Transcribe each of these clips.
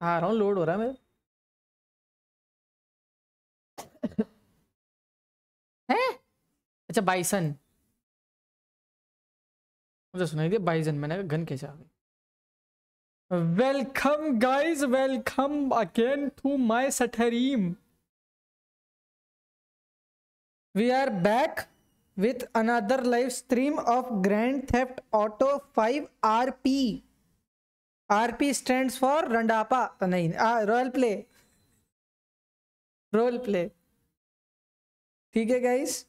आ रहा हूँ लोड हो रहा है मेरा। है? अच्छा बाइसन मुझे सुनाई दिया बाइसन मैंने कहा, गन कैसे आ गई? Welcome guys welcome again to my stream we are back with another live stream of grand theft auto 5 rp rp stands for randapa. नहीं रॉयल प्ले रोल प्ले ठीक है गाइस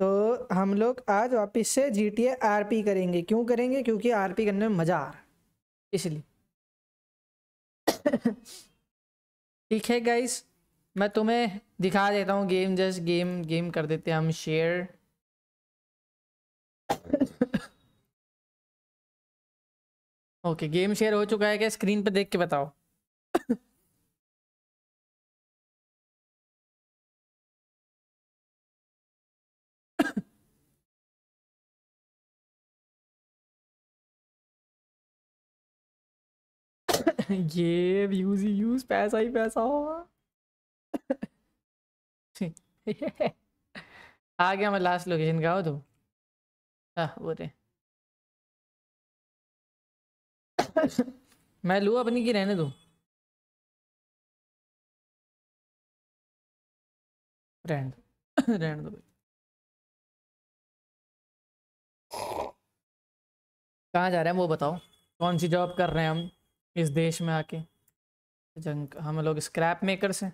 तो हम लोग आज वापस से जी टी आर पी करेंगे। क्यों करेंगे? क्योंकि आर पी करने में मज़ा आ रहा है, इसलिए। ठीक है गाइस मैं तुम्हें दिखा देता हूँ गेम जस्ट गेम गेम कर देते हैं हम शेयर ओके, गेम शेयर हो चुका है क्या? स्क्रीन पे देख के बताओ। ये व्यूज़ ही व्यूज़ पैसा ही पैसा होगा। आ गया मैं लास्ट लोकेशन का हो तो हाँ वो मैं लू अपनी की रहने दो। रहने दो। दो कहाँ जा रहे हैं वो बताओ। कौन सी जॉब कर रहे हैं हम इस देश में आके? जंग, हम लोग स्क्रैप मेकर्स हैं।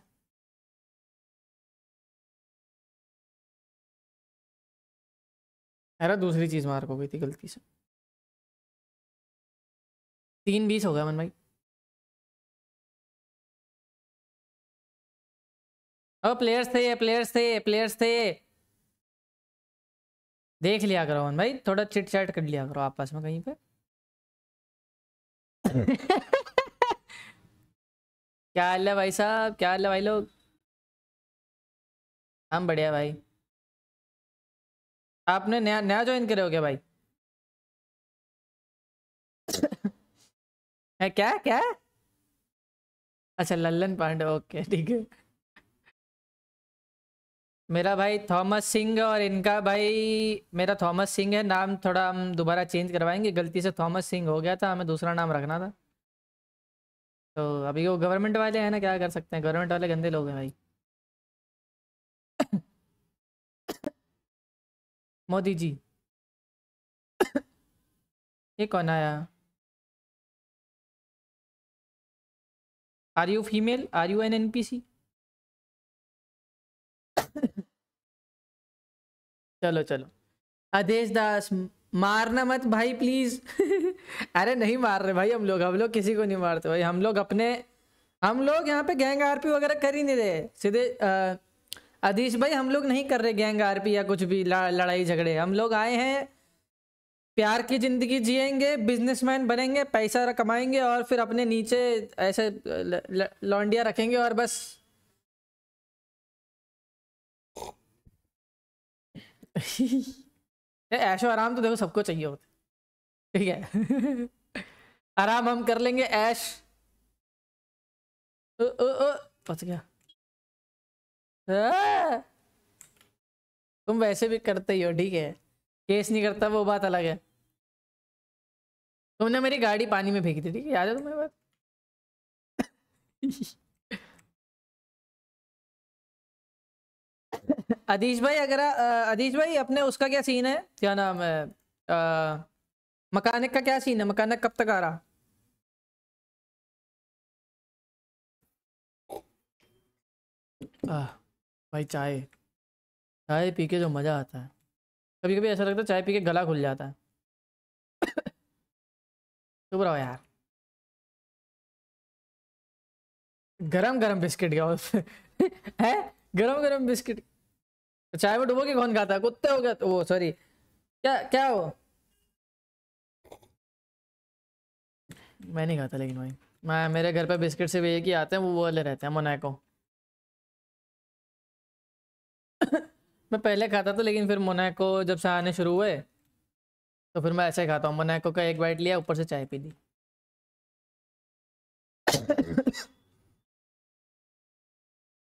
अरे दूसरी चीज़ मार्क हो गई थी गलती से। तीन बीस हो गया मन भाई। अब प्लेयर्स थे प्लेयर्स थे प्लेयर्स थे। देख लिया करो मन भाई, थोड़ा चिट चैट कर लिया करो आपस में कहीं पे। क्या हाल है भाई साहब? क्या हाल है भाई लोग? हम बढ़िया भाई। आपने नया नया ज्वाइन करे हो क्या भाई? है, क्या क्या? अच्छा लल्लन पांडे, ओके, ठीक है। मेरा भाई थॉमस सिंह और इनका भाई, मेरा थॉमस सिंह है, नाम थोड़ा हम दोबारा चेंज करवाएँगे। गलती से थॉमस सिंह हो गया था, हमें दूसरा नाम रखना था। तो अभी वो गवर्नमेंट वाले हैं ना, क्या कर सकते हैं? गवर्नमेंट वाले गंदे लोग हैं भाई। मोदी जी। ये कौन आया? Are you female are you N N P C चलो चलो। आदेश दास, मारना मत भाई प्लीज़ अरे, नहीं मार रहे भाई हम लोग। हम लोग किसी को नहीं मारते भाई। हम लोग अपने, हम लोग यहाँ पे गैंग आरपी वगैरह कर ही नहीं रहे। सीधे अधीश भाई, हम लोग नहीं कर रहे गैंग आरपी या कुछ भी लड़ाई झगड़े। हम लोग आए हैं प्यार की ज़िंदगी जिएँगे बिजनेसमैन बनेंगे, पैसा कमाएँगे और फिर अपने नीचे ऐसे लौंडिया रखेंगे और बस। ऐशो, आराम तो देखो, सबको चाहिए होता ठीक है। आराम हम कर लेंगे, ऐश। फंस गया। तुम वैसे भी करते ही हो, ठीक है। केस नहीं करता, वो बात अलग है। तुमने मेरी गाड़ी पानी में फेंकी थी ठीक है? याद है तुम्हें बात? अधीश भाई अगर अधीश भाई अपने उसका क्या सीन है? क्या नाम है? मकानिक का क्या सीन है? मकानिक कब तक आ रहा? आ, भाई चाय। चाय पी के जो मज़ा आता है। कभी कभी ऐसा लगता है चाय पी के गला खुल जाता है। चुप रहो यार। गरम गरम बिस्किट क्या है? गरम गरम बिस्किट चाय में डुबो के कौन खाता है? कुत्ते हो गया तो वो सॉरी क्या क्या हो? मैं नहीं खाता लेकिन भाई। मैं, मेरे घर पे बिस्किट से भी एक ही आते हैं, वो वाले रहते हैं मोनाको मैं पहले खाता था लेकिन फिर मोनाको जब से आने शुरू हुए तो फिर मैं ऐसे ही खाता हूँ। मोनाको का एक बाइट लिया, ऊपर से चाय पी ली।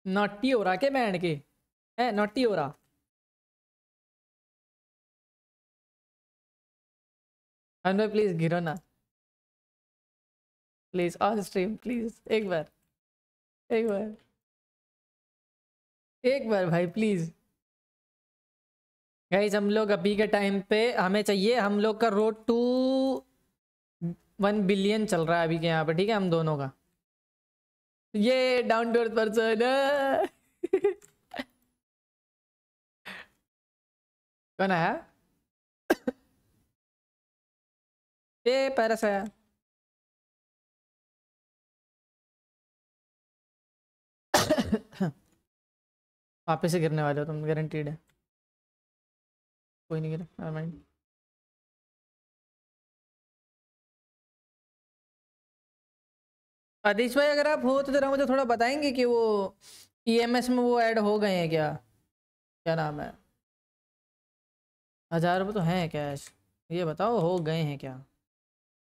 नॉटी हो रहा के बैंड के? है, नॉटी हो रहा? भाई प्लीज़ गिरो ना। प्लीज़ ऑन स्ट्रीम प्लीज़ एक बार एक बार। एक बार भाई प्लीज़ गाइज़ हम लोग अभी के टाइम पे हमें चाहिए, हम लोग का रोड टू वन बिलियन चल रहा है अभी के यहाँ पे, ठीक है, हम दोनों का। ये डाउन टू अर्थ पर्सन कौन आया? ये पैरस आया। वापस से गिरने वाले हो तुम गारंटीड है। कोई नहीं गिरा माइंड आदिश भाई, अगर आप हो तो जरा मुझे थोड़ा बताएँगे कि वो ईएमएस में वो ऐड हो गए हैं क्या? क्या नाम है? हज़ार रुपये तो हैं कैश ये बताओ, हो गए हैं क्या?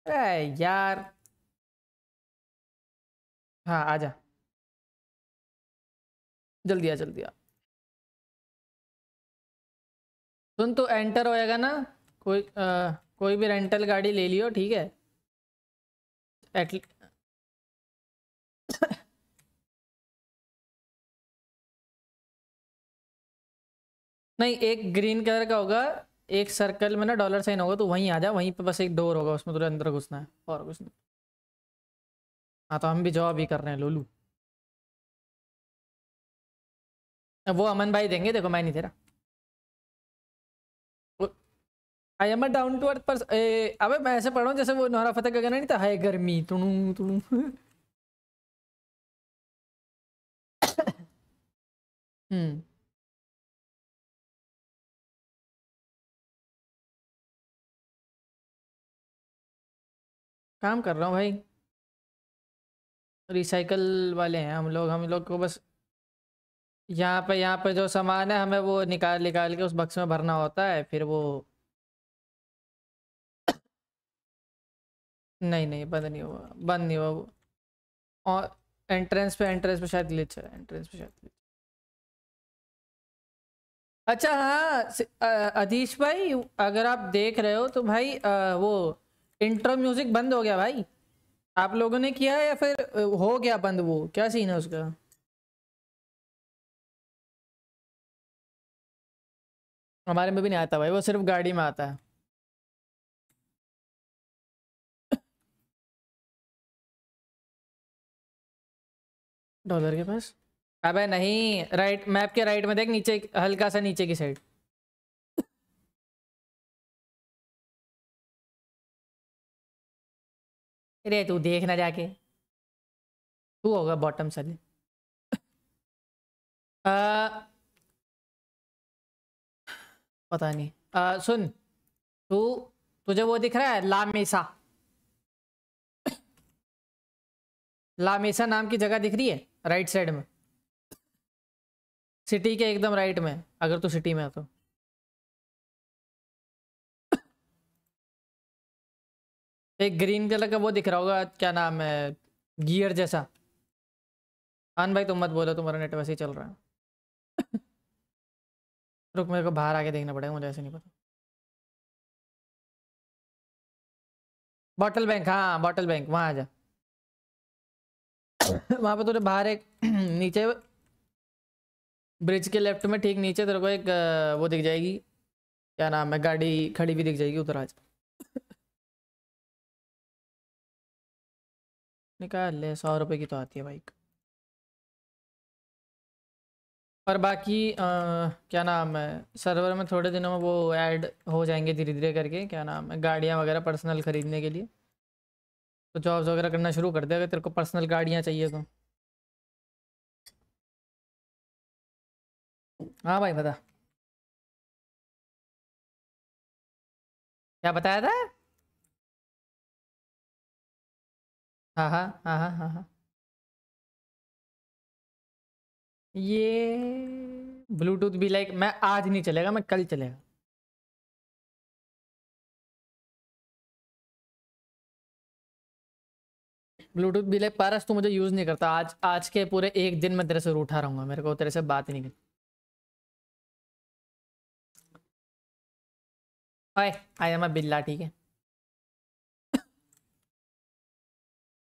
अरे यार। हाँ आजा जल्दी आ जल्दी आ। सुन तो एंटर होएगा ना? कोई आ, कोई भी रेंटल गाड़ी ले लियो ठीक है? एटली नहीं एक ग्रीन कलर का होगा एक सर्कल में ना डॉलर साइन होगा तो वहीं आ जा वहीं पे बस एक डोर होगा उसमें तुझे अंदर घुसना है और कुछ नहीं। हाँ तो हम भी जॉब ही कर रहे हैं लोलू। वो अमन भाई देंगे देखो मैं नहीं दे रहा। I am a down to earth पर अबे, मैं ऐसे पढ़ रहा हूँ जैसे वो नोरा फतेह का गाना नहीं था, हाय गर्मी तुणु तुणु हम्म। काम कर रहा हूँ भाई। रिसाइकल वाले हैं हम लोग हम लोग को बस यहाँ पे यहाँ पे जो सामान है, हमें वो निकाल निकाल के उस बक्स में भरना होता है, फिर वो नहीं नहीं बंद नहीं हुआ बंद नहीं हुआ वो। और एंट्रेंस पे एंट्रेंस पे शायद ग्लिच है एंट्रेंस पे शायद अच्छा हाँ अधीश भाई अगर आप देख रहे हो तो भाई आ, वो इंट्रो म्यूज़िक बंद हो गया भाई। आप लोगों ने किया है या फिर हो गया बंद वो? क्या सीन है उसका? हमारे में भी नहीं आता भाई वो सिर्फ़ गाड़ी में आता है। डॉलर के पास? अबे नहीं राइट मैप के राइट में देख नीचे हल्का सा नीचे की साइड अरे तू देखना जाके। तू होगा बॉटम साले। पता नहीं। आ, सुन तू तुझे वो दिख रहा है लामेसा। लामेसा नाम की जगह दिख रही है? राइट साइड में। सिटी के एकदम राइट में, अगर तू सिटी में है तो। एक ग्रीन कलर का वो दिख रहा होगा, क्या नाम है गियर जैसा। आन भाई, तुम मत बोलो, तुम्हारा नेट वैसे ही चल रहा है। रुक, मेरे को बाहर आके देखना पड़ेगा, मुझे ऐसे नहीं पता। बॉटल बैंक हाँ बॉटल बैंक वहाँ आ जा। वहाँ पे तुझे बाहर एक नीचे ब्रिज के लेफ़्ट में ठीक नीचे तेरे को एक वो दिख जाएगी। क्या नाम है? गाड़ी खड़ी भी दिख जाएगी उधर आ जा निकाल ले सौ रुपये की तो आती है बाइक। और बाकी आ, क्या नाम है? सर्वर में थोड़े दिनों में वो ऐड हो जाएँगे धीरे धीरे करके। क्या नाम है? गाड़ियाँ वगैरह पर्सनल ख़रीदने के लिए। तो जॉब्स वगैरह करना शुरू कर दे अगर तेरे को पर्सनल गाड़ियाँ चाहिए तो। हाँ भाई, बता। क्या बताया था? हाँ हाँ हाँ हाँ हाँ हाँ। ये ब्लूटूथ भी लाइक मैं आज नहीं चलेगा, मैं कल चलेगा। ब्लूटूथ भी लाइक पारस तू मुझे यूज़ नहीं करता। आज आज के पूरे एक दिन में तेरे से रूठा रहूँगा, मेरे को तेरे से बात ही नहीं हाय आई एम बिल्ला ठीक है?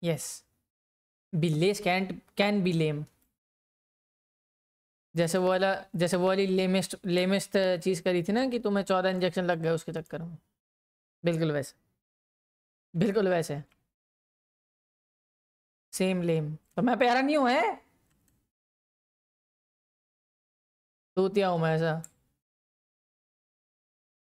यस बिल्लेस कैंट कैन बी लेम जैसे वो वाला, जैसे वो वाली लेमेस्ट लेमेस्ट चीज़ करी थी ना कि तुम्हें चौदह इंजेक्शन लग गए उसके चक्कर में। बिल्कुल वैसे। बिल्कुल वैसे। सेम लेम तो मैं प्यारा नहीं हूँ, है? तूतिया हूँ मैं ऐसा।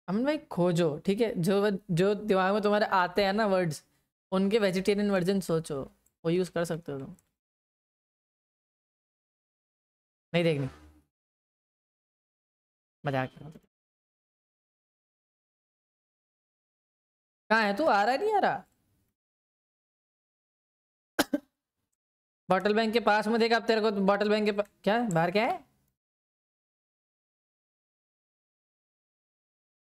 अमन भाई, खोजो, ठीक है? जो जो दिमाग में तुम्हारे आते हैं ना वर्ड्स उनके वेजिटेरियन वर्जन सोचो। वो यूज़ कर सकते हो तुम। नहीं देखनी। मज़ाक कहाँ है तू? आ रहा नहीं आ रहा? बॉटल बैंक के पास में देखा, अब तेरे को बॉटल बैंक के पास क्या? बाहर क्या है?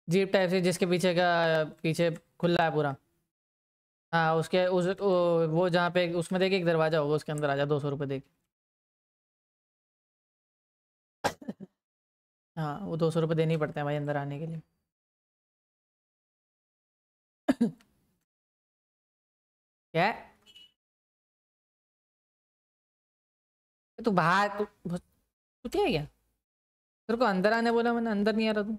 जीप टाइप से जिसके पीछे का, पीछे खुला है पूरा। हाँ उसके, उस वो जहाँ पे, उसमें देखे, एक दरवाज़ा होगा, उसके अंदर आ जा, दो सौ रुपये देख हाँ वो दो सौ रुपये देने ही पड़ते हैं भाई अंदर आने के लिए। क्या? तू बाहर तू क्या है क्या? तेरे को अंदर आने बोला मैंने अंदर नहीं आ रहा तू.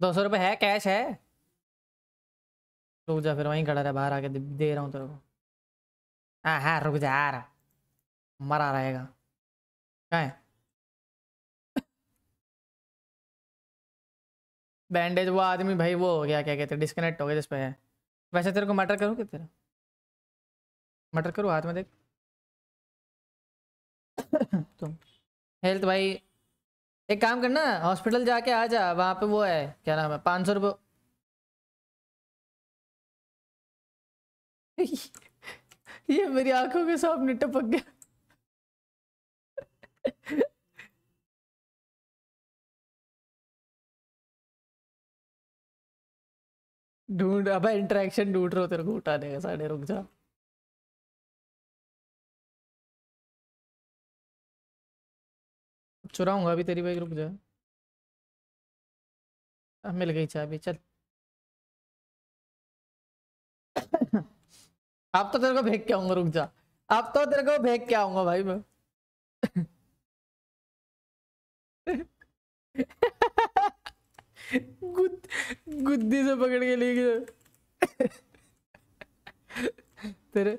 दो सौ रुपये है कैश है. रुक जा फिर वहीं खड़ा रहा बाहर आके दे, रहा हूँ तेरे को. हाँ हाँ रुक जा आ रहा. मरा रहेगा. क्या है? बैंडेज वो आदमी भाई वो हो गया क्या कहते डिस्कनेक्ट हो गया जिस पे है. वैसे तेरे को मटर करूँ क्या तेरा? मटर करो हाथ में देख। तुम। हेल्थ भाई, एक काम करना, हॉस्पिटल जाके आ जा, वहाँ पे वो है, क्या नाम है, पाँच सौ रुपये। ये मेरी आँखों के सामने टपक गया। ढूंढ, अब इंटरेक्शन ढूंढ रहा हो तेरे को उठा देगा साढ़े रुक जा। चुराऊँगा, अभी तेरी बाइक रुक जा। मिल गई चाबी, चल। अब तो तेरे को भेज के आऊँगा, रुक जा। अब तो तेरे को भेज के आऊँगा भाई मैं। गुद, गुद्दी से पकड़ के लेके तेरे।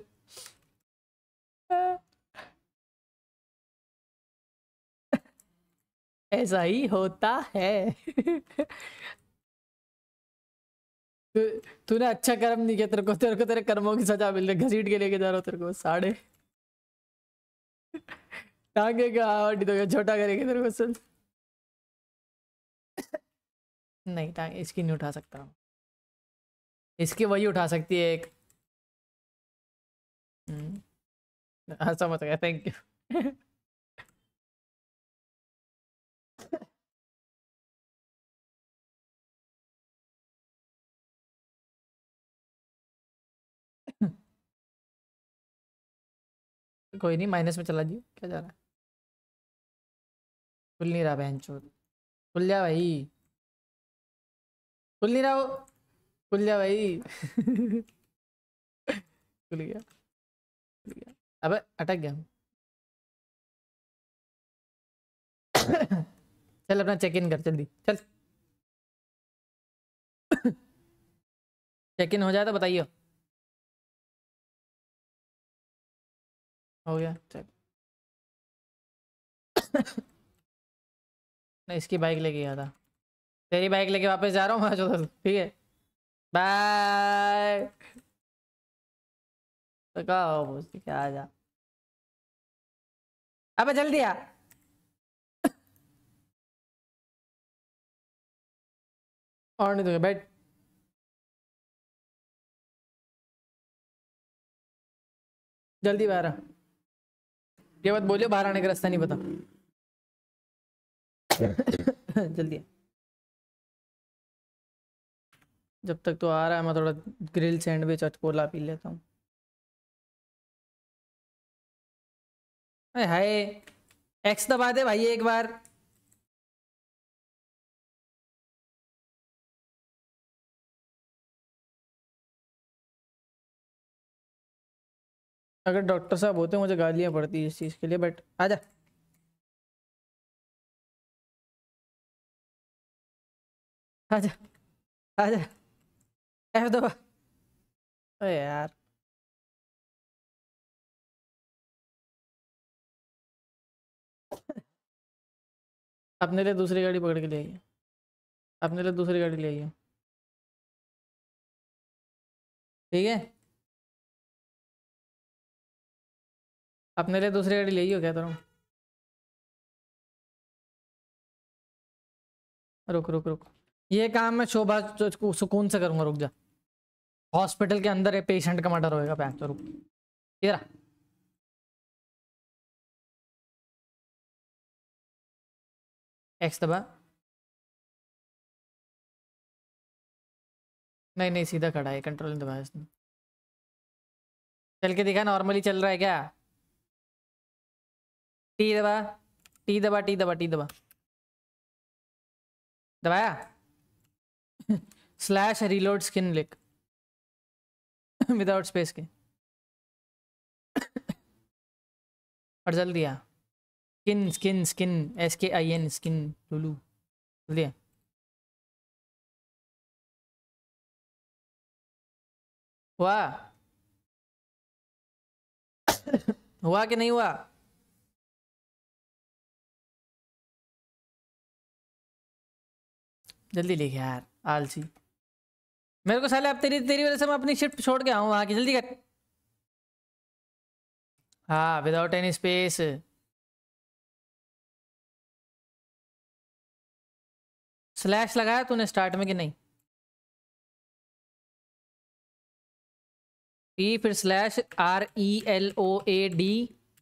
ऐसा ही होता है। तूने अच्छा कर्म नहीं किया, तेरे को तेरे को, तेरे कर्मों की सजा मिल रही, घसीट के लेके जा रहा हूँ तेरे को साढ़े टांगे का तो छोटा करेंगे तेरे को सुन। नहीं, टांग, इसकी नहीं उठा सकता इसकी वही उठा सकती है एक। हम्म। हाँ समझ गया थैंक यू कोई नहीं, माइनस में चला दियो क्या जा रहा है? खुल नहीं रहा बहन चोर। खुल जा भाई। खुल नहीं रहा वो। खुल जा भाई। खुल गया। खुल गया। अबे, अटक गया चल अपना चेक इन कर, जल्दी। चल। चेक इन हो जाए तो बताइए हो गया, चल। मैं इसकी बाइक लेके गया था। तेरी बाइक लेके वापस जा रहा हूँ, मैं ठीक है। बाय तो कहो क्या आ जा। अबे जल्दी आ। और नहीं तो बैठ। जल्दी बाहर आ। ये बात बोलियो, बाहर आने का रास्ता नहीं पता। जल्दी जब तक तो आ रहा है, मैं थोड़ा ग्रिल सैंडविच और कोला पी लेता हूँ। हाय एक्स दबा दे भाई एक बार। अगर डॉक्टर साहब होते, मुझे गालियाँ पड़ती इस चीज़ के लिए बट आजा। आजा। आजा। एफ़ दबा। यार। अपने लिए दूसरी गाड़ी पकड़ के ले आइए। अपने लिए दूसरी गाड़ी ले आइए। ठीक है? अपने लिए दूसरी गाड़ी ले कहता हूँ रुक। रुक रुक ये काम मैं शोभा सुकून से करूँगा, रुक जा। हॉस्पिटल के अंदर है पेशेंट का मर्डर होएगा पैक तो रुक। इधर एक्स दबा। नहीं नहीं, सीधा खड़ा है कंट्रोल नहीं दबाया इसने। चल के दिखा नॉर्मली चल रहा है क्या? टी दबा टी दबा टी दबा टी दबा। दबाया? Slash reload skin lick without space के। और जल्दी दिया skin skin skin S K I N skin, Lulu. जल्दी हुआ? हुआ कि नहीं हुआ? जल्दी लिख यार आलसी मेरे को साले अब तेरी तेरी वजह से मैं अपनी शिफ्ट छोड़ के आऊँ वहाँ की, जल्दी कर। हाँ विदाउट एनी स्पेस स्लैश लगाया तूने स्टार्ट में कि नहीं? ई फिर slash R E L O A D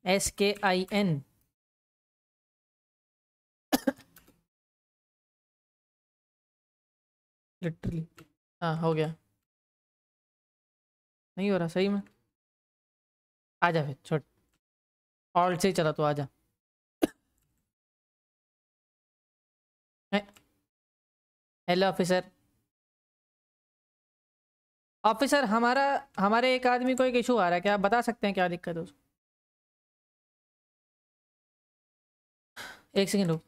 S K I N literally हाँ हो गया। नहीं हो रहा, सही में? आ जा फिर छोट ऑल्ट से चला तो आ जा। हेलो ऑफिसर ऑफिसर हमारा, हमारे एक आदमी को एक इशू आ रहा है, क्या आप बता सकते हैं क्या दिक्कत है उसको? एक सेकेंड रुक।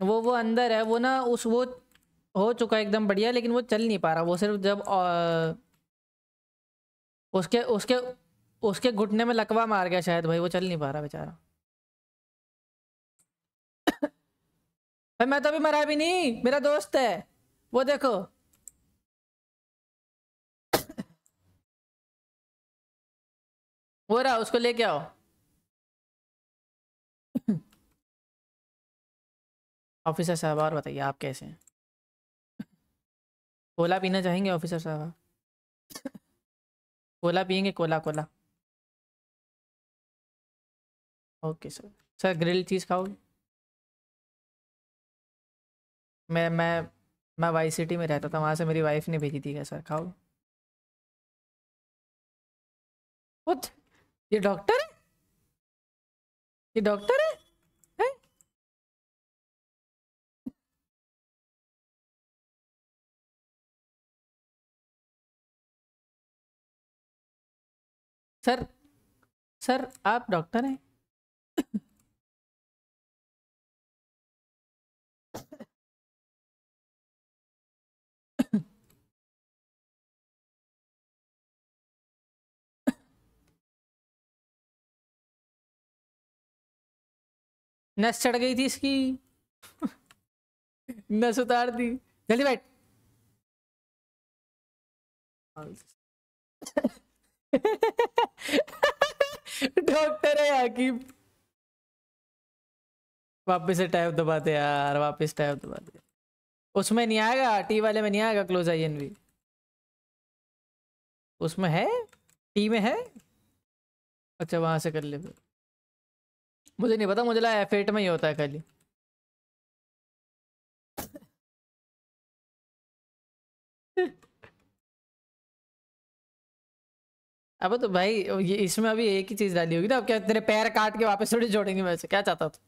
वो वो अंदर है, वो ना, उस, वो हो चुका एकदम बढ़िया लेकिन वो चल नहीं पा रहा। वो सिर्फ़ जब आ, उसके उसके उसके घुटने में लकवा मार गया शायद भाई वो चल नहीं पा रहा बेचारा। भाई मैं तो अभी मरा भी नहीं मेरा दोस्त है वो देखो। हो रहा उसको लेके आओ। ऑफिसर साहब और बताइए आप कैसे हैं? कोला पीना चाहेंगे ऑफिसर साहब? कोला पियेंगे, cola cola. Okay sir sir grill cheese खाओगे? मैं मैं मैं वाई सिटी में रहता था, वहाँ से मेरी वाइफ ने भेजी थी, क्या सर खाओ ये डॉक्टर है? ये डॉक्टर है? सर सर, आप डॉक्टर हैं? नस चढ़ गई थी इसकी। नस उतार दी। जल्दी बैठ। डॉक्टर है हकीम वापस से टैब दबाते यार, वापस टैब दबाते उसमें नहीं आएगा टी वाले में नहीं आएगा क्लोज आई एन भी उसमें है? टी में है? अच्छा वहाँ से कर ले मुझे नहीं पता, मुझे लगा एफ़ में ही होता है खाली। अब तो भाई, ये इसमें अभी एक ही चीज़ डाली होगी ना, अब क्या तेरे पैर काट के वापस थोड़ी जोड़ेंगे वैसे क्या चाहता तू?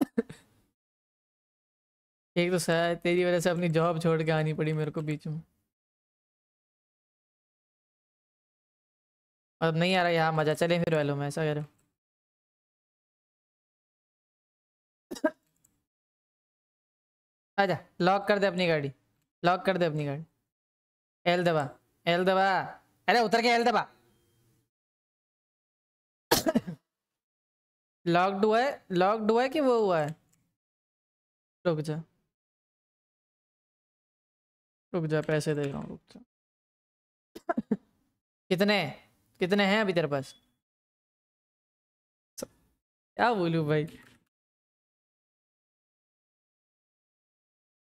एक तो शायद तेरी वजह से अपनी जॉब छोड़ के आनी पड़ी मेरे को बीच में। अब नहीं आ रहा यहाँ, मज़ा, चले फिर वालों में, ऐसा कह रहे आजा लॉक कर दे अपनी गाड़ी लॉक कर दे अपनी गाड़ी। एल दबा एल दबा। अरे उतर के एल दबा लॉक्ड हुआ है? लॉक्ड हुआ है कि वो हुआ है? रुक जा। रुक जा, पैसे दे रहा हूँ, रुक जा। कितने? कितने हैं अभी तेरे पास? क्या बोलूँ भाई?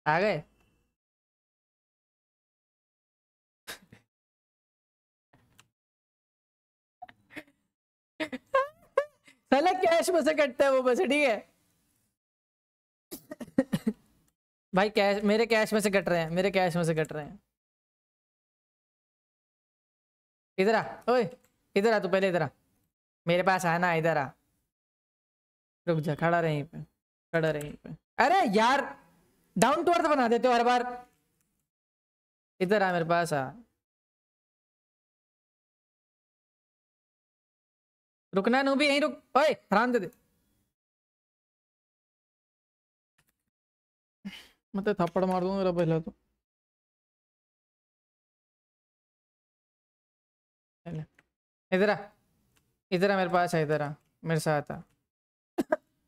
आ गए? साला कैश में से कटता है वो बस, ठीक है? भाई कैश मेरे कैश में से कट रहे हैं, मेरे कैश में से कट रहे हैं। इधर आ, ओए, इधर आ तू पहले इधर आ। मेरे पास आना इधर आ। रुक जा, खड़ा रहे पे, खड़ा रहे पे। अरे यार डाउन टू अर्थ बना देते हो हर बार। इधर आ, मेरे पास आ। रुकना नू भी यहीं रुक, ओए हराम दे। मैं तो थप्पड़ मार दूँगा मेरा पहला तो। इधर आ, इधर मेरे पास है, इधर आ, मेरे साथ आ।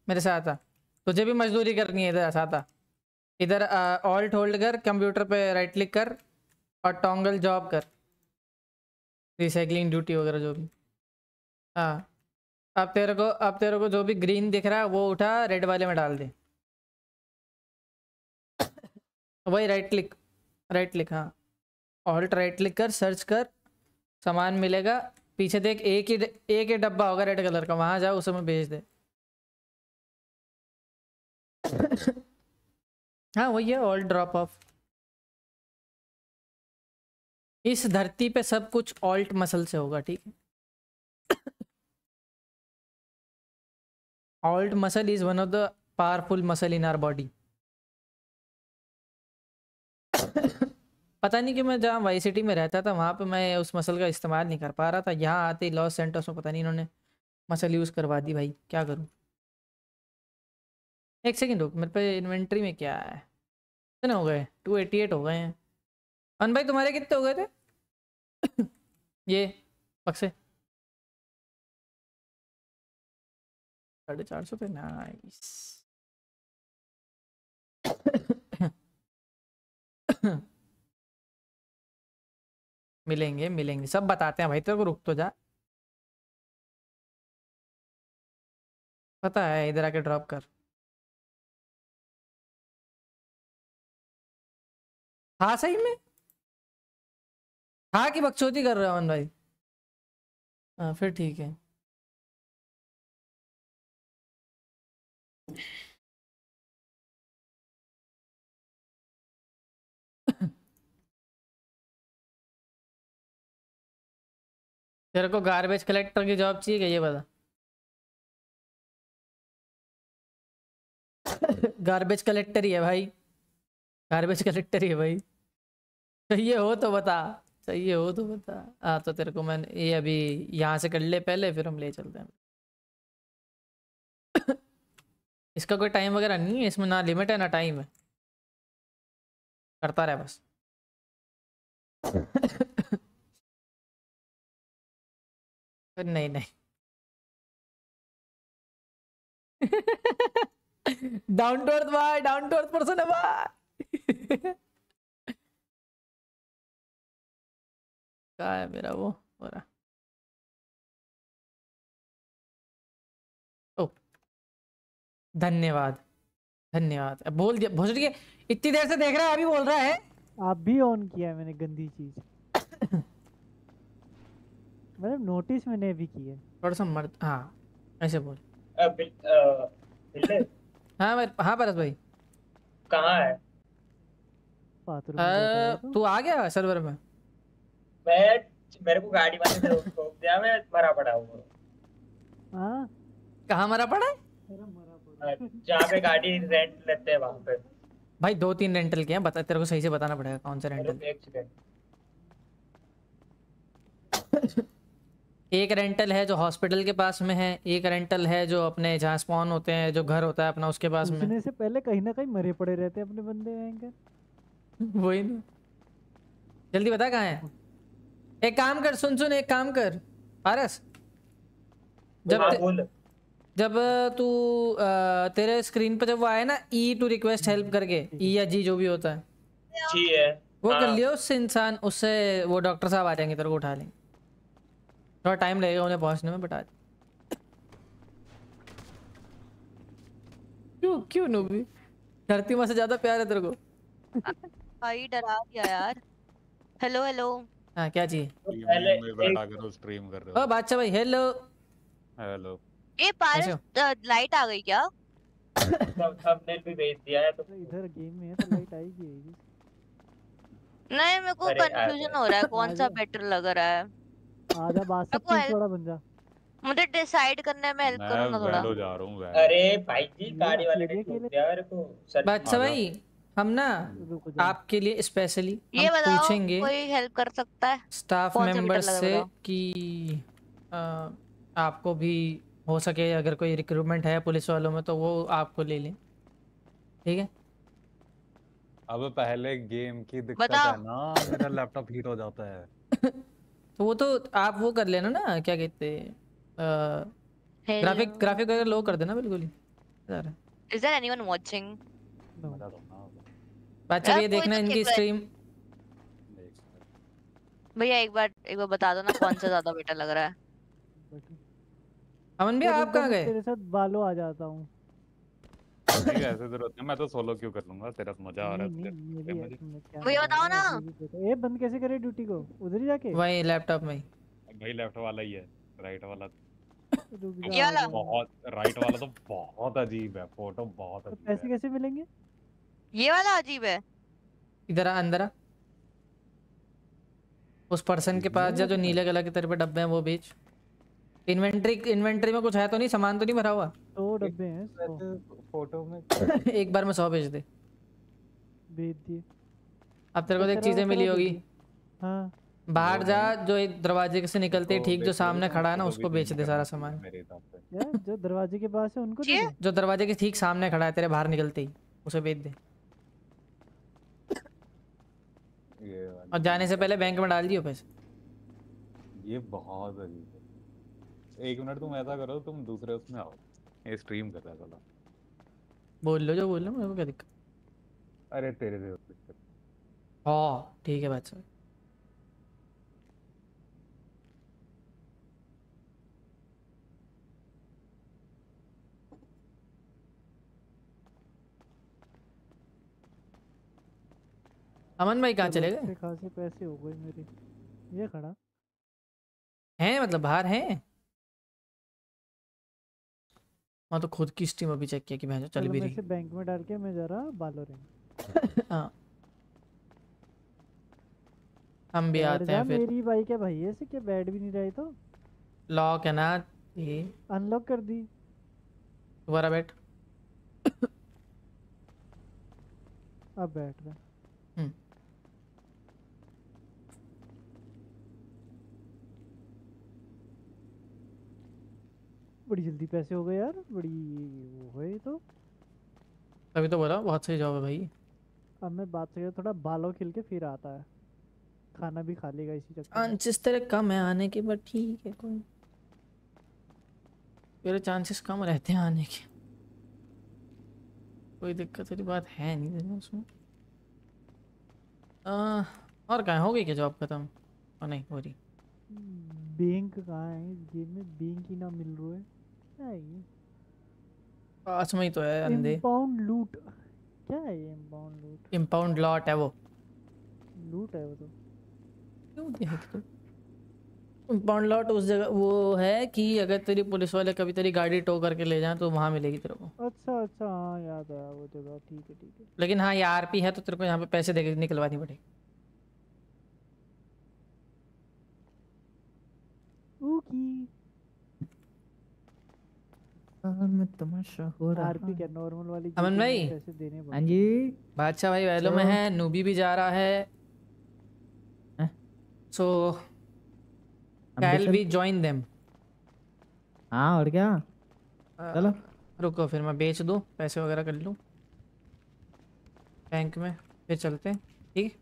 मेरे साथ आ। तुझे भी मजदूरी करनी है, इधर साथ आ। इधर ऑल्ट होल्ड कर कंप्यूटर पे राइट क्लिक कर और टोंगल जॉब कर। रिसाइकलिंग ड्यूटी वगैरह जो भी। हाँ। अब तेरे को, अब तेरे को जो भी ग्रीन दिख रहा है, वो उठा रेड वाले में डाल दे। वही राइट क्लिक राइट क्लिक हाँ। ऑल्ट राइट क्लिक कर सर्च कर, सामान मिलेगा। पीछे देख, एक ही एक ही डब्बा होगा रेड कलर का, वहाँ जाओ, उसे में भेज दे। हाँ वही है ऑल ड्रॉप ऑफ़ इस धरती पे सब कुछ ऑल्ट मसल से होगा, ठीक है। Alt muscle is one of the powerful muscle in our body पता नहीं कि मैं जहाँ वाई सिटी में रहता था, वहाँ पे मैं उस मसल का इस्तेमाल नहीं कर पा रहा था। यहाँ आते लॉस सेंटर्स में पता नहीं इन्होंने मसल यूज़ करवा दी भाई। क्या करूँ? एक सेकंड रुक, मेरे पे इन्वेंट्री में क्या है? कितने हो गए? टू एटी एट हो गए हैं। अन भाई तुम्हारे कितने हो गए थे? ये बक्से साढ़े चार सौ पे नाइस मिलेंगे मिलेंगे। सब बताते हैं भाई तेरे को रुक तो जा। पता है, इधर आके ड्रॉप कर। हाँ सही में। हाँ की बकचोदी कर रहे हो भाई? हाँ फिर ठीक है। तेरे को गार्बेज कलेक्टर की जॉब चाहिए क्या, ये बता। गार्बेज कलेक्टर ही है भाई। गार्बेज कलेक्टर ही है भाई। चाहिए हो तो बता, चाहिए हो तो बता। हाँ तो तेरे को मैंने ये अभी यहाँ से कर ले, पहले फिर हम ले चलते हैं। इसका कोई टाइम वगैरह नहीं है, इसमें ना लिमिट है, ना टाइम है। करता रहे बस। नहीं नहीं। डाउन टू अर्थ भाई डाउन टू अर्थ पर्सन है भाई क्या है मेरा वो, हो रहा धन्यवाद। धन्यवाद। अब बोल दिया भोसड़ी के इतनी देर से देख रहा है अभी बोल रहा है। आप भी ऑन किया है मैंने गंदी चीज़। मतलब नोटिस मैंने भी किया थोड़ा सा मर्द हाँ ऐसे बोल। अ, बिल, अ, बिल्ले? हाँ मैं हाँ परस भाई। कहाँ है? तो। आ गया सर्वर में? मैं मेरे को गाड़ी वाले ने रोक दिया मैं मरा पड़ा हूँ। हाँ। कहाँ मरा पड़ा है? जहाँ पे गाड़ी रेंट लेते हैं वहाँ पे। भाई दो तीन रेंटल के हैं बता तेरे को सही से बताना पड़ेगा कौन सा रेंटल एक सेकंड एक रेंटल है जो हॉस्पिटल के पास में है एक रेंटल है जो अपने जहाँ स्पॉन होते हैं जो घर होता है अपना उसके पास में। से पहले कहीं ना कहीं मरे पड़े रहते हैं अपने बंदे वही ना। जल्दी बता कहाँ है? एक काम कर सुन सुन एक काम कर। पारस जब बोल। जब तू तेरे स्क्रीन पे जब वो आया ना ई टू रिक्वेस्ट हेल्प करके ई या जी जो भी होता है। जी है। वो कर हाँ। लियो उससे इंसान उससे वो डॉक्टर साहब आ जाएँगे तेरे को उठा लेंगे। थोड़ा टाइम लगेगा उन्हें पहुँचने में बता क्यों क्यों नूबी? धरती माँ से ज़्यादा प्यार है तेरे को। भाई डरा दिया यार। हेलो हेलो हाँ क्या चाहिए पहले बैठा करो स्ट्रीम कर रहे ओ बादशाह भाई हेलो हेलो ये कैसे पारस लाइट आ गई क्या? थंबनेल भी भेज दिया है तो। इधर गेम में है तो लाइट आएगी नहीं मेरे को कंफ्यूजन हो रहा है कौन सा बेटर लग रहा है। आजा बात आपको सब थोड़ा बन जा। मुझे डिसाइड करने में हेल्प करो ना थोड़ा। वैलो जा रहा हूँ अरे भाई जी गाड़ी वाले ने ठोक दिया मेरे को। बादशाह। भाई हम ना आपके लिए स्पेशली ये बताओ पूछेंगे कोई हेल्प कर सकता है? स्टाफ मेंबर से कि आपको भी हो सके अगर कोई रिक्रूटमेंट है पुलिस वालों में तो वो आपको ले लें। ठीक है? अब पहले गेम की दिक्कत है ना मेरा लैपटॉप हीट हो जाता है। तो वो तो आप वो कर लेना ना क्या कहते हैं ग्राफिक ग्राफिक वगैरह लो कर देना बिल्कुल ही। इज़ देयर एनीवन वाचिंग यार, ये देखना तो इनकी स्ट्रीम भैया एक बार एक बार बता दो ना कौन सा ज़्यादा बेटर लग रहा है। अमन भी तो आप कहाँ गए? तेरे साथ बालो आ जाता हूँ। ठीक है ऐसे ज़रूरत नहीं मैं तो सोलो क्यों कर लूँगा तेरा तो मज़ा आ रहा है मुझे- बताओ ना। देखो। ए बंद कैसे करे ड्यूटी को? उधर ही जाके? वही लैपटॉप में भाई लेफ़्ट वाला ही है राइट वाला। ये वाला? बहुत राइट वाला तो बहुत अजीब है फ़ोटो बहुत तो अजीब पैसे है कैसे मिलेंगे? ये वाला अजीब है। इधर आ अंदर आ। उस पर्सन के पास जा जो नीले कलर के तेरे पे डब्बे हैं वो बेच। इन्वेंट्री इन्वेंट्री में कुछ है तो नहीं सामान तो नहीं भरा हुआ। दो डब्बे हैं फ़ोटो में एक बार में सौ बेच दे। भेज दिए। अब तेरे को देख चीज़ें मिली होगी। भेज। हाँ। बाहर जा जो एक दरवाजे से निकलते ही तो ठीक जो सामने खड़ा है ना उसको बेच दे सारा सामान। मेरे हिसाब से। जो दरवाजे के पास है उनको दे जो दरवाजे के ठीक सामने खड़ा है तेरे बाहर निकलते ही उसे बेच दे। और जाने से पहले बैंक में डाल दियो पैसे। ये बहुत अजीब है। एक मिनट तुम ऐसा करो तुम दूसरे उसमें आओ। ये स्ट्रीम कर रहा है साला बोल लो जो बोल लो मेरे को क्या दिक्कत? अरे तेरे से दिक्कत। हाँ ठीक है बात अमन भाई कहाँ चले गए? खासे पैसे हो गए मेरे। ये खड़ा। हैं मतलब बाहर हैं? हाँ तो खुद की स्ट्रीम अभी चेक किया कि भैंस चल भी रही इसे बैंक में डाल के मैं जा रहा बालो रेंग हाँ। हम भी आते हैं फिर। मेरी बाइक है भाई ऐसे क्या बैठ भी नहीं रही तो? लॉक है ना ये। अनलॉक कर दी। दोबारा बैठ। अब बैठ रहा। बड़ी जल्दी पैसे हो गए यार बड़ी वो है तो। तभी तो बोला बहुत सही जॉब है भाई। अब मैं बात से थोड़ा बालों खिल के फिर आता है। खाना भी खा लेगा इसी चक्कर में। चांसेस तेरे कम है आने के बट ठीक है कोई। मेरे चांसेस कम रहते हैं आने के। कोई दिक्कत वाली बात है नहीं तेरे उसमें। आ, और कहाँ हो गई क्या जॉब खत्म? और नहीं हो रही। बैंक कहाँ है? इस गेम में बैंक ही ना मिल रहा। है क्या है ये? पास में ही तो है अंधे। इम्पाउंड लूट क्या है ये इम्पाउंड लूट इम्पाउंड लॉट है वो। लूट है वो तो। क्यों दिया है तो? इम्पाउंड लॉट उस जगह वो है कि अगर तेरी पुलिस वाले कभी तेरी गाड़ी टो करके ले जाएँ तो वहाँ मिलेगी तेरे को। अच्छा अच्छा हाँ याद आया वो जगह। ठीक है ठीक है। लेकिन हाँ ये आरपी है तो तेरे को यहाँ पे पैसे देके निकलवानी पड़ेगी। की। और में तमाशा हो रहा आरपी क्या नॉर्मल वाली अमन भाई। हाँ जी। बादशाह भाई वैलो में है नूबी भी जा रहा है। So cal we join them हाँ और क्या? चलो। रुको फिर मैं बेच दूँ पैसे वगैरह कर लूँ। बैंक में फिर चलते हैं ठीक?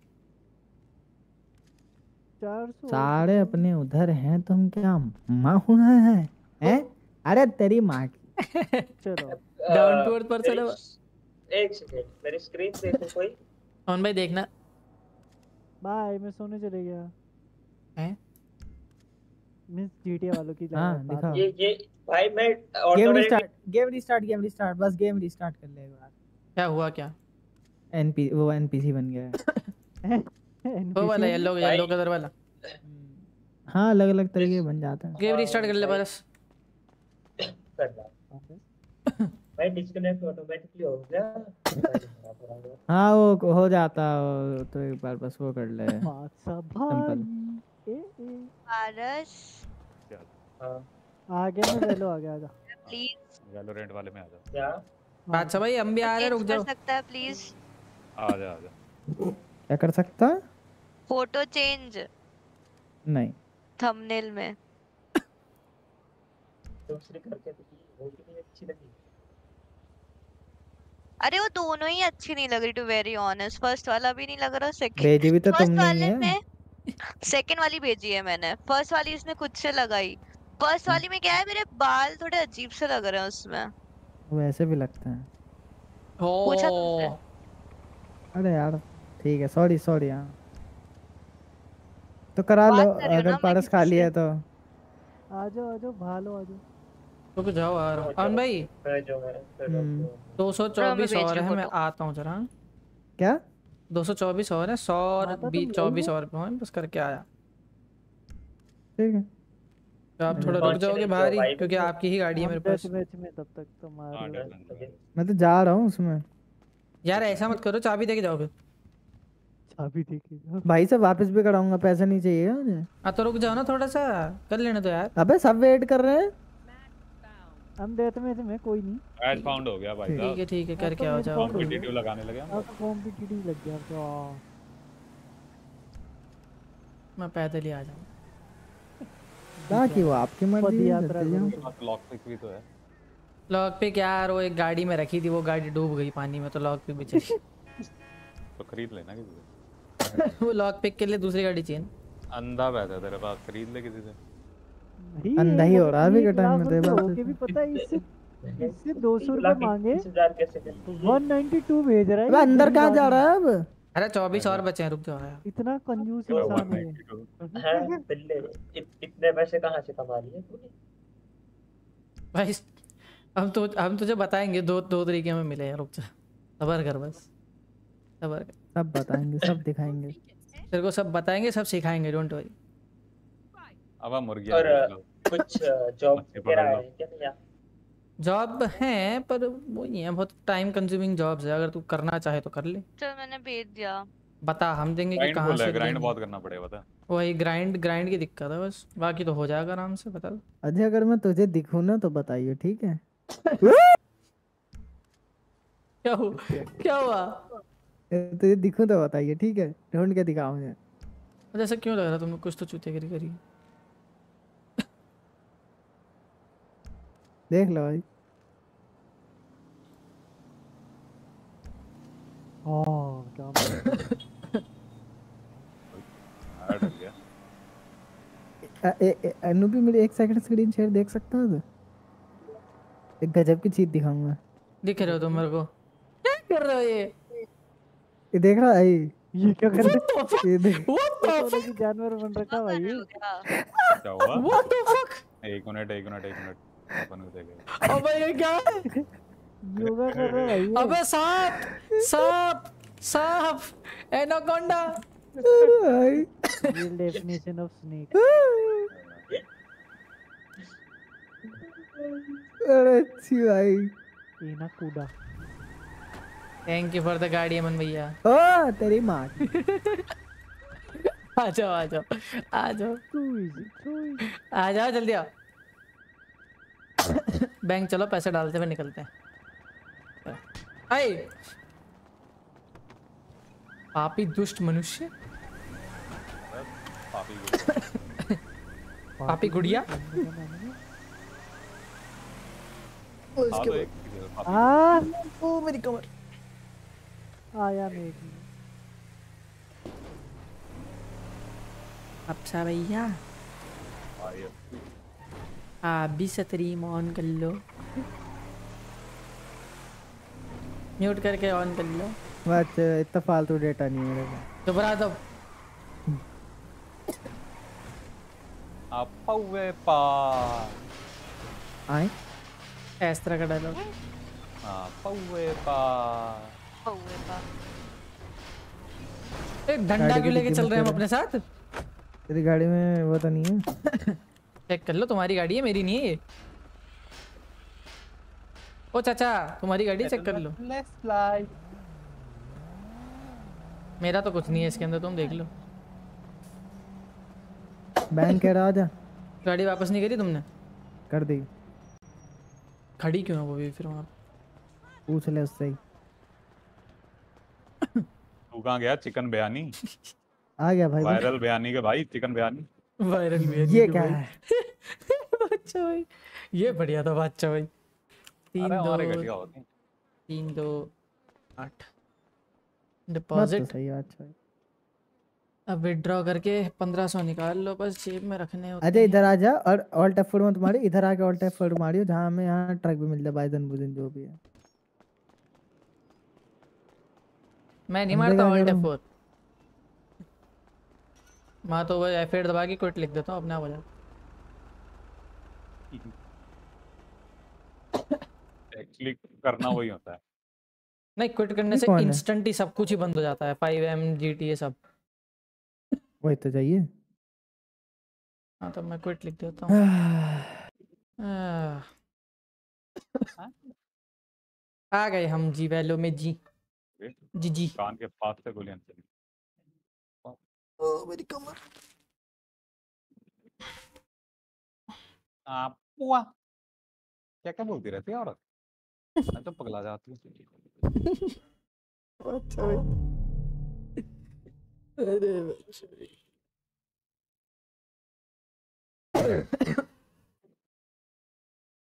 सारे अपने उधर हैं तुम क्या माँ हुआ है? हैं? अरे तेरी माँ की चलो। Down to earth person है एक सेकंड मेरी स्क्रीन देखो कोई। कौन भाई देखना। बाय मैं सोने चले गया। हैं? मिस जीटीए वालों की हाँ। है। ये ये भाई मैं game restart game restart game restart बस गेम रिस्टार्ट कर ले एक बार। क्या हुआ क्या? एनपी वो एनपीसी बन गया है। वो वाला येलो येलो कलर वाला। हाँ अलग अलग तरीके बन जाते हैं। गेम रिस्टार्ट कर ले बस। कर रहा भाई डिस्कनेक्ट ऑटोमेटिकली हो गया? हाँ वो हो जाता वो तो एक बार बस वो कर ले। पारस हाँ। आ गया मैं वेलो आ गया आजा प्लीज़ वैलोरेंट वाले में आ जा। क्या? बादशाह भाई हम भी आ रहे हैं रुक कर सकता है प्लीज़? आ जा आ जा। क्या कर सकता? है फ़ोटो चेंज। नहीं। थंबनेल में। दूसरी करके तो वो भी नहीं अच्छी लगी। अरे वो दोनों ही अच्छी नहीं लग रही टू वेरी ऑनेस्ट फ़र्स्ट वाला भी नहीं लग रहा सेकंड भेजी भी तो फ़र्स्ट तुम नहीं वाले है में सेकंड वाली भेजी है मैंने। फ़र्स्ट वाली इसने खुद से लगाई। फ़र्स्ट वाली में क्या है मेरे बाल थोड़े अजीब से लग रहे हैं उसमें। वैसे भी लगता है। पूछा ओ तुमसे? अरे यार ठीक है सॉरी सॉरी हाँ। तो करा लो अगर पारस खाली है। तो। आ जाओ आ जाओ भालो आ जाओ। रुक जाओ आ रहा हूँ भाई मैं फिर हम्म। दो सौ चौबीस और है मैं आता हूँ जरा? क्या? दो सौ चौबीस और है सौ और माता चौबीस और पे बस करके आया। ठीक है। तो आप थोड़ा रुक जाओगे बाहर ही क्योंकि आपकी ही गाड़ी है मेरे पास। में तब तक तो मार हाँ। मैं तो जा रहा हूँ उसमें। यार ऐसा मत करो चाबी देके जाओ फिर चाबी देखिएगा भाई से वापस भी कराऊँगा पैसा नहीं चाहिए मुझे। हाँ तो रुक जाओ ना थोड़ा सा कर लेने तो यार। अबे सब वेट कर रहे हैं। हम डेथ मैच में कोई नहीं। एड फाउंड हो गया भाई ठीक है ठीक है अब करके तो मेरे जाओ। कॉम्पिटिटिव लगाने लगे हम। अब तो कॉम्पिटिटिव लग गया तो मैं पैदल ही आ जाऊँ। बाकी वो आपकी मर्ज़ी है, यात्रा चलते जाओ। लॉक पिक भी तो है। लॉक पिक यार वो एक गाड़ी में रखी थी वो गाड़ी डूब गई पानी में तो लॉक पिक भी चाहिए। तो खरीद लेना किसी से। वो लॉक पिक के लिए दूसरी गाड़ी चाहिए अंधा पैसा है तेरे पास खरीद ले किसी से। अंधा ही हो रहा अभी के टाइम में तो बात। है। भी पता है इससे इससे दो सौ एक रुपए मांगे। इक्कीस हज़ार कैसे कर 192 भेज रहा है अबे अंदर कहाँ जा रहा है अब? अरे चौबीस और बचे हैं रुक जाओ यार। इतना कंजूस इंसान है 192 हैं। बिल्ले इतने पैसे कहाँ से कमा लिए? तूने भाई हम तो हम तुझे बताएँगे दो दो तरीके में मिले हैं रुक जा। सबर कर बस। सबर कर। सब बताएँगे सब दिखाएँगे। तेरे को सब बताएँगे सब सिखाएँगे डोंट वरी अब हम मुर्गियाँ और, कुछ जॉब वगैरह है क्या भैया? जॉब है पर वो ही है बहुत टाइम कंज्यूमिंग जॉब्स है। अगर तू करना चाहे तो कर ले। चल मैंने भेज दिया। बता हम देंगे कि कहाँ बोल से ग्राइंड बहुत करना पड़ेगा पता है वही ग्राइंड ग्राइंड की दिक्कत है बस। बाकी तो हो जाएगा आराम से बता दो। अजय अगर मैं तुझे दिखूं ना तो बताइए ठीक है? क्या हुआ? क्या हुआ? तुझे दिखूं तो बताइए ठीक है? ढूंढ के दिखाओ मुझे जैसा क्यों लग रहा तुमने कुछ तो चूतियागिरी करी देख लो भाई क्या है। हो अनु भी मेरी एक सेकंड स्क्रीन शेयर देख सकता है तो एक गजब की चीज़ दिखाऊँगा दिख रहे हो तुम मेरे को क्या कर रहे हो ये ये देख रहा है ये ये क्या कर रहे ये देख What the हैं fuck? कि जानवर बन रखा भाई हो क्या हुआ What the fuck? एक मिनट एक मिनट एक मिनट अबे ये क्या योगा कर रहा है भाई अबे सांप सांप सांप एनाकोंडा। भाई रियल डेफिनेशन ऑफ़ स्नेक अरे अच्छी भाई। एना कूड़ा थैंक यू फॉर द गाड़ी अमन भैया। ओ तेरी माँ। आ जाओ आ जाओ आ जाओ। टू इजी इजी आ जाओ जल्दी आओ। बैंक चलो पैसे डालते हुए निकलते हैं आए पापी दुष्ट मनुष्य पापी गुड़िया। ओ मेरी कमर आया मिनट। अच्छा भैया आया। आप भी सतरीम ऑन कर लो। म्यूट करके ऑन कर लो। बस इतना फालतू डेटा नहीं मेरे पास चुप रहा तो। आप पौवे पा आए? इस तरह का डायलॉग हाँ पौवे पा पौवे पा। एक डंडा क्यों लेके चल रहे हैं हम अपने साथ? तेरी गाड़ी में वो तो नहीं है? चेक कर लो तुम्हारी गाड़ी है मेरी नहीं है ये। ओ चाचा तुम्हारी गाड़ी चेक कर लो। मेरा तो कुछ नहीं है इसके अंदर तुम देख लो। बैंक कह रहा आजा गाड़ी वापस नहीं करी तुमने? कर दी। खड़ी क्यों है वो भी फिर वहाँ? पूछ ले उससे ही। तू कहाँ गया? चिकन बयानी आ गया भाई। वायरल बयानी के भाई चिकन बयानी वायरल भी ये क्या है? अच्छा भाई ये बढ़िया था बादशाह भाई। तीन अरे दो हैं। तीन दो आठ। डिपॉजिट सही अच्छा अब विड्रॉ करके पंद्रह सौ निकाल लो बस जेब में रखने होते अजय इधर आ जा और ऑल्ट एफ़ मत मारी इधर आके ऑल्ट एफ़ मारियो जहाँ हमें यहाँ ट्रक भी मिल जाए बाइजन बुजन जो भी है। मैं नहीं मारता ऑल्ट। एफ़ मैं तो वो एफ़ दबा के क्विट लिख देता हूँ अपने आप हो जाता। एक्चुअली करना वही होता है। नहीं क्विट करने से इंस्टेंट ही? सब कुछ ही बंद हो जाता है फाइव एम जी टी ये सब। वही तो चाहिए। हाँ तो मैं क्विट लिख देता हूँ। आ गए हम जी वैलो में जी। जी जी। कान के पास से गोलियाँ चली मेरी कमर आप क्या क्या बोलती रहती है औरत? मैं तो पगला जाती हूँ। अच्छा भाई। अरे बच्चे।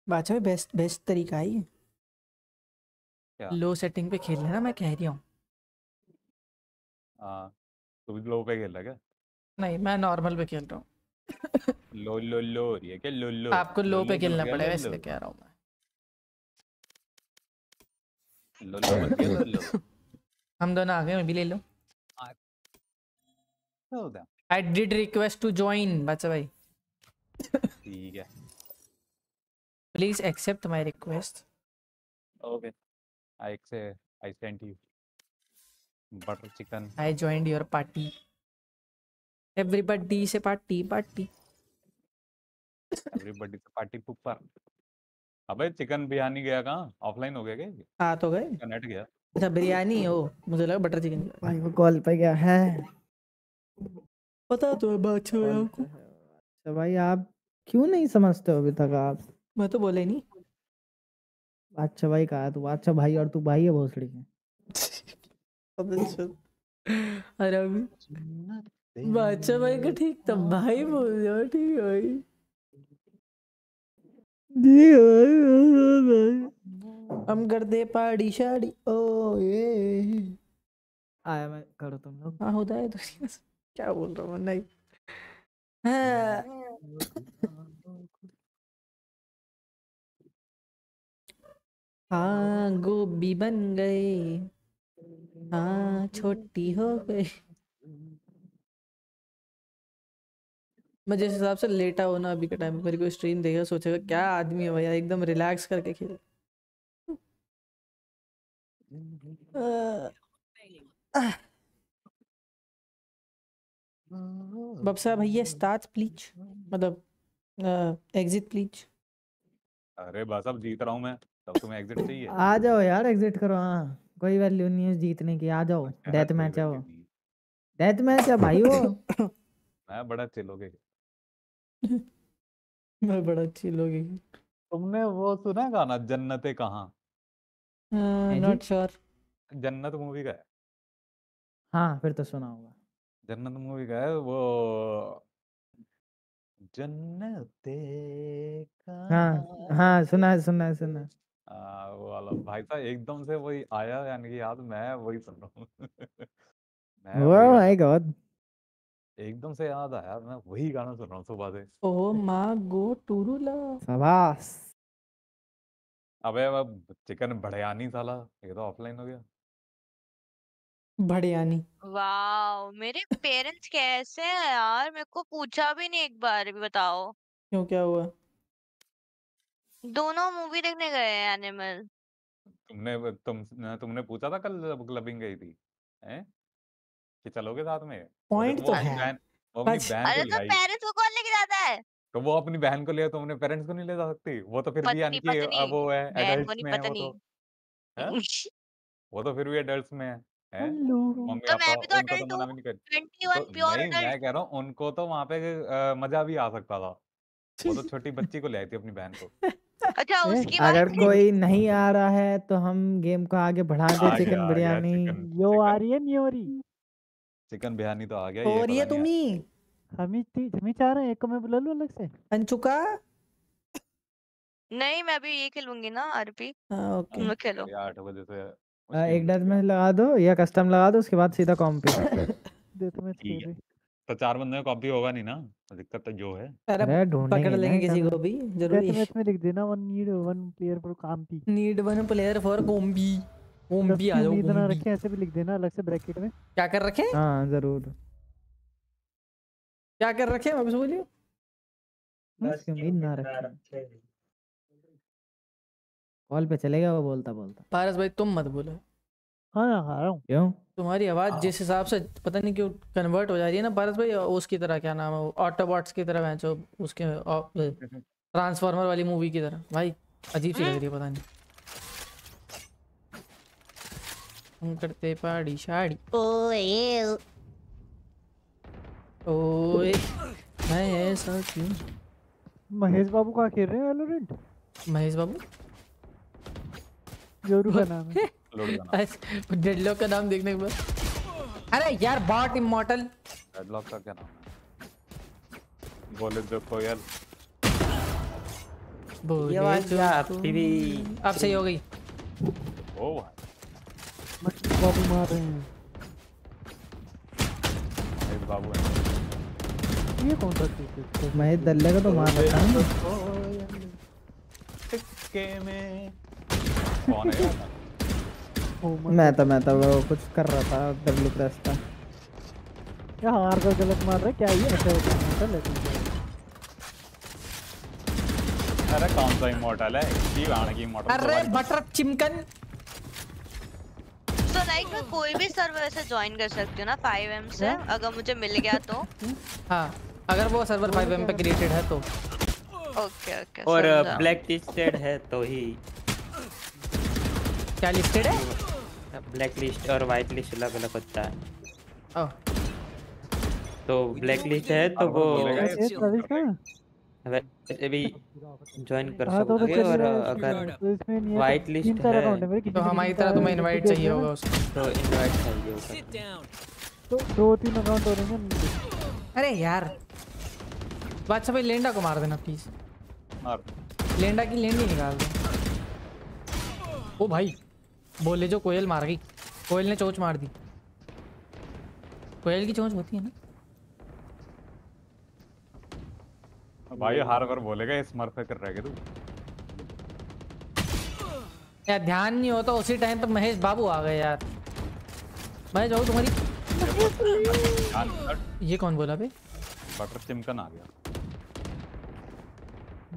बादशाह बेस्ट बेस्ट तरीका है ये। लो सेटिंग पे खेल लेना मैं कह रही हूँ। हाँ। तू भी लो पे खेल रहा क्या? नहीं मैं नॉर्मल पे खेल रहा हूँ। लो लो लो ये क्या? लो लो आपको लो पे खेलना पड़ेगा लो, इसलिए लो? कह रहा हूँ मैं। लो लो मत ये लो लो हम दोनों आ गए मैं भी ले लो। I did request to join Badshah भाई। ठीक है। Please accept my request okay I say I sent you butter chicken I joined your party everybody say party party everybody say party pooper अबे चिकन बिरयानी गया कहाँ? Offline हो गया क्या? आ तो गए। नेट गया। अच्छा बिरयानी हो मुझे लगा बटर चिकन भाई वो कॉल पे गया है। पता तो है बादशाह भाई आपको। तो भाई आप क्यों नहीं समझते हो अभी तक आप? मैं तो बोले ही नहीं। अच्छा भाई कहा तू। अच्छा भाई और तू भाई है भोसड़ी के। बादशाह भाई का ठीक था भाई बोल जाओ ठीक है भाई। हम कर दे पार्टी शाड़ी ओ ये आया मैं करो तुम लोग। हाँ होता है तो क्या बोल रहा हूँ नहीं। हाँ। हाँ गोभी बन गए हाँ छोटी हो गई। मैं जिस हिसाब से लेटा हो ना अभी के टाइम मेरी कोई स्ट्रीम देखेगा सोचेगा क्या आदमी है भैया एकदम रिलैक्स करके खेल बबसा भैया स्टार्ट प्लीज़ मतलब एग्जिट प्लीज़ अरे बस अब जीत रहा हूँ मैं तब तुम्हें एग्जिट चाहिए। आ जाओ यार एग्जिट करो हाँ। कोई वैल्यू नहीं है जीतने की आ जाओ डेथ मैच है वो। डेथ मैच है भाई वो। मैं बड़ा चिलोगे मैं बड़ा अच्छी लोग तुमने वो सुना गाना जन्नते कहाँ? Not sure. जन्नत मूवी का है। हाँ फिर तो सुना होगा। जन्नत मूवी का है वो। जन्नते हाँ हाँ सुना है सुना है सुना है। आ, वो वाला। भाई साहब एकदम से वही आया यानी कि याद मैं वही सुन रहा हूँ। मैं वही माय गॉड। एकदम से याद आया मैं वही गाना सुन रहा हूँ सुबह से। ओ माँ गो टूरूला शाबाश। अबे अब चिकन बढ़ियानी साला ये तो ऑफलाइन हो गया। बढ़ियानी। वाओ मेरे पेरेंट्स कैसे हैं यार मेरे को पूछा भी नहीं एक बार भी बताओ। क्यों क्या हुआ? दोनों मूवी देखने गए हैं एनिमल। तुमने ब- तुम तुमने पूछा था कल जब क्लबिंग गई थी हैं? कि चलोगे साथ में? वो देखो तो वो अपनी है। बहन वो अपनी बस- बहन अरे तो पेरेंट्स को कौन लेके जाता है? तो वो अपनी बहन को लिया तुमने पेरेंट्स को नहीं ले जा सकती? वो तो फिर भी यानी पत्नी कि पत्नी अब वो है बहन को एडल्ट्स नहीं में है वो पत्नी। तो हैं? वो तो फिर भी एडल्ट्स में है हैं? हेलो। मम्मी तो मैं पापा भी तो उनको तो adult मना हूँ भी नहीं कर ट्वेंटी वन तो प्योर नहीं मैं अडल्ट कह रहा हूँ उनको तो वहाँ पे अ, मज़ा भी आ सकता था। वो तो छोटी बच्ची को ले आई थी अपनी बहन को। अच्छा उसकी अगर कोई नहीं आ रहा है तो हम गेम को आगे बढ़ा दे चिकन बिरयानी। यो आ रही है न्योरी? चिकन बिरयानी तो आ गया और ये पता नहीं है। हम ही हम ही चाह रहे हैं एक को मैं बुला लूँ अलग से। अंचुका नहीं मैं भी ये खेलूँगी ना आरपी। हाँ ओके। तुम खेलो। ये आठ बजे से एक मैच लगा दो या कस्टम लगा दो उसके बाद सीधा कॉम्पी। दे तो मैं ठीक है। रही तो चार बंदे में कॉपी होगा नहीं ना? दिक्कत तो जो है। अरे ढूंढेंगे पकड़ लेंगे किसी को भी ज़रूरी मैच में लिख देना one need one player for comp need one player for combi combi आ जाओ उम्मीद ना कोम्बी रखे? ऐसे भी लिख देना अलग से ब्रैकेट में। क्या कर रखे हाँ? ज़रूर। क्या कर रखे वापस बोलिए। बस की उम्मीद ना रखें। कॉल पे चलेगा वो बोलता बोलता पारस भाई तुम मत बोलो। हाँ रहा हूँ। क्यों? तुम्हारी आवाज़ जिस हिसाब से पता नहीं क्यों कन्वर्ट हो जा रही है ना भारत भाई उसकी तरह क्या नाम है वो ऑटोबॉट्स की तरह जो उसके ट्रांसफॉर्मर वाली मूवी की तरह। भाई अजीब सी लग रही है पता नहीं। हम करते पहाड़ी शाड़ी। ओए ओए मैं ऐसा क्यों? महेश बाबू कहाँ खेल रहे हैं वैलोरेंट महेश बाबू? जोरू का नाम है। डेडलॉक का नाम देखने के बाद। अरे यार बॉट इमोर्टल डेडलॉक का क्या नाम है? बोले जो कोयल। बोले आवाज़ जो क्या तुम- टीवी अब सही हो गई। ओ भाई। महेश बाबू मार रहे हैं। महेश बाबू है। ये कौन सा चीज़ है? महेश दल्ले को तो मार रखा है टिक्के में। कौन है यार? मैं तो मैं तो वो कुछ कर रहा था डब्ल्यू प्रेस था। क्या हार कर गलत मार रहा है? क्या ये ऐसा होता है चल लेते हैं अरे कौन सा इमोर्टल है? की गाने की इमोर्टल अरे बटर चिमकन। तो लाइक मैं कोई भी सर्वर से ज्वाइन कर सकती हूँ ना 5M से अगर मुझे मिल गया तो। हाँ अगर वो सर्वर 5M पे क्रिएटेड है तो। ओके ओके और ब्लैक लिस्टेड है तो ही। क्या लिस्टेड है? ब्लैक लिस्ट और वाइट लिस्ट अलग अलग होता है। तो ब्लैक लिस्ट है तो वो बोलेगा ये ये प्रवेश कहाँ वैसे भी ज्वाइन कर हाँ तो तो सकते हो और अगर तो है तो चार है, है तो हमारी तरह तुम्हें इनवाइट चाहिए होगा उसको। तो इनवाइट चाहिए होगा। तो दो तीन अकाउंट हो रहे हैं अरे यार बादशाह भाई लेंडा को मार देना प्लीज़ मार लेंडा की लेंडी निकाल दो। ओ भाई। बोले जो कोयल मार गई। कोयल ने चोंच मार दी। कोयल की चोंच होती है ना? भाई हार बार बोलेगा इस स्मर्फ कर रहा है तू। यार ध्यान नहीं होता उसी टाइम पे महेश बाबू आ गए यार। महेश बाबू तुम्हारी ये कौन बोला बे? बटर चिमकन आ गया।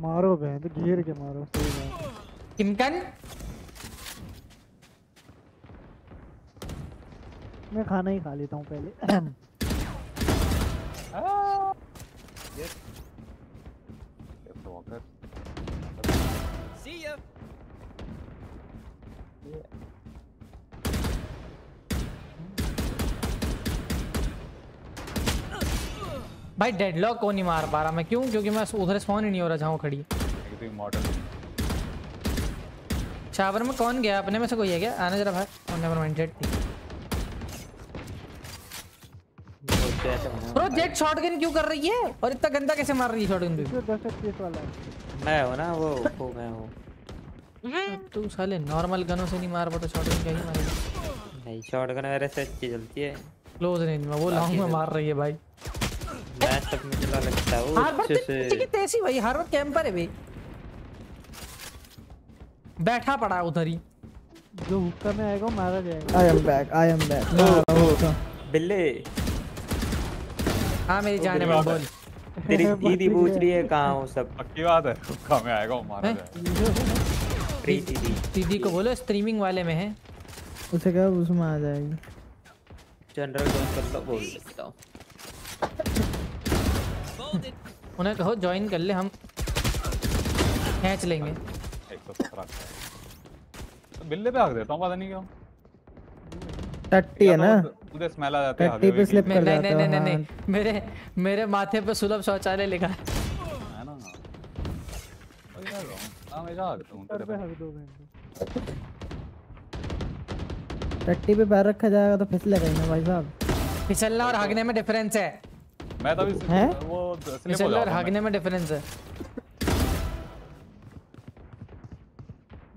मारो बहन तो घेर के मारो सही बात। चिमकन? मैं खाना ही खा लेता हूँ पहले। भाई डेडलॉक को नहीं मार पा रहा मैं। क्यों? क्योंकि मैं उधर स्पॉन ही नहीं हो रहा जहाँ खड़ी शावर में कौन गया? अपने में से कोई है क्या? आना जरा भाई। माइंडेड वो तो ऐसा बना ब्रो जेट शॉटगन क्यों कर रही है? और इतना गंदा कैसे मार रही है शॉटगन पे वाला मैं हूँ ना वो वो मैं हूँ। तू साले नॉर्मल गनों से नहीं मार पाता शॉटगन क्या ही मारेगा? नहीं शॉटगन मेरे से अच्छी चलती है। क्लोज रेंज में वो लॉन्ग में मार रही है भाई। मैं सब में चला लगता हूँ हर बार अच्छे की से तेज़ी भाई? हर बार कैंपर है भाई। बैठा पड़ा उधर ही। जो हुक्का में आएगा मारा जाएगा। I am back I am back हाँ, बिल्ले। हाँ मेरी जान है बोल। तेरी दीदी पूछ रही है कहाँ हो सब? पक्की बात है हुक्का में आएगा वो मारा हैं? जाएगा प्रीति दीदी को बोलो स्ट्रीमिंग वाले में है। उसे क्या उसमें आ जाएगी? जनरल जोन कर लो बोल देता हूँ। उन्हें कहो ज्वाइन कर ले हम खींच लेंगे। सत्रह तो बिल्ले पे आग देता हूँ पता नहीं क्यों। टट्टी है तो ना? स्मेल आ जाती है टट्टी पे स्लिप कर नहीं जाता नहीं नहीं नहीं हाँ। नहीं मेरे मेरे माथे पे सुलभ शौचालय लिखा है। है ना? हूँ हूँ तेरे पे। टट्टी पे पैर रखा जाएगा तो फिसलेगा ही ना भाई साहब। फिसलना और हगने में डिफरेंस है। मैं तभी हैं? वो स्लिप हो फिसलना और मैं। हगने में। डिफरेंस है।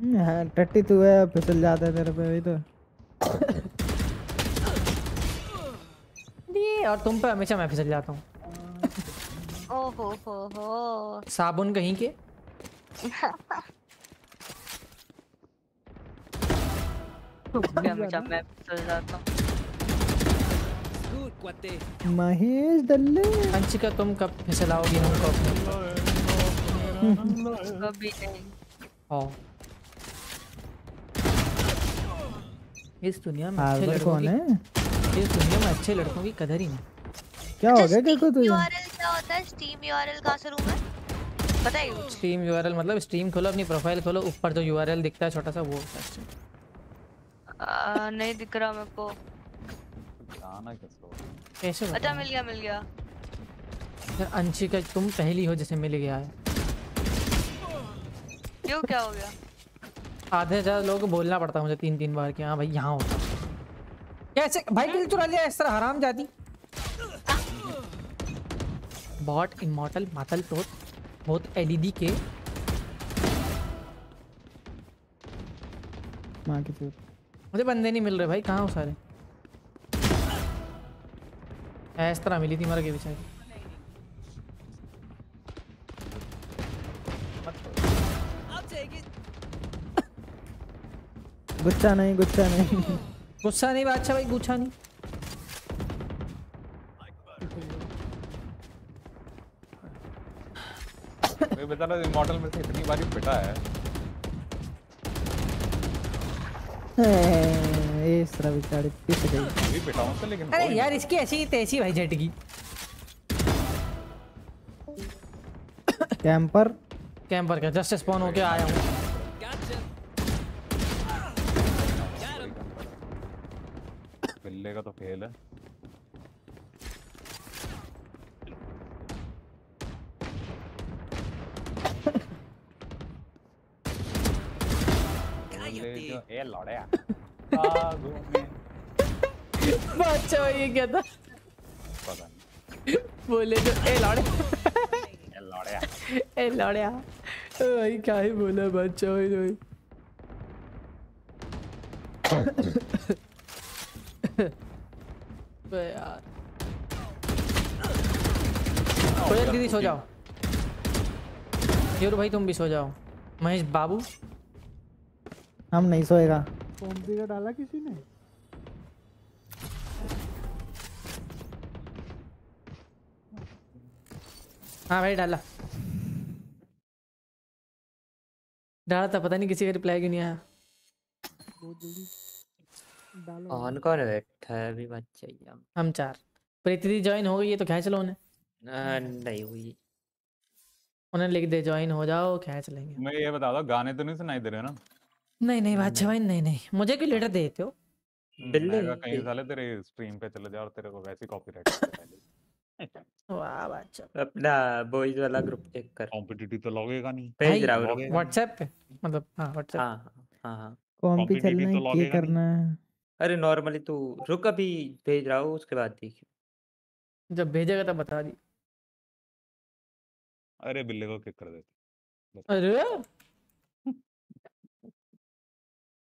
हम्म, हाँ, टट्टी तू है फिसल जाता है तेरे पे वही तो। ये और तुम पे हमेशा मैं फिसल जाता हूँ। ओहो हो हो। साबुन कहीं के? हूँ। महेश दल्ले। अंशिका तुम कब फिसलाओगी हमको अपने? कभी नहीं। हाँ। इस दुनिया में कौन है? इस दुनिया में अच्छे लड़कों की कदर ही नहीं। क्या हो गया क्या को तुझे यूआरएल क्या होता है? स्टीम यूआरएल कहाँ से रूम है? बताइए कुछ स्ट्रीम यूआरएल मतलब स्ट्रीम खोलो अपनी प्रोफ़ाइल खोलो ऊपर जो यूआरएल दिखता है छोटा सा वो है। आ, नहीं दिख रहा मेरे को। जाना किसको? कैसे अच्छा मिल गया मिल गया। यार अंशिका तुम पहली हो जैसे मिल गया है। क्यों क्या हो गया? आधे ज़्यादा लोगों को बोलना पड़ता है मुझे तीन तीन बार कि हाँ भाई यहाँ होता। कैसे? भाई किल चुरा लिया इस तरह हराम जाती। बॉट इमोर्टल मातल टोट बहुत एलईडी के। माँ की चूत मुझे बंदे नहीं मिल रहे भाई कहाँ हो सारे? इस तरह मिली थी मर के बेचारी। गुस्सा नहीं गुस्सा नहीं। गुस्सा नहीं बादशाह भाई गुच्छा नहीं। ये बेचारा इमॉर्टल में से इतनी बारी पिटा है। ए, इस तरह बेचारी पिस गई। अभी पिटा हूँ उससे लेकिन अरे यार इसकी ऐसी तैसी भाई जेट की। कैंपर कैंपर का जस्ट स्पॉन होके आया हूँ। बिल्ले का तो फेल है ए बादशाह भाई ये क्या था पता नहीं बोले जो ए लौड़े ए लड़या ए लौड़या भाई क्या ही बोला बादशाह भाई यार। कोयल दीदी सो जाओ। यूर भाई तुम भी सो जाओ। महेश बाबू। हम नहीं सोएगा। का डाला किसी ने? हाँ भाई डाला। डाला था पता नहीं किसी का रिप्लाई क्यों नहीं आया। ऑन कौन बैठा है? अभी बात चाहिए हम हम चार प्रीति ज्वाइन हो गई है तो खींच लो उन्हें। नहीं हुई। उन्हें लिख दे ज्वाइन हो जाओ खींच लेंगे। मैं ये बता दो गाने तो नहीं सुनाई दे रहे ना? नहीं नहीं बादशाह भाई नहीं नहीं। मुझे क्यों लेटर देते हो बिल्ले कहीं साले तेरे स्ट्रीम पे चले जा और तेरे को वैसे कॉपीराइट वाह बच्चा अपना बॉयज़ वाला ग्रुप चेक कर। कॉम्पिटिटिव तो लगेगा नहीं। भेज रहा हूँ। व्हाट्सएप पे? मतलब हाँ व्हाट्सएप हाँ हाँ हाँ कौन है तो लगेगा करना है अरे नॉर्मली तू रुक अभी भेज रहा हूँ उसके बाद देख। जब भेजेगा तब बता दी। अरे बिल्ले को किक कर देते अरे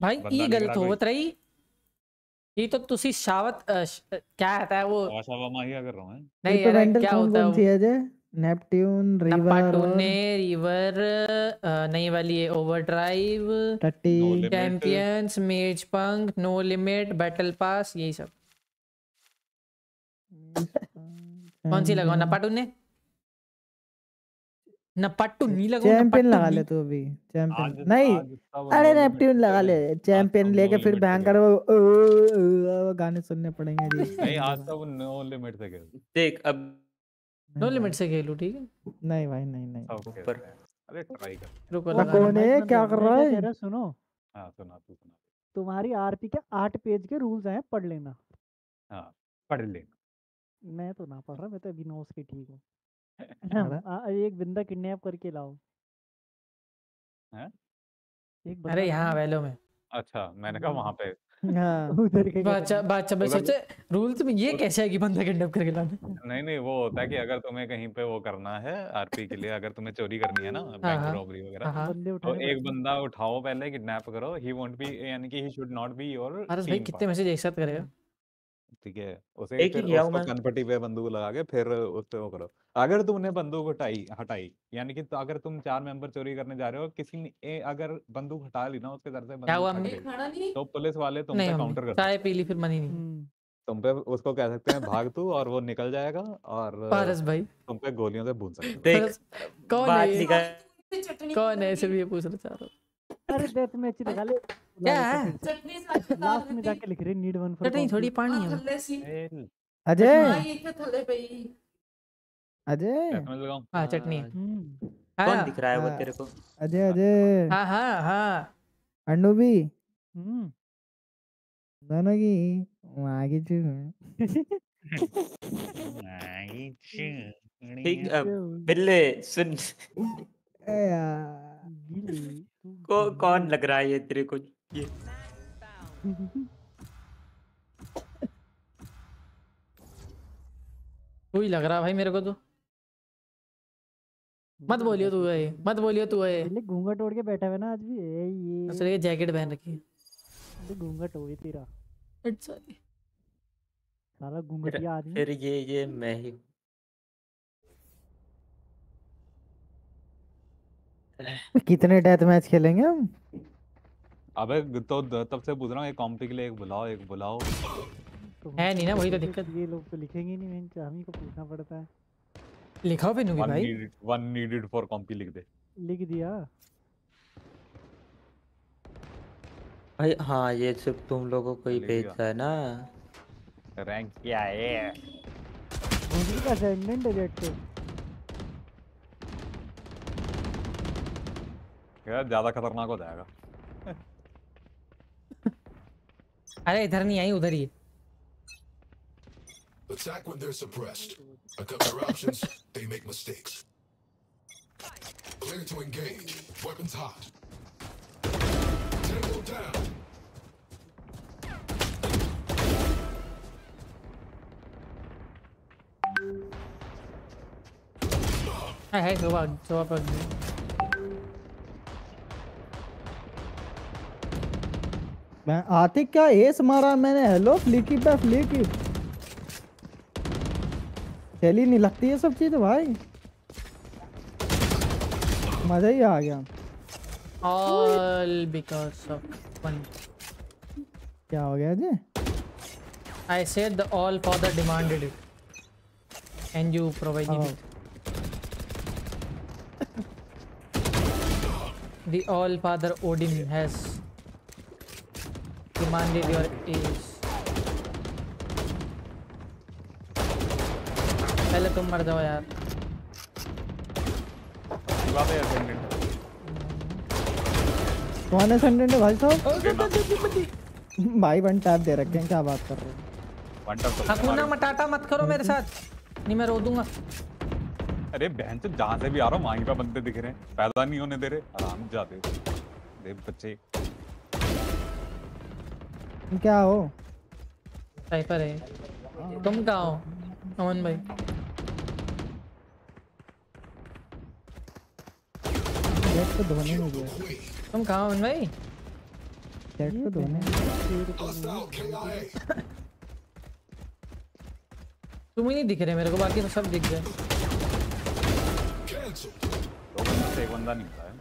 भाई ये गलत। होत रही। ये तो तुसी शावत अ, श- क्या आता है वो? आशा वमा ही कर रहा हूँ। नहीं तो यार क्या होता है नेपट्यून रिवर नपाटूने रिवर नई वाली है ओवरड्राइव टट्टी No limit. Champions maze punk no limit battle pass यही सब। कौन सी लगाओ? नपाटू ने? नपाटू नहीं लगाओ चैंपियन लगा ले। तू अभी चैंपियन। नहीं अरे नेपट्यून लगा ले गए। चैंपियन लेके फिर भयंकर वो गाने सुनने पड़ेंगे जी नहीं आज सब नो लिमिट से देख अब नो नहीं लिमिट से खेलू ठीक है? भाई, नहीं भाई नहीं नहीं। ऊपर। रहे अरे ट्राई कर। रुको ना कौन है? क्या कर रहा है? रहा सुनो। हाँ सुना तू सुना। तुम्हारी आरपी के आठ पेज के रूल्स हैं पढ़ लेना। हाँ पढ़ ले मैं तो ना पढ़ रहा मैं तो अभी नोस के ठीक हूँ। अरे। एक बंदा किडनैप करके लाओ। हैं? एक अरे यहाँ वेलो में अच्छा मैंने कहा वहाँ पे हाँ। बादशाह बादशाह बस अगर- सोचे रूल्स में ये कैसे है कि बंदा किडनैप करके लाने? नहीं नहीं वो होता है कि अगर तुम्हें कहीं पे वो करना है आरपी के लिए अगर तुम्हें चोरी करनी है ना बैंक हाँ। रॉबरी वगैरह हाँ हाँ। तो एक बंदा उठाओ पहले किडनैप करो। ही वोंट बी यानी कि he should not be your अरे भाई कितने मैसेज एक साथ करेगा। ठीक है उसे एक ही फिर किया हूँ उसको मैं। कनपट्टी पे बंदूक लगा के फिर उस पे वो करो। अगर तुमने बंदूक हटाई हटाई यानी कि तो अगर तुम चार मेंबर चोरी करने जा रहे हो किसी ने ए, अगर बंदूक हटा ली ना उसके घर से क्या हुआ बंदूक हट अम्मी? गई। तो पुलिस वाले तुम नहीं पे काउंटर कर चाय पी ली फिर मन नहीं। हम्म, तुम पे उसको कह सकते हैं भाग तू और वो निकल जाएगा और पारस भाई। तुम पे गोलियों से भून सकते हो। देख पारस कौन बात है ये? निकल कौन है सिर्फ़ ये पूछना चाह रहा हूँ अरे डेथ मैच लगा ले क्या है लास्ट में जाके लिख रहे नीड वन फॉर चटनी थोड़ी पानी है। अजय। हाँ अजय। हाँ चटनी। हम्म कौन दिख रहा है वो हाँ। तेरे को? अजय अजय। हाँ हाँ हाँ। भी हम्म। दोनों की। चू। ठीक बिल्ले सुन। ए यार। को कौन लग रहा है ये तेरे को? ये। तू ही लग रहा भाई मेरे को तो। मत बोलियो तू है मत बोलियो तू है पहले घूंघट ओढ़ के बैठा हुआ ना आज भी। ए ये। दूसरे की जैकेट पहन रखी है। अरे घूंघट हो तेरा। Sorry. सारा घूंघटिया आदमी। फिर ये ये मैं ही कितने डेथ मैच खेलेंगे हम? अबे तो तब से पूछ रहा हूँ एक कॉम्पी के लिए एक बुलाओ एक बुलाओ। तो है नहीं ना, वही तो दिक्कत। ये लोग तो लिखेंगे नहीं मैं हम ही को पूछना पड़ता है। लिखाओ भी नहीं भाई। वन नीडेड फॉर कॉम्पी लिख दे। लिख दिया? भाई हाँ ये सिर्फ़ तुम लोगों को ही भेजता है ना। रैंक क्या है? घूंघट का असाइनमेंट है जेट पे यार ज़्यादा खतरनाक हो जाएगा। अरे इधर नहीं आई उधर ही है। Attack when they're suppressed. I cut their options, they make mistakes. Clear to engage. Weapons hot. Tango down. हाँ है सुबह सुबह पर मैं आतिक क्या एस मारा मैंने हेलो फ्लिकी पे फ्लिकी चली नहीं लगती है सब चीज़ भाई। मज़ा ही आ गया। ऑल बिकॉज़ ऑफ़ वन क्या हो गया जी? I said the all for the demanded it and you providing it The All Father Odin has demanded your ace. पहले तुम मर जाओ यार। है। कौन है संडेंट भाई साहब? भाई वन टैप दे रखे हैं क्या बात कर रहे हो? Tap तो हकुना मटाटा मत करो मेरे साथ। नहीं मैं रो दूँगा। अरे बहन तो जहाँ से भी आ रहा हूँ वहीं पे बंदे दिख रहे हैं। पैदा नहीं होने दे रहे। आराम से जाते दे बच्चे। क्या हो? साइपर है। तुम कहाँ हो? अमन भाई। जेट को धोने में गया। तुम कहाँ हो अमन भाई? जेट को धोने में तुम ही नहीं दिख रहे मेरे को बाकी तो सब दिख गए। एक बंदा नहीं होता है आय,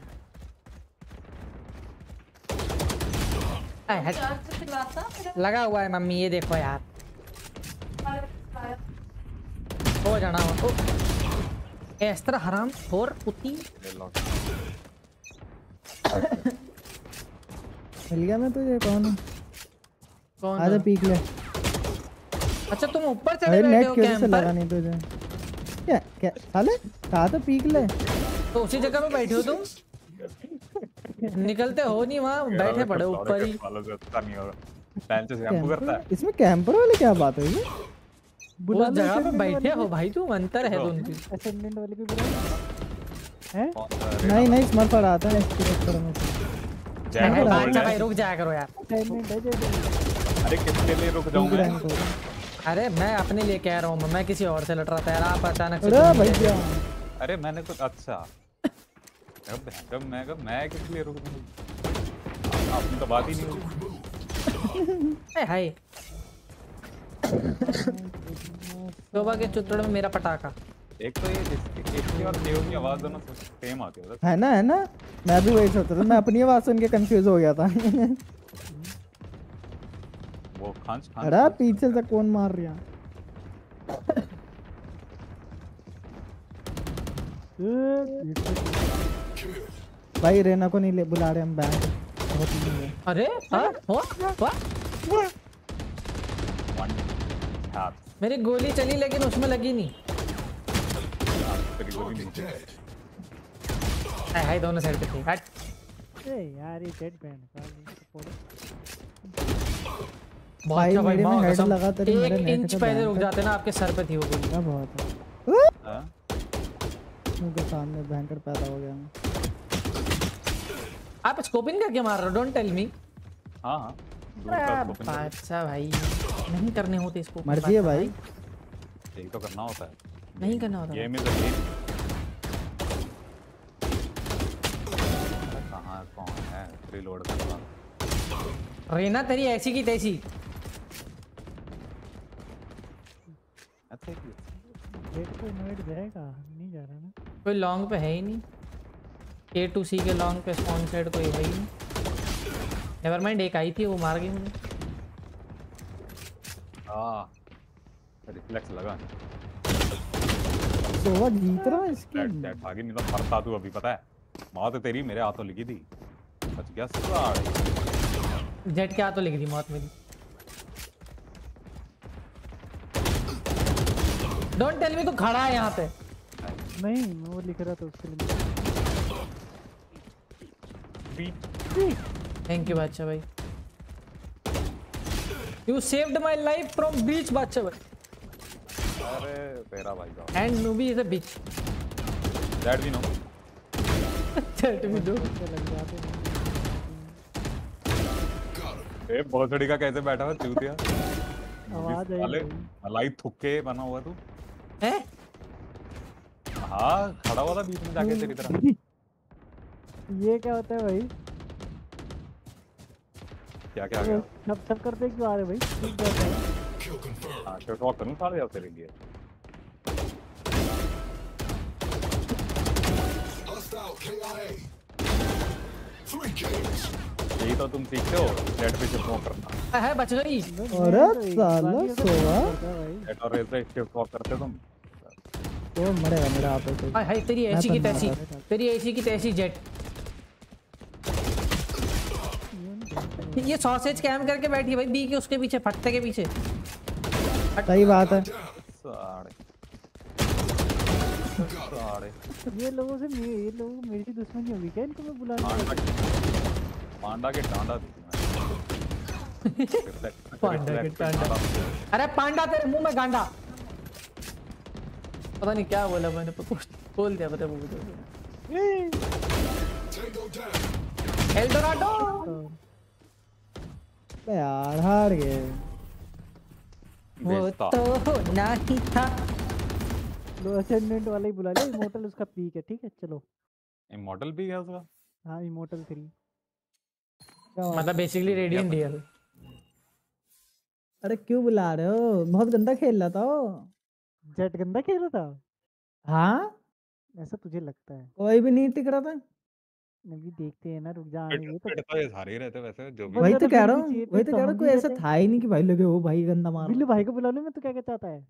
हट। लगा हुआ है मम्मी ये देखो यार। हो जाना हो ओ इस तरह हराम और पुती ले मिल गया मैं तुझे कौन हूँ? कौन? आजा पीक ले। अच्छा तुम ऊपर चढ़े अरे बैठे हो कैंप लगा नहीं तुझे? क्या क्या? साले कहा तो पीक ले। तो उसी जगह पे बैठे हो तुम? निकलते हो नहीं वहाँ बैठे पड़े ऊपर ही। अच्छा नहीं है। इसमें कैंपर वाले क्या बात हुई उस जगह पे बैठे हो भाई तुम अंतर है तुम असेंडेंट वाले भी बुला हैं? कौन सा रे नहीं नहीं स्मर पड़ा आता है इसके चक्कर में तो रहा भाई रुक जाया करो यार। है अरे किसके लिए रुक जाऊँ मैं हो अरे मैं अपने लिए कह रहा हूँ मैं किसी और से लड़ रहा था यार आप अचानक से अरे तुम ही भैया अरे मैंने तो अच्छा। बहन चो, मैं कब मैं किस लिए रुक जाऊँ? आपने तो बात ही नहीं ए, हाय शोभा के चुतड़ में मेरा पटाखा। एक तो ये इसकी और देव की आवाज़ दोनों सेम आती है है ना है ना? मैं भी वही सोच रहा था मैं अपनी आवाज़ सुन के कंफ्यूज हो गया था। वो खांच खांच। अरे पीछे से कौन मार रहा? भाई रेना को नहीं ले बुला रहे हम बैंक बहुत ही है अरे हाँ मेरी गोली चली लेकिन उसमें लगी नहीं. हाय हाय दोनों साइड पे थे। हट ए यार ये डेड बैंड का सपोर्ट भाई अच्छा भाई मेरे में हेड लगा तेरे मेरे एक इंच पहले रुक जाते ना आपके सर पे थी वो गोली। का बहुत है? हाँ? मुँह सामने बैंकर पैदा हो गया। मैं आप स्कोपिंग करके मार रहे हो? डोंट टेल मी हाँ हाँ। अच्छा भाई नहीं करने होते इसको मर्ज़ी है भाई। यही तो करना होता है। नहीं करना होता। गेम इज़ अ गेम कहाँ कौन है? रिलोड कर रहा रेना तेरी ऐसी की तैसी। अच्छा को इनवाइट जाएगा। नहीं जा रहा ना। कोई लॉन्ग पे है ही नहीं। ए टू सी के लॉन्ग पे स्पॉन साइड कोई है ही नहीं। नेवर माइंड एक आई थी वो मार गई मुझे। हाँ रिफ्लेक्स लगा। सोवा जीत रहा है इसकी डेड डेड भागी नहीं तो मरता तू अभी पता है। मौत तो तेरी मेरे हाथों लिखी थी। बच गया साढ़े जेट के हाथों लिख दी मौत मेरी। डोंट टेल मी तू खड़ा है यहाँ पे। नहीं मैं वो लिख रहा था उसके लिए। थैंक यू बादशाह भाई you saved my life from bitch Badshah भाई अरे तेरा भाई साहब and noobie is a bitch that भी नो जेट भी दो लग जाते हैं ए भोसड़ी का कैसे बैठा हुआ? चूतिया। आवाज़ आई भाई। मलाई थुक्के बना हुआ तू। हैं? हाँ खड़ा हुआ था बीच में जाके तेरी तरह। ये क्या होता है भाई? क्या क्या गया सब सब करते क्यों आ रहे भाई? ठीक है हाँ शॉट वॉक करूँ साढ़े जाओ तेरे लिए। Hostile KIA. Three kills. यही तो तुम सीखते हो डेड पे शिफ्ट वॉक करना। है बच गई। अरे साला सोवा डेड और रेस पे शिफ्ट वॉक करते तुम। वो मरेगा मेरा आप ऐसे हाय हाय तेरी ऐसी तो की तैसी तेरी ऐसी की तैसी जेट ये सॉसेज कैम करके बैठी है भाई बी के उसके पीछे फटते के पीछे। सही बात है। साढ़े साढ़े ये लोगों से मे- ये लोगों मेरी दुश्मनी होगी क्या इनको मैं बुला पांडा के दी पांडा के डांडा। अरे पांडा तेरे मुँह में गांडा। पता नहीं क्या बोला मैंने बोल दिया पता मुझे Tango एल्डोराडो यार हार गए। वो तो होना ही था। लो असेंडेंट वाला ही बुला लिया इमोर्टल उसका पीक है ठीक है चलो। इमॉर्टल भी है उसका? हाँ इमोर्टल थ्री मतलब बेसिकली रेडियंट डीएल अरे क्यों बुला रहे हो? बहुत गंदा खेल रहा था वो। जेट गंदा खेल रहा था? हाँ? ऐसा तुझे लगता है। कोई भी नहीं टिक रहा था। अभी देखते हैं ना रुक जा आने दे तो फिट तो ये सारे ही रहते वैसे जो भी वही तो तो कह रहा हूँ वही तो तो कह रहा हूँ कोई ऐसा था ही नहीं कि भाई लगे वो भाई गंदा मार बिल्लू भाई को बुला लो मैं तो क्या क्या चाहता है।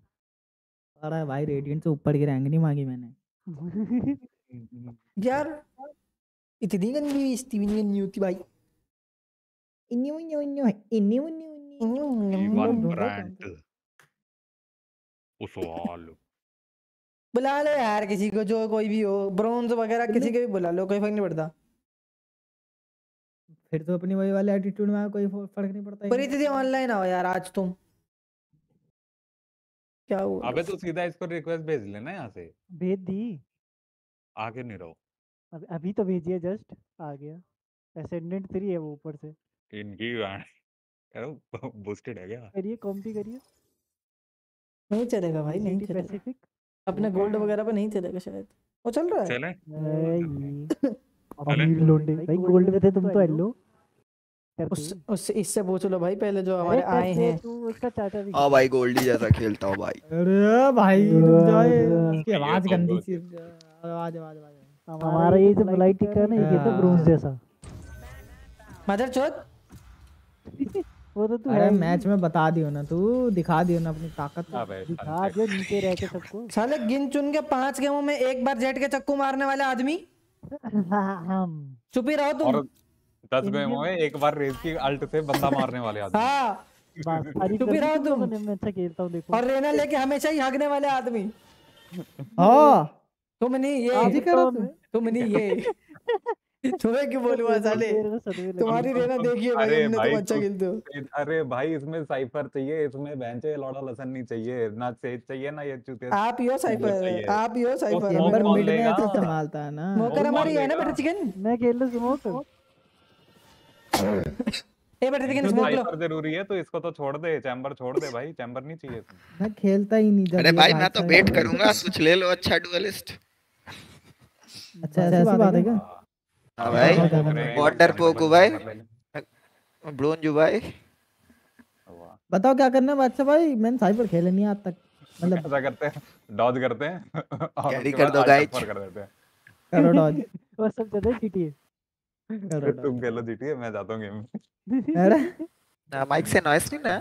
अरे भाई रेडियंट से ऊपर की रैंक नहीं मांगी मैंने। यार इतनी गंदी नहीं करनी होती भाई। इन्यू इन्यू इन्यू इन्यू इन्यू ईवान ढूंढो ब्रांड उस बुला लो यार किसी को जो कोई भी हो ब्रोंज वगैरह किसी के भी बुला लो कोई फ़र्क नहीं पड़ता। फिर तो अपनी वही वाले एटीट्यूड में कोई फ़र्क नहीं पड़ता पर। दीदी ऑनलाइन आओ यार आज तुम। क्या हुआ? अबे तो सीधा इसको रिक्वेस्ट भेज लेना यहाँ से। भेज दी। आगे नहीं रहो। अभी अभी तो भेजी है जस्ट आ गया। असेंडेंट थ्री है वो ऊपर से। इनकी करो बूस्टेड है क्या? करिए कॉम्पी करिए। नहीं चलेगा भाई नहीं चलेगा। पैसिफिक अपने गोल्ड वगैरह पे नहीं चलेगा शायद। वो चल रहा है? चले। अमीर लोंडे भाई गोल्ड में थे तुम तो हेलो उस उससे इससे पूछ लो भाई पहले जो हमारे आए हैं उसका चाचा भी भाई गोल्डी जैसा खेलता हूँ भाई अरे भाई इसकी आवाज़ गंदी सी आवाज़ आवाज़ आवाज़ हमारा ये जो है ना ये तो। ब्रोंज जैसा मदर चौथ वो तो तू अरे मैच में बता दियो ना तू दिखा दियो ना अपनी ताकत दिखा। जो नीचे रह के सबको साले गिन चुन के पाँच गेमों में एक बार जेट के चक्कू मारने वाले आदमी हम चुप ही रहो तुम। और दस गए हुए एक बार रेस की अल्ट से बंदा मारने वाले आदमी। हाँ। चुप ही रहो तुम। मैं अच्छा खेलता हूँ देखो। और रेना लेके हमेशा ही हगने वाले आदमी। हाँ। तुम नहीं आज ही ये करो तो तुम नहीं ये। तुम्हें क्यों बोलूँगा साले। तुम्हारी रेना देखिए भाई हमने भाई तुम अच्छा खेलते हो। अरे भाई इसमें साइफर चाहिए इसमें बेंचे लौड़ा लसन नहीं चाहिए ना सेज चाहिए ना ये चूते आप ही हो साइफर आप ही हो वो साइफर। नंबर मिड में लेगा? संभालता है ना। स्मोकर वो हमारी है ना? बटर चिकन मैं खेल रहा smoke a butter chicken smoke low. Cypher ज़रूरी है तो इसको तो छोड़ दे चैम्बर छोड़ दे भाई चैम्बर नहीं चाहिए इसमें। मैं खेलता ही नहीं अरे भाई मैं तो है। वेट करूँगा कुछ ले लो अच्छा डुअलिस्ट अच्छा ऐसी बात है क्या? हाँ भाई। ज़्यादा एक डरपोक नंबर हूँ भाई। नंबर ले ले। भाई। बताओ क्या करना है बादशाह भाई? मैंने साइबर खेले नहीं आज तक मतलब। ऐसा करते हैं डॉज करते हैं। उसके कर दो। F4 कर देते हैं। करो डॉज और सब चलते जीटीए करो फिर तुम खेलो जीटीए मैं जाता हूँ गेम अरे। ना माइक से नॉइस नहीं ना?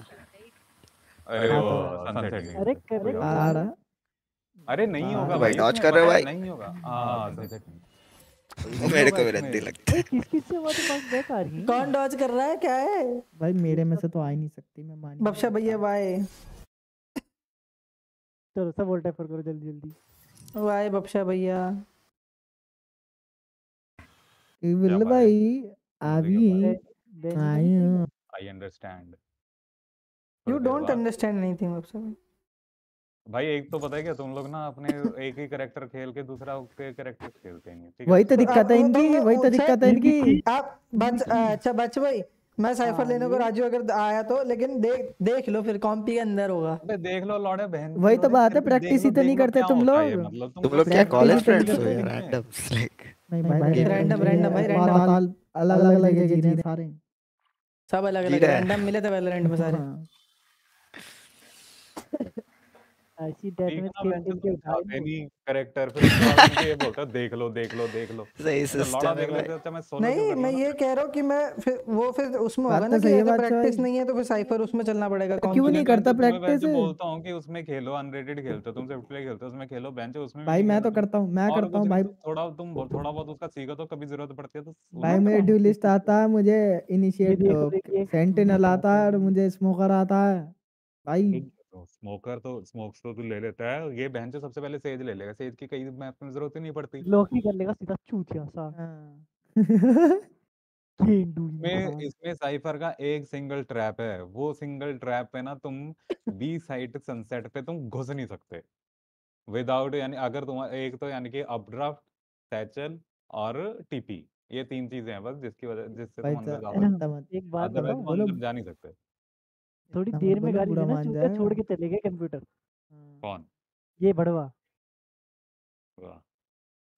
अरे हाँ, वो तो- सनसेट अरे कर रहे आ रहा अरे नहीं हाँ, होगा भाई, भाई। dodge इसमें कर रहे हो भाई? नहीं होगा। हाँ। वो मेरे को भी रद्दी लगता है। बैक आ रही है कौन डॉज कर रहा है? क्या है? भाई मेरे में से तो आ ही नहीं सकती मैं मान बख्शा भैया बाय चलो सब वोल्टा फॉर करो जल्दी जल्दी। बाय बख्शा भैया। विल भाई अभी I I understand you don't understand anything बख्शा भाई भाई एक तो पता है क्या तुम लोग ना अपने एक ही कैरेक्टर खेल के दूसरा के कैरेक्टर खेलते नहीं ठीक है? वही तो दिक्कत है इनकी वही तो दिक्कत है इनकी। आप बच अच्छा बच भाई मैं साइफर हाँ, लेने को राजू अगर आया तो लेकिन देख देख लो फिर कॉम्पी के अंदर होगा। अबे देख लो लौड़े बहन वही तो बात है, लो, ही तो नहीं करते तुम है लोग। मतलब तुम लोग क्या कॉलेज ही फ्रेंड्स हो यार हैं। रैंडम्स लाइक नहीं भाई भाई, random random, भाई, है। पाताल अलग अलग लगे जी सारे। सब अलग अलग रैंडम मिले थे वैलोरेंट में सारे। ऐसी ठीक डेथ है में ना खेल बहन खेल चोद, के तुम उठाए चाहते नहीं कैरेक्टर फिर उसके बाद मुझे ये बोलते हो देख लो देख लो देख लो। सही तो लौड़ा सिस्टम है देख भाई। लेते मैं सोलो नहीं मैं ये कह रहा हूँ कि मैं फिर वो फिर उसमें बात होगा तो ना कि सही है अगर बादशाह प्रैक्टिस नहीं है तो फिर साइफर उसमें चलना पड़ेगा क्यों नहीं मैं करता तो तुम्हें? वैसे बोलता हूँ कि उसमें खेलो अनरेटेड खेलते हो तुम सिर्फ़ प्ले खेलते हो उसमें खेलो बेंच उसमें भी भाई मैं तो करता हूँ मैं और करता हूँ भाई। तो थोड़ा तुम थोड़ा बहुत उसका सीखो तो कभी ज़रूरत पड़ती है तो भाई करो। ड्यूलिस्ट आता है मुझे इनिशिएट देखो, देखिए, सेंटिनल आता है और मुझे स्मोकर आता है। भाई तो स्मोकर तो स्मोक्स तो तू ले लेता है ये बहन सबसे पहले सेज ले लेगा सेज की कई मैप में ज़रूरत ही नहीं पड़ती। लॉक ही कर लेगा सीधा चूतिया सा। हाँ। में इसमें साइफर का एक सिंगल ट्रैप है वो सिंगल ट्रैप पे ना तुम बी साइड सनसेट पे तुम घुस नहीं सकते। विदाउट यानी अगर तुम्हारा एक तो यानी कि अपड्राफ्ट सैचल और टीपी ये तीन चीज़ें हैं बस जिसकी वजह जिससे तुम अंदर जा सकते बात अदरवाइज़ तुम जा नहीं सकते। थोड़ी देर में गाली देना चूतिया छोड़ के चले गए कंप्यूटर। कौन? ये बड़वा। वाह।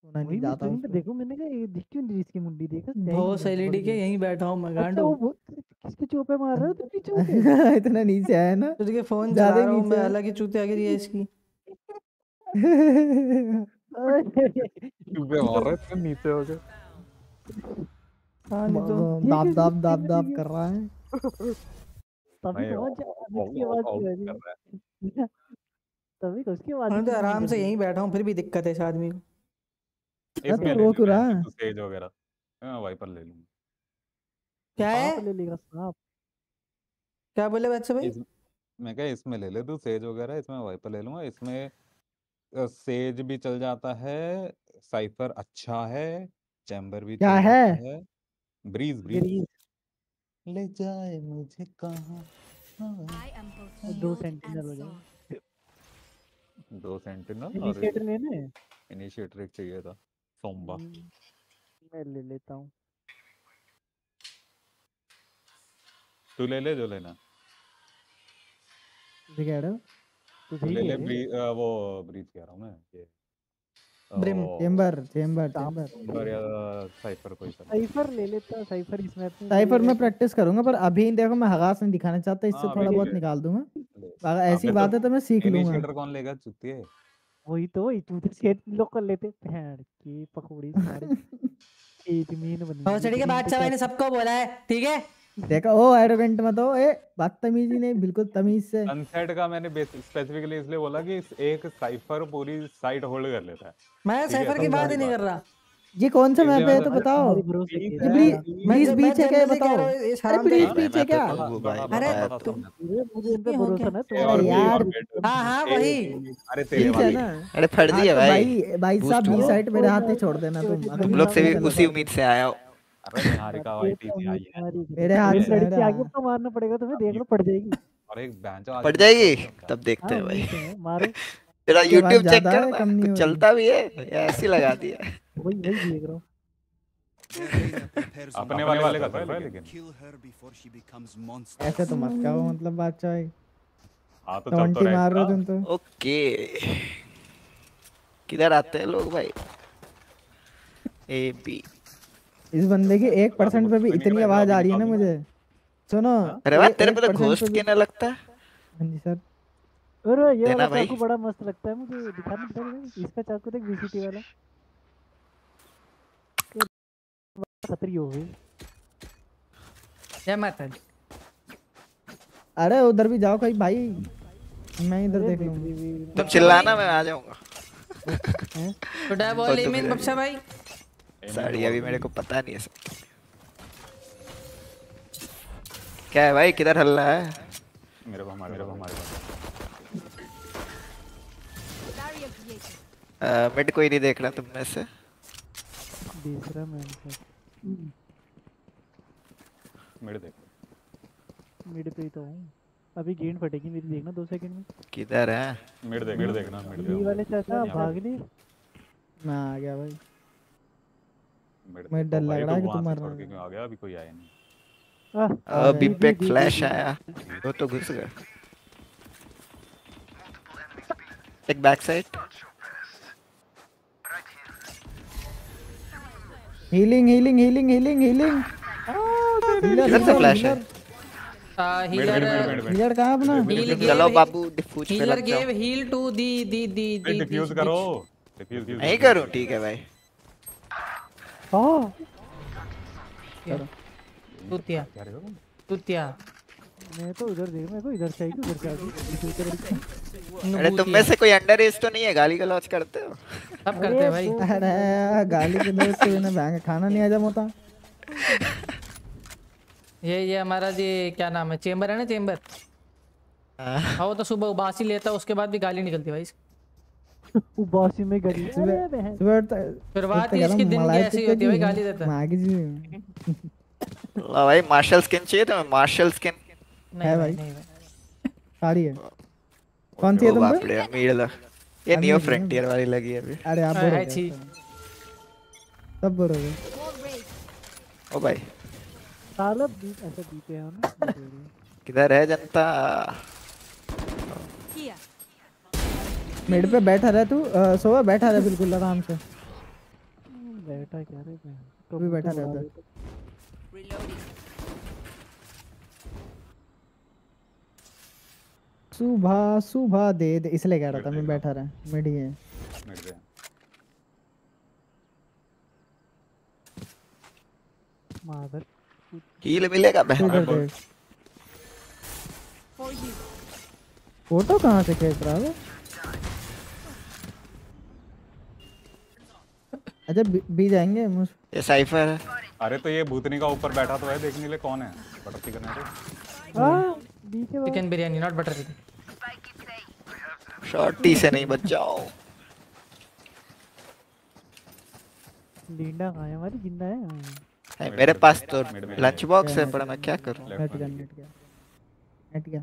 सुना नहीं जाता उसको। देखूँ मैंने कहा ये दिख क्यों नहीं इसकी मुंडी देखा बहुत एलईडी के यहीं बैठा हूँ मैं अच्छा गांडू। वो किसके चोपे मार रहे हो तुम पीछे इतना नीचे आया ना तुझे फ़ोन चला रहा हूँ नीचे। मैं है। हालाँकि चूतिया गिरी है इसकी। चूपे मार रहे थे नीचे हो गए। हाँ तो दाब दाब दाब दाब कर रहा है। तभी तो है है। तभी तो उसकी आवाज़ हाँ तो आराम से यहीं बैठा हूँ फिर भी दिक्कत है इस आदमी को। हाँ इसमें तो ले ले क्यों रहा है तो सेज वगैरह। मैं वाइपर ले लूँगा। क्या है? ले लेगा सांप क्या बोले बच्चे भाई? मैं कहा इसमें ले ले तू सेज वगैरह इसमें वाइपर ले लूँगा। इसमें सेज भी चल जाता है साइफर अच्छा है चैम्बर भी क्या है? है। ब्रीज ब्रीज ले जाए मुझे कहाँ? दो सेंटिनल हो जाए दो सेंटिनल इनिशिएटर लेने हैं? इनिशिएटर एक चाहिए था सोम्बा। हम्म, मैं ले लेता हूँ। तू ले ले जो लेना। रहे हो? तू ही ले कह ले रहे ब्री, अ, वो ब्रीज कह रहा हूँ मैं ये ओ, चेम्बर चेम्बर सांप या साइफर कोई सा साइफर ले लेता साइफर इस मैप में साइफर में प्रैक्टिस करूँगा पर अभी देखो मैं हगास नहीं दिखाना चाहता इससे हाँ थोड़ा बहुत निकाल दूँगा। अगर ऐसी बात तो है तो मैं सीख लूँगा। इनिशिएटर कौन लेगा चुतिए वही तो वही तू सेट लोग कर लेते। भैंड की पकौड़ी सारी। एक मीन बनी और चढ़ी के ग्रीन के बादशाह ने सबको बोला है ठीक है? देखा ओ एरोगेंट मत हो ए बदतमीजी नहीं बिल्कुल तमीज से। सनसेट का मैंने स्पेसिफिकली इसलिए बोला कि एक साइफर पूरी साइट होल्ड कर लेता है। मैं साइफर की बात ही नहीं कर रहा। ये कौन सा मैप है तो बताओ। ब्रीज है। मैं बीच है क्या बताओ। हूँ अरे ब्रीज बीच है। तो क्या? अरे तू मुझे इन पे भरोसा ना तो अरे यार हाँ हाँ ए वही। अरे तेरे वाली अरे फट हाँ दिया तो भाई। भाई भाई साहब बी साइड मेरे हाथ पे छोड़ देना तुम तुम लोग से भी उसी उम्मीद से आया हो। अरे निहारिका तो से आई है मेरे हाथ से लड़की आगे तो मारना पड़ेगा तुम्हें देख लो पड़ जाएगी और एक बैंचो पड़ जाएगी? तब देखते हाँ हैं भाई। मारो। तेरा यूट्यूब चेक रही चलता भी है? ऐसे लगा दिया? वही वही देख रहा हूँ। अपने वाले वाले का था लेकिन। ऐसे तो मत कहो मतलब बादशाह भाई हाँ तो चल तो रहा मार रहे तुम तो। ओके। किधर आते हैं लोग भाई? A B. इस बंदे की एक परसेंट पे भी इतनी आवाज़ आ रही है ना मुझे। सुनो अरे वाह तेरे पे तो घोस्ट भी लगता है? हाँ जी सर। और ये वाला चाकू बड़ा मस्त लगता है मुझे दिखाना पड़ेगा इसका चाकू देख वीसीटी वाला। खतरी हो गई। जय माता दी। अरे उधर भी जाओ कहीं भाई। मैं इधर देख लूँगा। तुम चिल्लाना मैं आ जाऊँगा। गुड और बोल तो बख्शा भाई। साड़ी अभी मेरे को पता नहीं है सब क्या है भाई किधर हल्ला है? मेरे को हमारे मेरे को हमारे मिड कोई नहीं देख रहा तुम में से। देख रहा मैं। मेरे देख। मिड पे ही तो हूँ। अभी गेंद फटेगी मेरी देखना दो सेकंड में। किधर है? मेरे देख मेरे देखना देख वाले चाचा भाग ली मैं आ गया भाई। देख डर लग रहा है कि तुम मर रहे क्यों आ गया अभी कोई आया नहीं। आ अभी गए दी पे दी दी फ्लैश आया। वो तो घुस गए एक back side healing healing healing healing healing healer से फ्लैश है। हीलर हीलर कहाँ अपना? चलो बाबू डिफ्यूज पे हीलर लग जाओ। गेव हील टू दी दी दी दी डिफ्यूज करो डिफ्यूज नहीं करूँ ठीक है भाई। हाँ तुतिया हो तुतिया मैं तो उधर देख को इधर से उधर से आ गई इस ऊपर वाली- अरे तुम में से कोई अंडर एज तो नहीं है गाली गलौज करते हो सब करते हैं भाई अरे गाली के दोस्त से बिना बैंक खाना नहीं हजम होता ये ये हमारा जी क्या नाम है चेंबर है ना चेंबर हाँ। हाँ वो तो सुबह उबासी लेता है उसके बाद भी गाली निकलती है भाई। उबासी में गली सुबह फिर बात ही इसकी दिन की ऐसी होती है भाई गाली देता। है माँ की जी। ला भाई मार्शल स्किन चाहिए तुम्हें? मार्शल स्किन नहीं है भाई। साड़ी है। कौन सी है तुम बाप पे रे अमीर ला ये नियो फ्रंटियर वाली लगी है अभी। अरे आप अरे, बोल। रहे। सब बोल रहे ओ भाई। साला बीच ऐसा बीते हैं ना। किधर है जनता? मिड पे बैठा रह तू सोवा बैठा रह बिल्कुल आराम से। बैठा क्या रे मैं? तू भी बैठा रहता सुबह सुबह दे दे इसलिए कह रहा था मैं बैठा रहा मिड ही है। मादर। हील मिलेगा बे इधर फ़ोटो कहाँ से खींच रहा है अच्छा बी, जाएँगे ये साइफर है। अरे तो ये भूतनी का ऊपर बैठा तो है देखने के लिए कौन है? बटर चिकन है chicken biryani not butter chicken shorty से नहीं बच जाओ लींडा कहाँ है? हमारी ज़िंदा है। हाँ। मेरे पास तो लंच बॉक्स है पर मैं क्या करूँ? नेट गया नेट गया। नेट गया।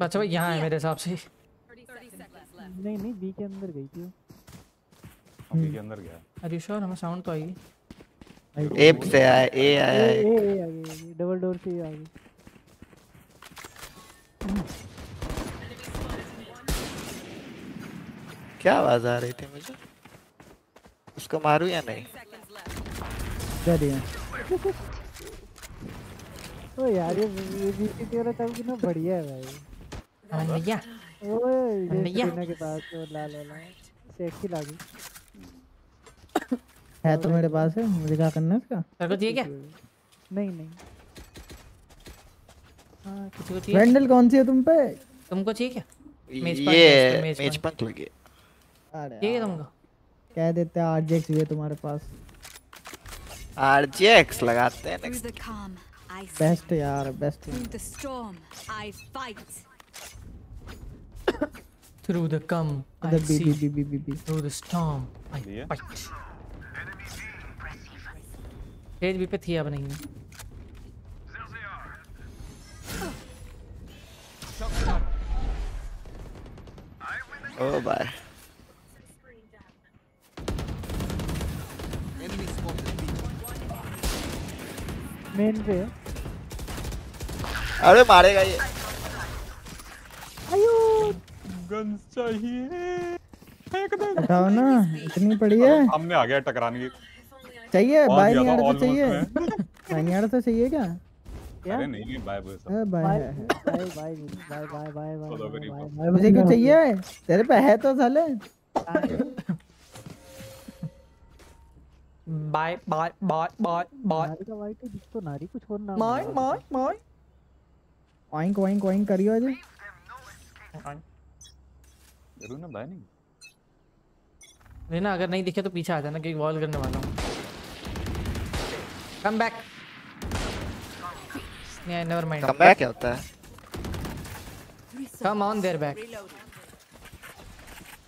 अच्छा भाई यहाँ है मेरे हिसाब से। नहीं नहीं बी के अंदर गई थी अभी के अंदर गया। अरे श्योर हमें साउंड तो आई ए से आया ए ए आया। ए ए आ गई डबल डोर से आ गई। क्या आवाज़ आ रही थी मुझे? उसको मारूं या नहीं? दे दिया ओ यार ये ये बी के तेरा टाइम कितना बढ़िया है भाई। भैया। ओए ये भैया। के पास वो लाल वाला सेक्सी लगी है तो मेरे पास है मुझे क्या करना है इसका? तेरे को चाहिए क्या? नहीं नहीं। हाँ किसी को चाहिए? वैंडल कौन सी है तुम पे? तुमको चाहिए क्या? मेज पंख, ये मेज। मेज पंख लगी अरे चाहिए तुमको? कह देते हैं आरजेक्स भी है तुम्हारे पास। आरजेक्स लगाते हैं Through next the calm, I see. Best यार best Through the storm, I fight. Through the calm I इधर B C B B B B B through the storm I दिया? फाइट तेज भी पे थी अब नहीं ओ बाय मेन पे अरे मारेगा ये। गन्स चाहिए। फेंक दे। ना इतनी पड़ी है। सामने आ गया टकराने की। चाहिए? बाय नहीं आ almost चाहिए। बाय नहीं आ तो चाहिए क्या? अरे नहीं नहीं बाय बाय बाय बाय है। Bye bye bye bye bye bye bye. Bye मुझे क्यों चाहिए? तेरे पे है तो साले। Bye bye bye bye bye. नारी का है जिसको नारी कुछ और नाम my my my. Oink oink oink करियो अजय ज़रूर ना बाय नहीं। लेना अगर नहीं दिखे तो पीछे आ जाना क्योंकि वॉल करने वाला हूँ। कम बैक नहीं नेवर माइंड कम बैक क्या होता है? कम ऑन देयर बैक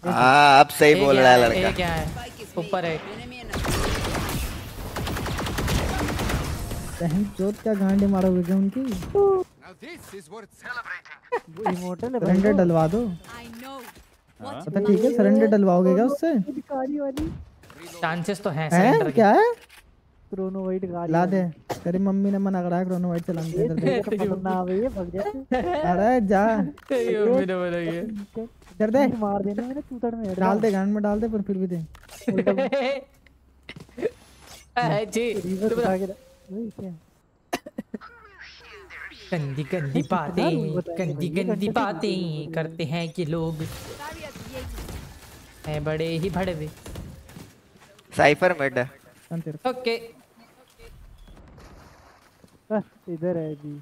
हाँ अब सही बोल रहा है लड़का। क्या है। ऊपर है। बहन चोट क्या गांडे मारोगे क्या उनकी? वो इमोर्टल है सरेंडर डलवा दो। Know. हाँ? पता ठीक है सरेंडर डलवाओगे क्या उससे? चांसेस तो हैं हैं? सरेंडर क्या है? क्रोनो वाइट गाड़ी ला दे। तेरी मम्मी ने मना करा क्रोनो वाइट चलाने से इधर देख। ना आवे ये भग जाते अरे जा। ये मेरे बोला ये इधर दे। मार देना मैंने चूतड़ में डाल दे गांड में डाल दे पर फिर भी दे। ए, जी वही क्या? गंदी गंदी बातें गंदी गंदी बातें करते हैं कि लोग। हैं बड़े ही भड़वे। साइफर मिड तेरे ओके। हाँ, इधर है जी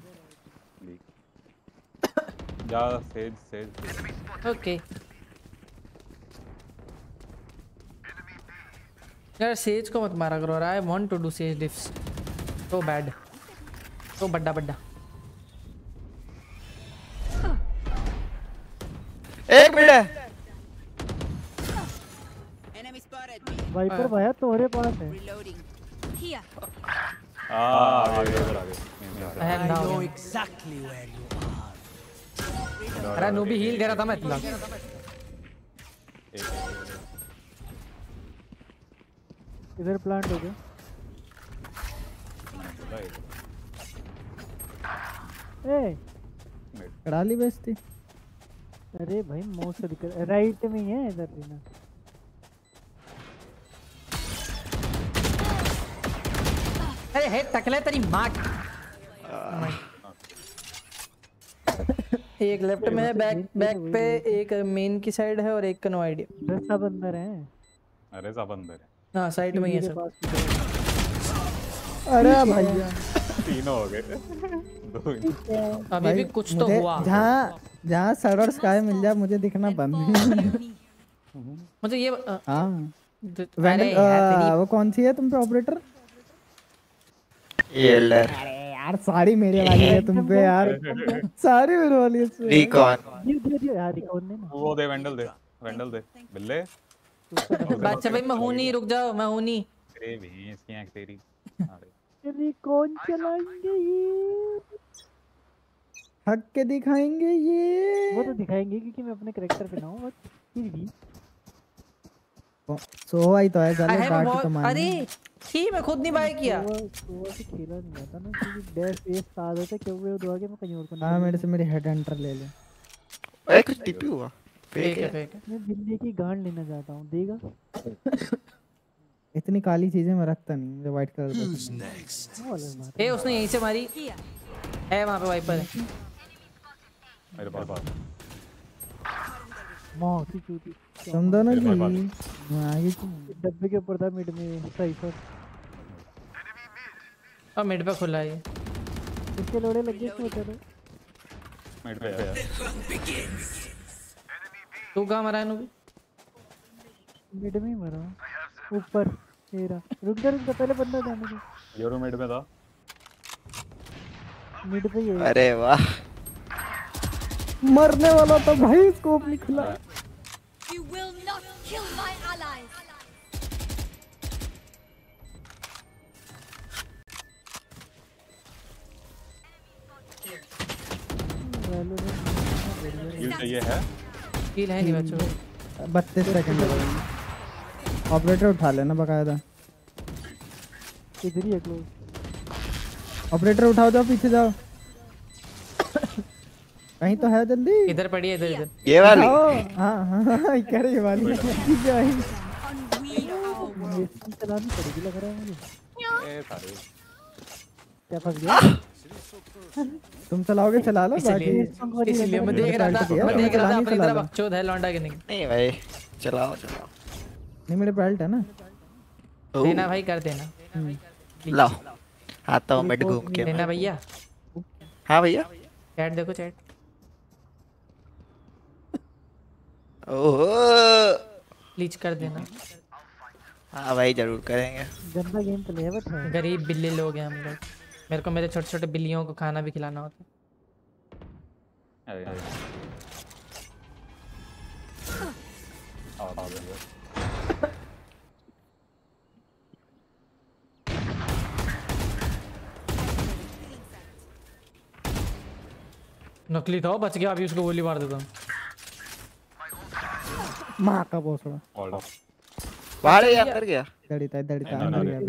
जा सेज सेज। ओके यार सेज को मत मारा करो I want to do Sage diffs तो बैड तो बड्डा बड्डा एक मिनट है। वाइपर भाया तोरे पास है। Here. आ आ आ गए नहीं, नहीं, आ रहा। I know exactly where you are. अरे नूबी हील करा था मैं इतना इधर प्लांट हो गया ए कड़ाली बेचती अरे भाई मोस्ट दिक्कत राइट में ही है इधर रीना अरे हे टकले तेरी माँ की। एक लेफ़्ट में है बैक बैक पे एक मेन की साइड है और एक का नो आइडिया दस सब अंदर है। अरे सब अंदर है। हाँ साइड में ही है सब। अरे भैया। तीनों हो गए। दो अभी भी कुछ तो मुझे हुआ। जहाँ जहाँ सर और स्काई मिल जाए मुझे दिखना बंद। मुझे ये हाँ। वो कौन सी है तुम पे ऑपरेटर अरे यार साड़ी मेरे वाली है तुम पे यार। साड़ी मेरे वाली है। रिकॉन ये दे दिया यार रिकॉर्ड ने? वो दे वेंडल दे वेंडल दे। बिल्ले। अच्छा भाई मैं हूँ नहीं रुक जाओ मैं हूँ नहीं। तेरे भैंस की आँख तेरी। अरे। रिकॉर्ड चलाएँगे ये? हक के दिखाएँगे ये। वो तो दिखाएँगे क्योंकि मैं अपने करेक्टर पे ना हूँ बट फिर भी। सो आई तो है साले डांट तो मारनी। अरे ही मैं खुद नहीं बाय किया। सोवा से खेला नहीं जाता ना क्योंकि डैश पेस साथ होता क्यों वो दो आगे मैं कहीं और को हाँ मेरे से मेरी हेड एंटर ले ले। ए कुछ टीपी हुआ। फेक फेक है फेक मैं बिल्ली की गांड लेना चाहता हूँ देगा? इतनी काली चीज़ें मैं रखता नहीं मुझे व्हाइट कलर पसंद। वो ए उसने यहीं से मारी। है वहाँ पे वाइपर है मेरे पास माँ की चूती। दोनों मेरे की आगे डब्बे के ऊपर था मिड में साइफर। और मिड पे खुला है इसके लोड़े लग गए इसमें चलो। मिड पे है। तू कहाँ मरा है नूबी? मिड में ही मरा ऊपर तेरा रुक जा रुक जा पहले बंदा जाने दे यूरो मिड में था। मिड पे ही है। अरे वाह। मरने वाला था भाई स्कोप नहीं खुला You will not kill my allies. ये चाहिए है। कील है नहीं बच्चों। बत्तीस सेकंड ऑपरेटर उठा लेना बकायदा। इधर ही है क्लोज ऑपरेटर उठाओ जाओ पीछे जाओ। कहीं तो है जल्दी? इधर पड़ी है इधर इधर। ये वाली। हाँ हाँ हाँ कह रही वाली। है. ये स्किल चलानी पड़ेगी लग रहा है मुझे ए सारे। क्या फंस गया? तुम चलाओगे चला लो बाकी। इसलिए मैं देख रहा था मैं देख रहा था अपनी तरफ़ बकचोद है लौंडा के नहीं नहीं भाई चलाओ चलाओ। नहीं मेरे बेल्ट है ना। देना भाई कर देना। लाओ। आता हूँ मिड घूम के देना भैया। हाँ भैया। चैट देखो चैट। ओह। प्लीज़ कर देना। हाँ भाई ज़रूर करेंगे। गंदा गेम प्ले है बट है। गरीब बिल्ली लोग हैं हम लोग। मेरे को मेरे छोटे छोटे बिल्लियों को खाना भी खिलाना होता है। नकली था बच गया अभी उसको गोली मार देता हूँ। माँ। का भोसड़ा होल्ड अप बाहर या अंदर गया दड़ी था दड़ी था नहीं, अंदर गया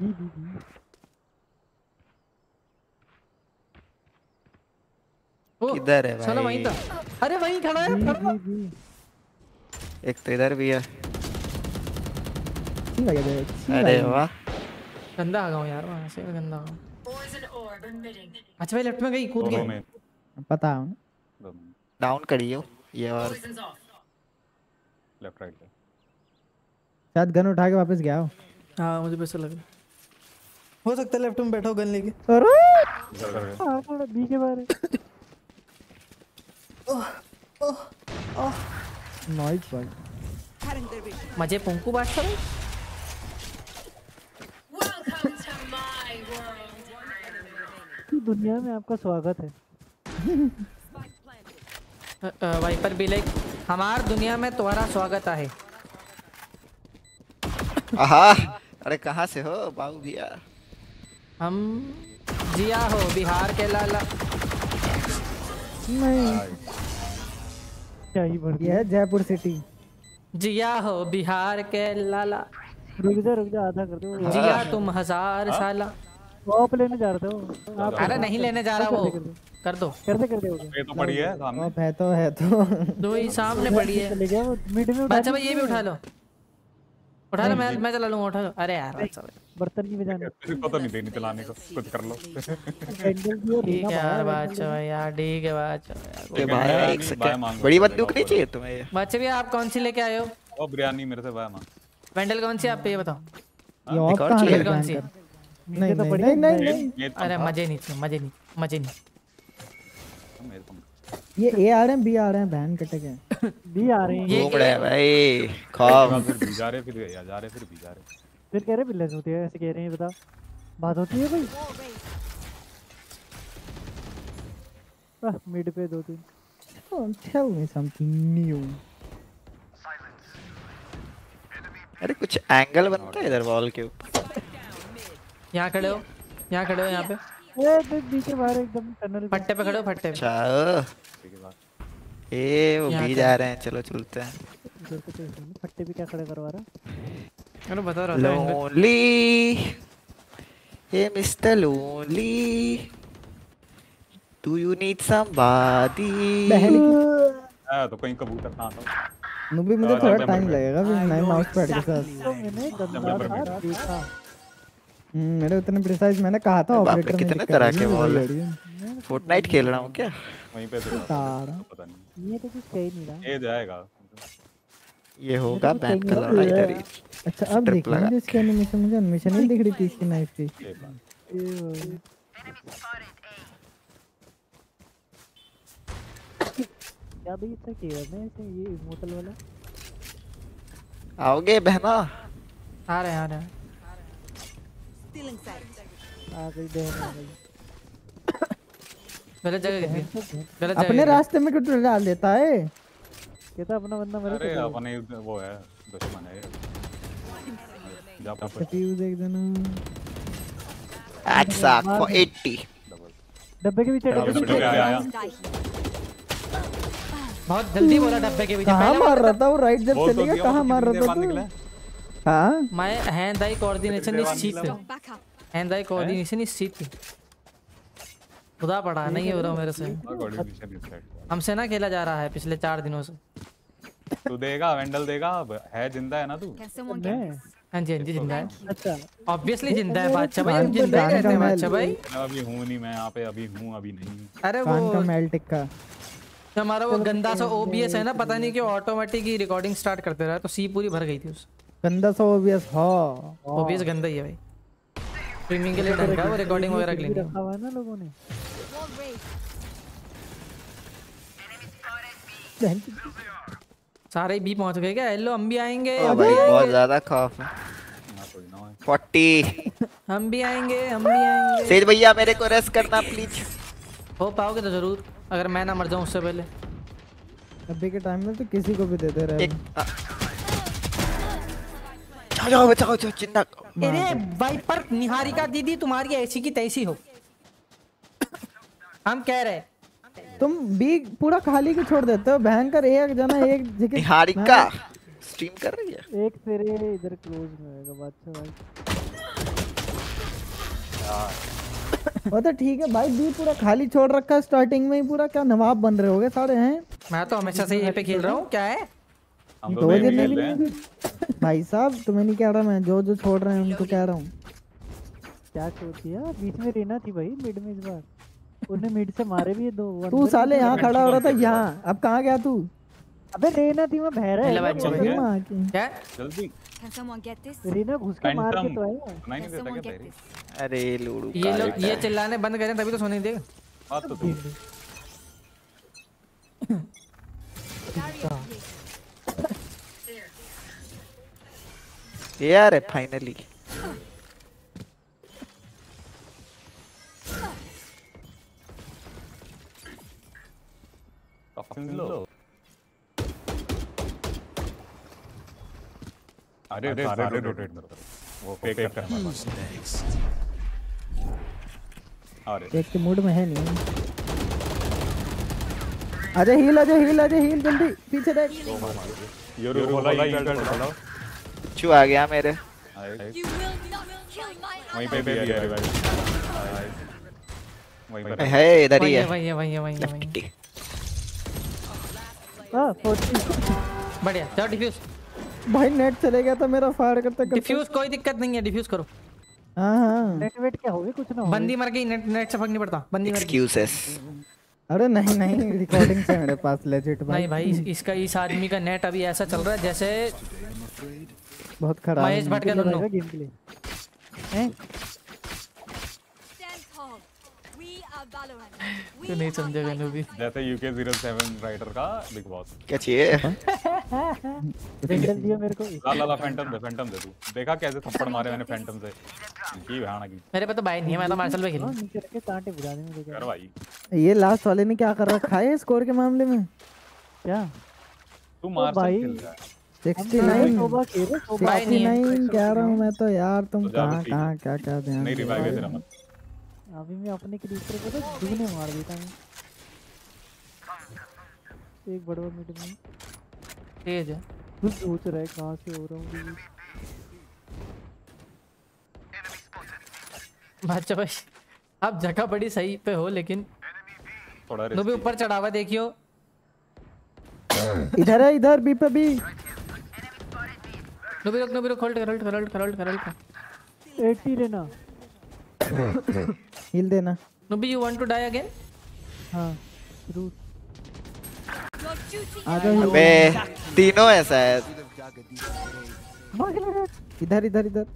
बी बी ओ, किधर है भाई साला वहीं था। अरे वहीं खड़ा है खड़ा एक तो इधर भी है। है अरे वाह। गंदा आ गया यार वहाँ से गंदा आ गया अच्छा भाई लेफ़्ट में गई कूद में पता है। डाउन करिए वो, ये और लेफ़्ट राइट शायद गन उठा के वापस गया हो। हाँ मुझे भी ऐसा लग रहा है। हो सकता है लेफ़्ट में बैठा हो गन लेके। अरे! हाँ। थोड़ा बी के बारे। नॉइज़ भाई मज़े पुंकू बात करो। दुनिया में आपका स्वागत है। वाइपर भी लाइक हमार दुनिया में तुम्हारा स्वागत है आहा अरे कहाँ से हो बाबू भैया? हम जिया हो बिहार के लाला। नहीं। क्या ही बढ़ ये है जयपुर सिटी। जिया हो बिहार के लाला। रुक जा रुक जा आधा कर दो। जिया तुम हज़ार साला। ऑफ़ लेने जा रहे आप अरे नहीं लेने जा रहा वो। कर दो। कर दे कर दे ये तो पड़ी है सामने। अब है तो है तो। दो ही सामने पड़ी है। चले गया वो मिड में उठा बादशाह भाई ये भी उठा लो। उठा लो मैं मैं चला लूँगा उठा लो। अरे यार भाई बर्तन नहीं बजाने। तेरे को तो नहीं देनी चलाने को कुछ कर लो। भी ठीक है यार बादशाह भाई यार ठीक है बादशाह भाई भाई एक सेकंड बड़ी बाय बंदूक नहीं चाहिए तुम्हें ये? बादशाह भाई आप कौन सी लेके आए हो? वो बिरयानी मेरे से बाय मांग। वेंडल कौन सी आप पे ये बताओ। ये और कौन सी? नहीं तो नहीं नहीं अरे मज़े नहीं थे मज़े नहीं मज़े नहीं। को ये ए आ रहे हैं बी आ रहे हैं बैन कटे गए। भी आ रहे हैं। ये घूम रहे हैं भाई खौफ। फिर भी जा रहे फिर या जा रहे फिर भी जा रहे। फिर कह रहे बिल्लेस होती है ऐसे कह रहे हैं बता। बात होती है भाई आह, मिड पे दो तीन। Oh, tell me something new. अरे कुछ एंगल बनता है इधर वॉल के ऊपर? यहाँ खड़े हो यहाँ खड़े हो यहाँ पे। ए बीच बाहर एकदम टनल फट्टे पे खड़े हो फट्टे पे। अच्छा है ए वो भी जा रहे हैं चलो चलते हैं। पे फट्टे भी क्या खड़ा करवा रहा अरे बता रहा था इनको। Lonely hey mister lonely do you need somebody की तो कहीं कबूतर कहाँ था? नुबी मुझे थोड़ा टाइम लगेगा फिर नए माउस पैड के साथ मैंने गंदा था देखा मेरे उतने प्रिसाइज मैंने कहा था ऑपरेटर कितने तरह के wall है। फोर्टनाइट खेल रहा हूँ क्या? वहीं पे तो तारा। पता नहीं। ये तो कुछ कह ही नहीं रहा। ये जाएगा। ये होगा तो बैंक कहीं लड़ा इधर अच्छा अब लगा। मुझे इसकी एनिमेशन मुझे एनिमेशन नहीं दिख रही थी इसकी नाइफ की क्या भाई इतना किया ना ऐसे ये इमोटल वाला। आओगे बहना? आ रहे हैं आ रहे sight. आ गई बहन आ गई गलत जगह गलत जगह अपने रास्ते में क्यों डाल देता है। कहता अपना बंदा मरे अरे तो अपने वो है दुश्मन है। जा पर फ्यूज एक देना। एक्सा फॉर 80 डब्बे के पीछे डब्बे के पीछे। आया. बहुत जल्दी बोला डब्बे के पीछे कहाँ पहले मार रहा था वो? राइट जब तो चलेगा कहाँ मार रहा था तू हाँ। Back up. Hand eye coordination इस चीज़ पे खुदा पड़ा नहीं हो रहा मेरे से। साइड हमसे ना खेला जा रहा है पिछले चार दिनों से। तू देगा वेंडल देगा अब है ज़िंदा है ना तू? हाँ जी हाँ जी ज़िंदा है। अच्छा। ऑब्वियसली ज़िंदा है बादशाह भाई हम ज़िंदा ही का हैं बादशाह भाई। मैं अभी हूँ नहीं मैं यहाँ पे अभी हूँ अभी नहीं। हूँ अरे कान का वो मैल टिक्का हमारा वो गंदा सा ओबीएस है ना पता नहीं क्यों ऑटोमेटिक ही रिकॉर्डिंग स्टार्ट करते रहा तो सी पूरी भर गई थी उस। गंदा सा ओबीएस हाँ। ओबीएस गंदा ही है भाई। स्ट्रीमिंग के लिए ढंग का वो रिकॉर्डिंग वगैरह के लिए रखा हुआ है ना लोगों ने। सारे बी पहुँच गए क्या? हेलो हम भी आएँगे। ओ भाई बहुत ज़्यादा खौफ है। यहाँ कोई ना है 40 हम भी आएँगे हम भी आएँगे। सेठ भैया मेरे को रेस्ट करना प्लीज़ हो पाओगे तो ज़रूर अगर मैं ना मर जाऊँ उससे पहले। अभी के टाइम में तो किसी को भी दे दे रहे आ- जाओ जाओ बचाओ जाओ चिंता अरे वाइपर निहारिका दीदी तुम्हारी ऐसी की तैसी हो। हम कह रहे तुम बी पूरा खाली क्यों छोड़ देते हो। भयंकर एक जना एक जगह निहारिका स्ट्रीम कर रही है? एक तेरे इधर क्लोज में होएगा बादशाह भाई। वो तो ठीक है भाई बी पूरा खाली छोड़ रखा है स्टार्टिंग में ही पूरा। क्या नवाब बन रहे होगे सारे हैं? मैं तो हमेशा से यहीं पे खेल रहा हूँ क्या है? हम तो दो नहीं जने खेल रहे हैं भाई साहब तुम्हें नहीं कह रहा मैं जो जो छोड़ रहे हैं उनको कह रहा हूँ। क्या छोड़ दिया बीच में रीना थी भाई मिड में इस बार। उन्हें मिड से मारे भी दो तू साले भी यहाँ खड़ा हो रहा था यहाँ। अब कहाँ गया तू? अबे रीना थी मैं बहरा हेलो है। क्या जल्दी? रीना घुस के मार के तो आया नहीं? अरे लूडू ये लोग ये चिल्लाने बंद करें तभी तो सोने नहीं देगा बात तो तू यार है फाइनली अरे अरे सारे रोटेट वो फेक कर अरे। एक के मूड में है नहीं। आजा हील आजा हील आजा हील जल्दी पीछे देख। योर बोला ये बोला। चू आ गया मेरे वहीं पे भी है वहीं पर है इधर ही है है वही है वही है वही है वही है ठीक हाँ फोर्टी बढ़िया जाओ डिफ्यूज भाई नेट चले गया था मेरा फायर करते करते डिफ्यूज कोई दिक्कत नहीं है डिफ्यूज करो हाँ हाँ नेट वेट क्या होगी कुछ ना होगी बंदी मर गई नेट नेट से फ़र्क नहीं पड़ता बंदी मर एक्सक्यूजेस अरे नहीं नहीं रिकॉर्डिंग से मेरे पास लेजिट भाई नहीं भाई इसका इस आदमी का नेट अभी ऐसा चल रहा है जैसे बहुत खराब महेश भट्ट का दोनों। गेम के लिए। हैं? तू नहीं समझेगा नूबी जैसे यूके 07 राइटर का बिग बॉस क्या चाहिए? वेंडल दिया मेरे को। ला ला ला फैंटम दे फैंटम दे तू। देखा कैसे थप्पड़ मारे मैंने फैंटम से। की बहाना की। मेरे पे तो बाय नहीं है मैं तो मार्शल पे खेलूं। नीचे रखे कांटे बुझा देने देखे कर भाई। ये लास्ट वाले ने क्या कर रखा है स्कोर के मामले में? क्या? तू मार भाई। खेल रहा है। सिक्सटी हम नाइन शोभा खेल रहे शोभा भाई नहीं है। नाइन कह रहा हूँ मैं तो यार तुम तो कहाँ है। कहाँ क्या क्या ध्यान नहीं रिवाइव है? रहे तेरा? मत। अभी मैं अपने के दूसरे को तो दूने मार देता हूँ। एक बड़वा मीटर में। तेज है। तू सोच रहा है कहाँ से हो रहा हूँ। अच्छा भाई आप जगह बड़ी सही पे हो लेकिन थोड़ा ऊपर चढ़ावा देखियो। इधर है इधर बी पे बी नूबी रुक नूबी रुक होल्ड कर होल्ड कर होल्ड कर होल्ड कर होल्ड कर। एट्टी लेना हिल देना। Noobie you want to die again हाँ आ जाओ अबे तीनों है शायद। इधर इधर इधर।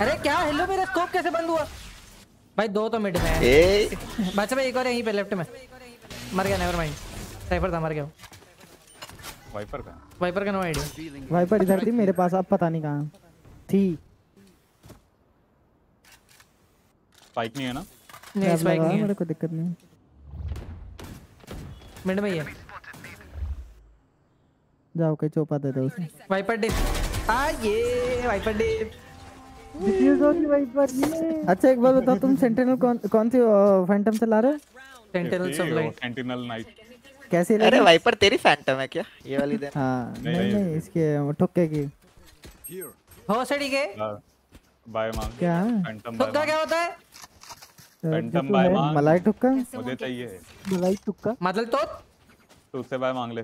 अरे क्या? हेलो मेरा स्कोप कैसे बंद हुआ? भाई दो तो मिड में ए। बच्चा भाई एक और यहीं पे लेफ़्ट में। मर गया नेवर माइंड साइफर था मर गया। वाइपर का? वाइपर का नो आईडिया वाइपर इधर थी मेरे पास अब पता नहीं कहाँ। थी। स्पाइक नहीं है ना? नहीं स्पाइक नहीं है। मेरे को दिक्कत नहीं। मिड में ही है जाओ कोई चौपा दे दो उसे। वाइपर डिप आ ये वाइपर डिप अच्छा एक बात बताओ तुम सेंटिनल कौन कौन सी फैंटम चला रहे हो? Sentinels of Light Sentinel night कैसी अरे वाइपर तेरी फैंटम है क्या? ये वाली दे हाँ नहीं, नहीं इसके वो ठुक्के की हो सड़ी के? बाय मांग क्या फैंटम तो क्या होता है? फैंटम बाय है, मांग। मलाई ठुक्का मुझे चाहिए। मलाई तुक्का मतलब तो? तो उससे बाय मांग ले।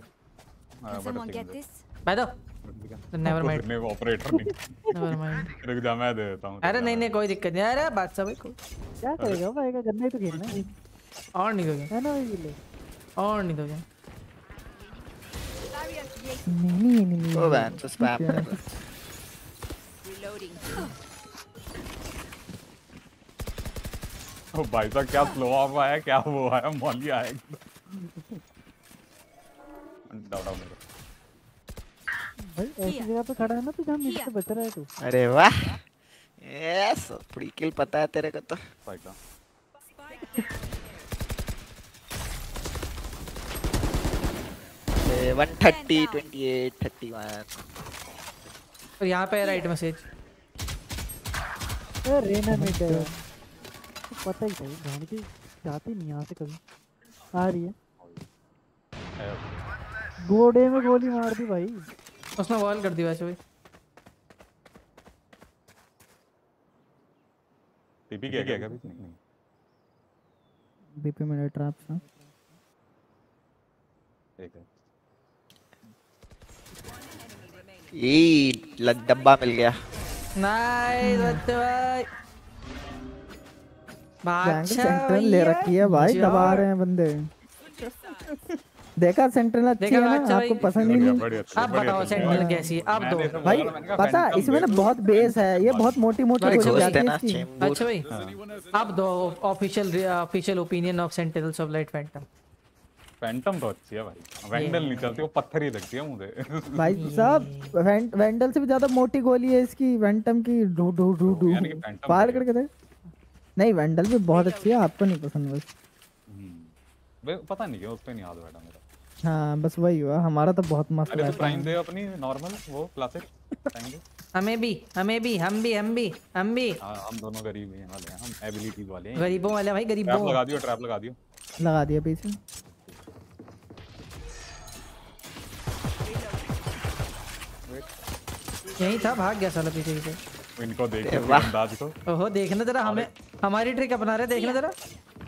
हाँ, ठीक है। भाई दो नेवर माइंड वो ऑपरेटर नहीं। नेवर माइंड रुक जा मैं दे देता हूँ। अरे नहीं नहीं कोई दिक्कत नहीं। अरे बादशाह भाई को क्या करेगा? भाई का गन्ना ही तो खेलना है। और नहीं दोगे है ना ये ले। और नहीं दोगे। नहीं नहीं नहीं ओ वैन से स्पैम कर रहा है। ओ भाई साहब क्या स्लो ऑफ़ आया क्या वो आया? मॉली आया एकदम डाउन डाउन भाई ऐसी जगह पे खड़ा है ना तो जहाँ मिड से बच रहा है तू? अरे वाह। यस प्री किल पता है तेरे को तो। फाइट ए, 130 28 31 और यहाँ पे राइट मैसेज रेना है? तो पता ही था ये गाड़ी की जाती नहीं यहाँ से कभी। आ रही है। गोडे में गोली मार दी भाई। उसने वॉल कर दी वैसे भाई टीपी क्या क्या कभी? नहीं बीपी मेरा ट्रैप था। ठीक है। ये लग डब्बा मिल गया। नाइस बच्चे भाई। सेंट्रल ले रखी है भाई दबा रहे हैं बंदे। देखा सेंट्रल अच्छी है ना? आपको पसंद ही नहीं? अब बताओ सेंट्रल कैसी है? अब दो। तो भाई पता इसमें ना बहुत बेस है ये बहुत मोटी मोटी दोस्त जाती है। है अच्छा भाई। अब दो official official opinion of Sentinels of Light Phantom Phantom तो अच्छी है भाई वेंडल नहीं चलती वो पत्थर ही लगती है मुझे। भाई साहब वेंडल से भी ज़्यादा मोटी गोली है इसकी वेंटम की डू डू डू डू यानी कि Phantom फायर करके देख। नहीं वेंडल भी बहुत अच्छी है आपको नहीं पसंद बस। हम्म। पता नहीं क्यों उस पे नहीं याद बैठा मेरा। हाँ बस वही हुआ हमारा तो बहुत मस्त अरे तो प्राइम दे अपनी नॉर्मल वो क्लासिक प्राइम दे हमें भी हमें भी हम भी हम भी हम भी। हाँ हम दोनों गरीब हैं वाले हैं हम एबिलिटीज वाले हैं। गरीबों वाले भाई ट्रैप गरीबों लगा दियो ट्रैप लगा दियो। लगा दिया पीछे। यही था भाग गया साला पीछे पीछे। इनको देख अंदाज को ओहो देखना जरा हमें हमारी ट्रिक अपना रहे देखना जरा।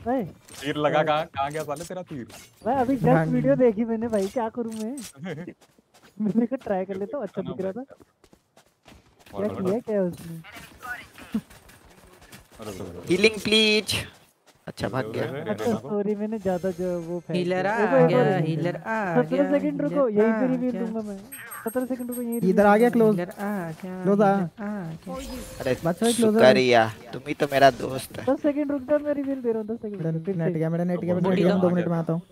भाई तीर लगा कहाँ कहाँ गया साले तेरा तीर? भाई अभी हाँ जस्ट वीडियो देखी मैंने भाई क्या करूँ मैं? मैंने कहा ट्राई कर लेता हूँ अच्छा दिख रहा था। क्या किया क्या उसने? हीलिंग प्लीज़ अच्छा भाग गया। अच्छा स्टोरी मैंने ज़्यादा जो वो हीलर आ गया हीलर आ गया सेकंड रुको यहीं पे रिवील दूँगा मैं। सत्रह सेकंड रुको यहीं इधर आ गया क्लोज आ गया Close आ। अरे बस भाई closer है। शुक्रिया तुम ही तो मेरा दोस्त है। दस सेकंड रुक जा मैं रिवील दे रहा हूँ दस सेकंड मेरा नेट गया मेरा नेट गया मैं दो। दो मिनट में आता हूँ।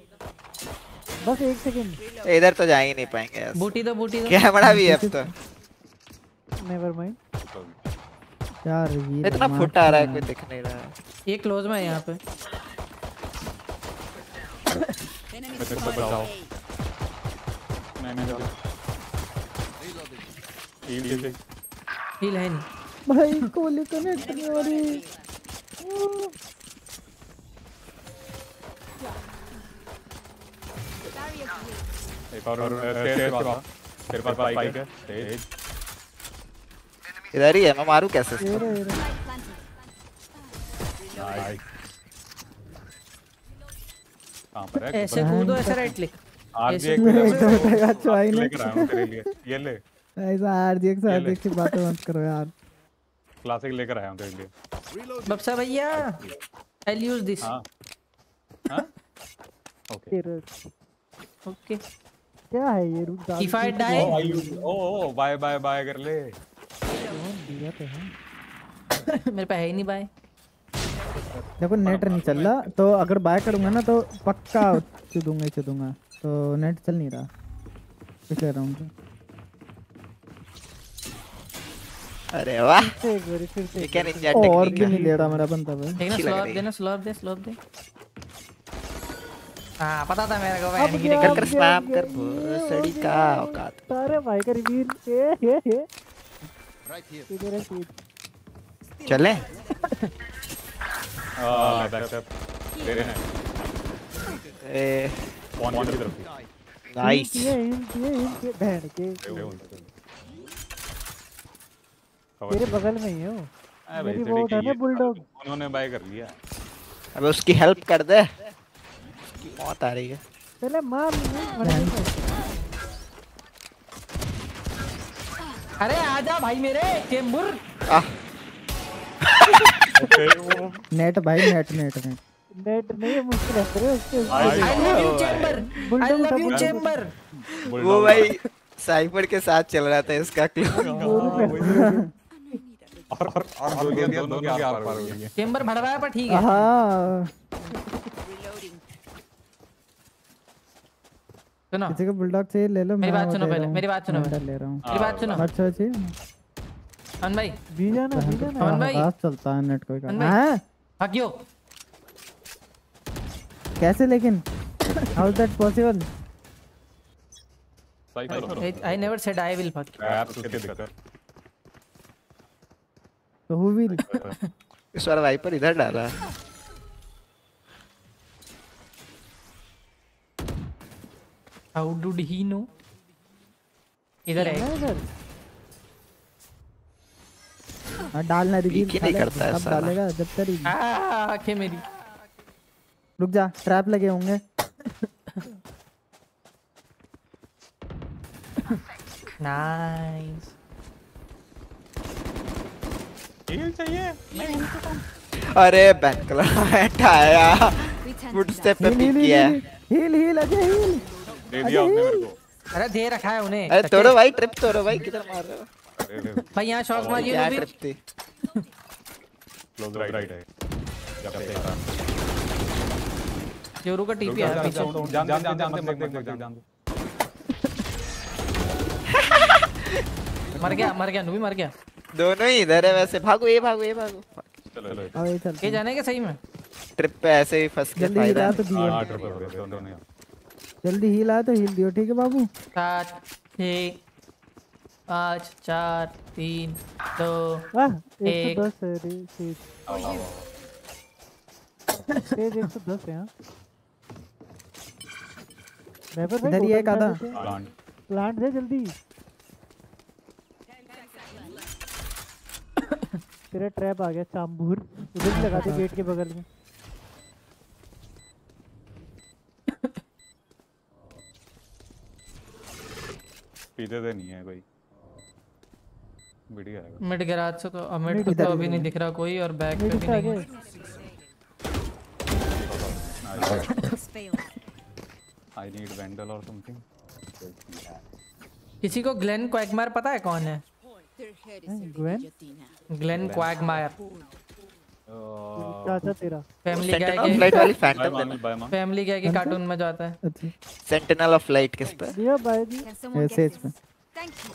बस एक सेकंड इधर तो जा ही नहीं पाएँगे यार बूटी दो बूटी दो कैमरा भी है अब तो। नेवर माइंड यार ये इतना फुट आ रहा है कोई दिख नहीं रहा है। ये क्लोज में है यहाँ पे। हील दे दे। हील है नहीं। भाई कोहली कनेक्ट नहीं हो रही. एक और तेरे तेरे पास। तेरे पास बाइक है। तेज। इधर ही है मैं मारू कैसे इसको? ऐसे कूदो ऐसे राइट क्लिक आर ऐसे जी एक कूदो। एक तो बताएगा चुआई ने हूँ ये ले। ऐसा आर जी एक ये साथ ले। देख के बातें मत करो यार। क्लासिक लेकर आया हूँ तेरे लिए। बक्सा भैया आई यूज़ दिस हाँ। हाँ? ओके ओके क्या है ये रुक जा if I die oh bye bye bye कर ले दिया तो है मेरे पे है ही नहीं भाई देखो नेट नहीं चल रहा तो अगर बाय करूँगा ना तो पक्का चुदूँगा ही चुदूँगा तो नेट चल नहीं रहा। पिछले राउंड अरे वाह। फिर से ये क्या और भी नहीं ले रहा मेरा बंदा भाई? देखना है। देना स्लो दे स्लो दे। हाँ पता था मेरे को की कर स्पैम गया। का औकात भाई का रिवील इधर है चले? हाँ बैक अप। तेरे ने ए पॉन की तरफ़। नाइस। ये हिल ये बहन के। कवर बगल में ही है वो। मेरी वो उठाना बुलडॉग। उन्होंने बाय कर लिया। अबे उसकी हेल्प कर दे। उसकी मौत आ रही है। पहले मार अरे आजा भाई मेरे चेंबुर। नेट भाई नेट नेट नेट नेट नहीं है मुश्किल है तेरे उसके I love you Chamber I love you bulldog Chamber वो भाई साइफर के साथ चल रहा था इसका क्लिप और और और दोनों के दोनों के आर पार हो गई। चेंबर भरवाया पर ठीक है। हाँ. सुनो। किसी को बुलडॉग चाहिए ले लो मेरी बात सुनो पहले, मेरी बात सुनो पहले। ले रहा हूँ। मेरी बात सुनो। अच्छा चाहिए अन भाई भी जाना भी जाना अमन भाई। आवाज़ चलता है नेट कोई का। हाँ? भाग्यो। कैसे लेकिन? How is that possible I never said I will fuck यार उसके दिक्कत तो हु विल इस बार वाइपर इधर डाला। हाउ डू ही नो इधर है। इधर। हाँ डालना रिवील नहीं करता है साला। डालेगा जब तेरी आ आँखें मेरी। रुक जा ट्रैप लगे होंगे। नाइस हील चाहिए? मैं अरे बैंकला हटाया We tend foot to step पे पिक किया है। हील हील अजय हील दे दिया आपने मेरे को। अरे दे रखा है उन्हें। अरे तोड़ो भाई ट्रिप तोड़ो भाई किधर मार रहे हो? अरे अरे भाई यहाँ शॉट मारिए तो भी क्लोज राइट है। जब तक जोरू का टीपी है पीछे। जान जान जान जान मत देख मत देख जान मर गया मर गया नूबी मर गया। दोनों ही इधर है वैसे। भागो ये भागो ये भागो। चलो चलो। ये जाने के सही में? ट्रिप पे ऐसे ही फंस के जल्दी हील फ़ायदा तो दियो। हाँ ट्रिप हो गया दोनों ने जल्दी हील आ तो हील दियो ठीक है बाबू? सात छः पाँच चार तीन दो वाह एक। 110 है सीट। आओ आओ तेज 110 है हाँ। इधर ही एक आधा। प्लांट प्लांट दे जल्दी। तेरा ट्रैप आ गया चांबूर उधर ही लगा दे गेट के बगल में। पीछे से नहीं है कोई। बढ़िया है मिड गैराज से तो मिड Mid तो अभी नहीं दिख रहा कोई और बैक पे भी नहीं है। आई नीड वेंडल और समथिंग किसी को ग्लेन क्वैगमायर पता है कौन है? Guillotine. ग्लेन क्वैगमायर चाचा तेरा? फैमिली गाय के लाइट वाली फैंटम फैमिली गाय के कार्टून में जाता है? सेंटिनल ऑफ़ लाइट किस पे? दिया भाई जी। Can someone ऐसे get इसमें this? Thank you.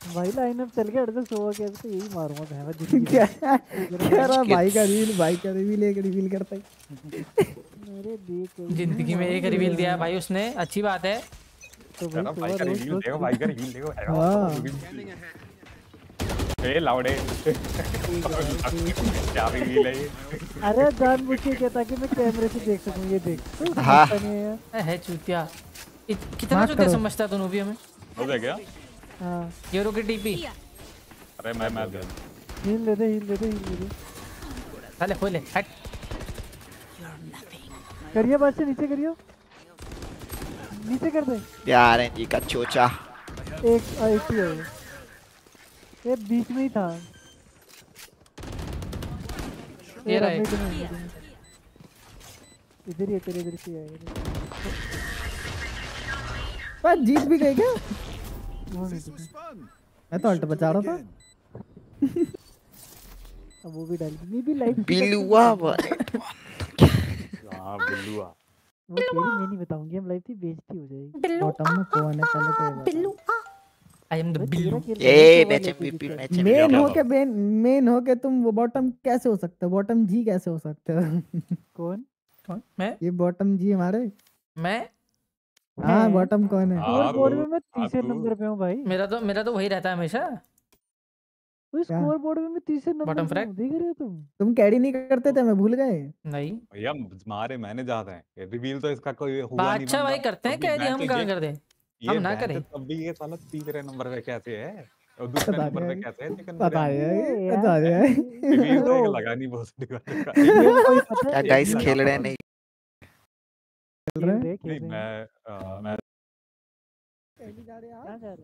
भाई लाइन अप चल गया अड़ तक सोवा के तो यही मारूँगा बहवा ज़िंदगी क्या। कह रहा भाई का रिवील भाई का रिवील एक रिवील करता है। मेरे देख ज़िंदगी में एक रिवील दिया भाई उसने अच्छी बात है। तो भाई भाई का रोज देखो भाई का रिव्यू देखो हाँ। ए लाउडे। क्या रिव्यू है अरे जानबूझ के कहता कि मैं कैमरे से देख सकूँ ये देख। तो हाँ। है। चूतिया। कितना माफ़ चूतिया समझता है तू भी हमें? हो गया क्या? हाँ। यूरो की टीपी। अरे मैं मैं दे हील दे दे हील दे दे हील दे दे। चले खोले हट। करिए बात से नीचे करियो। नीचे कर दे। यार एनजी का चोचा। एक आ, एक ही ये बीच में ही था। ये रहा एक। इधर ही है तेरे इधर से आएगा बस जीत भी गए क्या? में। मैं तो अल्ट बचा रहा था। अब वो भी डाल मैं भी लाइट बिलुआ हाँ। बिल्लुआ। वो तेरी मैं नहीं बताऊँगी हम लाइव थी बेइज्जती हो जाएगी। बॉटम में कौन है पहले तो ये बता। आई एम द खेल a match MVP match main हो के मेन मेन हो के तुम वो बॉटम कैसे हो सकते हो? बॉटम जी कैसे हो सकते हो? कौन? कौन? मैं? ये बॉटम जी हमारे? मैं? हाँ बॉटम कौन है स्कोर बोर्ड में मैं तीसरे नंबर पे हूँ भाई। मेरा तो मेरा तो वही रहता है हमेशा। उस? स्कोर बोर्ड में मैं तीसरे नंबर frag? हूँ देख रहे हो तुम? तुम कैरी नहीं करते थे मैं भूल गए। नहीं। भैया मारे मैंने ज़्यादा है। रिवील तो इसका कोई हुआ नहीं बादशाह भाई करते हैं मैं हम कहाँ कर दे हम ना करें। तब भी ये साला तीसरे नंबर पे कैसे है? और दूसरे पता नंबर पे कैसे है चिकन पता है पता है। रिवील तो लगा नहीं बहुत गाइस खेल रहे। नहीं? खेल रहे हैं? नहीं मैं मैं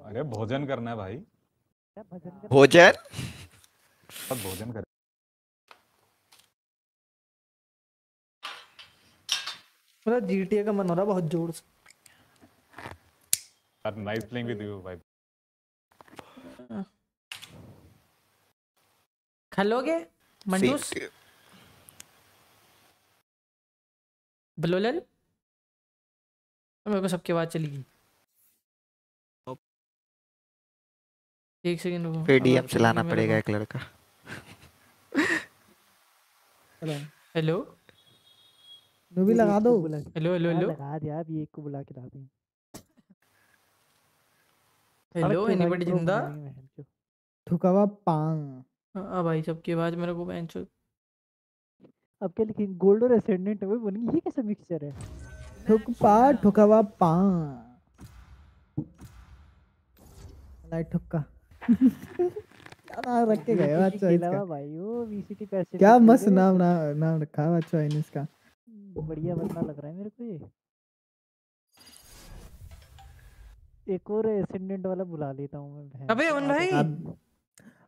अरे भोजन करना है भाई। भजन भोजन? कर मेरा जीटीए का मन हो रहा बहुत ज़ोर से। यार नाइस प्लेइंग विद यू भाई। खलोगे मंडूस? Same बलोलल मेरे को सबकी आवाज़ चली गई। एक सेकंड रुको। आवाज़ चलाना पड़ेगा एक लड़का। हेलो तू भी लगा दो। हेलो हेलो हेलो लगा दिया ये एक को बुला के ला दें। हेलो एनीबॉडी ज़िंदा? ठुका हुआ पांग। हाँ भाई सबकी आवाज़ मेरे को बेंच अब क्या लिखेंगे गोल्ड और एसेंडेंट है वो बनेंगे ये कैसा मिक्सचर है? ठुक पा। ठुका हुआ पांग लाइट ठुक्का क्या नाम रख के गए अच्छा इसका। भाई वो वीसीटी पैसे क्या मस्त नाम नाम नाम रखा है अच्छा है इसका। बढ़िया बंदा लग रहा है मेरे को ये। एक और एसेंडेंट वाला बुला लेता हूँ मैं अबे उन भाई।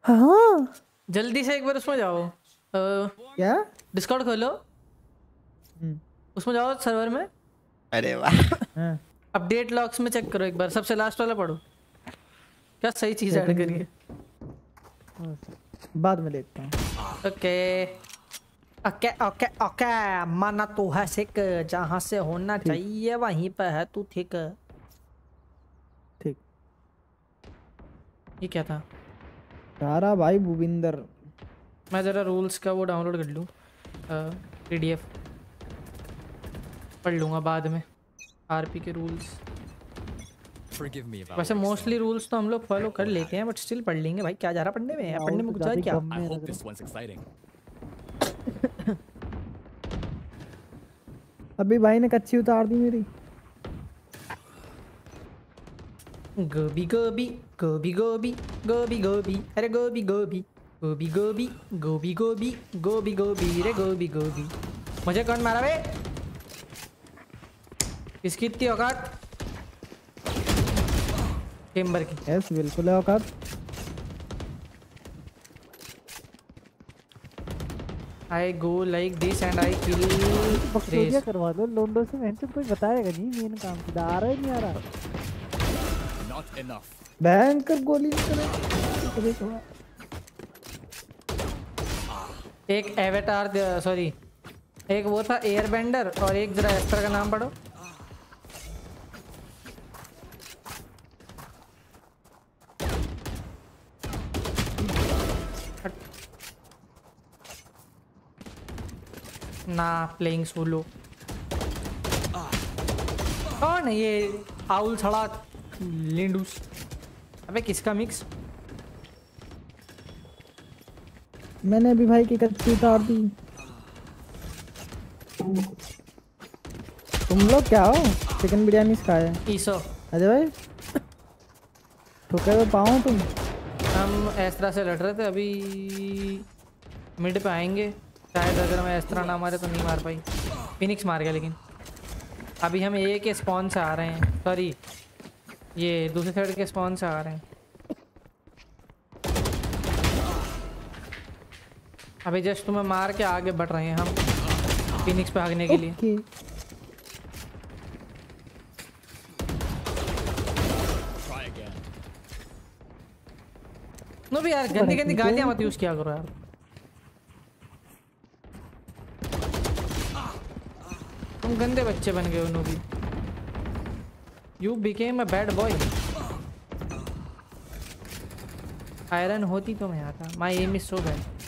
हाँ। जल्दी से एक बार उसमें जाओ। क्या? डिस्कॉर्ड खोलो। हम्म, उसमें जाओ सर्वर में। अरे वाह। हाँ। अपडेट लॉग्स में चेक करो एक बार सबसे लास्ट वाला पढ़ो। क्या सही चीज़ ऐड करिए? हाँ, बाद में देखता हूँ। ओके ओके ओके ओके माना तो है सिक जहाँ से होना चाहिए वहीं पर है तू ठीक। ठीक। ये क्या था? तारा भाई भूविंदर मैं ज़रा रूल्स का वो डाउनलोड कर लूँ पीडीएफ पढ़ लूँगा बाद में आरपी के रूल्स वैसे मोस्टली रूल्स तो हम लोग फॉलो कर लेते हैं बट स्टिल पढ़ लेंगे भाई क्या जा रहा पढ़ने में पढ़ने में कुछ है क्या. अभी भाई ने कच्ची उतार दी मेरी गोभी गोभी गोभी गोभी गोभी गोभी अरे गोभी गोभी गोभी गोभी गोभी गोभी गोभी गोभी रे गोभी गोभी मुझे कौन मारा बे किसकी इतनी औकात? टिम्बर की। यस बिल्कुल है औकात। I go like this and I kill बकचोदिया करवा दो? लोंडो से मैंने कोई बताएगा? नहीं मेन काम सीधा आ रहा ही नहीं आ रहा। Not enough. भयंकर गोली करे थोड़ा एक एवेटार सॉरी एक वो था एयर बेंडर और एक जरा एस्टर का नाम पढ़ो। ना प्लेइंग सोलो कौन है ये आउल छड़ा लिंडूस? अबे किसका मिक्स मैंने अभी भाई की कच्ची उतार दी। तुम लोग क्या हो? चिकन बिरयानी खाए। ईसो। अजय भाई ठोके हुए पाओ तुम? हम एस्त्रा से लड़ रहे थे अभी मिड पे आएँगे। शायद अगर मैं इस तरह ना मारे तो नहीं मार पाई। फिनिक्स मार गया लेकिन। अभी हम ए के स्पॉन से आ रहे हैं। सॉरी ये दूसरे साइड के स्पॉन से आ रहे हैं। अभी जस्ट तुम्हें मार के आगे बढ़ रहे हैं हम। फिनिक्स पे भागने के लिए। Again. नो भी यार गंदी गंदी गालियाँ मत यूज़ किया करो यार। तुम गंदे बच्चे बन गए हो, noobie. You became a bad boy iron होती तो मैं आता। My aim is so bad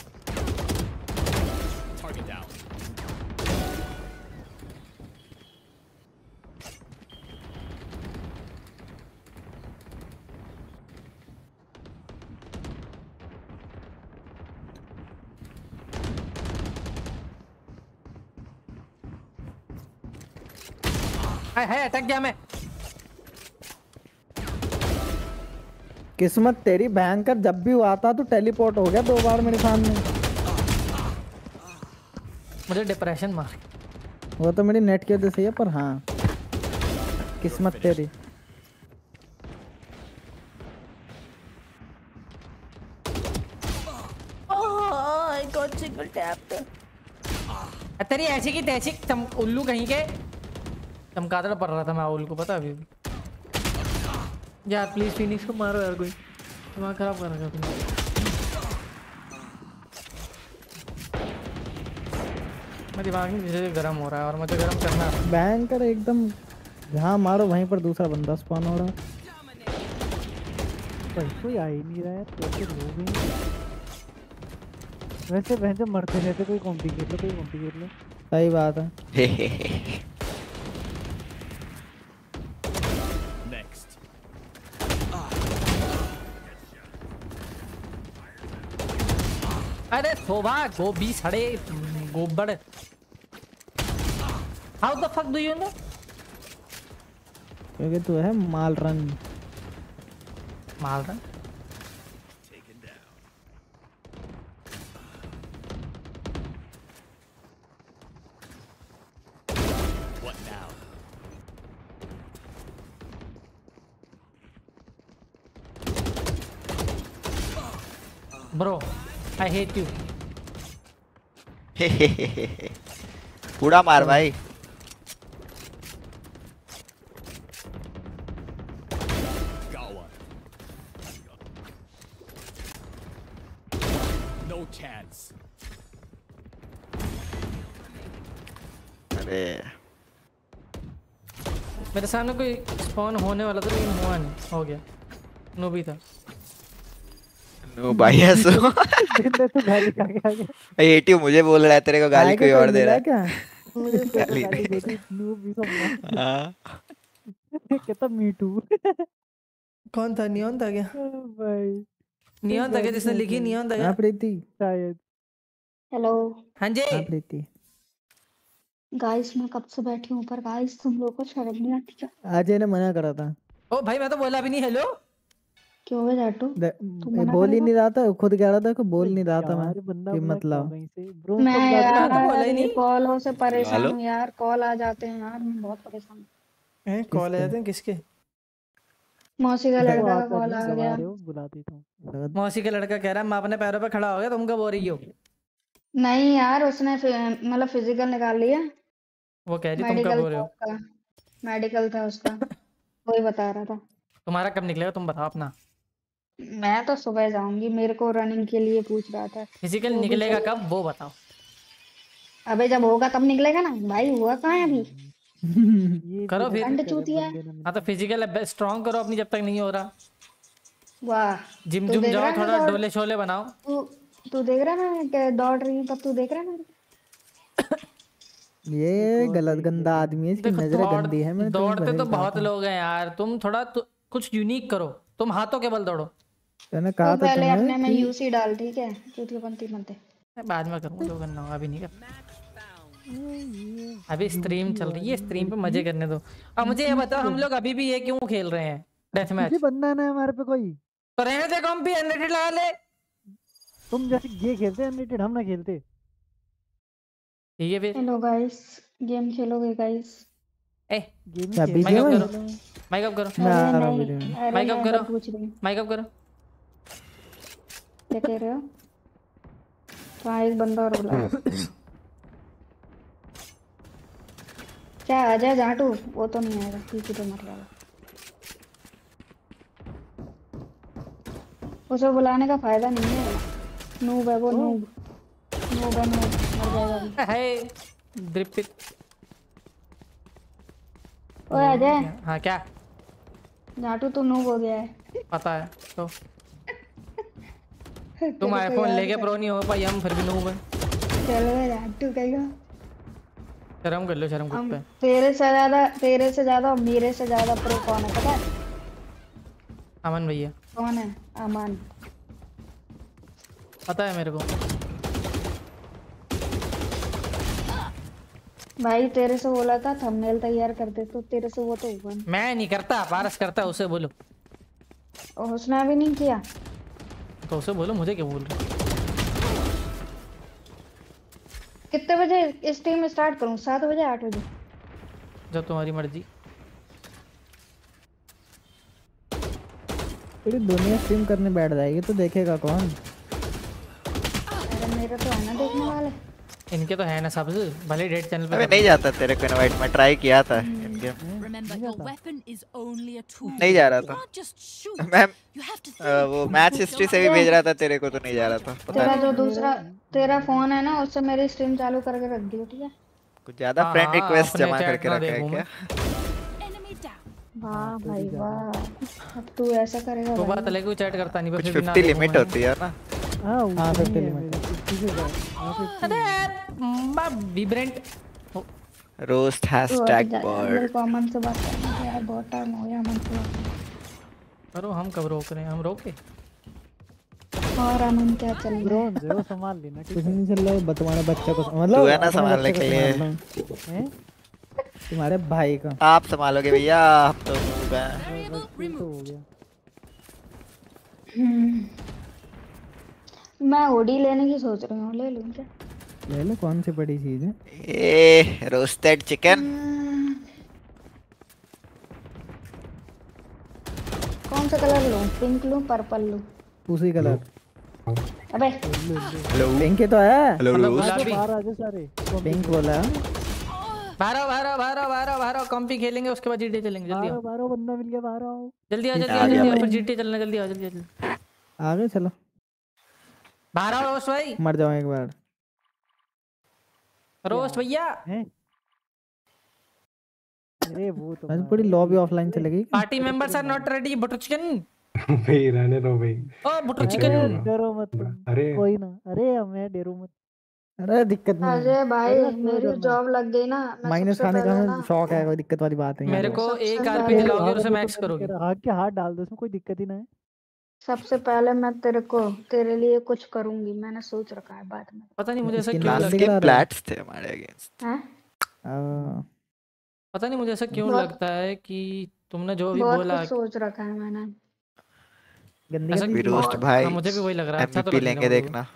hi अटक गया मैं। किस्मत तेरी भयंकर जब भी वो आता तो टेलीपोर्ट हो गया दो बार मेरे सामने। मुझे डिप्रेशन मार। वो तो मेरी नेट की वजह से है पर हाँ। किस्मत तेरी। टैप तेरी ऐसी की तैसी उल्लू कहीं के? चमकादड़ पड़ रहा था मैं उल्लू को पता अभी? भी यार प्लीज़ फिनिक्स को मारो यार कोई। दिमाग खराब कर रखा तुमने दिमाग में धीरे धीरे गर्म हो रहा है और मुझे गर्म करना है। भयंकर एकदम जहाँ मारो वहीं पर दूसरा बंदा स्पॉन हो रहा है। कोई आ ही नहीं रहा है कैसे लोग हैं वैसे वैसे मरते रहते कोई कॉम्प्लिकेट लो कोई कॉम्प्लिकेट लो। सही बात है। अरे शोभा गोभी सड़े गोबड़। How the fuck do you know क्योंकि तू है माल रन माल रहा What आई हेट यू पूरा मार भाई Got one. No chance. अरे। मेरे सामने कोई स्पॉन होने वाला था लेकिन हुआ नहीं हो गया। नो भी था। नो भाई ऐसो जिंदे तो गाली खा आ गया। एटी मुझे बोल रहा है तेरे को गाली कोई और दे रहा है। क्या? मुझे तो गाली गाली दे नू भी सब हाँ। कहता मी टू कौन था? नियॉन था क्या? भाई नियॉन था क्या? जिसने लिखी नियॉन था हाँ क्या प्रीति। शायद। हेलो हाँ जी। हाँ प्रीति। गाइस मैं कब से बैठी हूँ पर गाइस तुम लोगों को शर्म नहीं आती क्या? अजय ने मना करा था। ओ भाई मैं तो बोला भी नहीं हेलो क्यों है जाटू? तू मना बोल ही नहीं रहा था खुद कह रहा था कि बोल नहीं रहा था मैं बंदा कि मतलब। मैं यार बोला ही नहीं। कॉलों से परेशान? हूँ यार कॉल आ जाते हैं यार मैं बहुत परेशान हूँ। कॉल किसके? आए थे किसके? मौसी का लड़का का कॉल आ गया। हो बुला देता हूँ मौसी का लड़का कह रहा है मैं अपने पैरों पे खड़ा हो गया तुम कब हो रही हो? नहीं यार उसने मतलब फ़िज़िकल निकाल लिया। वो कह रही तुम कब मेडिकल हो रहे था हो उसका। मेडिकल था उसका। वही बता रहा था। तुम्हारा कब निकलेगा तुम बताओ अपना। मैं तो सुबह जाऊँगी मेरे को रनिंग के लिए पूछ रहा था। फ़िज़िकल वो निकलेगा कब वो बताओ। अबे जब होगा तब निकलेगा ना। भाई हुआ कहाँ है अभी? करो फिर। अंड चूतिया। हाँ तो फ़िज़िकल स्ट्रॉन्ग करो अपनी जब तक नहीं हो रहा। वाह। जिम तू जुम जाओ थोड़ा दौड़- डोले शोले बनाओ। तू तू देख रहा है मैं क्या दौड़ रही हूँ? तब तू देख रहा है मेरे ये गलत गंदा आदमी है इसकी नज़रें गंदी है मैं दौड़ते तो बहुत लोग हैं यार। तुम थोड़ा कुछ यूनिक करो। तुम हाथों के बल दौड़ो। मैंने तू कहा था पहले अपने में यूसी डाल ठीक है? चूतियापंती मत। दे मैं बाद में करूँगा जो करना होगा अभी नहीं कर अभी स्ट्रीम चल रही है स्ट्रीम पे मज़े करने दो। अब मुझे ये बताओ हम लोग अभी भी ये क्यों खेल रहे हैं डेथ मैच बनना है हमारे पे कोई। तो रहने दे कम भी अनरेटेड लगा ले तुम जैसे ये खेलते हैं अनरेटेड हम ना खेलते। ठीक है फिर। हेलो गाइस गेम खेलोगे guys a game mic up करो माइक अप करो। माइक अप करो। पूछ रही माइक अप करो। क्या कह रहे हो? वहाँ एक बंदा और बुला। क्या आ जाए जाटू वो तो नहीं आएगा पीछे तो मर जाएगा। उसे बुलाने का फ़ायदा नहीं है। नूब है वो नूब। नूब है नूब। मर जाएगा है द्रिपित ओए अजय हाँ क्या? जाटू तू नूब हो गया है। पता है तो। तुम आईफोन लेके प्रो नहीं हो पाई हम फिर भी नूब हैं चलो बे जाटू कहेगा शर्म कर लो शर्म खुद पे। तेरे से ज़्यादा तेरे से ज़्यादा मेरे से ज़्यादा प्रो कौन है पता है? अमन भैया। कौन है? अमन। पता है मेरे को। भाई तेरे से बोला था थंबनेल तैयार कर दे तो तेरे से वो तो हुआ मैं नहीं करता पारस करता उसे बोलो। उसने अभी नहीं किया? तो उसे बोलो मुझे क्या बोल रहे हो? कितने बजे इस टीम में स्टार्ट करूँ? सात बजे आठ बजे? जब तुम्हारी मर्ज़ी। पूरी दुनिया स्ट्रीम करने बैठ जाएगी तो देखेगा कौन अरे मेरे तो है ना देखने वाले इनके तो है ना सब भले डेट चैनल पे नहीं जाता तेरे को इनवाइट मैं ट्राई किया था इनके। A tool. नहीं जा रहा था. मैम वो मैच हिस्ट्री से भी भेज रहा था तेरे को तो नहीं जा रहा था पता तेरा जो दूसरा तेरा फ़ोन है ना उससे मेरी स्ट्रीम चालू करके रख दियो ठीक है? कुछ ज़्यादा हाँ, फ्रेंड हाँ, रिक्वेस्ट जमा करके रखा है क्या? वाह भाई वाह। अब तू ऐसा करेगा तो बात अलग चैट करता नहीं भी 50 लिमिट होती है। ना। हाँ हाँ, उतनी 50 है। Limit। मेरी, 50 से ज़्यादा। 50 अरे यार विब्रेंट रोस्ट हैशटैग जा मेरे बर्ड को अमन से बात करनी है यार बहुत टाइम हो गया अमन से करो हम कब रोक रहे हैं हम रोके और अमन क्या चल रहा है ब्रोंज है संभाल लेना कुछ नहीं चल रहा है ब- तुम्हारे बच्चे को मतलब तू है ना संभालने के लिए। तुम्हारे भाई का आप संभालोगे भैया आप तो हैं तो हो. गया हम्म। मैं ओडी लेने की सोच रही हूँ ले लूँ क्या ले लो कौन सी बड़ी चीज़ है? ए रोस्टेड चिकन कौन सा कलर लूँ? पिंक लूँ पर्पल लूँ? उसी कलर। अबे। हेलो पिंक ही तो है। हेलो मतलब बाहर आ जाओ सारे पिंक बोला। है आओ आओ आओ बाहर आओ बाहर आओ। कॉम्पी खेलेंगे उसके बाद जीटी चलेंगे। जल्दी आओ बारह बंदा मिल गया बाहर आओ। जल्दी आओ जल्दी आ आओ जल्दी आओ। फिर जीटी चलना जल्दी आओ जल्दी आओ, जल्दी आगे चलो। बाहर आओ रोस्ट भाई। मर जाओ एक बार। रोस्ट भैया। अरे वो तो बस पूरी लॉबी ऑफलाइन चलेगी party members are not ready butter chicken भाई रहने दो भाई। ओ बटर चिकन डरो मत अरे। कोई ना। अरे मैं डरो मत। अरे दिक्कत नहीं। अजय भाई मेरी जॉब लग गई ना माइनस खाने का शौक है कोई दिक्कत वाली बात नहीं मेरे को एक आरपी दिलाओगे और उसे तो मैक्स करोगे। कर, आग के हाथ डाल दो उसमें कोई दिक्कत ही ना है। सबसे पहले मैं तेरे को तेरे लिए कुछ करूँगी मैंने सोच रखा है बाद में। पता नहीं मुझे ऐसा क्यों लगता के है। प्लैट्स थे हमारे अगेंस्ट हैं? पता नहीं मुझे ऐसा क्यों लगता है कि तुमने जो भी बोला बहुत सोच रखा है मैंने। गंदी ऐसा गंदी रोस्ट भाई हाँ, मुझे भी वही लग रहा है। अच्छा तो लेंगे देखना।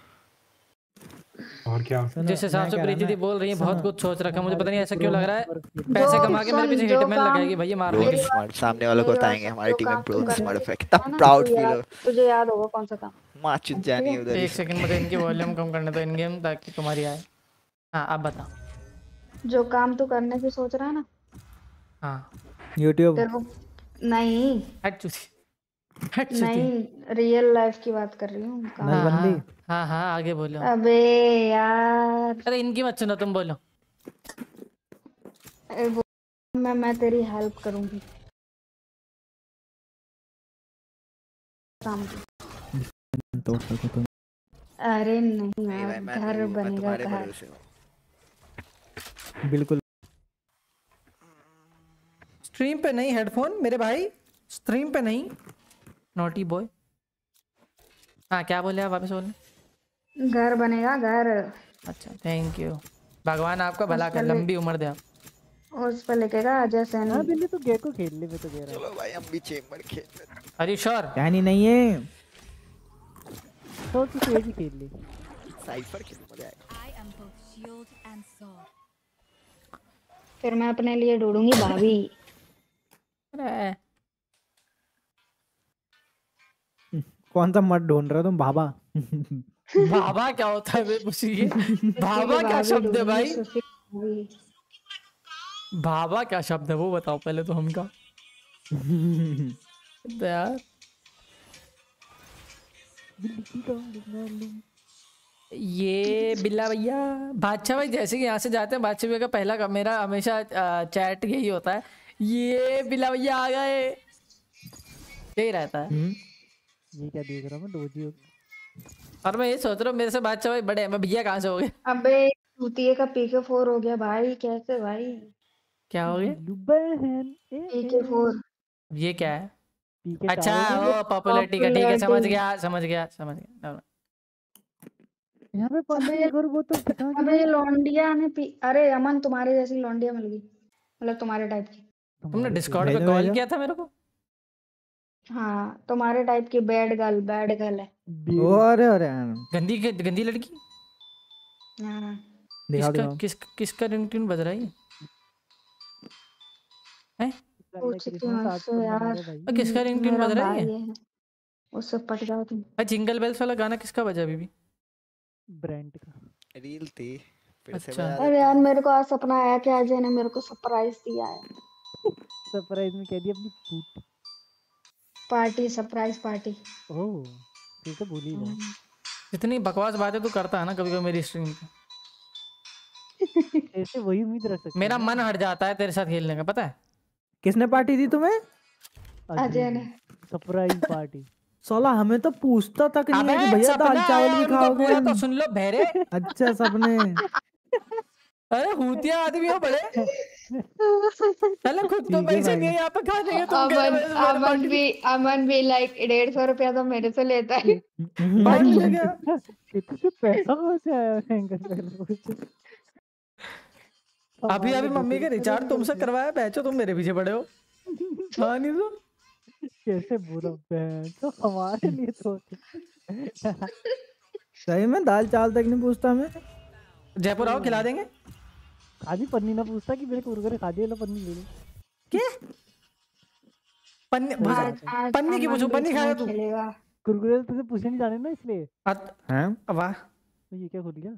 और क्या? जिस हिसाब से प्रीति दी बोल रही है बहुत कुछ सोच रखा है मुझे पता नहीं ऐसा क्यों लग रहा है। पैसे कमा के मेरे पीछे हिटमैन लगाएगी भैया मार देगी। स्मार्ट सामने वालों को बताएँगे हमारी टीम में प्रो स्मार्ट रहे हो ना, प्राउड फील हो। तुझे याद होगा कौन सा काम। माँ जानी उधर एक सेकंड मुझे इनकी वॉल्यूम कम करने दो इन गेम ताकि तुम्हारी आए। हाँ अब बता जो काम तू करने की सोच रहा है ना हाँ। को नहीं। हट चूसी नहीं रियल लाइफ की बात कर रही हूँ हाँ हाँ हाँ आगे बोलो। अबे यार। अरे इनकी मत सुनो तुम बोलो। मैं मैं तेरी हेल्प करूँगी। अरे नहीं यार घर बनेगा बिल्कुल। स्ट्रीम पे नहीं हेडफोन मेरे भाई स्ट्रीम पे नहीं। Naughty boy. हाँ क्या बोले आप वापस बोले घर बनेगा घर। अच्छा थैंक यू भगवान आपका भला कर लंबी उम्र दे आप। उस पर लिखेगा अजय सैनी हाँ बिल्ली तू गेको खेल ले मैं तो कह रहा चलो भाई हम भी चेम्बर खेल लेते हैं। आर श्योर कहनी नहीं है। तो तू सेज ही खेल ले। साइफर खेलो मज़ा आएगा. फिर मैं अपने लिए ढूंढूँगी भाभी। अरे कौन सा मत ढूंढ रहे हो तुम? बाबा बाबा क्या होता है वे पूछिए भाभा क्या शब्द है भाई। भाभा। क्या शब्द है वो बताओ पहले तो हमका। तो यार। ये बिल्ला भैया बादशाह भाई जैसे कि यहाँ से जाते हैं बादशाह भैया का पहला का मेरा हमेशा चैट यही होता है। ये बिल्ला भैया आ गए। यही रहता है। हम्म, ये क्या देख रहा हूँ मैं? डोजी और मैं ये सोच रहा हूँ मेरे से बादशाह भाई बड़े मैं भैया कहाँ से हो गए अबे चूतिए का पीके फोर हो गया भाई कैसे भाई? क्या हो गया? बहन पीके फोर ये क्या है? अच्छा वो पॉपुलैरिटी का ठीक है समझ गया समझ गया समझ गया यहाँ पे अबे- अगर वो तो अबे लौंडिया ने पी अरे अमन तुम्हारे जैसी लौंडिया मिल गई मतलब तुम्हारे टाइप की। तुमने डिस्कॉर्ड पे कॉल किया था मेरे को? हाँ तुम्हारे टाइप की बैड गर्ल बैड गर्ल है। अरे अरे गंदी गंदी लड़की? हाँ। किसका दिखाओ किस किसका रिंगटोन बज रहा है? हैं? आज किसका रिंगटोन बज रहा है उससे पट जाओ तुम। भाई जिंगल बेल्स वाला गाना किसका बजा अभी भी? ब्रांड का। रील थी अच्छा। अरे यार मेरे को आज सपना आया कि अजय ने मेरे को सरप्राइज़ दिया है। सरप्राइज़ में कह दिया अपनी फूट पार्टी सरप्राइज़ पार्टी ओह फिर तो भूल ही। गया। इतनी बकवास बातें तू करता है ना कभी कभी मेरी स्ट्रीम पे। ऐसे वही उम्मीद रख सकते मेरा मन हट जाता है तेरे साथ खेलने का पता है? किसने पार्टी दी तुम्हें? अजय ने। सरप्राइज़ पार्टी सोला हमें तो पूछता तक नहीं है भैया दाल चावल भी खाओगे। तो सुन लो बहरे अच्छा सपने अरे हुतिया आदमी हो बड़े। पहले खुद तो पैसे। नहीं यहाँ पे खा लेंगे तुम कह अमन रहे हो अमन भी अमन भी लाइक डेढ़ सौ रुपया तो मेरे से लेता है। बांट ले गया कितने पैसा अभी अभी मम्मी के रिचार्ज तुमसे करवाया बेचो तुम मेरे पीछे पड़े हो। हाँ नहीं तो? कैसे बुरा बहन तो हमारे लिए तो सही में दाल चावल तक नहीं पूछता हमें। जयपुर आओ खिला देंगे? आदि पन्नी ना पूछता कि मेरे कुरकुरे खा दिए लो पन्नी ले लो। क्या? पन्नी पन्नी की पूछो पन्नी खाएगा तू? कुरकुरे तो तुझे पूछे नहीं जाने ना इसलिए। हैं? वाह तो ये क्या खुल गया?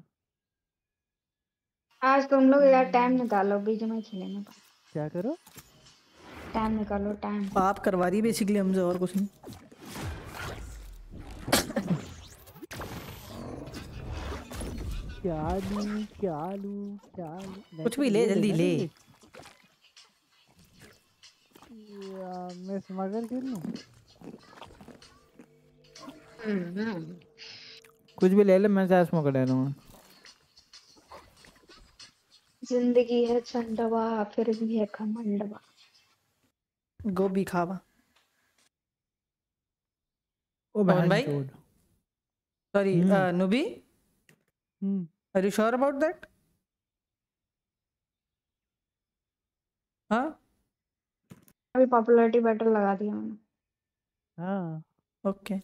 आज तुम लोग यार टाइम निकालो बीच में खेलेंगे क्या करो? टाइम निकालो टाइम आप करवा रही बेसिकली हमसे और कुछ नहीं। क्या लूँ क्या लूँ क्या लूँ कुछ भी ले जल्दी ले। या मैं स्मगल कर लूँ कुछ भी ले ले मैं चाहे स्मोक ले लूँगा। ज़िंदगी है चंडवा फिर भी है खमंडवा। गोभी खावा। ओ भाई? Sorry hmm. Noobie? Hmm are you sure about that हाँ अभी पॉपुलैरिटी बैटल लगा दिया मैंने। हाँ। Okay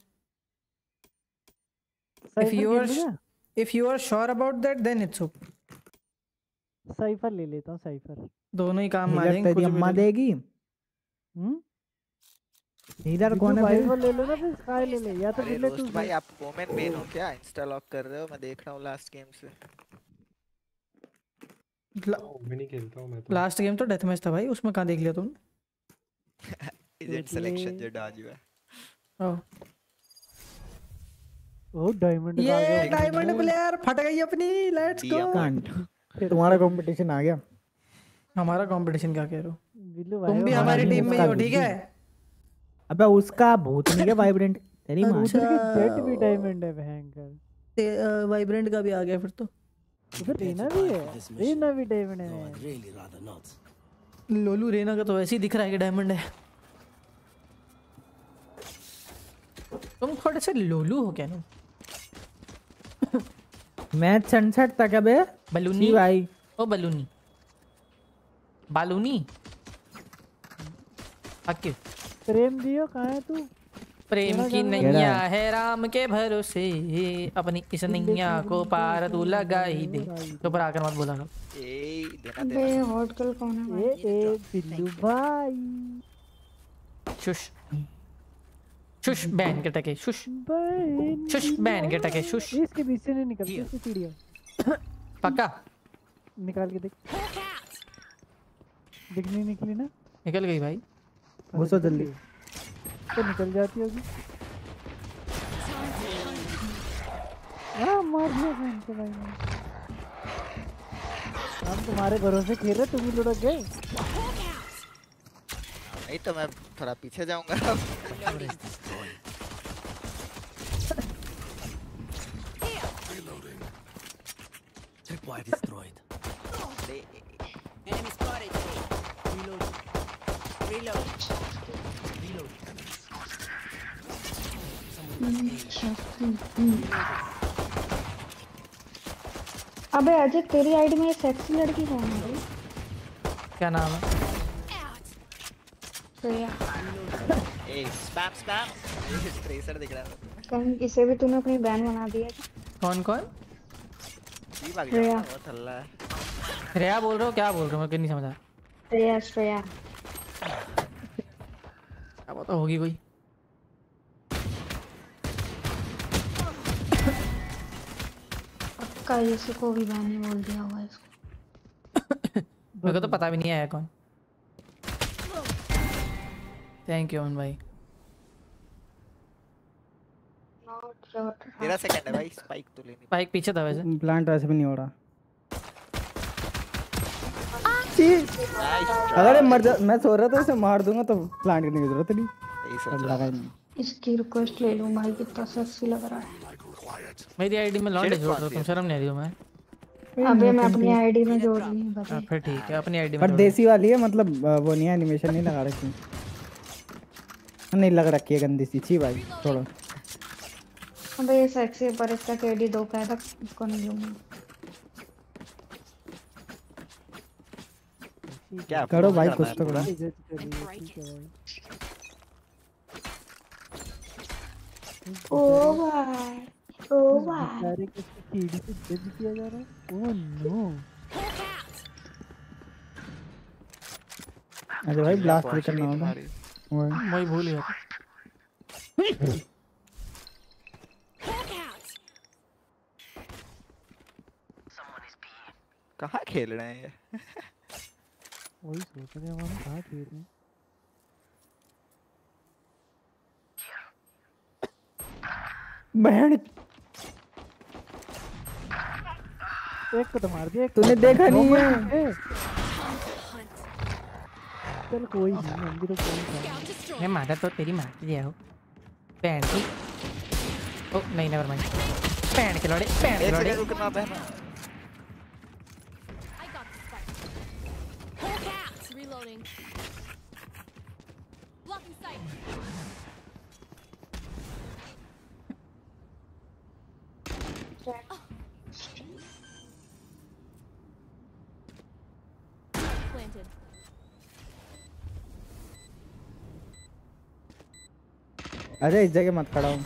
if you are if you are sure about that then it's okay. Cypher ले लेता हूँ साइफर दोनों ही काम मारेंगे तेरी कुछ भी अम्मा देगी। हम्म हीलर कौन है फिर ले लो ना फिर स्काई ले ले या तो ले ले तू भाई आप वोमेन मेन हो क्या? इंस्टा लॉक कर रहे हो? मैं देख रहा हूँ लास्ट गेम से। मैं नहीं खेलता हूँ मैं तो। लास्ट गेम तो डेथ मैच था भाई उसमें कहाँ देख लिया तुम एजेंट सिलेक्शन जो डाज हुआ है। ओह ओ डायमंड का ये डायमंड प्लेयर फट गई अपनी लेट्स गो तुम्हारा कंपटीशन आ गया। हमारा कंपटीशन क्या कह रहे हो? तुम भी हमारी टीम में ही हो ठीक है? अबे उसका भूत नहीं है वाइब्रेंट तेरी माँ। के जेट भी डायमंड है भयंकर। वाइब्रेंट का भी आ गया फिर तो। उधर रेना भी है। रेना भी डायमंड है। लोलू रेना का तो वैसे ही दिख रहा है कि डायमंड है। तुम थोड़े से लोलू हो क्या? ना मैच सनसेट तक अबे बलूनी। भाई ओ बलूनी। बालूनी। हक यू प्रेम दियो कहाँ है तू? प्रेम की नैया है राम के भरोसे। अपनी इस नैया को पार तू लगा ही दे। तो पर आकर मत बोला कर। ए देना अबे देना हॉट गर्ल कौन है ए ए बिल्लू भाई शुश। शुश बैन के टके। शुश। शुश बैन के टके। शुश। इसके बीच से नहीं निकलती इसकी चिड़िया। पक्का? निकाल के देख। दिखनी निकली ना? निकल गई भाई। घुसो जल्दी। तो निकल जाती होगी। हाँ मार दिया बहन को भाई हम तुम्हारे भरोसे खेल रहे तुम ही लुढ़क गए। नहीं तो मैं थोड़ा पीछे जाऊँगा। Tripwire destroyed. Enemy spotted. Reload. Reload. Reload. अबे अजय तेरी आईडी में सेक्सी लड़की कौन है? भाई क्या नाम है? श्रेया ए स्पैम स्पैम ट्रेसर दिख रहा है। कहीं इसे भी तूने अपनी बहन बना दिया क्या? कौन कौन? जी भाग श्रेया। जाओ बहुत हल्ला है। रेया बोल रहे हो क्या बोल रहे हो? मैं नहीं समझा श्रेया श्रेया। क्या पता होगी कोई पक्का को भी बहन ही बोल दिया होगा इसको। मेरे को तो पता भी नहीं आया कौन। थैंक यू अमन भाई। तेरा सेकंड है भाई स्पाइक तो लेनी। बाइक पीछे था वैसे। प्लांट वैसे भी नहीं हो रहा। अगर मर जा मैं सो रहा था इसे मार दूँगा तो प्लांट करने की ज़रूरत नहीं। ही इसकी रिक्वेस्ट ले लूँ भाई कितना सेक्सी लग रहा है। मेरी आईडी में लॉन्डे शेड जोड़ दो तुम शर्म नहीं आ रही हो मैं? अबे मैं अपनी आईडी में जोड़ ली हूँ, हाँ, बता फिर ठीक है अपनी आईडी में पर देसी वाली है मतलब वो नहीं है एनिमेशन नहीं लगा रखी। नहीं लग रखी है गंदी सी छी भाई छोड़ो। अबे ये सेक्सी है पर इसका केडी दो का है तक इसको नहीं लूँगा। क्या करो भाई कुछ तो? करो। रही है है ओ भाई। को जज किया जा रहा है? नो। अरे भाई ब्लास्ट भी करना होगा। वही। भूल गया। कहाँ खेल रहे हैं ये? वही सोच रहे हैं हम कहाँ खेल रहे हैं? बहन एक को तो मार दिया तूने देखा नहीं है? चल कोई नहीं भी तो कोई मैं मारा तो तेरी मार के दिया हो पैन की। ओ नहीं नेवर माइंड पैन के लड़े पैन के लड़े रुकना बहना। Reloading. Blocking sight. अरे इस जगह मत खड़ा हूँ।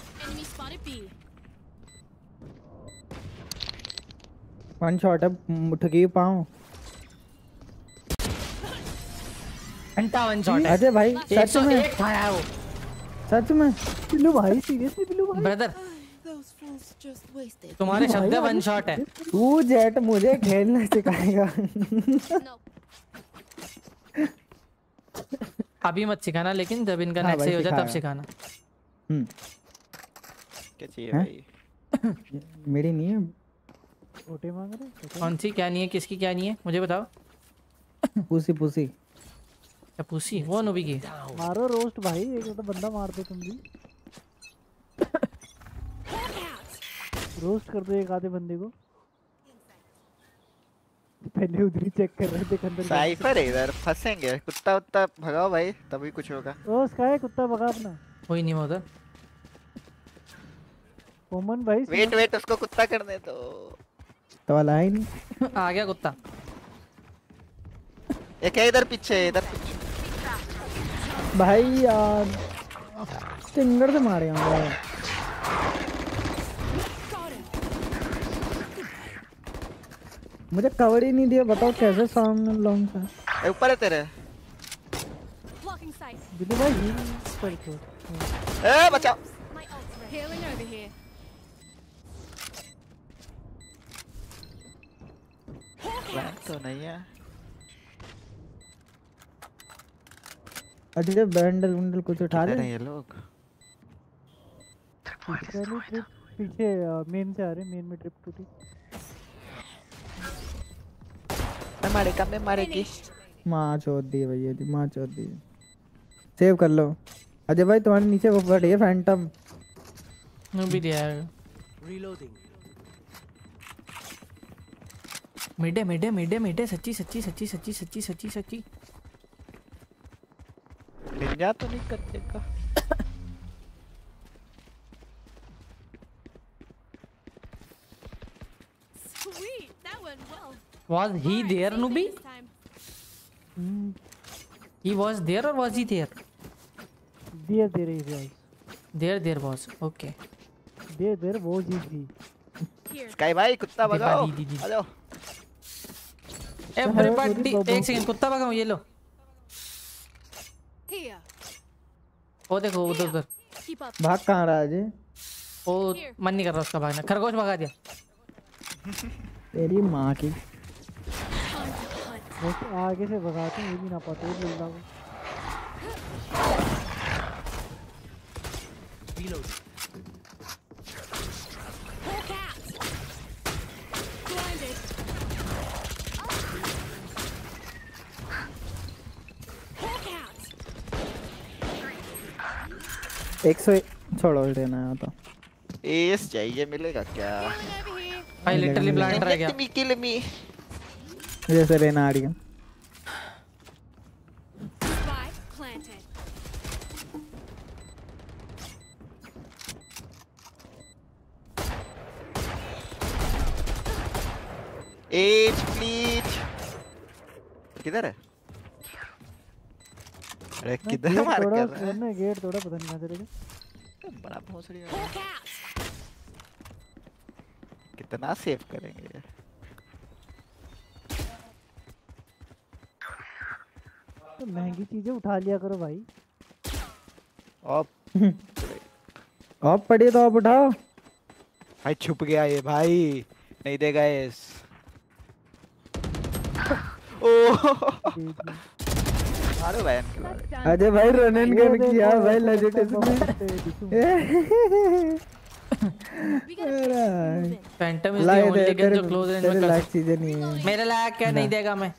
वन शॉट है ठगी पाऊँ। घंटा वन शॉट है। अजय भाई सच में। एक था यार वो। सच में। बिल्लू भाई सीरियसली बिल्लू भाई। ब्रदर. तुम्हारे शब्द है वन शॉट है। तू जेट मुझे खेलना सिखाएगा। अभी मत सिखाना लेकिन जब इनका हाँ नेक्स्ट सही हो जाए तब सिखाना। हम्म। क्या चाहिए भाई? मेरी नहीं है। छोटे मांग रहे कौन सी? क्या नहीं है? किसकी क्या नहीं है? मुझे बताओ। पूसी पूसी। क्या पूछी वो नूबी की। मारो रोस्ट भाई एक तो बंदा मार दो तुम भी। रोस्ट कर दो एक आधे बंदे को। पहले उधर ही चेक कर रहे थे अंदर साइफर है इधर फंसेंगे। कुत्ता उत्ता भगाओ भाई तभी कुछ होगा। ओ स्काई कुत्ता भगा अपना। कोई नहीं उधर ओमन भाई वेट वेट उसको कुत्ता करने दो तो। वाला ही नहीं। आ गया कुत्ता। एक है इधर पीछे इधर पीछे। भाई यार स्टिंगर से मारे होंगे मुझे कवर ही नहीं दिया बताओ कैसे सामने लॉन्ग था। ऊपर है तेरे। बिल्लू भाई हील कर दो ए बचाओ. Healing over here. प्लान तो नहीं है अरे बैंडल वंडल कुछ उठा ले। हैं ये लोग? पीछे मेन से आ रहे मेन में ट्रिप टूटी। मैं मारेगा मैं मारेगी। माँ चोद दी भैया जी माँ चोद दी सेव कर लो अजय भाई तुम्हारे नीचे वो पड़ी है फैंटम नूबी दिया है Reloading. मिडे मिडे मिडे मिडे सच्ची सच्ची सच्ची सच्ची सच्ची सच्ची सच्ची निंजा तो नहीं कर देगा was he there nubi he was there or was he there देर दे रही है there there was okay देर देर वो जी थी। Here. स्काई भाई कुत्ता भगाओ। आ जाओ। एवरीबॉडी एक सेकंड कुत्ता भगाओ ये लो। Here. वो देखो उधर उधर. भाग कहाँ रहा है अजय वो मन नहीं कर रहा उसका भागना। खरगोश भगा दिया। तेरी माँ की। बस आगे से भगाते हैं, ये भी ना पाते। हैं एक सौ छोड़ो लेना है तो एस चाहिए मिलेगा क्या? भाई लिटरली ब्लाइंड रह गया। मी किल मी जैसे लेना आ रही है। एज प्लीज़ किधर है? अरे किधर मार कर रहा है? उसने गेट तोड़ा पता नहीं कहाँ चले गए बड़ा भोसड़ी है। कितना सेव करेंगे? तो महँगी चीज़ें उठा लिया करो भाई। अब ऑफ़ पड़ी तो ऑफ़ उठाओ। भाई छुप गया ये भाई। नहीं देगा इस ओ मारो भाई अजय भाई रनन ये कर किया भाई finish moving. Phantom is the only gun जो क्लोज रेंज में कर लायक चीज़ें नहीं है। मेरे लायक क्या नहीं देगा मैं?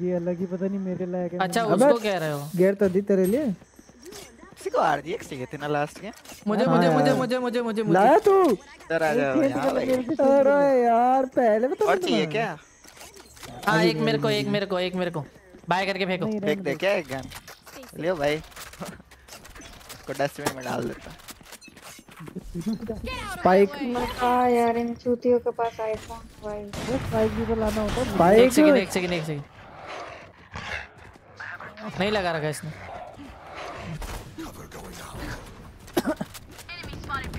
जी अलग ही पता नहीं मेरे लायक है अच्छा उसको कह रहे हो। गेट तो दी तेरे लिए। किसी को आरजीएक्स चाहिए थी ना लास्ट के मुझे हाँ। मुझे मुझे मुझे मुझे मुझे। मुझे लाया तू? इधर आ के थे अरे यार पहले बता और चाहिए क्या? हाँ एक मेरे को एक मेरे को एक मेरे को। बाय करके फेंको। नहीं, देख रहने क्या एक गन लियो भाई। इसको डस्टबिन में डाल देता. मैं कहा यार इन चूतियों के पास आईफोन भाई बस स्पाइक भी तो लाना होता है। एक बाइक सेकंड एक सेकंड एक सेकंड नहीं लगा रखा इसने।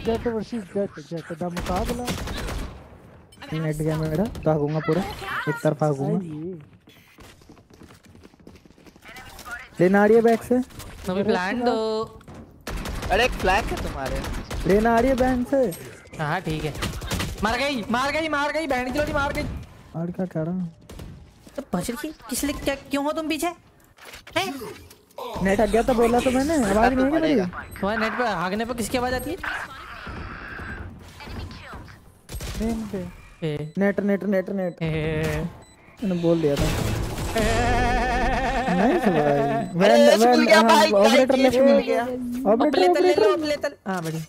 जेट वर्सेस जेट जेट दा मुकाबला। नेट गया मेरा तो भागूँगा पूरा। एक तरफ़ भागूँगा लेना आ रही है बैक से? अभी प्लान दो। अरे फ्लैग है तुम्हारे। लेना आ रही है बैंक से? हाँ ठीक है। मार गई मार गई मार गई बैंड की लोटी मार गई। और क्या कर रहा हूँ? तो बचल की किस लिए क्या क्यों हो तुम पीछे? हैं? नेट आ गया तो बोला तो मैंने आवाज़ नहीं है मेरी। तुम्हारे नेट पे हागने पे किसकी आवाज़ आती है? Net net net net. मैंने बोल दिया था। नाइस भाई स्कूल गया भाई, ऑपरेटर लेफ़्ट गया। ऑपरेटर ले लो ऑपरेटर हाँ मेरी।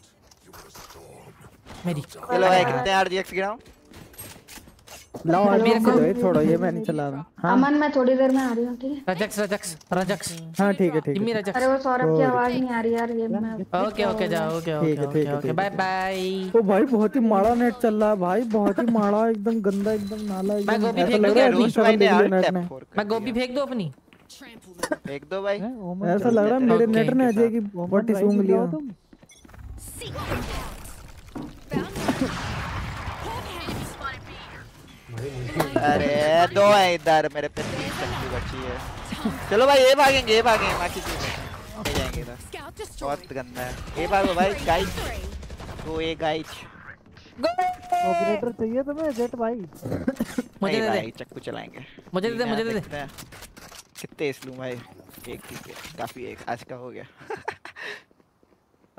चलो भाई कितने आरजीएक्स गिराऊं लाओ मेरे को- छोड़ो ये मैं नहीं चला रहा। हाँ। अमन मैं थोड़ी देर में आ रही हूँ ठीक है? रजक्स रजक्स रजक्स हाँ ठीक है ठीक है। रजक्स अरे वो सौरभ की आवाज़ नहीं आ रही यार ये मैं ओके ओके जाओ okay okay okay bye bye ओ भाई बहुत ही माड़ा नेट चल रहा है भाई बहुत ही माड़ा एकदम गंदा एकदम नाला मैं गोभी ऐसा फेंक है भाई ने लिया आर्ट नेट कर मैं गोभी फेंक दो अपनी? फेंक दो भाई। ऐसा लग रहा है मेरे नेट ने अजय की ओमन सूंघ लिया तुम। अरे दो है इधर मेरे पे तीन शक्ति बची है। चलो भाई ये भागेंगे ये भागेंगे बाकी चीज़ नहीं जाएँगे इधर। बहुत गंदा है। ये भागो भाई गाइस तो ये गाइस ऑपरेटर चाहिए तुम्हें जेट भाई? मुझे दे दे। चक्कू चलाएँगे। मुझे दे दे, मुझे दे दे। कितने इस लूँ भाई? एक ठीक है। काफ़ी एक आज का हो गया।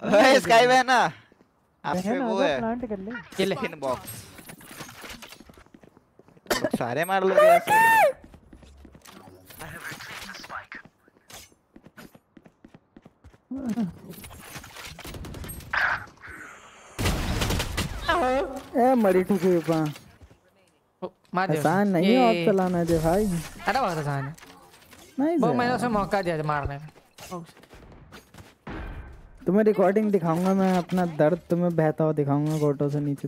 ओए स्काई है ना आप पे वो है। प्लांट कर ले। ये ले। बॉक्स सारे मार लोगे ऐसे ए मरी ठुकी पा मार दे आसान नहीं है और चलाना जे भाई अरे बहुत आसान है। नहीं वो मैंने उसे मौका दिया था मारने का तुम्हें रिकॉर्डिंग दिखाऊँगा मैं अपना दर्द तुम्हें बहता हुआ दिखाऊँगा फ़ोटो से नीचे।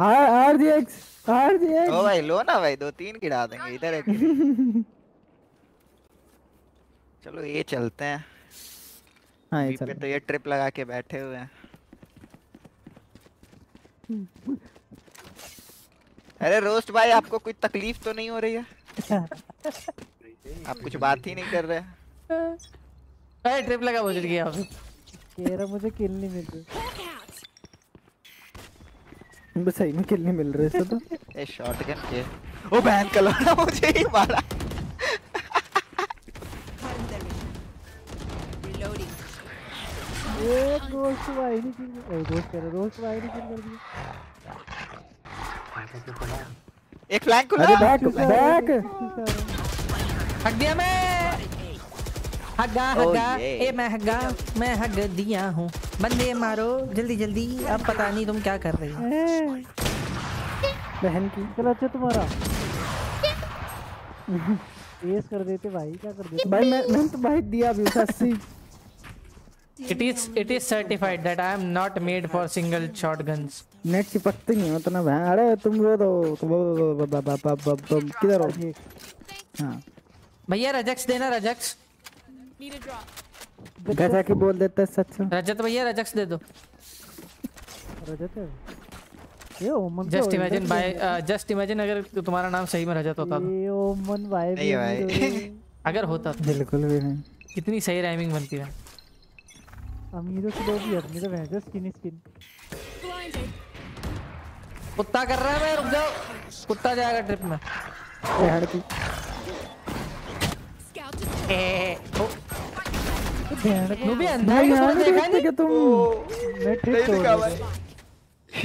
R R G X R G ओ भाई लो ना भाई दो तीन गिरा देंगे इधर एक चलो ये चलते हैं। हाँ ये अभी पे चल तो ये ट्रिप लगा के बैठे हुए हैं। अरे रोस्ट भाई आपको कोई तकलीफ़ तो नहीं हो रही है? आप कुछ बात ही नहीं कर रहे अरे ट्रिप लगा बुझ गया अभी कह रहा मुझे किल नहीं मिल। रही बस सही में किल नहीं मिल रही इसे तो ए शॉटगन के। ओ बैन कर लो ना मुझे ही मारा ये गोस्ट वाइड किल ओ गोस्ट कर गोस्ट वाइड किल कर दिया। एक फ्लैंक खुला। अरे बैक बैक। हट दिया मैं। हगा हगा ए मैं हगा मैं हग दिया हूँ बंदे मारो जल्दी जल्दी अब पता नहीं तुम क्या कर रहे हो बहन की चलो अच्छा तुम्हारा तेज कर देते भाई क्या कर देते भाई मैं मैं तो भाई दिया भी था सी It is it is certified that I am not made for single shotguns. Net पत्ती नहीं हो तो ना भाई अरे तुम वो तो किधर हो हाँ भैया रजक्स देना रजक्स Need a drop. गजा के बोल देते सच रजत भैया रजक्स दे दो। रजत ये Omen just imagine bye just imagine अगर तुम्हारा नाम सही में रजत होता तो। ये ओमन भाई नहीं भाई। अगर होता तो। बिल्कुल भी नहीं। कितनी सही राइमिंग बनती है। अमीरों की लोग भी अपनी तो भैंस स्किन स्किन कुत्ता कर रहा है मैं रुक जाओ। कुत्ता जाएगा ट्रिप में। हाँ, हाँ, देखा नहीं तुम। मैं ठीक तो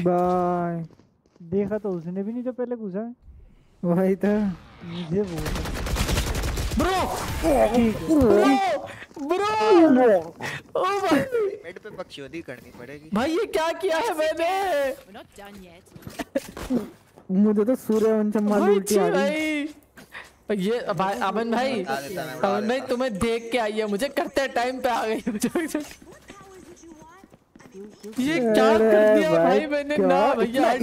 बाय। देखा तो उसने भी नहीं जो पहले घुसा वही तो मुझे वो तो। ब्रो! ब्रो! ओ भाई। मेड पे करनी पड़ेगी। भाई ये क्या किया है मैंने? मुझे तो सूर्यवंशम मालूम उल्टी आ रही ये भाई अमन भाई अमन भाई तुम्हें देख के आई है मुझे करते टाइम पे आ गई मुझे ये क्या कर दिया भाई भाई, मैंने? ना भैया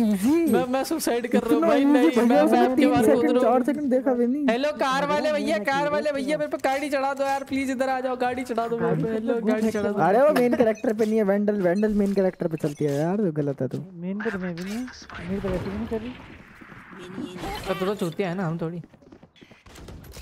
मैं मैं सुसाइड कर रहा हूँ भाई नहीं मैं मैं आपके बात कूद रहा चार हूँ। सेकंड देखा भी नहीं। हेलो कार वाले भैया कार वाले भैया मेरे पे गाड़ी चढ़ा दो यार प्लीज़ इधर आ जाओ गाड़ी चढ़ा दो मेरे पे। हेलो गाड़ी चढ़ा दो। अरे वो मेन कैरेक्टर पे नहीं है वेंडल वेंडल मेन कैरेक्टर पे चलती है यार गलत है तू। मेन पर मैं भी नहीं। मेरी तो वैसे नहीं कर रही। तो तो चूतिया है ना हम थोड़ी।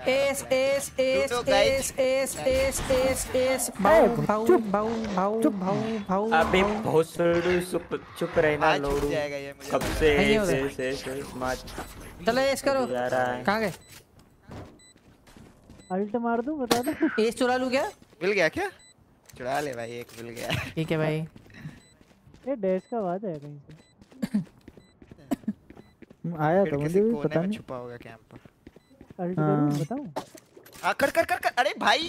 Es, es, es, es, es, es, es, es. es, es, भाऊ भाऊ भाऊ चुप रहना लोडू कब से चलो एस करो कहाँ गए अल्ट मार दूँ बता दो एस चुरा लूँ क्या मिल गया क्या चुरा ले भाई एक मिल गया ठीक है भाई ये डैश का आवाज़ है कहीं से आया तो मुझे भी पता नहीं छुपा होगा कैंप पर अल्ट हाँ। करूँ बताऊँ हाँ कर कर कर कर। अरे भाई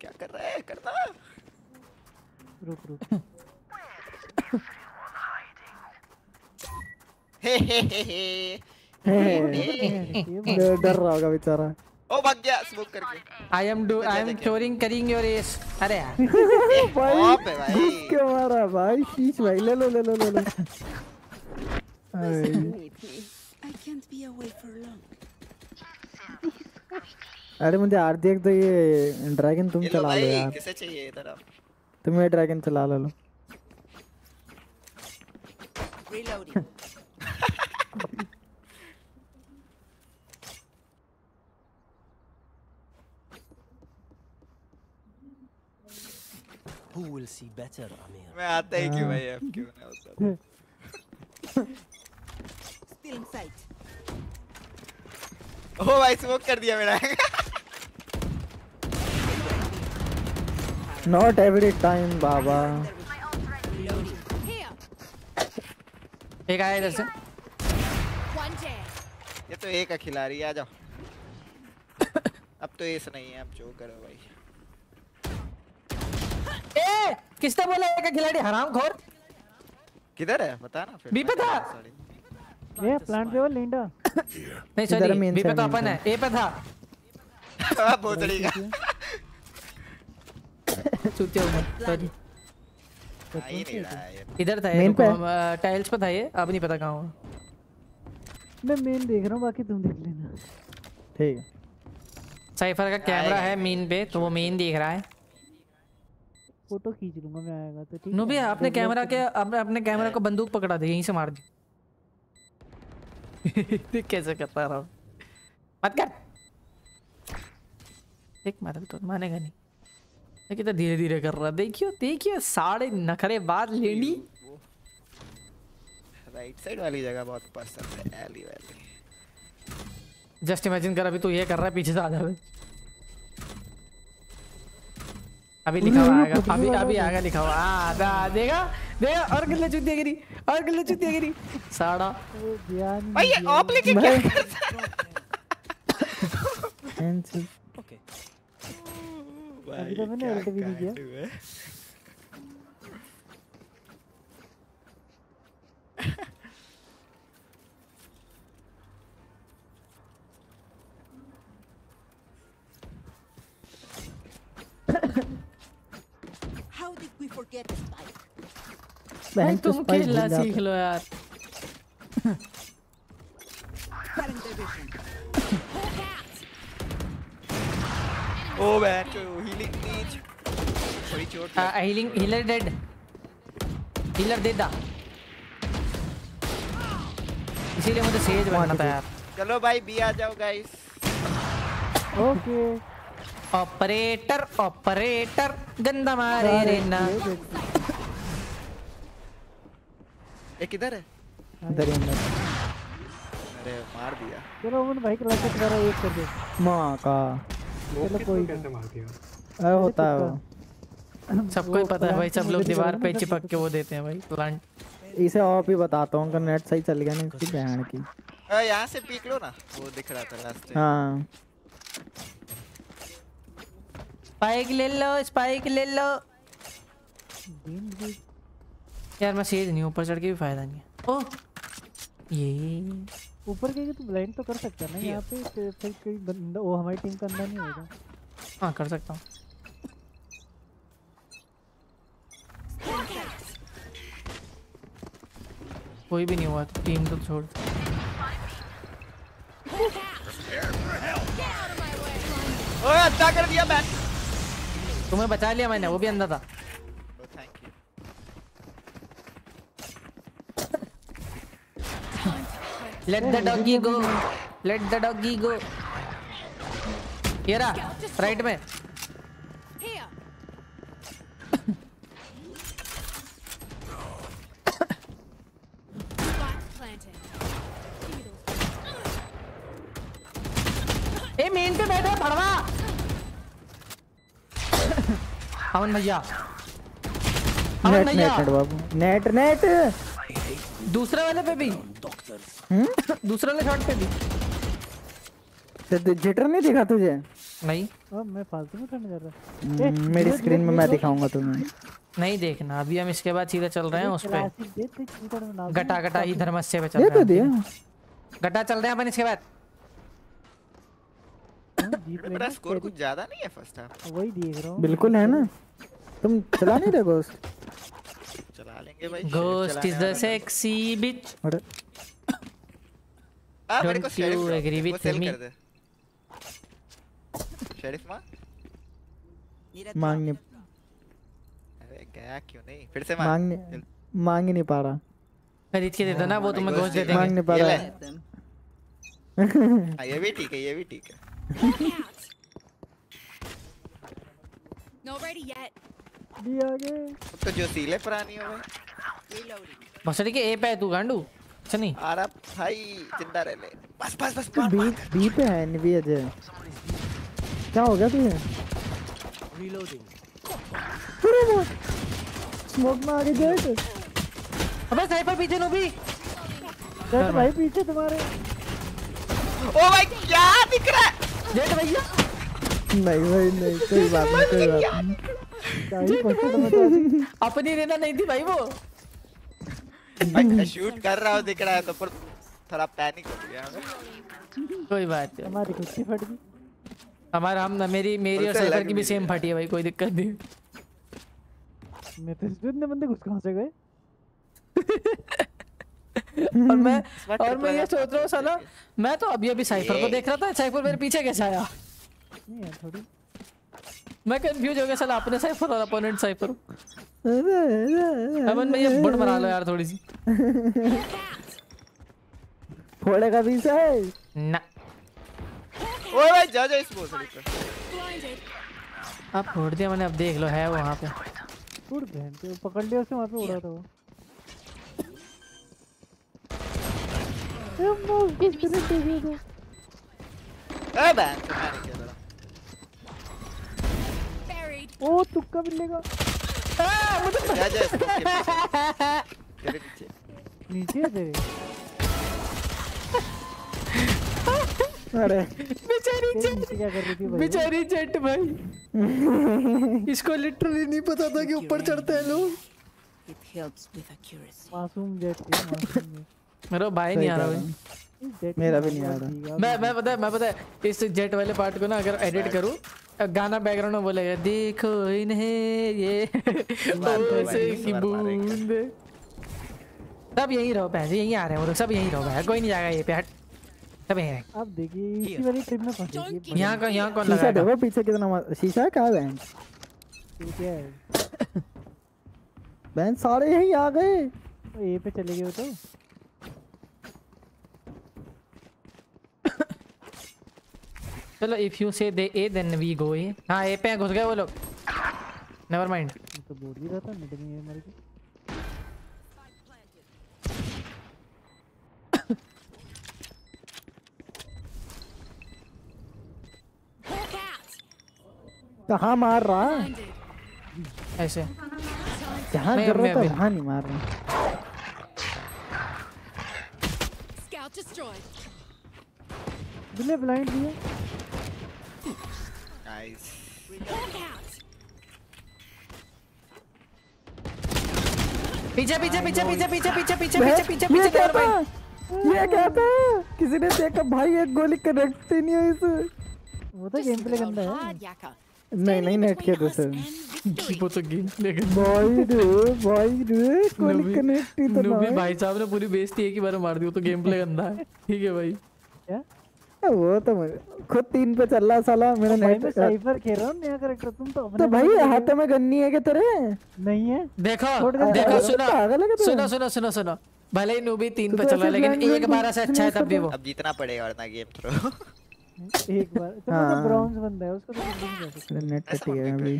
क्या कर रहा है? करना रुक रुक। हे हे हे हे। डर डर रहा होगा बेचारा। ओ भाग गया स्मोक करके I am do I am चोरिंग करिंग योर एस अरे यार। भाई ऑफ़ है भाई। घुस के मारा भाई? शीश भाई ले लो ले लो ले लो। I can't be away for long. अरे मुझे आर देख तो ये ड्रैगन तुम ये चला लो यार किसे चाहिए इधर आप तुम ये ड्रैगन चला लो लो Reloading. Who will see better, Amir? मैं आता ही क्यों भाई एफ़ क्यों ना होता Still in sight. ओ भाई स्मोक कर दिया मेरा। नॉट एवरी टाइम बाबा। एक आया इधर से। ये तो एक खिलाड़ी आ जाओ। अब तो एस नहीं है अब जो करो भाई। ए किसने बोला एक खिलाड़ी? हराम खोर। किधर है? बता ना फिर। बी पे था। ये प्लांट पे वो लिंडा नहीं सॉरी बी पे तो अपन है ए पे था। बोतड़ी का चूतिया ऊपर सॉरी ये इधर था ये Main पे टाइल्स पे था ये अब नहीं पता कहाँ हुआ। मैं मेन देख रहा हूँ बाकी तुम देख लेना। ठीक है। साइफर का कैमरा है मेन पे तो वो मेन देख रहा है। फ़ोटो खींच लूँगा मैं आएगा तो ठीक नो भी अपने कैमरा के अपने अपने कैमरा को बंदूक पकड़ा दे यहीं से मार दे। कैसे करता रहा मत कर देख मार तो मानेगा नहीं देखिए तो धीरे धीरे कर रहा देखियो देखियो साढ़े नखरे बाद लेडी राइट साइड वाली जगह बहुत पसंद है एली वाली। जस्ट इमेजिन कर अभी तू ये कर रहा है पीछे से आ जावे अभी लिखा हुआ आएगा अभी अभी आएगा लिखा हुआ आ दा देगा देगा और किल्ले चुतिया गिरी और किल्ले चुतिया गिरी साड़ा भाई ये ऑफ़ लेके क्या भाई। करता है Cancel. Okay. अभी तो मैंने अल्ट भी नहीं किया How did we forget the spike? तो तुम खेलना सीख लो यार. ओ बैन हीलिंग नीच थोड़ी चोट लगी। हीलिंग हीलर डेड हीलर दे दा इसीलिए मुझे सेज बनना था यार चलो भाई बी आ जाओ गाइस ओके ऑपरेटर ऑपरेटर गंदा मारे रे ना ये किधर है। इधर ही अंदर अरे मार दिया। चलो उन भाई क्लास से दोबारा एक कर दे। माँ का। चलो कोई कैसे मार दिया? अरे होता है वो। सबको ही पता है भाई सब लोग दीवार पे चिपक के वो देते हैं भाई प्लांट इसे और भी बताता हूँ अगर नेट सही चल गया ना इसकी बहन की। यहाँ से पीक लो ना। वो दिख रहा था लास्ट हाँ। स्पाइक ले लो स्पाइक ले लो। यार मैं सीध नहीं ऊपर चढ़ के भी फ़ायदा नहीं है। ओह। ये। ऊपर के तो ब्लाइंड तो कर सकता है ना यहाँ पे? फिर कोई बंदा वो हमारी टीम का अंदर नहीं होगा। हाँ कर सकता हूँ। कोई भी नहीं हुआ तो टीम तो छोड़ ओए अच्छा कर दिया बैन तुम्हें बचा लिया मैंने वो भी अंदर था। Thank you let the doggy go let the doggy go ये रहा राइट में। ए मेन पे बैठा भड़वा। अमन भैया अमन नेट नेट बाबू नेट नेट। दूसरे वाले पे भी। दूसरे वाले शॉट पे भी। तो तु- जिटर नहीं दिखा तुझे? नहीं। अब मैं फालतू में करने जा रहा हम्म, मेरी स्क्रीन में मैं दिखाऊँगा तुम्हें। नहीं देखना अभी हम इसके बाद सीधे चल रहे हैं उस पे। गटा गटा ही धर्मस्य पे चल दे रहे तो दिया हैं। गटा चल रहे हैं अपन इसके बाद। मेरा स्कोर कुछ ज़्यादा नहीं है फ़र्स्ट हाफ़ वही देख रहा हूँ। बिल्कुल है ना। तुम चला नहीं रहे गोस्ट चला लेंगे भाई। Ghost is the sexy bitch. अरे। आ मेरे को शेरिफ you agree वो with कर दे। शेरिफ माँ? मांगने अरे गया क्यों नहीं? फिर से मांग। मांगने मांग ही नहीं पा रहा। खरीद के दे दो ना वो तुम्हें गोश्त दे देंगे। मांग नहीं पा रहा। हाँ, ये भी ठीक है ये भी ठीक है। Not ready yet. भी आ गए तो जो सीले पुरानी हो गई। भसड़ी के ए पे है तू गांडू। अच्छा नहीं। आरा भाई ज़िंदा रह ले। बस बस बस तू बी बी पे है निवी अजय। क्या हो गया तुझे? Reloading. अरे वो स्मोक में आगे जाए तो अबे साइपर पीछे नो भी जेट भाई पीछे तुम्हारे। ओ भाई क्या दिख रहा है? जेट भैया नहीं भाई नहीं कोई बात नहीं कोई बात नहीं। तो अपनी रेना नहीं थी भाई वो। भाई शूट कर रहा हूँ दिख रहा है तो पर थोड़ा पैनिक हो गया कोई बात नहीं। हमारी कुछ फट गई। हमारा हम ना मेरी मेरी और उनसे की भी सेम फटी है भाई कोई दिक्कत नहीं। मैं तो इतने बंदे घुस कहाँ से गए। और मैं और मैं ये सोच रहा हूँ साला मैं तो अभी अभी साइफर को देख रहा था साइफर मेरे पीछे कैसे आया? नहीं है थोड़ी। मैं कंफ्यूज हो गया साला अपने साइफर और अपोनेंट साइफर अमन में ये बुड़ मरा लो यार थोड़ी सी। फोड़ेगा भी से ना। ओए भाई जा जा इस भोसड़ी पे अब फोड़ दिया मैंने अब देख लो है वो वहाँ पे। उड़ बहन के पकड़ लिया उसे वहाँ पे उड़ा था वो। ए, मैं उसकी स्पिरिट दे दिया तो ए बैन तो मैं नहीं खेल रहा Buried. ओ तुक्का मिलेगा जा जा इसको के पीछे। तेरे पीछे। नीचे है तेरे। अरे। बेचारी तेरे नीचे क्या कर रही थी भाई? बेचारी जेट भाई। इसको लिटरली नहीं पता था कि ऊपर चढ़ते हैं लोग. मासूम जेट मासूम मेरा भाई नहीं आ रहा भाई। जेट मेरा भी नहीं आ रहा। मैं मैं पता है मैं पता है इस जेट वाले पार्ट को ना अगर एडिट करूँ गाना बैकग्राउंड में बोलेगा देखो इन्हें ये की बूंद। सब यहीं रहो पैसे यहीं आ रहे हैं वो लोग सब यहीं रहो भाई कोई नहीं जाएगा ये पे हट। सब यहीं रहेंगे अब देखिए इसी वाली ट्रिप में फंसेगी यहाँ का यहाँ कौन लगाएगा देखो पीछे कितना शीशा कहाँ है क्या है। बहन सारे यहीं आ गए। ए पे चले गए तो। चलो इफ़ यू से दे ए देन वी गो ए हाँ ए पे घुस गए वो लोग नेवर माइंड तो बोल ही रहा था मिड में ये मर out. कहाँ मार रहा ऐसे जहाँ ज़रूरत है। वहाँ नहीं मार रहा. बिल्ले ब्लाइंड दिया नाइस पीछे पीछे पीछे पीछे पीछे पीछे पीछे पीछे पीछे ये पीछे क्या था ये क्या था किसी ने देखा भाई एक गोली कनेक्ट ही नहीं हुई इसे। वो तो गेम प्ले गंदा है। नहीं नहीं नेट के तो सर। वो तो गेम प्ले भाई रे भाई रे गोली कनेक्ट ही तो ना। भाई साहब ने पूरी बेइज्जती एक ही बार मार दी वो तो गेम प्ले गंदा है। ठीक है भाई। वो तो मुझे- खुद तीन पे चल रहा साला मेरा भाई मैं साइफर खेल रहा हूँ नया करेक्टर तुम तो अपने तो भाई हाथ में गन्नी है क्या तेरे? नहीं है। देखो देखो सुनो तू? सुनो सुनो सुनो सुनो। भले ही नूबी तीन तो पे तू चल रहा लेकिन एक बार से अच्छा है तब भी वो। अब जीतना पड़ेगा वरना गेम थ्रो एक बार। तो वो हाँ। तो ब्रॉन्ज बंदा है उसको तो नेट कट गया अभी।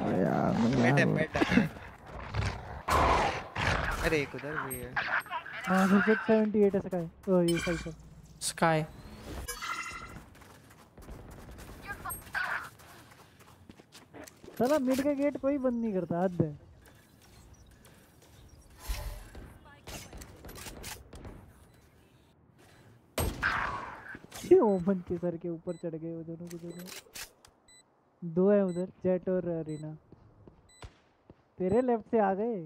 अरे यार मैं मिड है क्या अरे एक उधर भी है। हाँ 78 है। स्काई ओ ये साइफर स्काई साला मिड का गेट कोई बंद नहीं करता हद है। ये ओमन के सर के ऊपर चढ़ गए वो दोनों के दोनों। दो है उधर जेट और रीना तेरे लेफ़्ट से आ गए?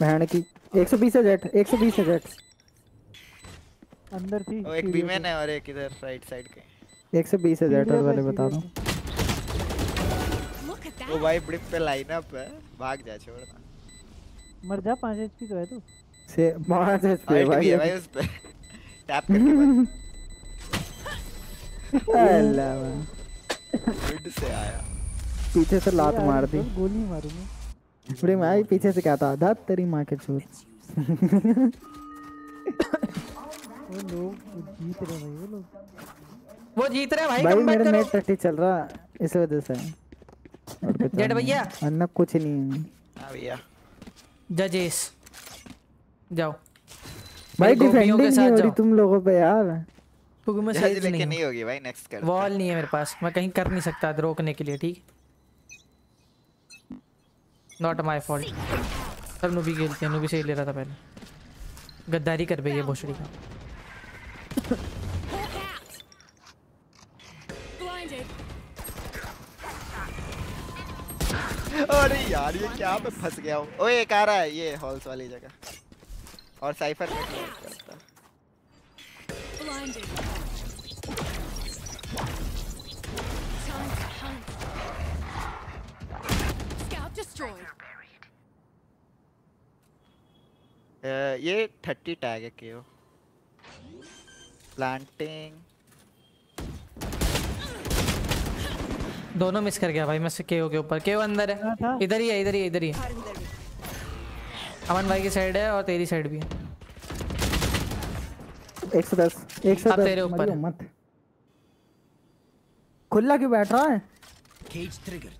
बहन की। 120 है जेट 120 है जेट अंदर थी। एक बीमेन पे। है और एक इधर राइट साइड के। 120 है जेट और वाले बता दो। वो भाई ब्रिप पे लाइनअप है भाग जा छोड़ना मर जा पाँच एचपी तो है तू। से पाँच एचपी अल्ट भी भाई। है भाई उस पे। टैप करके बस अल्लाह। मिड से आया। पीछे से लात मार दी। गोली मारूं बड़े मैं पीछे से क्या था दांत तेरी माँ के छूत वो लोग वो जीत रहे भाई वो लोग वो जीत रहे हैं भाई भाई मेरा करो। नेट टट्टी चल रहा इस वजह से। कुछ जेड नहीं। भैया। वरना कुछ नहीं है। हाँ भैया। जजेस जाओ। भाई डिफेंडिंग के नहीं साथ हो रही तुम लोगों पे यार। क्योंकि मैं सही नहीं नहीं होगी भाई नेक्स्ट कर वॉल नहीं है मेरे पास। मैं कहीं कर नहीं सकता रोकने के लिए ठीक? नॉट माई फॉल्ट सब नूबी खेलते हैं नूबी सही ले रहा था पहले। गद्दारी कर भैया भोसड़ी का। अरे यार ये क्या पे फंस गया हूँ। ओए एक आ रहा है ये हॉल्स वाली जगह। और साइफर में करता Blinded. Time to hunt. Scout destroyed. अ, ये 30 टैग है केओ प्लांटिंग दोनों मिस कर गया भाई मैं से केओ के ऊपर। केओ अंदर है। इधर ही है इधर ही है इधर ही है। अमन भाई की साइड है और तेरी साइड भी है। 110 110 अब तेरे ऊपर। मत। खुला क्यों बैठ रहा है? Cage triggered.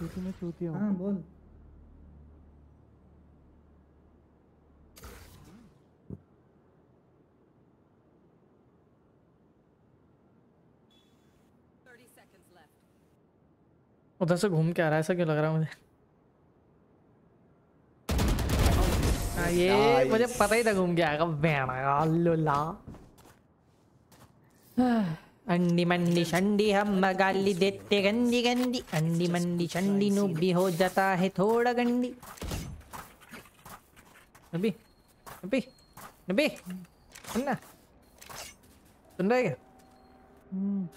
क्योंकि मैं चूतिया हूँ। हाँ बोल। उधर से घूम के आ रहा है ऐसा क्यों लग रहा है मुझे? हाँ, ये मुझे पता ही था घूम के आएगा बेड़ा लुला अंडी मंडी शंडी हम गाली देते गंदी गंदी अंडी मंडी शंडी नूबी हो जाता है थोड़ा गंदी नबी नबी नबी सुनना सुन रहा है क्या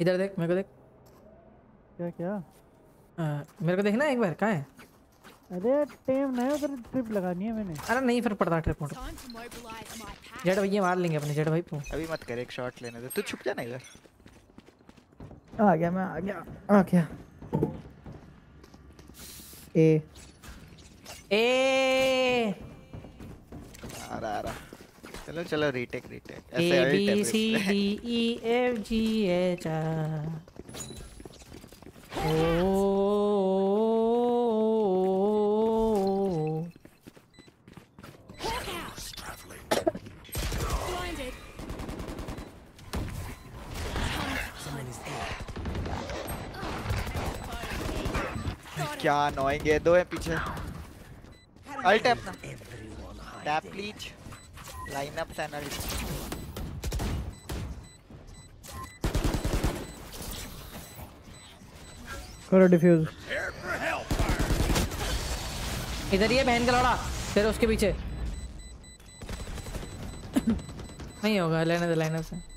इधर देख मेरे को देख क्या क्या आ, मेरे को देखना एक बार कहाँ है अरे टेम नहीं है उधर ट्रिप लगानी है मैंने अरे नहीं फिर पड़ता ट्रिप मोड. जेड भैया मार लेंगे अपने जेड भाई को अभी मत कर एक शॉट लेने दे तू छुप जा ना इधर आ गया मैं आ गया आ गया ए ए आ रहा आ रहा चलो चलो retake retake A B C D E F G H I O क्या है? दो है पीछे। अल्ट है अपना tap please line up and ult करो डिफ्यूज इधर ही है बहन का लड़ा फिर उसके पीछे। नहीं होगा लेने दे लाइनर से।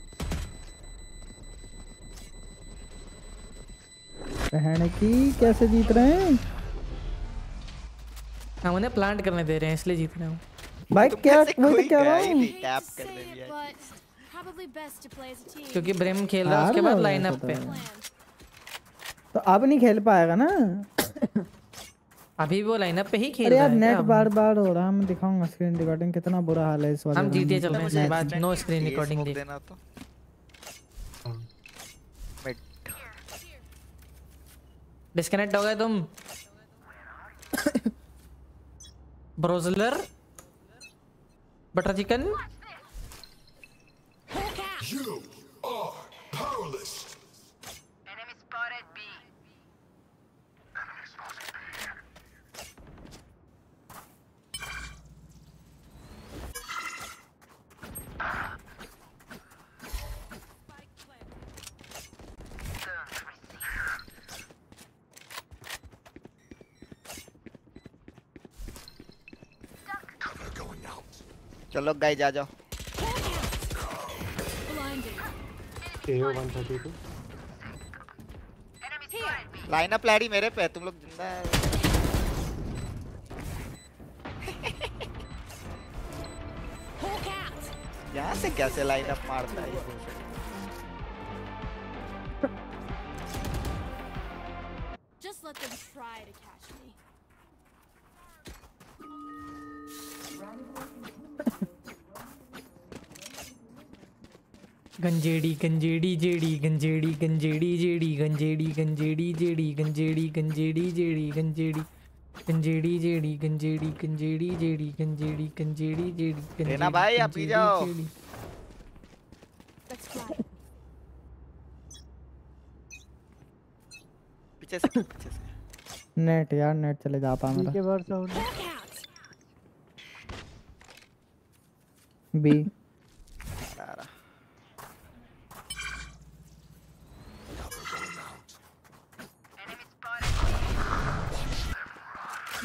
बहन की कैसे जीत रहे हैं? हम उन्हें प्लांट करने दे रहे हैं इसलिए जीत रहे हूँ। भाई क्या वही तो कह रहा हूँ. क्योंकि ब्रेम खेल रहा है उसके बाद रहा लाइन है अप पे। तो। अब नहीं खेल पाएगा ना? अभी वो लाइन अप पे ही खेल अरे रहा यार है नेट बार बार हो रहा है मैं दिखाऊँगा स्क्रीन रिकॉर्डिंग कितना बुरा हाल है इस वाले हम जीते में। चल रहे हैं बाद नो स्क्रीन रिकॉर्डिंग देना तो। डिस्कनेक्ट हो गए तुम ब्रोजलर butter chicken You are powerless. चलो गाइस आ जाओ Blinded. 132. लाइन अप लैडी मेरे पे तुम लोग ज़िंदा है यहाँ से कैसे लाइन अप मारता है Just let them try to catch गंजेड़ी गंजेड़ी जेड़ी गंजेड़ी गंजेड़ी जेड़ी गंजेड़ी गंजेड़ी जेड़ी गंजेड़ी गंजेड़ी जेड़ी गंजेड़ी गंजेड़ी जेड़ी गंजेड़ी गंजेड़ी जेड़ी गंजेड़ी गंजेड़ी जेड़ी लेना भाई, आप पी जाओ। पीछे से पीछे से। नेट यार नेट चले जाता मेरा। के बार साउंड बी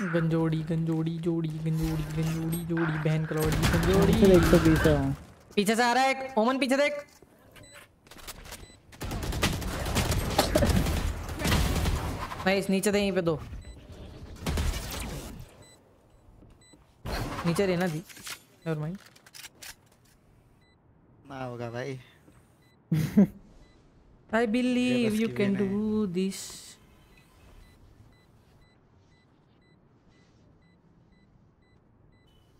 गंजोड़ी गंजोड़ी जोड़ी गंजोड़ी गंजोड़ी जोड़ी बहन कलौड़ी गंजोड़ी। फिर एक सौ बीस है पीछे से आ रहा है एक ओमन पीछे देख। नाइस नीचे थे यहीं पे दो। नीचे रहना थी नेवर माइंड ना होगा भाई। आई बिलीव बस यू की कैन भी नहीं। Do this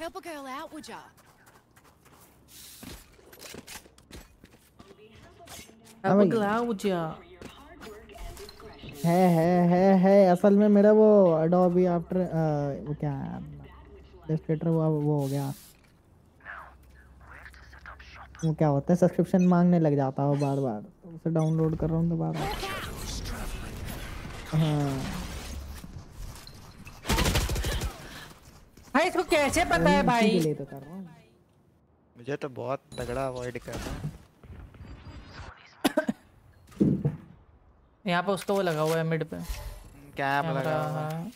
Help a girl out, would ya? हाँ अब भाई। ग्लाउजा है है है है असल में मेरा वो अडोबी आफ्टर वो क्या इलस्ट्रेटर वो वो हो गया। वो क्या होता है? सब्सक्रिप्शन मांगने लग जाता है वो बार बार। तो उसे डाउनलोड कर रहा हूँ दोबारा हाँ। कैसे पता है भाई। तो मुझे तो बहुत तगड़ा अवॉइड कर रहा हूँ। यहाँ पे उसको वो लगा हुआ है मिड पे। क्या लगा हुआ है। हाँ।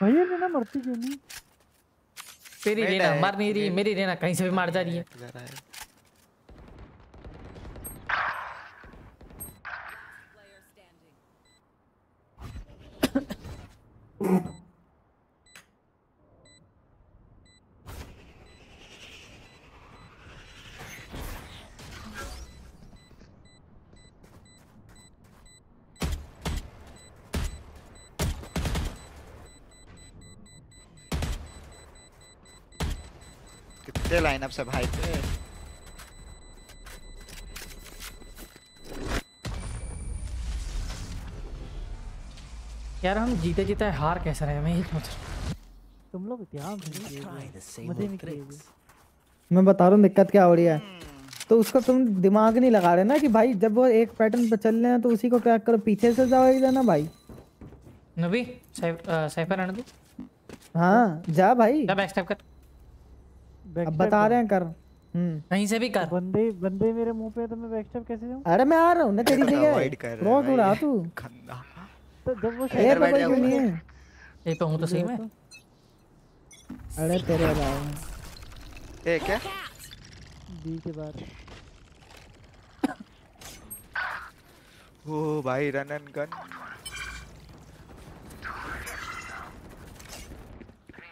भाई ये ना मरती क्यों नहीं? तेरी रेना मर नहीं रही मेरी रेना कहीं से भी मार जा रही है। Mm-hmm. है। लाइनअप से भाई पे यार हम जीते जीते हार कैसे रहे मैं यही सोच रहा हूँ? तुम लोग ध्यान नहीं मज़े में बता रहा हूँ दिक्कत क्या हो रही है? तो उसका तुम दिमाग नहीं लगा रहे ना कि भाई जब वो एक पैटर्न पे चल रहे हैं तो उसी को क्रैक करो। पीछे से जाओ इधर ना भाई। नबी साइफर आने दो। हाँ जा भाई। जा बैक स्टेप कर। अब बता रहे हैं कर। हम्म। कहीं से भी कर। बंदे बंदे मेरे मुँह पे तो मैं बैकस्टेप कैसे जाऊँ? अरे मैं आ रहा हूँ ना तेरी जगह। रहा है रोक भाई। तू। तो जब वो बबल जा क्यों नहीं है। यही पे हूँ तो सही में। अरे तेरे अलावा ए क्या? बी के बाद। ओ भाई run and gun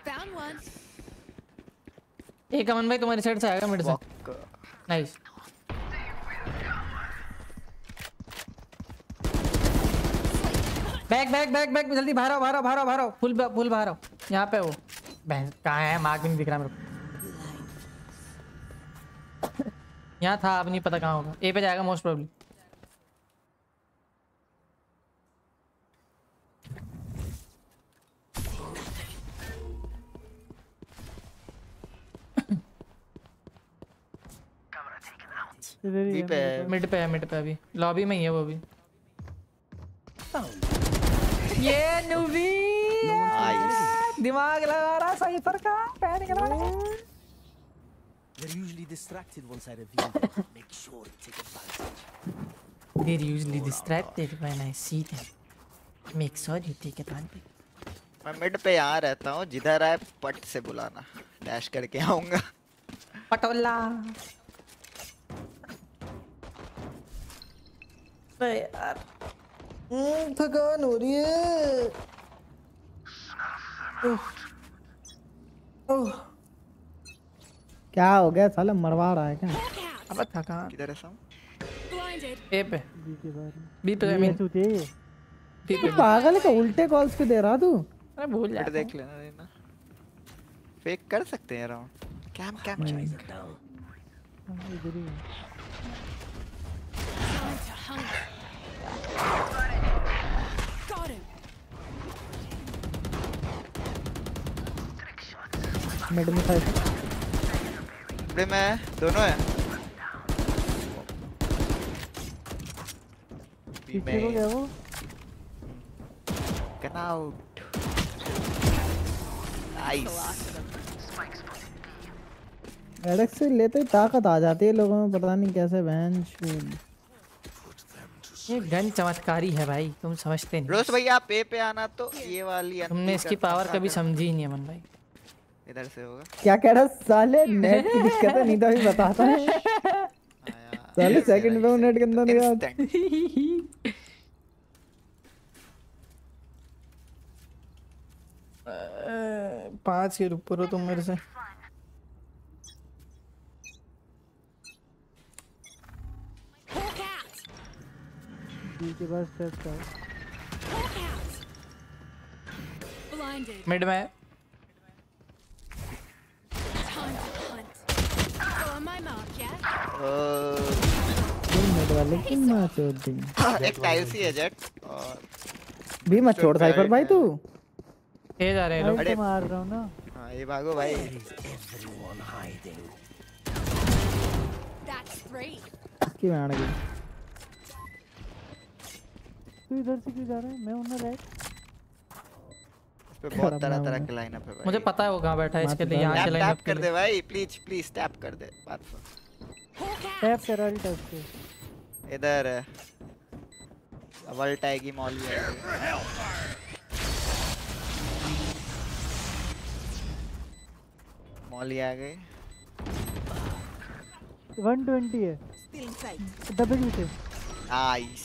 Found one. एक अमन भाई तुम्हारी साइड से आएगा मेरे से। Nice back back back back जल्दी बाहर आओ बाहर आओ बाहर आओ बाहर आओ। फुल फुल बाहर आओ। यहाँ पे वो बहन कहाँ है? मार्क भी नहीं दिख रहा मेरे को। यहाँ था अब नहीं पता कहाँ होगा। ए पे जाएगा मोस्ट प्रोबेबली मिड पे है मिड पे अभी। लॉबी में ही है वो अभी ये नूबी दिमाग लगा रहा सही पर का पैर निकल रहा they're usually distracted once I reveal make sure it take advantage they're usually distracted when I see them make sure you take advantage मैं मिड पे यहाँ रहता हूँ जिधर आए पट से बुलाना। डैश करके आऊँगा। पटोला। अरे यार। हम्म, थकान हो रही है। क्या हो गया साला? मरवा रहा है क्या? अब थकान। किधर है सब ए पे। बी के पे आई मीन बी पे। तू पागल है क्या? उल्टे कॉल्स क्यों दे रहा तू? अरे भूल जाता देख लेना देना। फेक कर सकते हैं राउंड कैम कैम चाहिए hunger. Got him. मिड में था मिड में दोनों है। पीछे को गया वो? गन आउट नाइस एडेक्स से लेते ही ताकत आ जाती है लोगों में पता नहीं कैसे बहन शूल ये गन चमत्कारी है भाई तुम समझते नहीं। रोज भैया आप ए पे आना तो ये वाली तुमने इसकी पावर कभी समझी ही नहीं अमन भाई। इधर से होगा। क्या कह रहा साले नेट की दिक्कत है नहीं तो अभी बताता है। साले सेकंड पे नेट के अंदर नहीं आता पाँच के ऊपर हो तुम मेरे से। बी के बाद स्टेप था. मिड में। Mark, yeah? नेट वाले की माँ चोद दी एक टाइल्स ही है जेट। और भी मत छोड़ साइफर भाई तू। ए जा रहे हैं लोग। अरे। मार रहा हूँ ना। हाँ ये भागो भाई। Everyone hiding. That's three. की बैंड गई तू इधर से क्यों जा रहा है? मैं हूँ ना राइट इस पे बहुत तरह तरह के लाइनअप है भाई। मुझे पता है वो कहाँ बैठा है इसके लिए यहाँ के टैप लाइन टैप कर दे भाई प्लीज़ प्लीज़ टैप कर दे बात सुन। टैप कर रहा टैप से इधर वल्ट आएगी मॉली आएगी। मॉली आ गई 120 है। Still inside. डबल यू से नाइस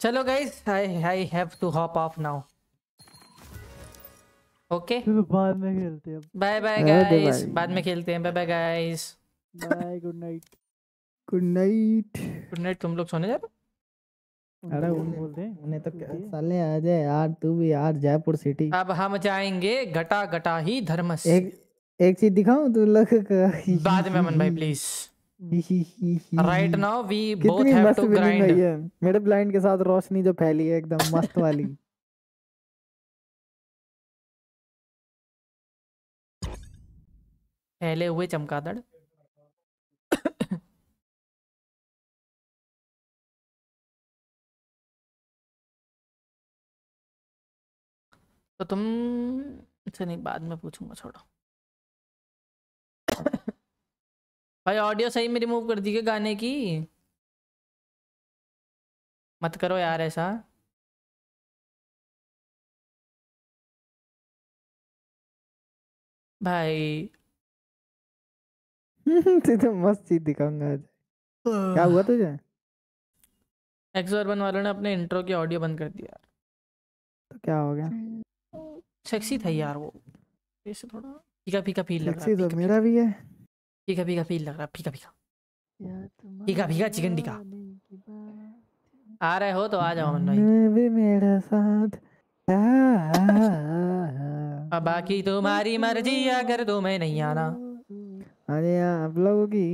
चलो guys I I have to hop off now okay बाद में खेलते हैं। अब बाय बाय गाइस बाद में खेलते हैं। Bye bye guys bye good night good night good night तुम लोग सोने जा रहे हो? अरे उनको उन्हें बोल दे उन्हें तो क्या- साले आ जाए यार तू भी यार जयपुर सिटी अब हम जाएँगे घटा घटा ही धर्म से एक एक चीज़ दिखाऊँ तू लोग बाद में अमन भाई please right now we both have to grind मेरे ब्लाइंड के साथ रोशनी जो फैली है एकदम मस्त वाली। फैले हुए चमकादड़। तो तुम अच्छा नहीं बाद में पूछूँगा छोड़ो भाई ऑडियो सही में रिमूव कर दी क्या गाने की? मत करो यार ऐसा। भाई। तुझे तो मस्त चीज़ दिखाऊँगा आज। क्या हुआ तुझे? एक्स अर्बन वालों ने अपने इंट्रो की ऑडियो बंद कर दिया तो क्या हो गया? सेक्सी था यार वो। ऐसे थोड़ा फीका फीका फील लग सेक्सी रहा तो मेरा भी है। फीका फीका फील लग रहा फीका याद फीका फीका चिकन टिक्का आ रहे हो तो आ जाओ भी मेरा साथ अब बाकी तुम्हारी मर्ज़ी अगर तुम्हें नहीं आना अरे आप लोगों की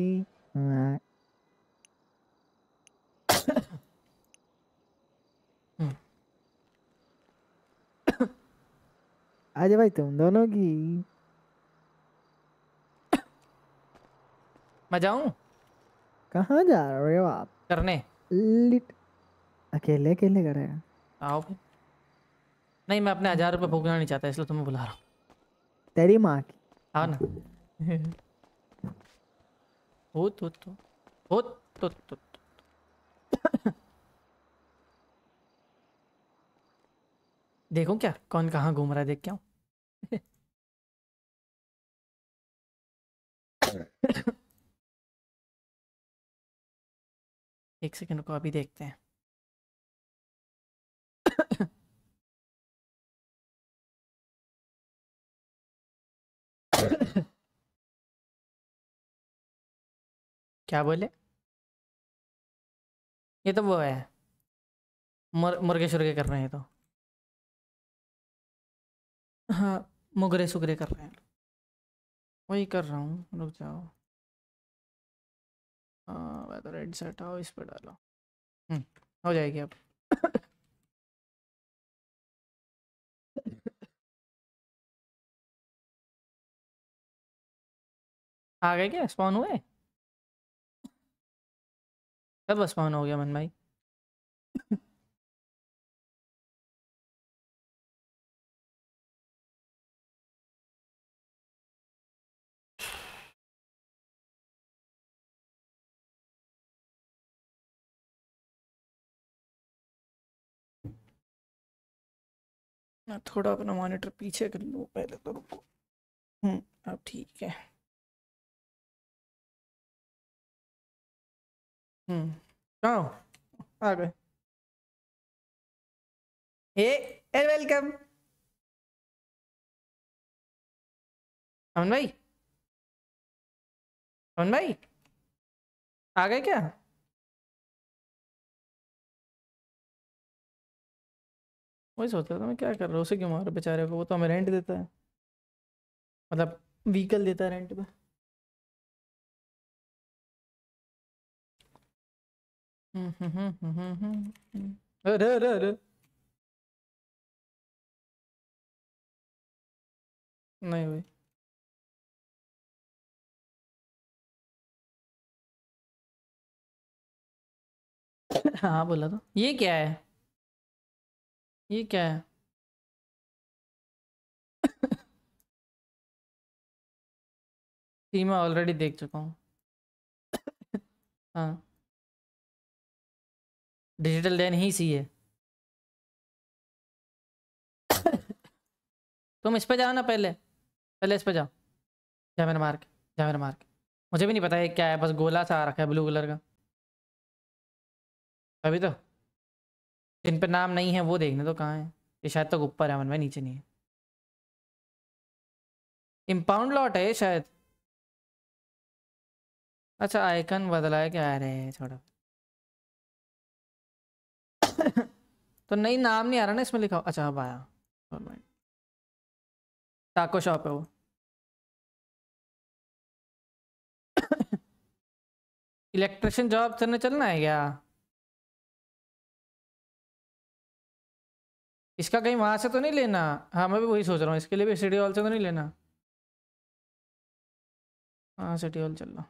आज भाई तुम दोनों की मैं जाऊँ? कहाँ जा रहे हो आप करने। लिट। अकेले अकेले कर रहे हैं। आओ नहीं मैं अपने हज़ार रुपये फूकना नहीं चाहता इसलिए तुम्हें बुला रहा हूँ। तेरी माँ की। आओ ना। हो तो तो हो तो तो देखो क्या? कौन कहाँ घूम रहा है देख क्या एक सेकंड को अभी देखते हैं। क्या बोले? ये तो वो है। मुर, मुर्गे शुर्गे कर रहे हैं तो। हाँ मुगरे सुगरे कर रहे हैं। वही कर रहा हूँ रुक जाओ। तो रेड से हटाओ इस पर डालो। हम्म। हो जाएगी अब। आ गए क्या? स्पॉन हुए? कब स्पॉन हो गया मन भाई मैं थोड़ा अपना मॉनिटर पीछे कर लूँ, पहले तो रुको। हम्म अब ठीक है। हम्म आ गए। ए, वेलकम। अमन भाई? अमन भाई? आ गए क्या? वही सोच रहा था मैं क्या कर रहा हूँ? उसे क्यों मारो बेचारे को? वो तो हमें रेंट देता है। मतलब व्हीकल देता है रेंट पे। हम्म, हम्म, हम्म। अरे अरे अरे। नहीं भाई। हाँ बोला तो। ये क्या है? ये क्या है? मैं ऑलरेडी देख चुका हूँ। हाँ। डिजिटल देन ही सी है। तुम इस पे जाओ ना पहले। पहले इस पे जाओ। जा मेरा मार्क जा मार्क मुझे भी नहीं पता है क्या है, बस गोला सा आ रखा है ब्लू कलर का। अभी तो। जिन पे नाम नहीं है, वो देखने तो कहाँ है। ये शायद तक ऊपर है मन में नीचे नहीं है। इम्पाउंड लॉट है शायद। अच्छा आइकन बदला है क्या अरे छोड़ा। तो नहीं, नाम नहीं आ रहा ना इसमें लिखा। अच्छा अब आया। टाको शॉप है वो। इलेक्ट्रिशियन जॉब करने चलना है क्या? इसका कहीं वहाँ से तो नहीं लेना। हाँ मैं भी वही सोच रहा हूँ, इसके लिए भी सिटी हॉल से तो नहीं लेना। हाँ सिटी हॉल चल लो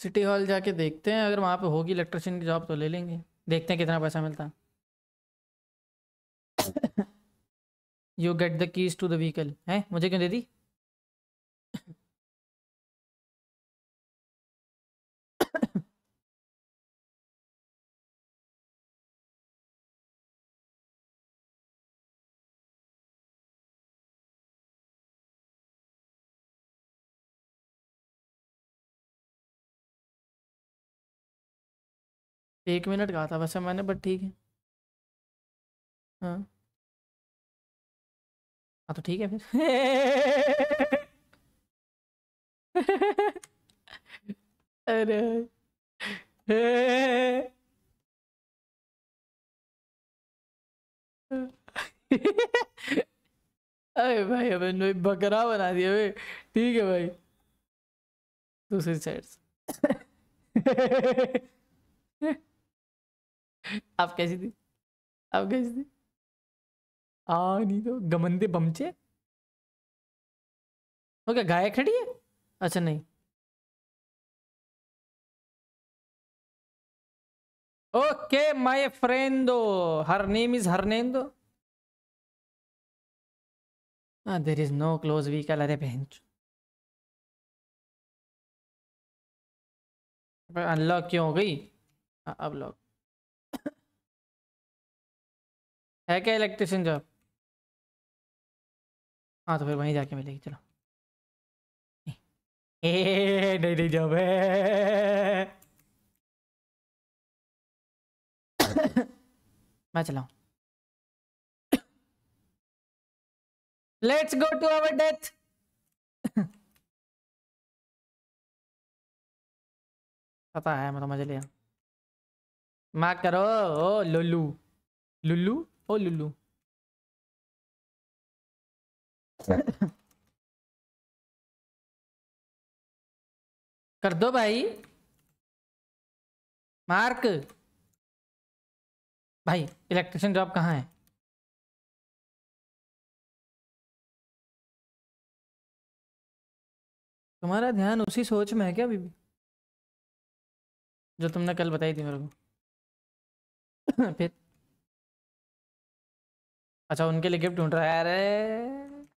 सिटी हॉल जाके देखते हैं, अगर वहाँ पे होगी इलेक्ट्रिशियन की जॉब तो ले लेंगे। देखते हैं कितना पैसा मिलता you get the keys to the vehicle है? मुझे क्यों दे दी? एक मिनट कहा था वैसे मैंने बट ठीक है। हाँ। हाँ तो ठीक है फिर। अरे। अरे भाई, अबे ने बकरा बना दिया भाई ठीक है भाई। दूसरी साइड से। आप कैसी थी? आप कैसी थी? आ, नहीं तो गमंदे बमचे। क्या गाय खड़ी है? अच्छा नहीं। Okay my friendo her name is Hernando there is no close vehicle अरे बहन अनलॉक क्यों हो गई? अब लॉक है क्या इलेक्ट्रिशियन जॉब हाँ तो फिर वहीं जाके मिलेगी, चलो। ए नहीं नहीं जॉब है। मैं चलाऊं। Let's go to our death पता है, मैं मज़े लिया माँ करो, ओ, लुल्लू। लुल्लू? ओ लुल्लू कर दो भाई मार्क भाई इलेक्ट्रिशियन जॉब कहाँ है? तुम्हारा ध्यान उसी सोच में है क्या अभी जो तुमने कल बताई थी मेरे को। फिर अच्छा उनके लिए गिफ्ट ढूंढ रहा है। अरे!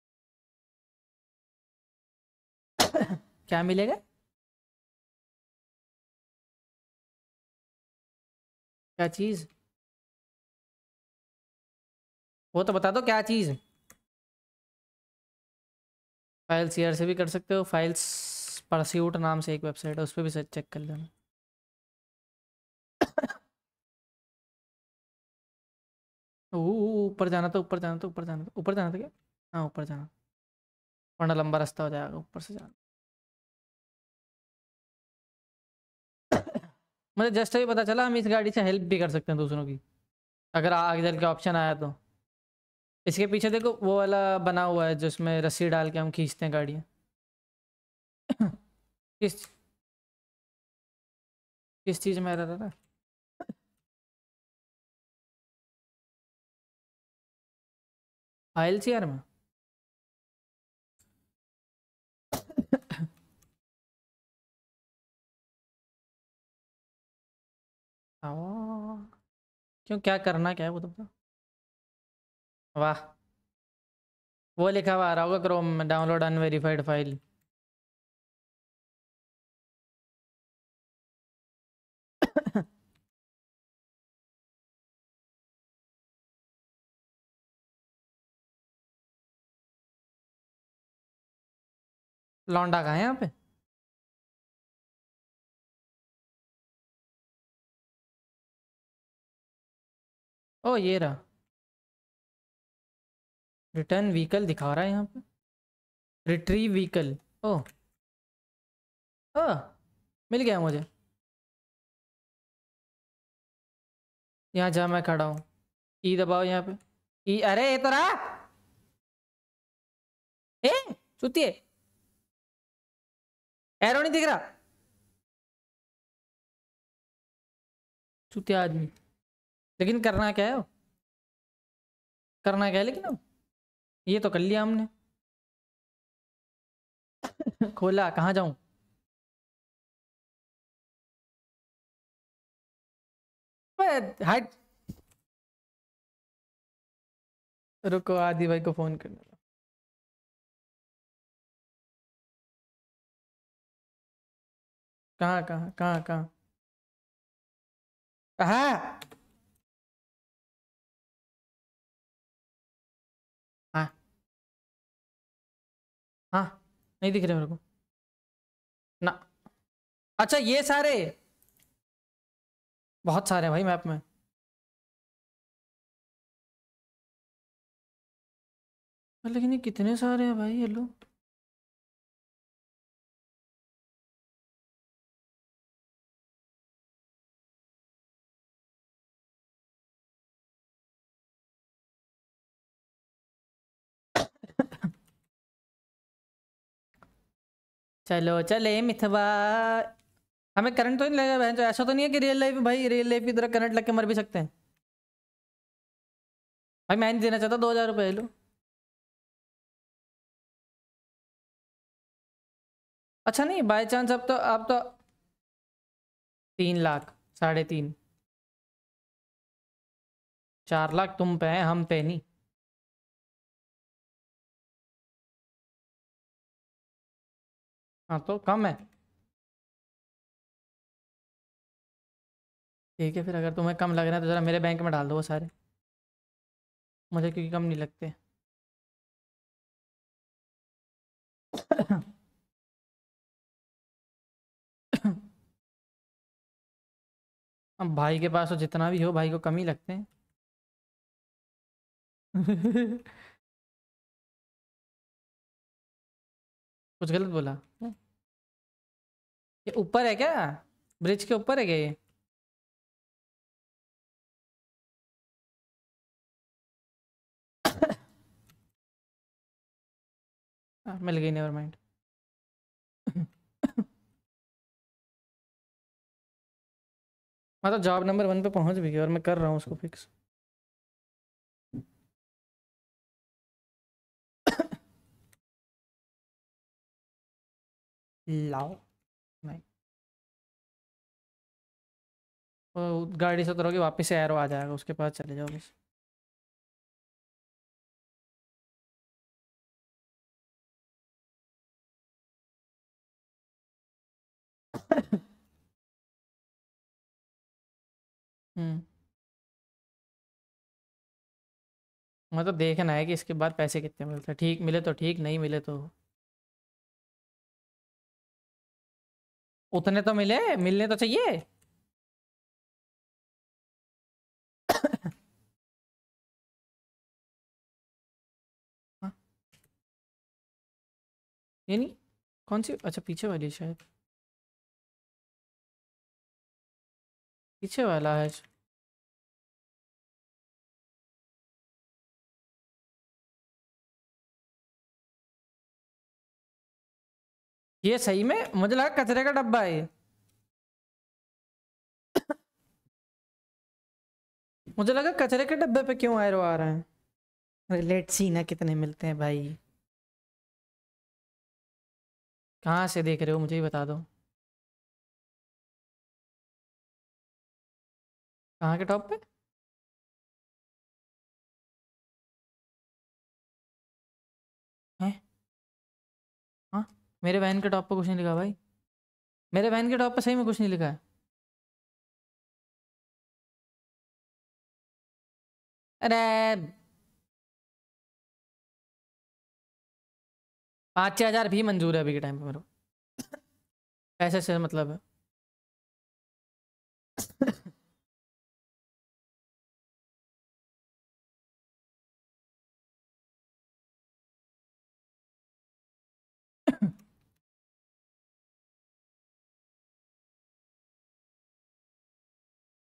क्या मिलेगा? क्या चीज़? वो तो बता दो, क्या चीज़? फ़ाइल शेयर से भी कर सकते हो। फाइल्स परस्यूट नाम से एक वेबसाइट है, उस पर भी चेक कर लेना। ऊपर जाना था, ऊपर जाना था, ऊपर जाना था, ऊपर जाना था क्या? हाँ ऊपर जाना वरना लंबा रास्ता हो जाएगा, ऊपर से जाना। मुझे जस्ट अभी पता चला, हम इस गाड़ी से हेल्प भी कर सकते हैं दूसरों की। अगर आगे जल के ऑप्शन आया तो। इसके पीछे देखो, वो वाला बना हुआ है, जिसमें रस्सी डाल के हम खींचते हैं गाड़ियाँ। किस? किस चीज़ में रहता था? फ़ाइल आर में क्यों, क्या करना, क्या है वो तो बताओ। वाह। वो लिखा हुआ आ रहा होगा क्रोम में डाउनलोड अनवेरीफाइड फ़ाइल लौंडा कहाँ है यहाँ पे? ओ, ये रहा। रिटर्न व्हीकल दिखा रहा है यहाँ पे। Retrieve vehicle. ओ। ओ, मिल गया मुझे। यहाँ जा मैं खड़ा हूँ। ई दबाओ यहाँ पे। ई अरे, ये तो रहा। ए सुतिए एरो नहीं दिख रहा? चुतिया आदमी? लेकिन करना क्या है वो? करना क्या है लेकिन ये तो कर लिया हमने। खोला, कहाँ जाऊँ? हट। रुको आदि भाई को फ़ोन करने कहाँ कहाँ कहाँ कहाँ? कहाँ? हाँ। हाँ नहीं दिख रहे मेरे को। ना। अच्छा ये सारे। बहुत सारे भाई मैप में। लेकिन ये कितने सारे हैं भाई ये लोग? चलो, चले, मिथवा। हमें करंट तो नहीं लगेगा बहन तो ऐसा तो नहीं है कि रियल लाइफ भाई रियल लाइफ की तरह करंट लग के मर भी सकते हैं। भाई, मैं नहीं देना चाहता, दो हज़ार रुपये लो अच्छा नहीं बाय चांस अब तो अब तो तीन लाख, साढ़े तीन। चार लाख तुम पे हैं, हम पे नहीं। हाँ तो कम है। ठीक है, फिर अगर तुम्हें कम लग रहा है तो ज़रा मेरे बैंक में डाल दो वो सारे। मुझे क्योंकि कम नहीं लगते। अब भाई के पास तो जितना भी हो, भाई को कम ही लगते हैं। कुछ गलत बोला? ये ऊपर है क्या? ब्रिज के ऊपर है क्या ये? आ, मिल गई नेवर माइंड मतलब जॉब नंबर वन पे पहुँच भी गई और मैं कर रहा हूँ उसको फिक्स लाओ। गाड़ी से उतरोगे, वापस एरो आ जाएगा, उसके पास चले जाओ बस हम्म। मतलब देखना है कि इसके बाद पैसे कितने मिलते हैं। ठीक, मिले तो ठीक, नहीं मिले तो। उतने तो मिले, मिलने तो चाहिए। ये नहीं? कौन सी? अच्छा पीछे वाली शायद। पीछे वाला है ये सही में? मुझे लगा कचरे का डब्बा है मुझे लगा कचरे के डब्बे पे क्यों एरो आ रहा है? लेट सी ना कितने मिलते हैं भाई। कहाँ से देख रहे हो? मुझे ही बता दो। कहाँ के टॉप पे? हैं? हाँ? मेरे वैन के टॉप पे कुछ नहीं लिखा भाई। मेरे वैन के टॉप पे सही में कुछ नहीं लिखा है। अरे पाँच छः हज़ार भी मंजूर है अभी के टाइम पे मेरे को। पैसे से मतलब है।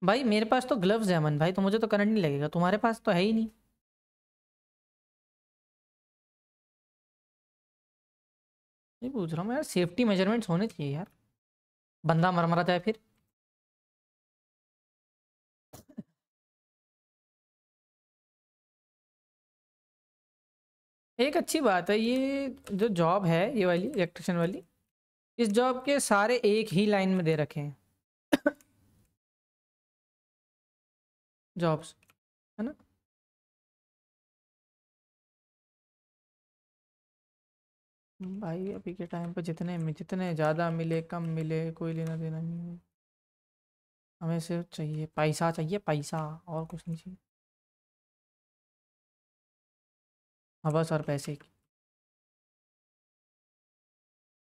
भाई मेरे पास तो ग्लव्स है अमन भाई तो मुझे तो करंट नहीं लगेगा। तुम्हारे पास तो है ही नहीं। ये पूछ रहा हूँ मैं यार सेफ्टी मेजरमेंट्स होने चाहिए यार। बंदा मर मरा जाए फिर। एक अच्छी बात है, ये जो जॉब है, ये वाली इलेक्ट्रिशियन वाली, इस जॉब के सारे एक ही लाइन में दे रखे हैं। जॉब्स है ना? भाई, अभी के टाइम पे जितने जितने ज़्यादा मिले, कम मिले, कोई लेना देना नहीं है। हमें सिर्फ़ चाहिए पैसा चाहिए पैसा, और कुछ नहीं चाहिए। हाँ बस और पैसे की।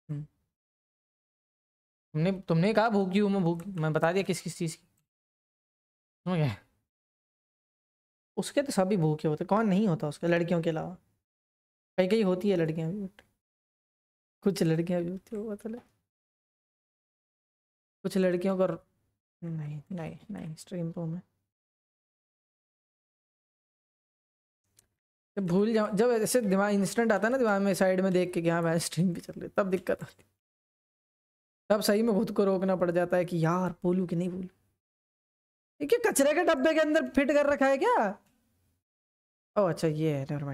हम्म। तुमने तुमने कहा भूखी हूँ मैं भूख, मैं बता दिया किस किस चीज़ की। उसके तो सभी भूखे होते, कौन नहीं होता उसके, लड़कियों के अलावा। कई कई होती है लड़कियाँ भी बट कुछ लड़कियाँ भी होती है, वो मतलब कुछ लड़कियों का नहीं नहीं नहीं स्ट्रीम तो मैं जब भूल जाओ जब ऐसे दिमाग इंस्टेंट आता है ना, दिमाग में साइड में देख के कि हाँ मैं स्ट्रीम भी चल रही तब दिक्कत आती। तब सही में खुद को रोकना पड़ जाता है कि यार, बोलूँ कि नहीं बोलूँ? ये क्या कचरे के डब्बे के अंदर फिट कर रखा है क्या? ओ अच्छा ये है नेवर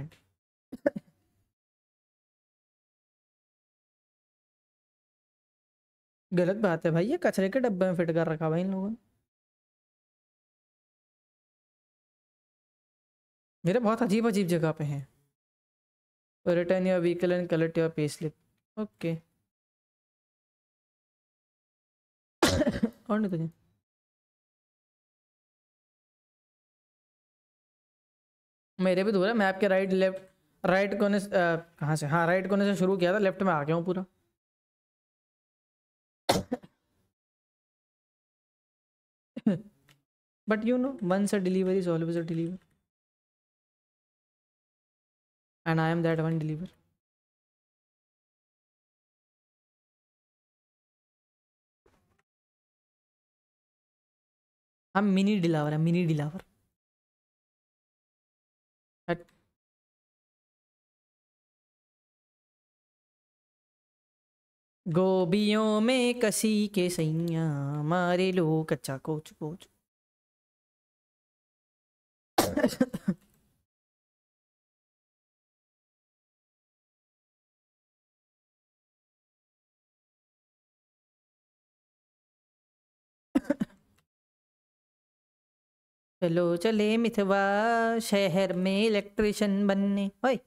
गलत बात है भाई, ये कचरे के डब्बे में फिट कर रखा भाई इन लोगों ने। मेरे बहुत अजीब अजीब जगह पे हैं। Return your vehicle and collect your pay slip okay और नहीं तुझे मेरे भी दूर है मैप के राइट लेफ़्ट राइट कोने कहाँ से? हाँ राइट कोने से शुरू किया था लेफ़्ट में आ गया हूँ पूरा। but you know once a deliver is always a deliver and i am that one deliver i'm mini deliver i'm mini deliver गोबियों में कसी के सैया, मारे लो कच्चा कोच कोच। चलो चले मिथवा, शहर में इलेक्ट्रिशियन बनने। ओए।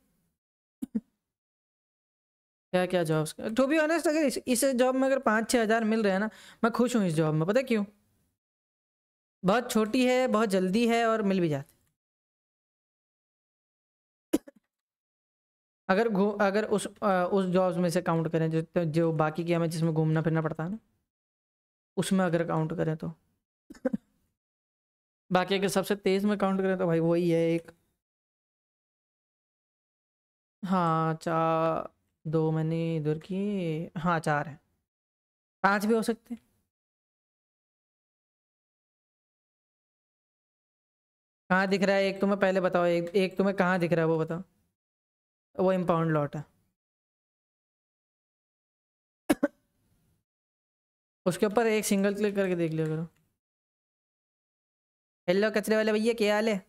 क्या क्या जॉब्स टू बी ऑनेस्ट अगर इस, जॉब में अगर पाँच छः हज़ार मिल रहे हैं ना मैं खुश हूँ इस जॉब में पता क्यों? बहुत छोटी है बहुत जल्दी है और मिल भी जाती अगर घू अगर उस आ, उस जॉब्स में से काउंट करें जो जो बाकी की हमें जिसमें घूमना फिरना पड़ता है ना उसमें अगर काउंट करें तो। बाकी अगर सबसे तेज़ में काउंट करें तो भाई वही है एक। हाँ चार दो मैंने इधर किए हाँ चार है। पाँच भी हो सकते कहाँ दिख रहा है? एक तुम्हें पहले बताओ, एक एक तुम्हें कहाँ दिख रहा है वो बताओ। वो इम्पाउंड लॉट है। उसके ऊपर एक सिंगल क्लिक करके देख लिया करो। हेलो कचरे वाले भैया, क्या हाल है?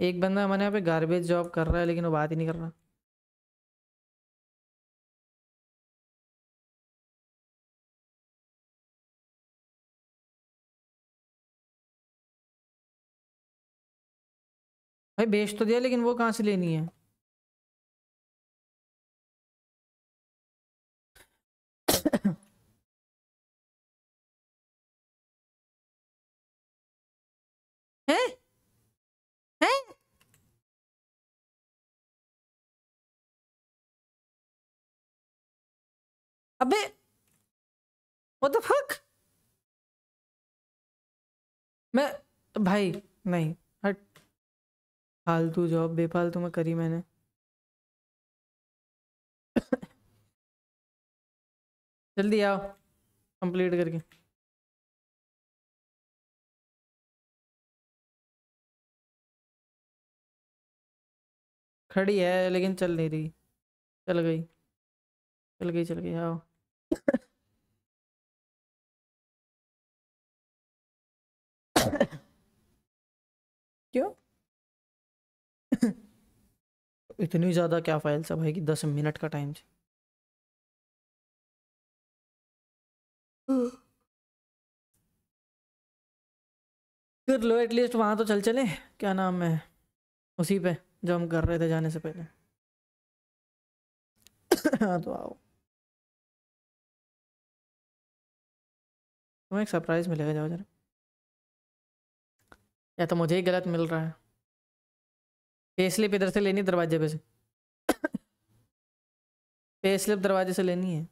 एक बंदा हमारे यहाँ पे गार्बेज जॉब कर रहा है, लेकिन वो बात ही नहीं कर रहा। भाई, बेच तो दिया, लेकिन वो कहाँ से लेनी है हैं? अबे, what the fuck? मैं, भाई, नहीं, हट। फालतू जॉब बेफालतू में करी मैंने। जल्दी आओ कंप्लीट करके। खड़ी है, लेकिन चल नहीं रही। चल गई। चल गई चल गई, आओ। क्यों? इतनी ज़्यादा क्या फाइल्स है भाई कि दस मिनट का टाइम कर लो एटलीस्ट वहाँ तो चल चले। क्या नाम है? उसी पे जो हम कर रहे थे जाने से पहले। हाँ तो आओ। तुम्हें एक सरप्राइज़ मिलेगा, जाओ जरा। या तो मुझे ही गलत मिल रहा है। पे स्लिप इधर से लेनी दरवाजे पे से। पे स्लिप दरवाजे से लेनी है।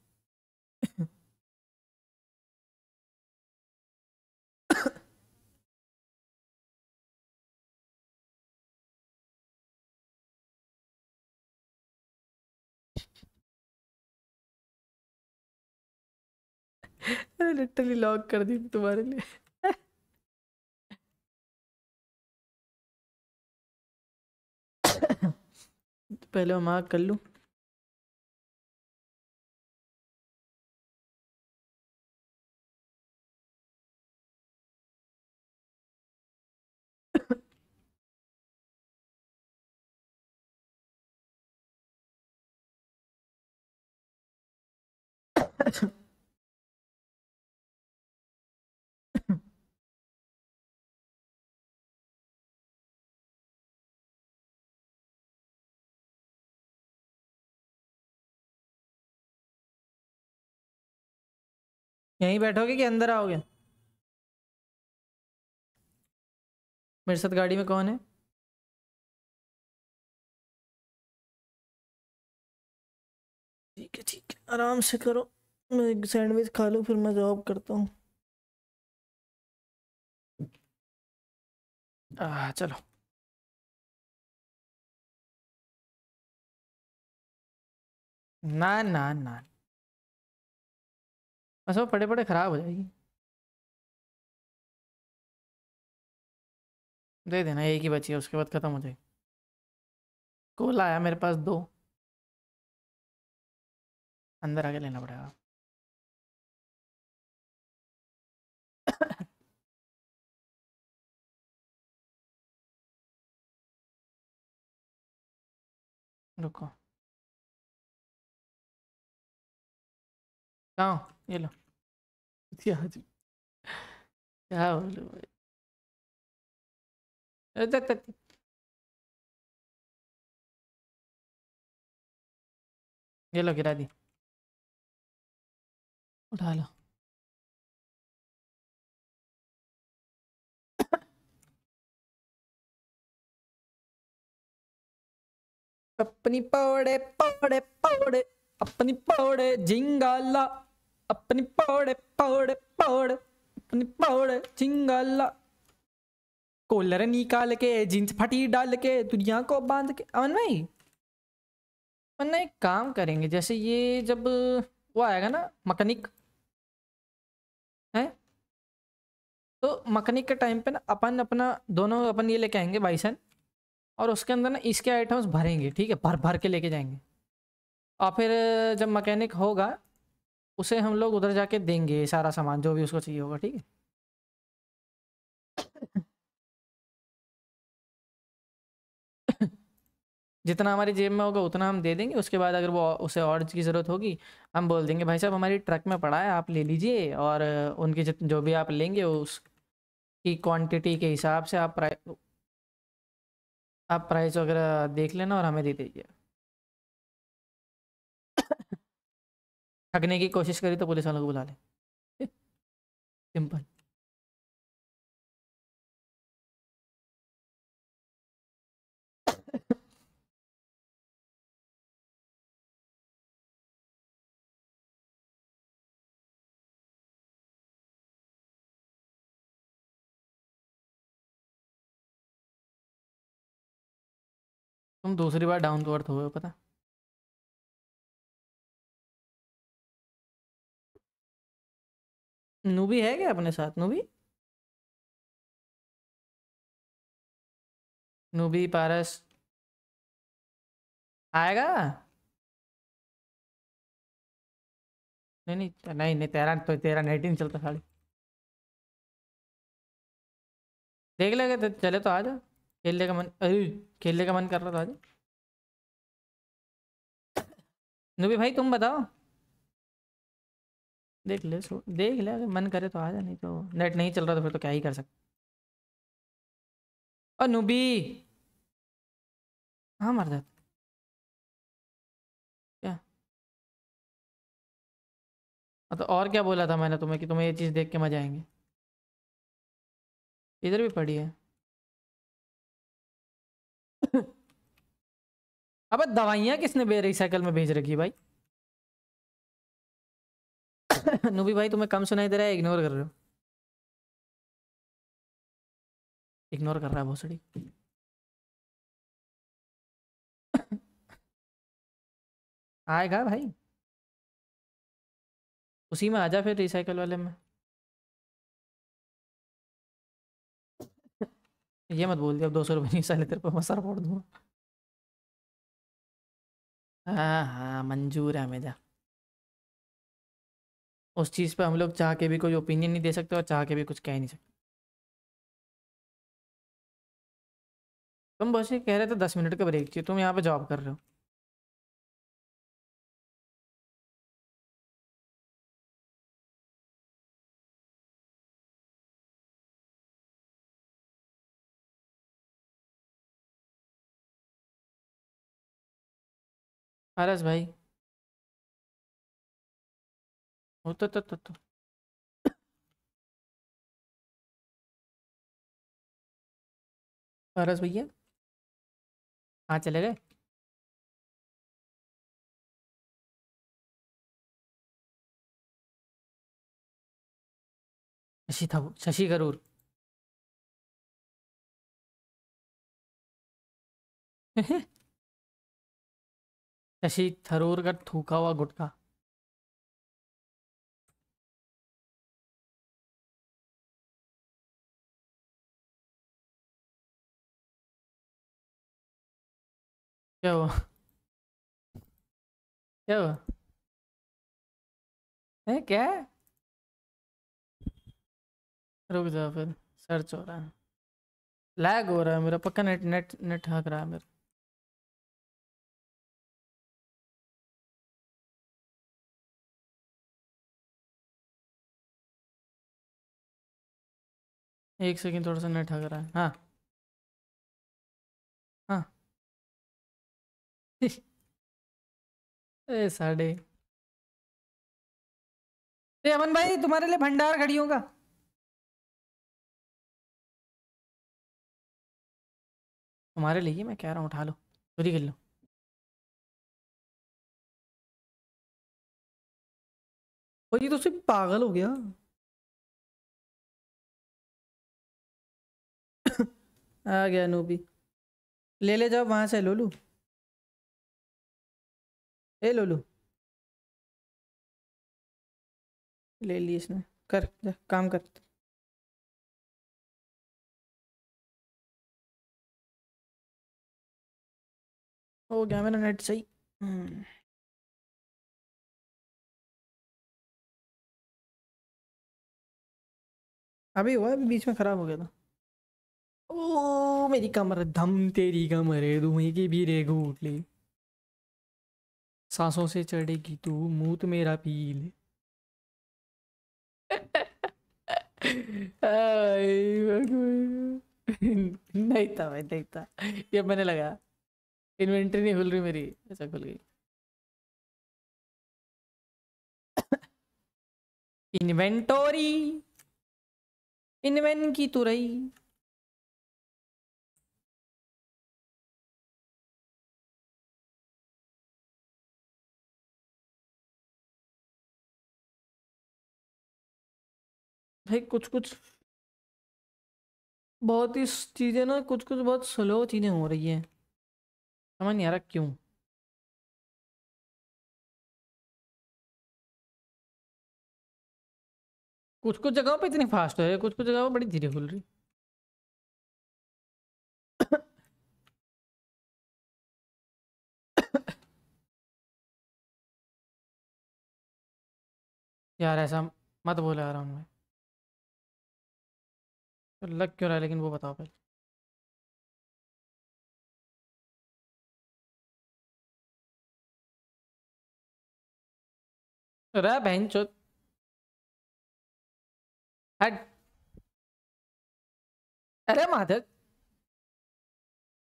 लिटरली लॉक कर दी तुम्हारे लिए। पहले मैं मार्क कर लूँ। यहीं बैठोगे कि अंदर आओगे? मेरे साथ गाड़ी में कौन है? ठीक है ठीक है। आराम से करो। मैं सैंडविच खा लूँ, फिर मैं जॉब करता हूँ। चलो। ना ना ना। बस वो पड़े पड़े खराब हो जाएगी। दे देना, एक ही बची है, उसके बाद ख़त्म हो जाएगी। कोला आया मेरे पास दो। अंदर आके लेना पड़ेगा। रुको। कहाँ? ये लो क्या बोलूँ भाई ये लो गिरा दी उठा लो अपनी पौड़े पौड़े पौड़े, अपनी पौड़े, झिंगाला। अपनी पौड़े पौड़े पौड़े, अपनी पौड़े झिंगाला कोलर निकाल के जींस फटी डाल के, दुनिया को बाँध के। अमन भाई वरना एक काम करेंगे, जैसे ये जब वो आएगा ना, मकनिक, है? तो मकनिक के टाइम पे ना, अपन अपना, दोनों अपन ये लेके आएँगे, बाइसन, और उसके अंदर ना इसके आइटम्स भरेंगे, ठीक है? भर भर के लेके जाएँगे। और फिर जब मकैनिक होगा उसे हम लोग उधर जाके देंगे, सारा सामान, जो भी उसको चाहिए होगा, ठीक है? जितना हमारी जेब में होगा, उतना हम दे देंगे। उसके बाद अगर वो उसे और की ज़रूरत होगी, हम बोल देंगे, भाई साहब, हमारी ट्रक में पड़ा है, आप ले लीजिए और उनकी जित, जो भी आप लेंगे, उसकी क्वांटिटी के हिसाब से आप प्राइस आप प्राइस वगैरह देख लेना और हमें दे दीजिए। ठगने की कोशिश करी तो पुलिस वालों को बुला ले। सिंपल। तुम दूसरी बार डाउन टू अर्थ हो, पता? नूबी है क्या अपने साथ? नूबी? नूबी, पारस। आएगा? नहीं नहीं नहीं नहीं, तेरा तो तेरा नेट ही नहीं चलता साड़ी देख लेगा तो चले तो आ जा। खेलने का मन अरे, खेलने का मन कर रहा था आज। नूबी भाई, तुम बताओ। देख ले देख ले, अगर मन करे तो आ जा, नहीं तो नेट नहीं चल रहा तो फिर तो क्या ही कर सकते और नूबी! हाँ मर जाते? तो और क्या बोला था मैंने तुम्हें कि तुम्हें ये चीज़ देख के मज़ा आएँगे? इधर भी पड़ी है। अबे दवाइयाँ किसने बे, रिसाइकल में भेज रखी है भाई? नूबी भाई, तुम्हें कम सुनाई दे रहा है इग्नोर कर रहे हो। इग्नोर कर रहा है, भोसड़ी। आएगा भाई। उसी में आजा फिर रिसाइकल वाले में। ये मत बोल दिया, अब दो सौ रुपये नहीं साले, तेरे पर मसर फोड़ दूँगा। हाँ हाँ मंजूर है हमें, जा। उस चीज़ पे हम लोग चाह के भी कोई ओपिनियन नहीं दे सकते और चाह के भी कुछ कह नहीं सकते। तुम बस ये कह रहे थे दस मिनट का ब्रेक चाहिए, तुम यहाँ पे जॉब कर रहे हो। पारस भाई। ओ तो तो तो, तो। पारस भैया हाँ चले गए शशि था शशि करूर शशि थरूर का थूका हुआ गुटखा क्या हुआ क्या हुआ है क्या रुक जा फिर सर्च हो रहा है। लैग हो रहा है मेरा, पक्का नेट नेट नेट हक रहा है मेरा। एक सेकंड, थोड़ा सा नेट हक रहा हाँ। हाँ। साढ़े अमन भाई, तुम्हारे लिए भंडार खड़ी होगा। तुम्हारे लिए मैं कह रहा हूँ, उठा लो, चोरी कर लो। ये तो सिर्फ़ पागल हो गया। आ गया नूबी। ले ले जाओ, वहाँ से लोलू ए लोलू। ले ली इसने। कर, जा, काम कर। हो गया मेरा नेट सही। हम्म। अभी हुआ अभी बीच में खराब हो गया था। ओ, मेरी कमर, धम तेरी कमर है धुएँ की भी रे घूट ले। सांसों से चढ़ेगी तू, मूत मेरा पी ले नहीं था भाई, नहीं था। ये मैंने लगा। इन्वेंटरी नहीं खुल रही मेरी। ऐसा खुल गई। इन्वेंटोरी। इन्वेंट की तुरई भाई कुछ कुछ बहुत ही चीज़ें ना कुछ कुछ बहुत स्लो चीज़ें हो रही हैं। समझ नहीं आ रहा क्यों? कुछ कुछ जगहों पे इतनी फास्ट हो है कुछ कुछ जगहों पे बड़ी धीरे खुल रही यार ऐसा मत बोला आ रहा हूँ मैं तो लग क्यों रहा है? लेकिन वो बताओ पहले। रहा बहन हट। अरे माधव।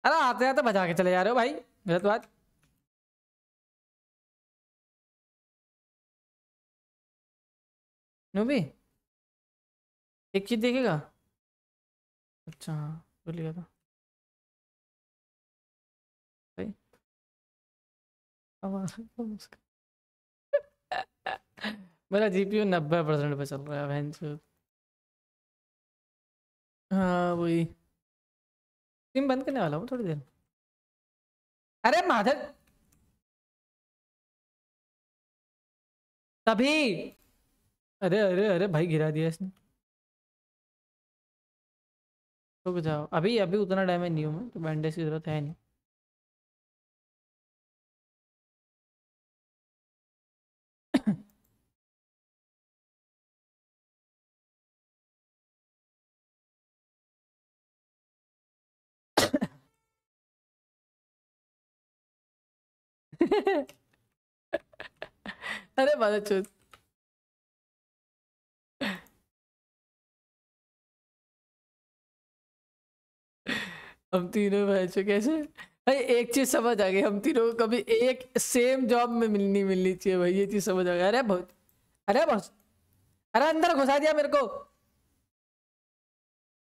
अरे आते आते बजा के चले जा रहे हो भाई, गलत बात। नूबी, एक चीज़ देखेगा? अच्छा हाँ भूल गया था सही मेरा जीपीयू नब्बे परसेंट पे चल रहा है हाँ वही। सिम बंद करने वाला हूँ थोड़ी देर। अरे माधव! तभी! अरे अरे अरे, भाई गिरा दिया इसने। रुक जाओ। अभी अभी उतना डैमेज नहीं हूँ मैं तो बैंडेज की ज़रूरत है नहीं। अरे बात चुत हम तीनों बच्चों कैसे भाई, एक चीज़ समझ आ गई, हम तीनों को कभी एक सेम जॉब में मिलनी मिलनी चाहिए भाई, ये चीज़ समझ आ गई। अरे बहुत, अरे बस अरे अंदर घुसा दिया मेरे को।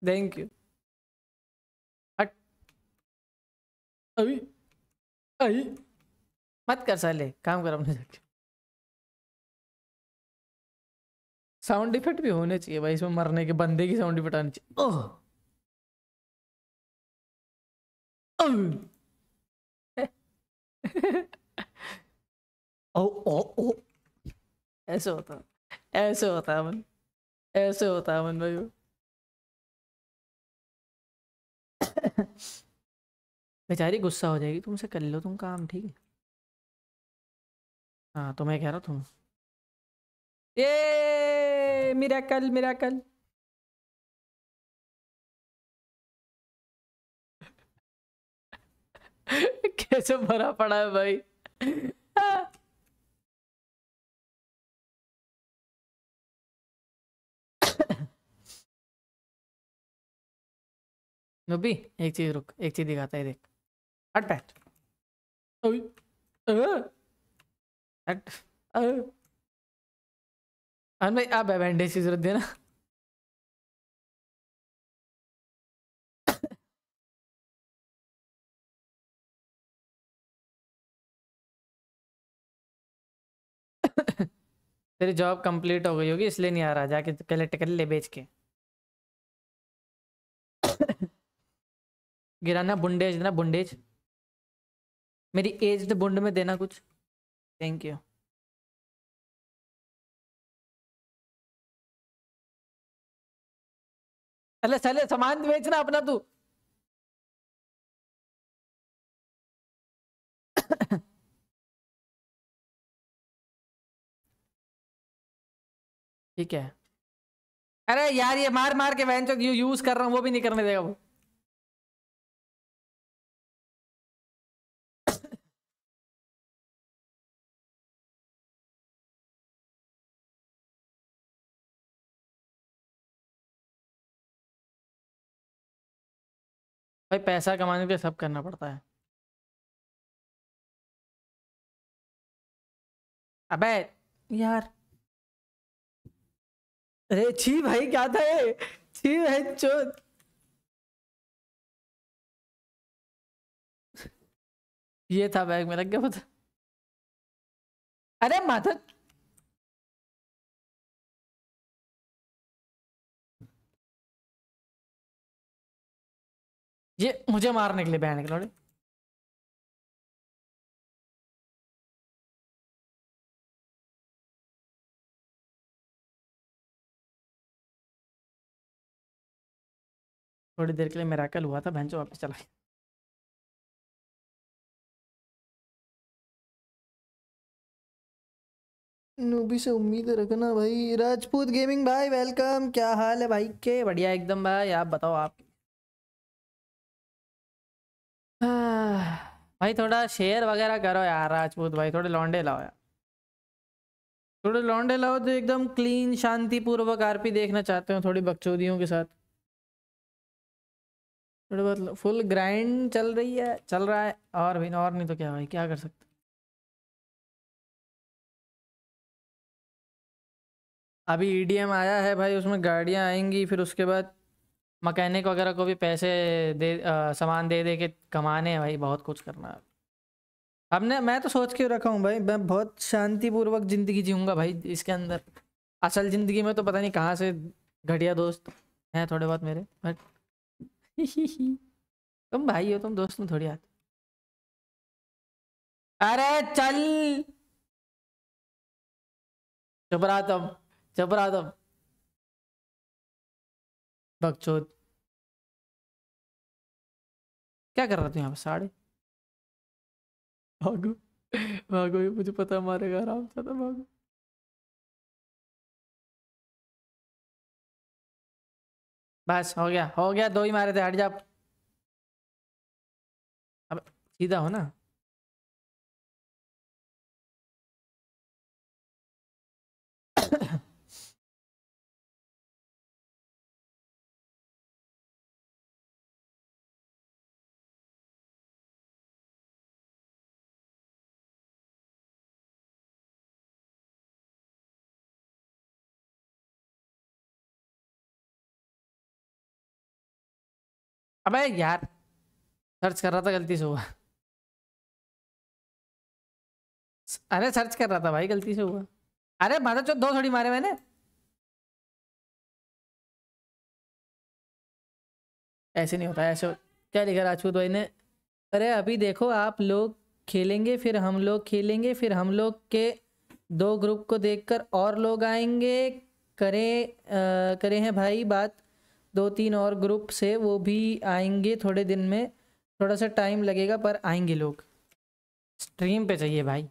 थैंक यू हट। अभी अभी, मत कर साले, काम कर अपने जाके साउंड इफ़ेक्ट भी होने चाहिए भाई, इसमें मरने के बंदे की साउंड इफ़ेक्ट आनी चाहिए। ओह। ओ ओ ओ ऐसे होता है ऐसे होता है मन ऐसे होता है मन भाई बेचारी गुस्सा हो जाएगी तुमसे कर लो तुम काम ठीक है हाँ तो मैं कह रहा हूँ तुम ये मेरा कल मेरा कल कैसे भरा पड़ा है भाई? नुबी एक चीज़ रुक एक चीज़ दिखाता है देख। हट बैठ। हट। अन भाई आप बैंडेज की ज़रूरत देना। तेरी जॉब कंप्लीट हो गई होगी, इसलिए नहीं आ रहा, जाके कलेक्ट कर ले बेच के। गिराना बुंडेज देना बुंडेज। मेरी एज बुंड में देना कुछ। थैंक यू अरे चले सामान बेचना अपना तू। ठीक है। अरे यार ये मार मार के वैन चौक यूज़ कर रहा हूँ वो भी नहीं करने देगा वो। भाई पैसा कमाने के लिए सब करना पड़ता है। अबे यार अरे छी भाई, क्या था ये? छी भाई चोद ये था बैग में लग गया पता? अरे माथा ये मुझे मारने के लिए बैन के थोड़ी देर के लिए मेराकल हुआ था भैंचो वापस चला गया। नूबी से उम्मीद रखना भाई। राजपूत गेमिंग भाई वेलकम। क्या हाल है भाई? के बढ़िया एकदम भाई आप बताओ आप। भाई थोड़ा शेयर वगैरह करो यार राजपूत भाई थोड़े लौंडे लाओ यार। थोड़े लौंडे लाओ तो एकदम क्लीन शांतिपूर्वक आरपी देखना चाहते हो थोड़ी बकचोदियों के साथ। बहुत फुल ग्राइंड चल रही है, चल रहा है, और भी, और नहीं तो क्या भाई, क्या कर सकते? अभी ईडीएम आया है भाई, उसमें गाड़ियाँ आएँगी, फिर उसके बाद मकैनिक वगैरह को भी पैसे दे सामान दे दे के कमाने हैं भाई, बहुत कुछ करना है। हमने, मैं तो सोच के रखा हूँ भाई, मैं बहुत शांतिपूर्वक ज़िंदगी जीऊँगा भाई इसके अंदर। असल ज़िंदगी में तो पता नहीं कहाँ से घटिया दोस्त हैं थोड़े बहुत मेरे बट तुम भाई हो, तुम दोस्त में थोड़ी आते अरे चल। चुप रहा तुम, चुप रहा तुम। बकचोद क्या कर रहा तू यहाँ पे साढ़े भागो भागो, ये मुझे पता मारेगा आराम से भागो। बस, हो गया हो गया, दो ही मारे थे, हट जा। अब सीधा हो ना? अबे यार सर्च कर रहा था गलती से हुआ। अरे सर्च कर रहा था भाई गलती से हुआ। अरे माता चो दो थोड़ी मारे मैंने। ऐसे नहीं होता ऐसे क्या लिखा राजपूत भाई ने? अरे अभी देखो आप लोग खेलेंगे फिर हम लोग खेलेंगे फिर हम लोग के दो ग्रुप को देखकर और लोग आएँगे। करें अ, करे हैं भाई बात। दो तीन और ग्रुप से वो भी आएँगे थोड़े दिन में। थोड़ा सा टाइम लगेगा पर आएँगे लोग। स्ट्रीम पे चाहिए भाई।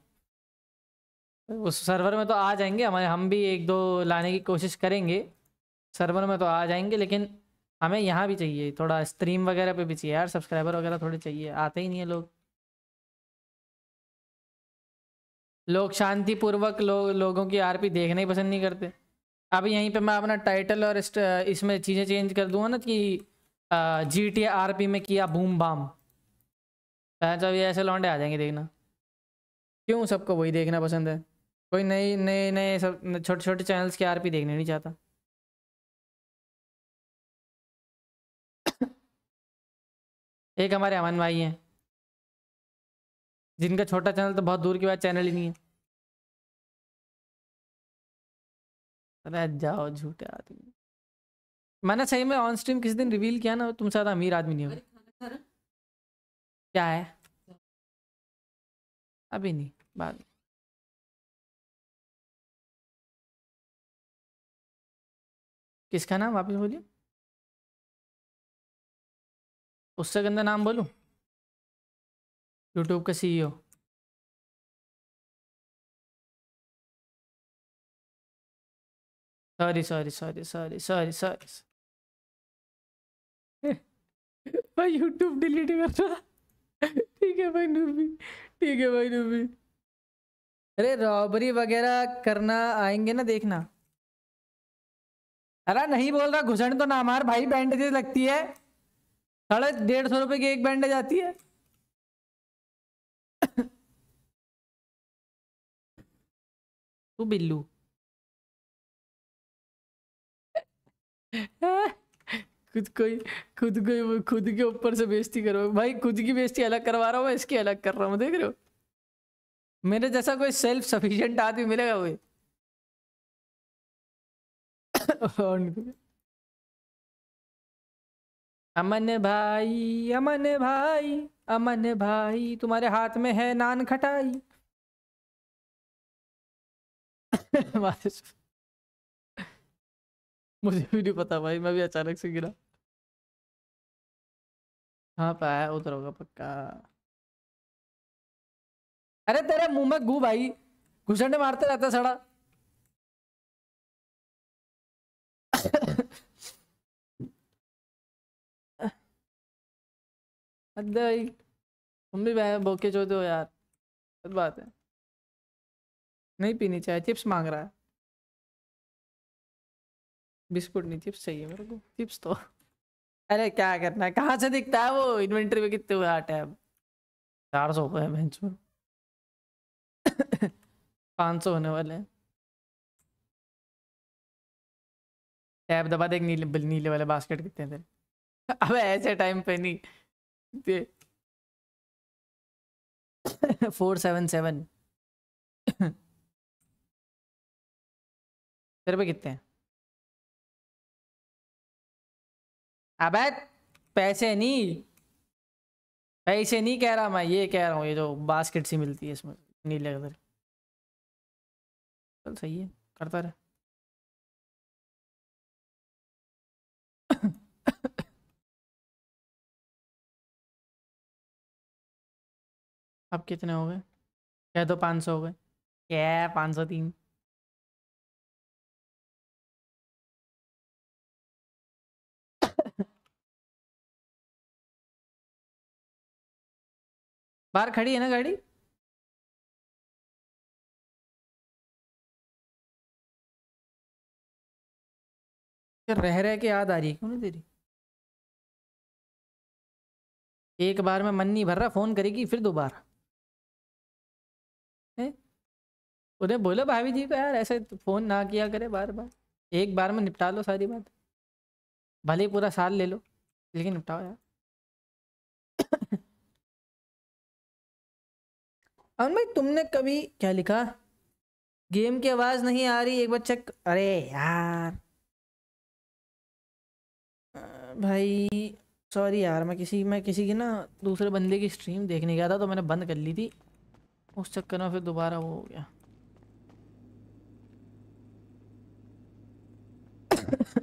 उस सर्वर में तो आ जाएँगे हमारे हम भी एक दो लाने की कोशिश करेंगे। सर्वर में तो आ जाएँगे लेकिन हमें यहाँ भी चाहिए। थोड़ा स्ट्रीम वगैरह पे भी चाहिए यार सब्सक्राइबर वगैरह थोड़े चाहिए। आते ही नहीं है लोग। लोग शांतिपूर्वक लो, लोगों की आरपी देखना ही पसंद नहीं करते। अब यहीं पे मैं अपना टाइटल और इसमें चीज़ें चेंज कर दूँगा ना कि जी टी आर पी में किया बूम बाम जब ये ऐसे लौंडे आ जाएँगे देखना। क्यों सबको वही देखना पसंद है? कोई नई, नए नए सब, छोटे छोटे चैनल्स की आरपी देखने नहीं चाहता। एक हमारे अमन भाई हैं। जिनका छोटा चैनल तो बहुत दूर की बात चैनल ही नहीं है। अरे जाओ झूठे आदमी। मैंने सही में ऑन स्ट्रीम किस दिन रिवील किया ना तुम ज़्यादा अमीर आदमी नहीं हो। क्या है? अभी नहीं बाद। किसका नाम? वापस बोलिए। उससे गंदा नाम बोलूँ? यूट्यूब का CEO sorry sorry sorry sorry sorry sorry भाई यूट्यूब डिलीट कर रहा ठीक है भाई नूबी, ठीक है भाई नूबी। अरे रॉबरी वगैरह करना आएँगे ना देखना। अरे नहीं बोल रहा, घुसण तो ना मार, भाई बैंडेज लगती है। साढ़े डेढ़ सौ रुपए की एक बैंडेज आती है। तू बिल्लू। खुद कोई खुद को खुद के ऊपर से बेइज्जती करो भाई, खुद की बेइज्जती अलग करवा रहा हूँ, मैं इसकी अलग कर रहा हूँ, देख रहे हो मेरे जैसा कोई सेल्फ सफिशिएंट आदमी मिलेगा कोई। अमन भाई अमन भाई अमन भाई, तुम्हारे हाथ में है नान खटाई। मुझे भी नहीं पता भाई, मैं भी अचानक से गिरा। हाँ पाया उधर होगा पक्का। अरे, तेरे मुँह में गू भाई, घुसंडे मारते रहता सड़ा। भाई। तुम भी बोके चोते हो यार। बात है। नहीं पीनी चाहिए, चिप्स मांग रहा है। बिस्कुट नहीं चिप्स चाहिए मेरे को। चिप्स तो। अरे क्या करना है? कहाँ से दिखता है वो इन्वेंटरी में कितने हुए टैब चार सौ हुए बेंच में। पाँच सौ होने वाले हैं। टैब दबा देख नीले नीले वाले बास्केट कितने तेरे अबे ऐसे टाइम पे नहीं। दे। Four seven seven. तेरे पे कितने हैं? अबे, पैसे नहीं। पैसे नहीं कह रहा मैं, ये कह रहा हूँ, ये जो बास्केट सी मिलती है इसमें, नीले कलर चल, सही है, करता रहे। अब कितने हो गए? कह दो पाँच सौ हो गए। क्या पाँच सौ तीन। बाहर खड़ी है ना गाड़ी? रह रह के याद आ रही है क्यों नहीं तेरी? एक बार में मन नहीं भर रहा, फ़ोन करेगी, फिर दोबारा। उन्हें बोलो भाभी जी को, यार, ऐसे फ़ोन ना किया करे बार बार एक बार में निपटा लो सारी बात। भले पूरा साल ले लो, लेकिन निपटाओ यार। अमन भाई, तुमने कभी क्या लिखा? गेम की आवाज़ नहीं आ रही, एक बार चेक अरे यार। भाई सॉरी यार, मैं किसी मैं किसी की ना दूसरे बंदे की स्ट्रीम देखने गया था तो मैंने बंद कर ली थी। उस चक्कर में फिर दोबारा वो हो गया।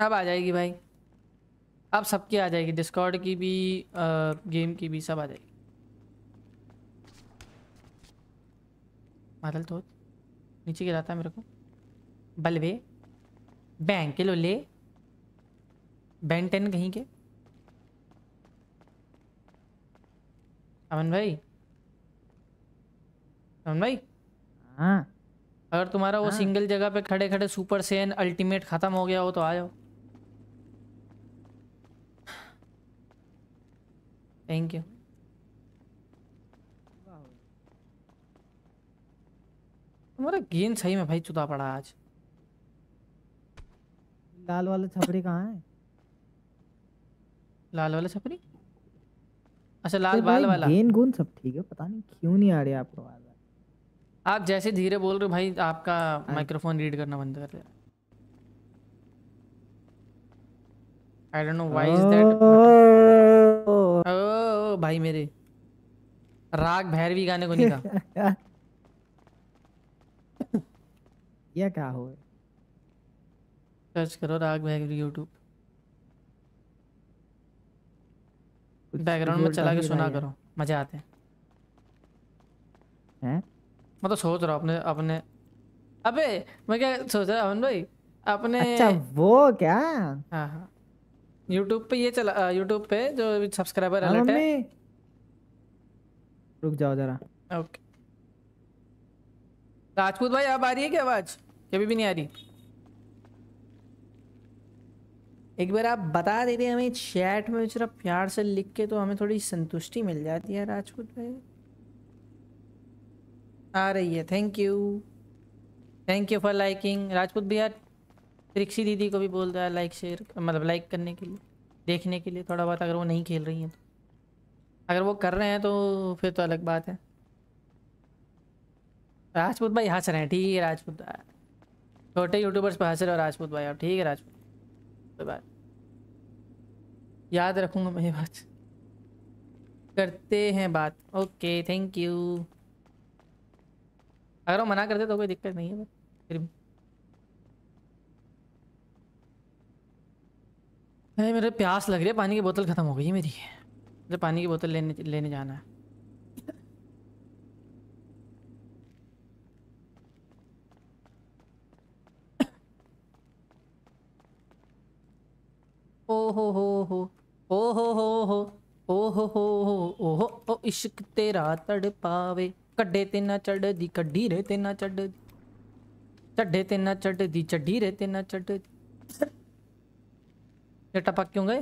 अब आ जाएगी भाई। अब सबकी आ जाएगी डिस्कॉर्ड की भी आ, गेम की भी सब आ जाएगी। मादल तो नीचे गिराता है मेरे को। बलवे। बैंक के लो ले। बैन टेन कहीं के। अमन भाई। अमन भाई। हाँ। अगर तुम्हारा वो हाँ। सिंगल जगह पे खड़े खड़े सुपर सेन अल्टीमेट खत्म हो गया हो तो आ जाओ। थैंक यू तुम्हारा गेम सही में भाई चुदा पड़ा आज। लाल वाला छपरी कहाँ है? लाल वाला छपरी? अच्छा लाल बाल वाला गेन गुन सब ठीक है पता नहीं क्यों नहीं आ रही आपको आवाज़ आप जैसे धीरे बोल रहे हो भाई आपका माइक्रोफोन रीड करना बंद कर दिया। I don't know why is that भाई मेरे। राग भैरवी गाने को नहीं कहा ये क्या हो सर्च करो राग भैरवी यूट्यूब बैकग्राउंड में चला के सुना करो मज़े आते हैं। हैं? मैं तो सोच रहा हूँ अपने अपने अबे मैं क्या सोच रहा अमन भाई? अपने अच्छा वो क्या? हाँ हाँ। यूट्यूब पे ये चला यूट्यूब पे जो सब्सक्राइबर हाँ, अलर्ट है। रुक जाओ जरा। ओके राजपूत भाई अब आ रही है क्या आवाज़? कभी भी नहीं आ रही। एक बार आप बता देते हमें चैट में जरा प्यार से लिख के तो हमें थोड़ी संतुष्टि मिल जाती है राजपूत भाई। आ रही है thank you thank you for liking Rajput भैया त्रिक्सी दीदी को भी बोल दो लाइक शेयर मतलब लाइक करने के लिए, देखने के लिए थोड़ा बहुत, अगर वो नहीं खेल रही हैं तो। अगर वो कर रहे हैं तो फिर तो अलग बात है। राजपूत भाई हंस रहे हैं, ठीक है राजपूत छोटे यूट्यूबर्स पर हंस रहे हो राजपूत भाई, आप ठीक है राजपूत कोई बात याद रखूँगा मैं ये बात। करते हैं बात। ओके थैंक यू अगर वो मना करते तो कोई दिक्कत नहीं है फिर भी। अरे मेरे प्यास लग रही है, पानी की बोतल ख़त्म हो गई है मेरी। मुझे पानी की बोतल लेने लेने जाना है। ओ हो हो हो, ओ हो हो हो, ओ हो हो हो, ओ हो, ओ इश्क तेरा तड़ पावे कड्डे ते ना चढ़ दी कड्डी रे ते ना चढ़ दी चढ़े ते ना चढ़ दी चढ़ी रे ते ना चढ़ दी ये टपक क्यों गए?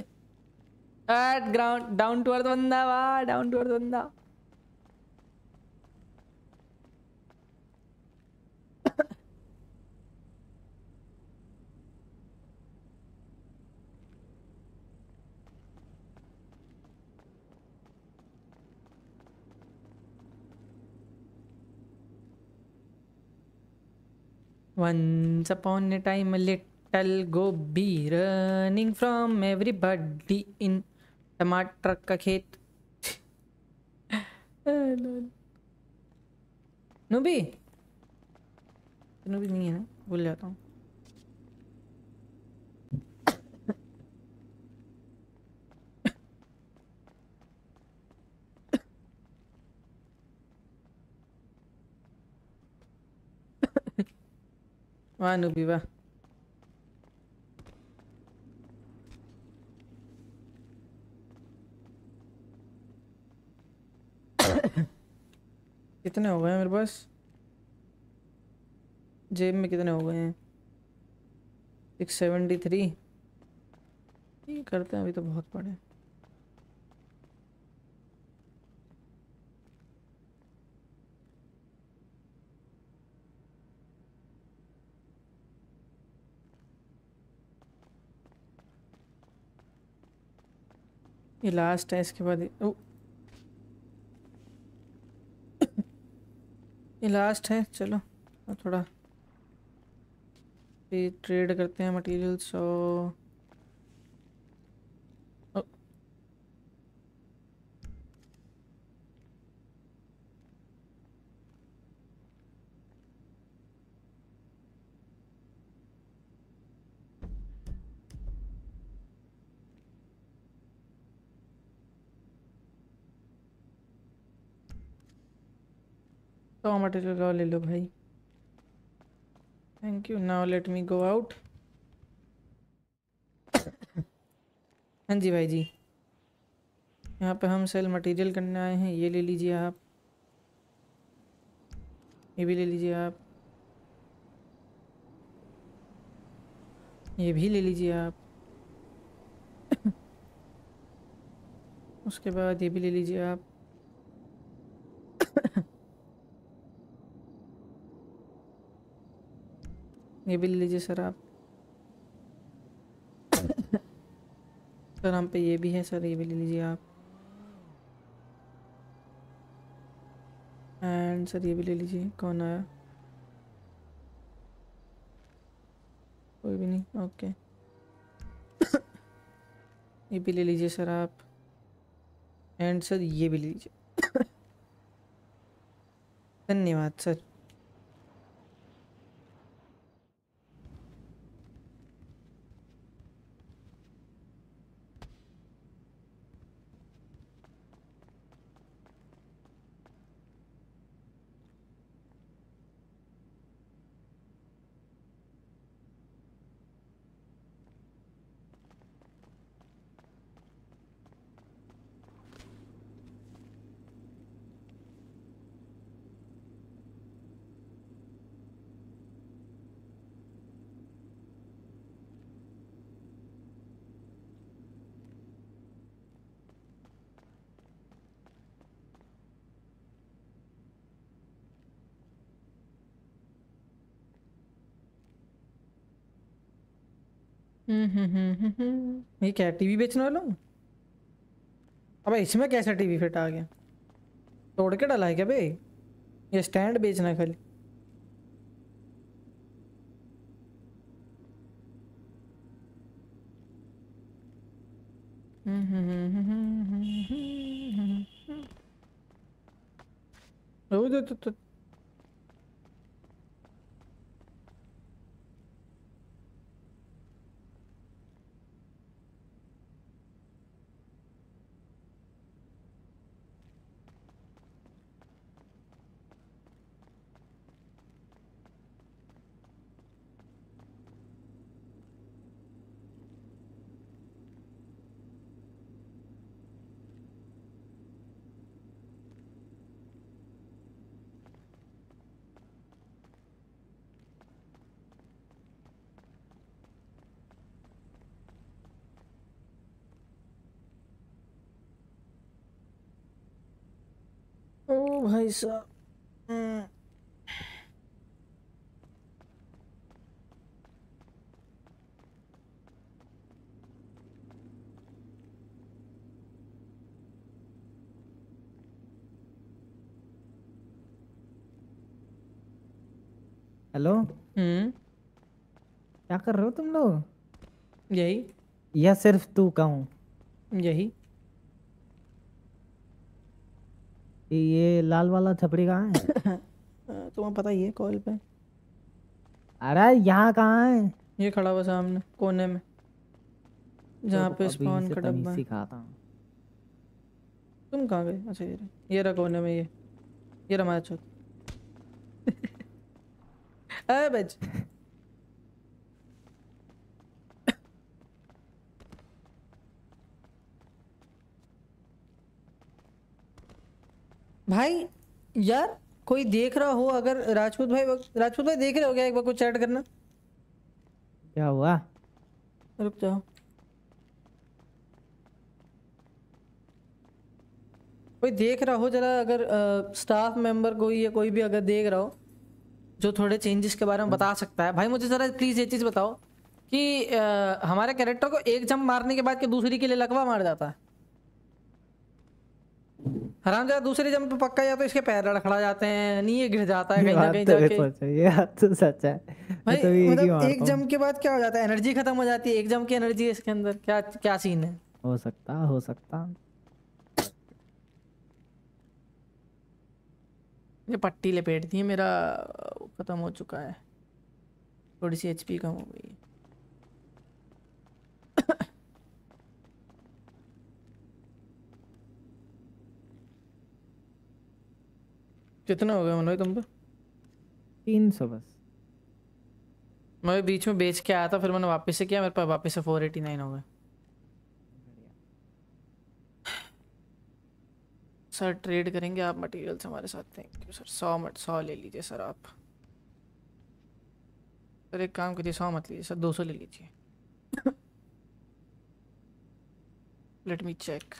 At ground down to earth बंदा वाह डाउन टू अर्थ बंदा Once upon a time, a gobi running from everybody in टमाटर का खेत नूबी नूबी नहीं है ना? भूल जाता हूँ. वाह नूबी वाह. कितने हो गए हैं मेरे पास? जेब में कितने हो गए हैं? सिक्स सेवेंटी थ्री ये करते हैं, अभी तो बहुत पड़े ये लास्ट है, इसके बाद ओ ये लास्ट है चलो। थोड़ा ट्रेड करते हैं मटेरियल्स और तो मटेरियल का ले लो भाई। Thank you now let me go out हाँ जी भाई जी। यहाँ पे हम सेल मटेरियल करने आए हैं। ये ले लीजिए आप। ये भी ले लीजिए आप। ये भी ले लीजिए आप। उसके बाद ये भी ले लीजिए आप। ये भी ले लीजिए सर आप। सर हम पे ये भी है सर, ये भी ले लीजिए आप। एंड सर ये भी ले लीजिए, कौन आया? कोई भी नहीं ओके ये भी ले लीजिए सर आप। एंड सर ये भी ले लीजिए। धन्यवाद सर। ये क्या टीवी बेचने वाला हूँ? अबे इसमें कैसा टीवी फिट आ गया? तोड़ के डाला है क्या भाई? ये स्टैंड बेचना खाली। ओ, तो, तो, तो, ओ भाई साहब। हम्म। हेलो? हम्म। क्या कर रहे हो तुम लोग? यही। या सिर्फ़ तू कहूँ? यही। ये लाल वाला छपड़ी कहाँ है? तुम्हें पता ही है कॉल पे। अरे यहाँ कहाँ है? ये खड़ा हुआ सामने कोने में। जहाँ तो पे स्पॉन का डब्बा है। सिखाता हूँ। तुम कहाँ गए? अच्छा ये ये रहा कोने में ये। ये रहा हमारा चौक। अरे बच। भाई यार कोई देख रहा हो अगर राजपूत भाई राजपूत भाई देख रहे हो क्या एक बार कुछ चैट करना? क्या हुआ? रुक जाओ। कोई देख रहा हो जरा अगर आ, स्टाफ मेंबर कोई या कोई भी अगर देख रहा हो जो थोड़े चेंजेस के बारे में बता सकता है। भाई मुझे जरा प्लीज़ ये चीज़ बताओ कि अ, हमारे कैरेक्टर को एक जंप मारने के बाद के दूसरी के लिए लकवा मार जाता है। हराम जरा दूसरे जंप पे पक्का या तो इसके पैर लड़खड़ा जाते हैं नहीं ये गिर जाता है कहीं ना कहीं तो जाके। ये बात तो सच है। भाई तो मतलब एक जंप के बाद क्या हो जाता है? एनर्जी खत्म हो जाती है एक जंप की एनर्जी है इसके अंदर। क्या क्या सीन है? हो सकता हो सकता। ये पट्टी लपेट दी है मेरा खत्म हो चुका है। थोड़ी सी एचपी कम हो गई है। कितना हो गया मनोज तुम पे तीन सौ बस। मैं बीच में बेच के आया था फिर मैंने वापस से किया मेरे पास वापस से फोर एटी नाइन हो गए। सर ट्रेड करेंगे आप मटेरियल्स हमारे साथ। थैंक यू सर सौ मत सौ ले लीजिए सर आप। सर एक काम करिए सौ मत लीजिए सर दो सौ ले लीजिए। लेट मी चेक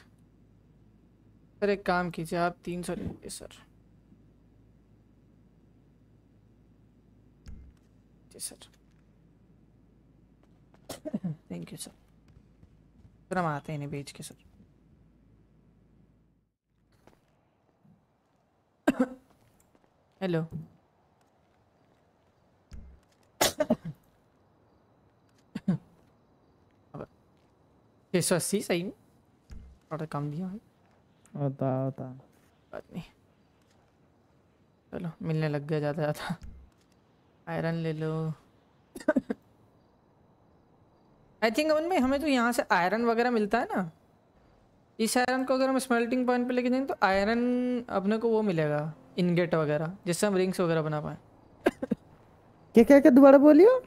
सर एक काम कीजिए आप तीन सौ ले लीजिए sir ji sir thank you sir फिर हम आते हैं इन्हें बेच के सर हेलो छः सौ अस्सी सही में थोड़ा कम दिया भाई होता होता। बात नहीं। चलो मिलने लग गया ज़्यादा ज़्यादा। आयरन ले लो। आई थिंक अमन में हमें तो यहाँ से आयरन वगैरह मिलता है ना। इस आयरन को अगर हम स्मेल्टिंग पॉइंट पे लेके जाएँगे तो आयरन अपने को वो मिलेगा इनगेट वगैरह जिससे हम रिंग्स वगैरह बना पाए। क्या क्या क्या दोबारा बोलियो?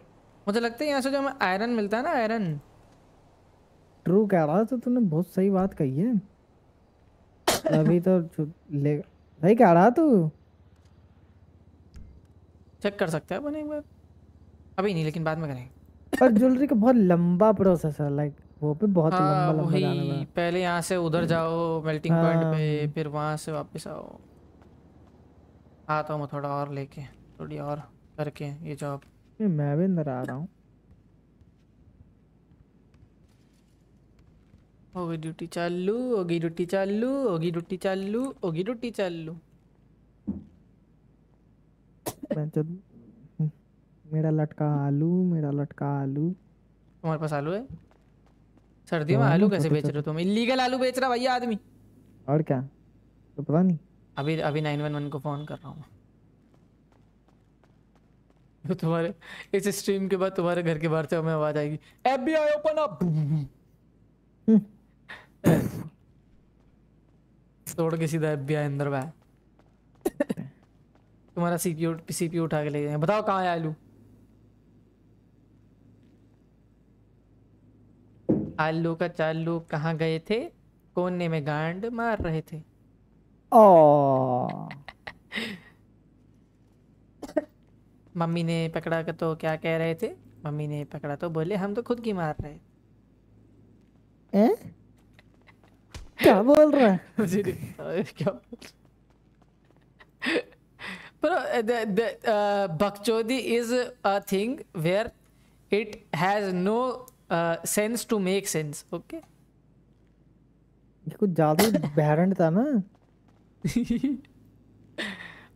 मुझे लगता है यहाँ से जो हमें आयरन मिलता है ना आयरन। ट्रू कह रहा था तूने बहुत सही बात कही है। अभी तो ले सही कह रहा तू? चेक कर सकते हैं अपन एक बार। अभी नहीं लेकिन बाद में करेंगे। पर ज्वेलरी का बहुत लंबा प्रोसेस है लाइक वो पे बहुत हाँ लंबा लंबा जाना पड़ा पहले यहाँ से उधर जाओ मेल्टिंग पॉइंट पे हाँ। फिर वहाँ से वापस आओ। आता हूँ मैं थोड़ा और लेके थोड़ी और करके ये जॉब मैं भी अंदर आ रहा हूँ। होगी ड्यूटी चालू होगी ड्यूटी चालू होगी ड्यूटी चालू होगी ड्यूटी चालू। मेरा लटका आलू मेरा लटका आलू। तुम्हारे पास आलू है? सर्दियों में आलू कैसे बेच रहे हो तुम? इलीगल आलू बेच रहा भैया आदमी। और क्या? तो पता नहीं। अभी अभी नाइन वन वन को फ़ोन कर रहा हूँ तो तुम्हारे इस स्ट्रीम के बाद तुम्हारे घर के बाहर से हमें आवाज़ आएगी। एफबीआई ओपन अप तोड़ के सीधा एफबीआई अंदर बा तुम्हारा सीपीयू सीपीयू उठा के ले जाएँगे बताओ कहाँ है आलू? आलू का चालू कहाँ गए थे? कोने में गांड मार रहे थे। ओ। मम्मी ने पकड़ा के तो क्या कह रहे थे? मम्मी ने पकड़ा तो बोले हम तो खुद की मार रहे ए? क्या बोल रहा है? क्या Bro, uh, the, the, uh, Bakchodi is a thing where it has no uh, sense to make sense. Okay. कुछ ज़्यादा बहरंड था ना।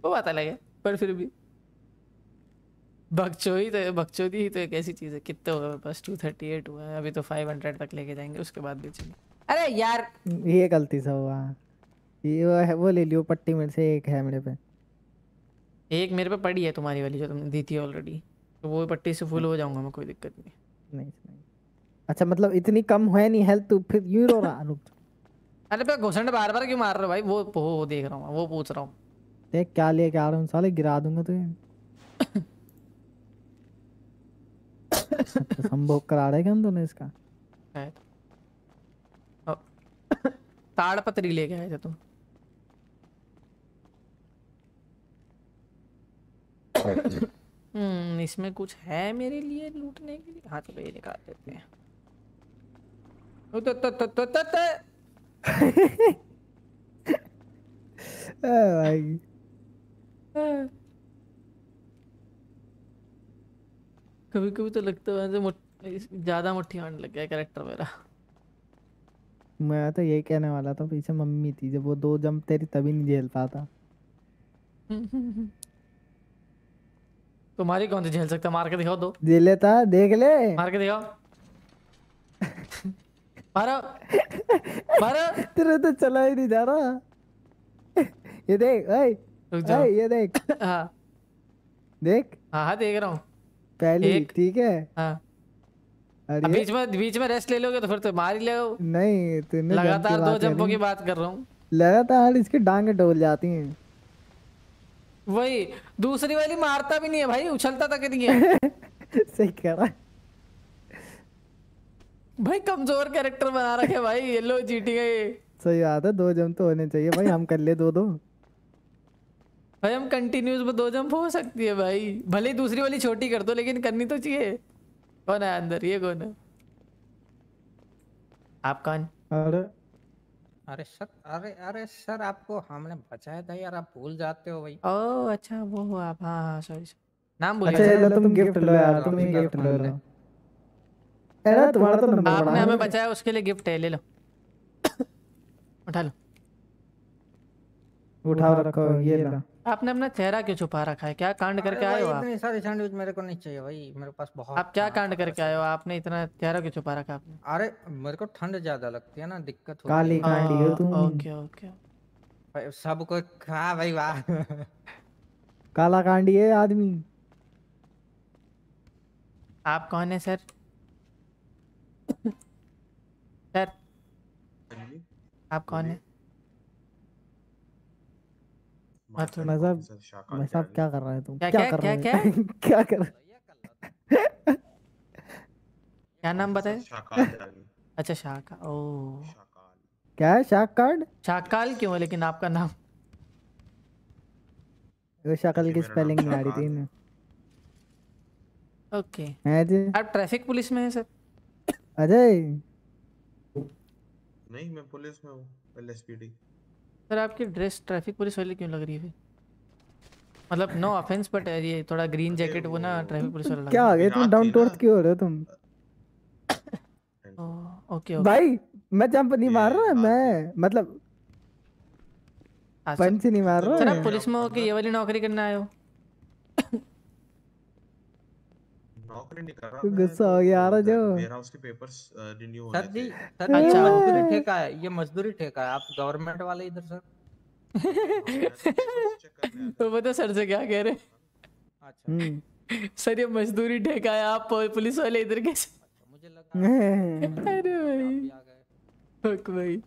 वो बात अलग है पर फिर भी। बकचोदी तो बकचोदी ही तो एक ऐसी चीज़ है कितने हुए बस टू थर्टी एट हुआ है अभी तो फाइव हंड्रेड तक लेके जाएँगे उसके बाद बेचेंगे अरे यार! ये गलती से हुआ। ये वो है वो ले लियो पट्टी में से एक है मेरे पे। एक मेरे पे पड़ी है तुम्हारी वाली जो तुमने दी थी ऑलरेडी तो वो पट्टी से फुल हो जाऊँगा मैं कोई दिक्कत नहीं। नहीं अच्छा मतलब इतनी कम है नहीं हेल्थ तू फिर यूँ रो रहा रुक अरे पे घुसंड बार बार क्यों मार रहे हो भाई? वो वो देख रहा हूँ वो पूछ रहा हूँ। देख क्या लेके आ रहा हूँ साले गिरा दूँगा तुझे। अच्छा, संभोग करा रहे क्या हम दोनों इसका ताड़पत्री लेके आए थे तुम। हम्म इसमें कुछ है मेरे लिए लूटने के लिए? हाँ चलो ये निकाल देते हैं। तो तो तो तो तो तो। भाई कभी कभी तो लगता है ज़्यादा मुट्ठी आने लग गया कैरेक्टर मेरा। मैं तो यही कहने वाला था पीछे मम्मी थी जब वो दो जंप तेरी तभी नहीं झेल पाता। तुम्हारी कौन सी झेल सकता मार के दिखाओ दो। झेल लेता देख ले। मार के दिखाओ। मारो। मारो। तेरे तो चला ही नहीं जा रहा। ये देख ओए रुक। ओए ये देख। हाँ। देख। हाँ हाँ देख रहा हूँ। पहली ठीक है। हाँ। ये बीच में बीच में रेस्ट ले लोगे तो फिर तो मार ही लेगा। नहीं तूने लगातार दो जंपों की बात कर रहा हूँ। लगातार इसकी डांगे डोल जाती हैं। वही दूसरी वाली मारता भी नहीं है भाई उछलता तक नहीं है। सही कह रहा है। भाई कमज़ोर कैरेक्टर बना रखे भाई ये लो जीटी गए सही बात है दो जंप तो होने चाहिए भाई हम कर ले दो दो। भाई हम कंटिन्यूस में दो जंप हो सकती है भाई। भले ही दूसरी वाली छोटी कर दो लेकिन करनी तो चाहिए। कौन है अंदर? ये कौन है? आप कौन? और अरे सर अरे अरे सर आपको हमने बचाया था यार आप भूल जाते हो भाई। ओ अच्छा वो हो आप हाँ हाँ सॉरी नाम बोलिए अच्छा लो तुम गिफ्ट लो यार तुम ही गिफ्ट लो लो। अरे तुम्हारा तो नंबर आपने हमें बचाया उसके लिए गिफ्ट है ले लो। उठा लो। उठाओ रखो ये लो। आपने अपना चेहरा क्यों छुपा रखा है? क्या कांड करके आए हो आप? इतनी सारी सैंडविच मेरे को नहीं चाहिए भाई मेरे पास बहुत आप क्या कांड करके आए हो? आपने इतना चेहरा क्यों छुपा रखा आपने? अरे मेरे को ठंड ज़्यादा लगती है ना दिक्कत होती काली है। कांडी हो तुम। Okay okay. भाई, सबको खा भाई वाह। काला कांडी है आदमी। आप कौन है सर? सर? आप कौन है? थोड़ा- भाई साहब भाई साहब क्या कर रहे हैं तुम क्या- क्या क्या- कर रहे हैं क्या कर क्या नाम बताए अच्छा शाका ओ क्या है शाक कार्ड शाकाल क्यों है? लेकिन आपका नाम? वो शक्ल की स्पेलिंग नहीं आ रही थी इन्हें ओके। है जी। आप ट्रैफ़िक पुलिस में हैं सर? अजय। नहीं मैं पुलिस में हूँ एलएसपीडी। सर आपकी ड्रेस ट्रैफ़िक पुलिस वाली क्यों लग रही है मतलब नो ऑफेंस बट ये थोड़ा ग्रीन जैकेट वो ना ट्रैफ़िक पुलिस वाला क्या आ गए तुम डाउन टू अर्थ क्यों हो रहे हो तुम? ओके ओके भाई मैं जंप नहीं मार रहा मैं मतलब। पंच नहीं मार रहा सर आप पुलिस में होके ये वाली नौकरी करने आए हो? नौकरी नहीं कर रहा गुस्सा हो गया यार जो। मेरा उसके पेपर्स रिन्यू हो सर रहे जी सर अच्छा। मजदूरी ठेका है ये मजदूरी ठेका है आप गवर्नमेंट वाले इधर सर? तो बता सर से क्या कह रहे हम्म। सर ये मजदूरी ठेका है आप पुलिस वाले इधर कैसे? मुझे लगा अरे भाई। फक भाई।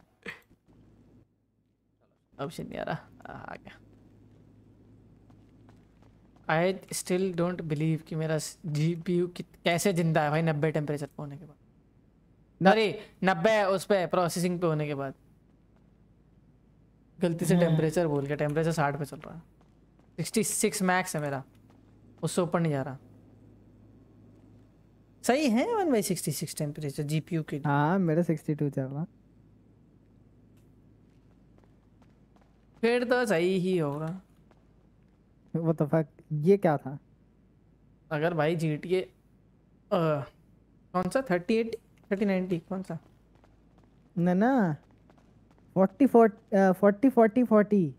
ऑप्शन नहीं आ रहा। आ गया। आई स्टिल डोंट बिलीव कि मेरा जी पी यू कैसे ज़िंदा है भाई नब्बे टेम्परेचर पे होने के बाद। अरे नब्बे उस पर प्रोसेसिंग पे होने के बाद। गलती से हम्म। टेम्परेचर बोल गया टेम्परेचर साठ पे चल रहा है। सिक्सटी सिक्स मैक्स है मेरा। उससे ऊपर नहीं जा रहा। सही है one by sixty six temperature G P U के हाँ मेरा 62 चल रहा। फिर तो सही ही होगा। वो तो फक ये क्या था? अगर भाई जी टी ए कौन सा? थर्टी एटी थर्टी नाइन्टी कौन सा? ना ना। 40 40 40 40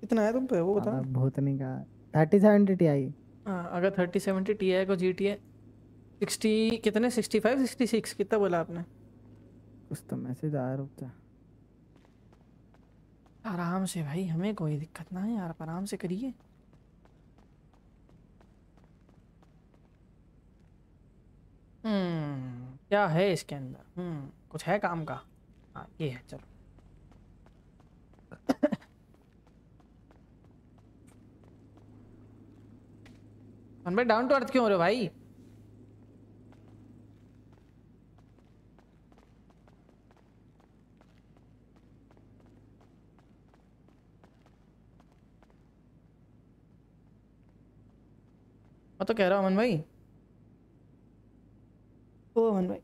कितना है तुम पे वो बता भूतनी का। 30 70 टी आई हाँ, अगर थर्टी सेवेंटी टी आई को जी टी ए सिक्सटी कितने? सिक्सटी फाइव सिक्सटी सिक्स कितना बोला आपने? कुछ तो मैसेज आया रुक जा। आराम से भाई हमें कोई दिक्कत ना है यार आराम से करिए। क्या है इसके अंदर? हम्म। कुछ है काम का? हाँ ये है, चलो। मन भाई डाउन टू अर्थ क्यों हो रहे भाई? मैं तो कह रहा हूँ, अमन भाई। ओ अमन भाई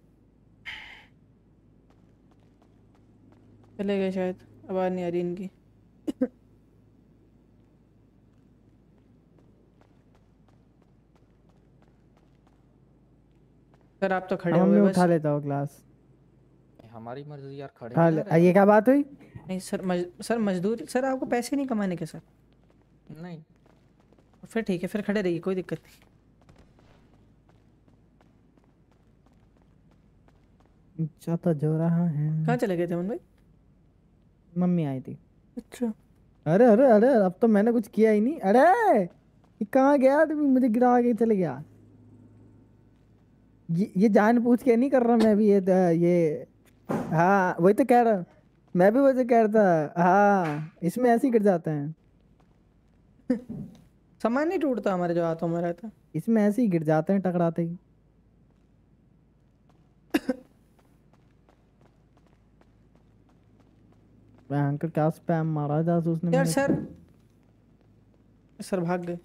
चले गए शायद आवाज़ नहीं आ रही इनकी। सर आप तो खड़े हम मैं उठा लेता हूँ क्लास हमारी मर्ज़ी यार खड़े। ये क्या बात हुई? नहीं सर मज, सर मजदूर सर आपको पैसे नहीं कमाने के सर। नहीं। फिर ठीक है फिर खड़े रहिए कोई दिक्कत नहीं। अच्छा तो जो रहा है। कहाँ चले गए थे अमन भाई? मम्मी आई थी। अच्छा। अरे अरे अरे अब तो मैंने कुछ किया ही नहीं। अरे ये कहाँ गया? तुम मुझे गिरा के चले गया। ये ये जान पूछ के नहीं कर रहा मैं भी ये ये हाँ वही तो कह रहा मैं भी वैसे कह रहा था हाँ इसमें ऐसे ही गिर जाते हैं। सामान नहीं टूटता हमारे जो हाथों में रहता। इसमें ऐसे ही गिर जाते हैं टकराते ही। भयंकर क्या स्पैम मारा जासूस ने यार सर। सर भाग गए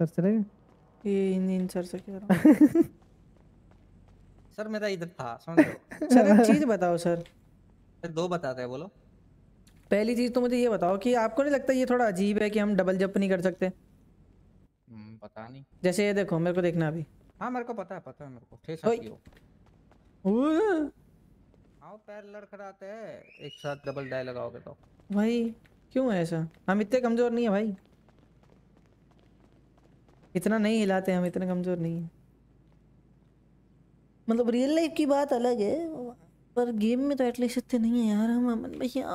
सर चले गए? ये इन इन सर से कह रहा हूँ। सर मेरा इधर था समझ लो सर एक चीज़ बताओ सर। सर, दो बताते हैं बोलो। पहली चीज़ तो मुझे ये बताओ कि आपको नहीं लगता ये थोड़ा अजीब है कि हम डबल जंप नहीं कर सकते? हम्म, पता नहीं। जैसे ये देखो मेरे को देखना अभी। हाँ मेरे को पता है पता है मेरे को ठेस ओए। आती हो ओह, आओ पैर लड़खड़ाते हैं। एक साथ डबल डाई लगाओगे तो। भाई क्यों है ऐसा? हम इतने कमज़ोर नहीं है भाई। इतना नहीं हिलाते हम इतने कमज़ोर नहीं है। मतलब रियल लाइफ की बात अलग है पर गेम में तो एटलीस्ट इतने नहीं है यार हम अमन भैया।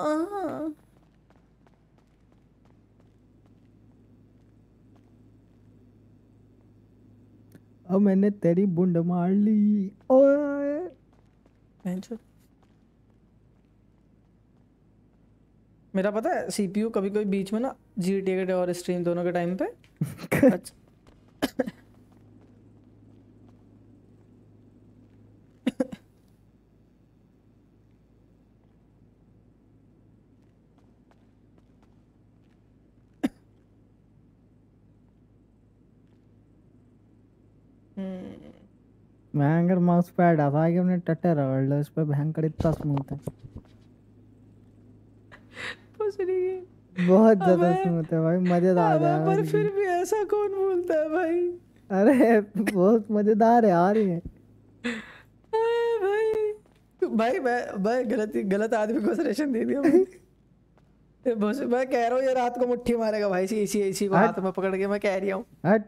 अब मैंने तेरी बुंड मार ली ओए। मेरा पता है सीपीयू कभी कभी बीच में ना जी टी और स्ट्रीम दोनों के टाइम पे अच्छा। हम्म, भयंकर माउस पैड आता कि हमने टट्टे रगड़ लो इस पे भयंकर इतना स्मूथ है। नहीं है। बहुत ज़्यादा स्मूथ है भाई मज़ेदार है पर फिर भी ऐसा कौन बोलता है भाई? अरे बहुत मज़ेदार है यार ये अरे भाई भाई मैं मैं गलत गलत आदमी को सजेशन दे दिया भाई। बस मैं कह रहा हूँ ये रात को मुट्ठी मारेगा भाई इसी इसी इसी को हाथ में पकड़ के मैं कह रही हूँ। हट।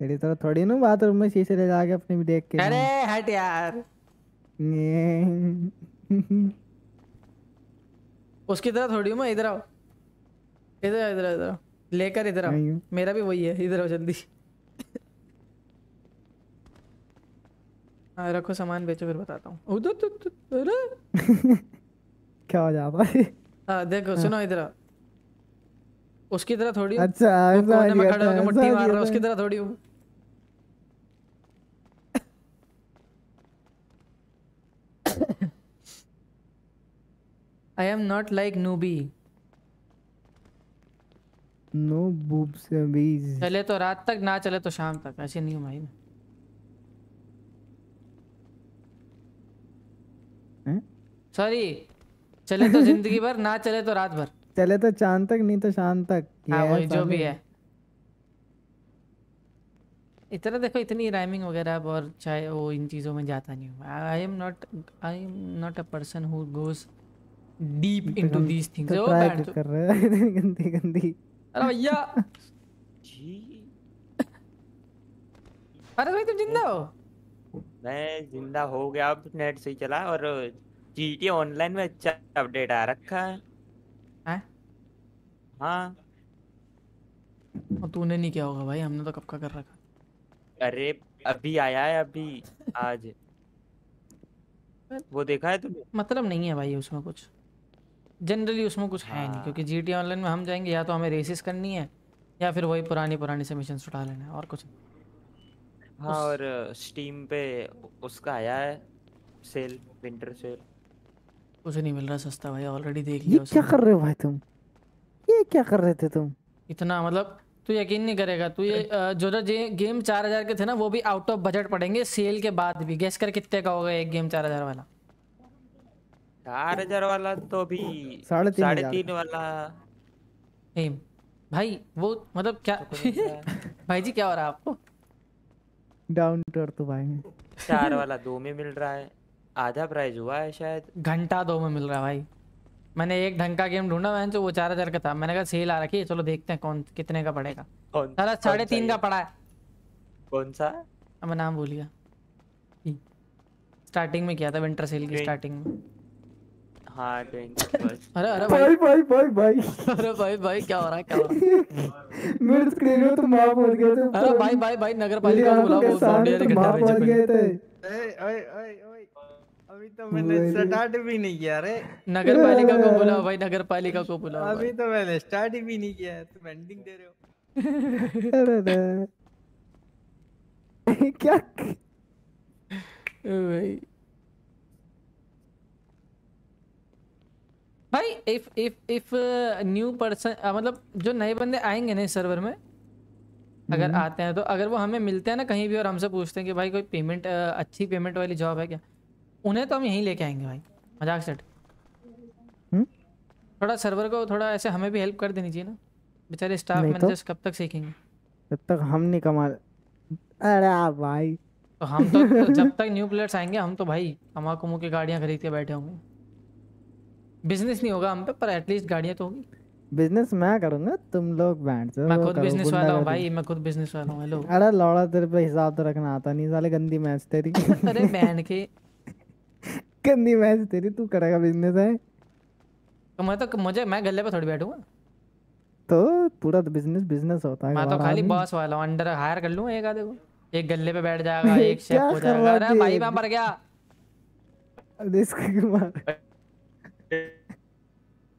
तेरी तरह थोड़ी ना बाथरूम में शीशे ले जाके अपने भी देख के अरे हट यार। उसकी तरह थोड़ी हूँ मैं इधर आओ। इधर आओ, इधर इधर। लेकर इधर आओ। मेरा भी वही है इधर आओ जल्दी। हाँ रखो सामान बेचो फिर बताता हूँ। उधर तो तो- अरे। क्या हो जाता है? हाँ देखो सुनो इधर आओ। उसकी तरह थोड़ी अच्छा, में खड़े होकर ऐसा मार रहा उसकी तरह थोड़ी हूँ। I am not like noobie no boobs bees चले तो रात तक ना चले तो शाम तक ऐसे नहीं हूँ भाई मैं? सॉरी चले तो ज़िंदगी भर ना चले तो रात भर। चले तो चाँद तक नहीं तो शाम तक। हाँ वही जो भी है। इतना देखो इतनी राइमिंग वगैरह और चाहे वो इन चीज़ों में जाता नहीं हूँ। I am not I am not a person who goes deep into these things ओ बैठ कर रहे हैं। इतनी गंदी गंदी। अरे भैया। जी। अरे भाई तुम ज़िंदा हो? मैं ज़िंदा हो गया अब नेट सही चला और जीटी ऑनलाइन में अच्छा अपडेट आ रखा है। हैं? हाँ। और तूने नहीं किया होगा भाई हमने तो कब का कर रखा? अरे अभी आया है अभी आज। वो देखा है तुमने मतलब नहीं है भाई उसमें कुछ। जनरली उसमें कुछ है नहीं क्योंकि जी टी ऑनलाइन में हम जाएँगे या तो हमें रेसिस करनी है या फिर वही पुरानी पुरानी से मिशन उठा लेना है और कुछ नहीं। हाँ और स्टीम पे उसका आया है सेल विंटर सेल कुछ नहीं मिल रहा सस्ता भाई ऑलरेडी देख लिया क्या कर रहे हो भाई तुम? ये क्या कर रहे थे तुम? इतना मतलब तू यकीन नहीं करेगा तू ये जो जो गेम चार हज़ार के थे ना वो भी आउट ऑफ़ बजट पड़ेंगे सेल के बाद भी। गेस कर कितने का होगा एक गेम चार हज़ार वाला। चार हज़ार वाला तो अभी साढ़े तीन तीन वाला। सेम भाई वो मतलब क्या? भाई जी क्या हो रहा है आपको? डाउन टू अर्थ भाई में। चार वाला दो में मिल रहा है। आधा प्राइस हुआ है शायद। घंटा दो में मिल रहा है भाई। मैंने एक ढंग का गेम ढूंढा मैंने जो वो चार हज़ार का था। मैंने कहा सेल आ रखी है चलो देखते हैं कौन कितने का पड़ेगा। सारा साढ़े तीन? का पड़ा है। कौन सा? अब मैं नाम भूल गया। स्टार्टिंग में किया था विंटर सेल की स्टार्टिंग में। हाँ ट्वेंटी अरे अरे भाई। भाई भाई भाई अरे भाई भाई क्या हो रहा है क्या हो रहा है? मेरे स्क्रीन में तुम माँ बोल गए थे। अरे भाई भाई भाई नगर मेरी पालिका को बुलाओ वो सामने सामने तुम माँ घंटा बोल गए थे। ओए ओए ओए ओए। अभी तो मैंने स्टार्ट भी नहीं किया रे। नगर पालिका को बुलाओ भाई नगर पालिका को बुलाओ अभी तो मैंने स्टार्ट भी नहीं किया है तुम एंडिंग दे रहे हो। अरे क्या? भाई। भाई if if if new person मतलब जो नए बंदे आएँगे ना सर्वर में अगर हम्म। आते हैं तो अगर वो हमें मिलते हैं ना कहीं भी और हमसे पूछते हैं कि भाई कोई पेमेंट अच्छी पेमेंट वाली जॉब है क्या उन्हें तो हम यहीं लेके आएँगे भाई मज़ाक सेट हम्म? थोड़ा सर्वर को थोड़ा ऐसे हमें भी हेल्प कर देनी चाहिए ना बेचारे स्टाफ नहीं तो? मैनेजर्स कब तक सीखेंगे जब तक हम नहीं कमा अरे भाई तो हम तो, तो जब तक न्यू प्लेयर्स आएँगे हम तो भाई कमा कुमू के गाड़ियाँ खरीद के बैठे होंगे बिज़नेस नहीं होगा हम पे पर एटलीस्ट गाड़ियाँ तो होगी। बिज़नेस मैं करूँगा तुम लोग बैंड से मैं खुद बिज़नेस वाला हूँ। भाई मैं खुद बिज़नेस वाला हूँ हेलो अरे लौड़ा तेरे पे हिसाब तो रखना आता नहीं साले गंदी मैच तेरी। अरे बैंड के। गंदी मैच तेरी तू करेगा बिज़नेस है? तो मैं तो मुझे मैं गले पे थोड़ी बैठूँगा। तो पूरा बिज़नेस बिज़नेस होता है मैं तो खाली बॉस वाला हूँ अंडर हायर कर लूँ एक आधे को? एक गले पे बैठ जाएगा एक शेफ हो जाएगा। अरे भाई? मैं मर गया। रिस्क कुमार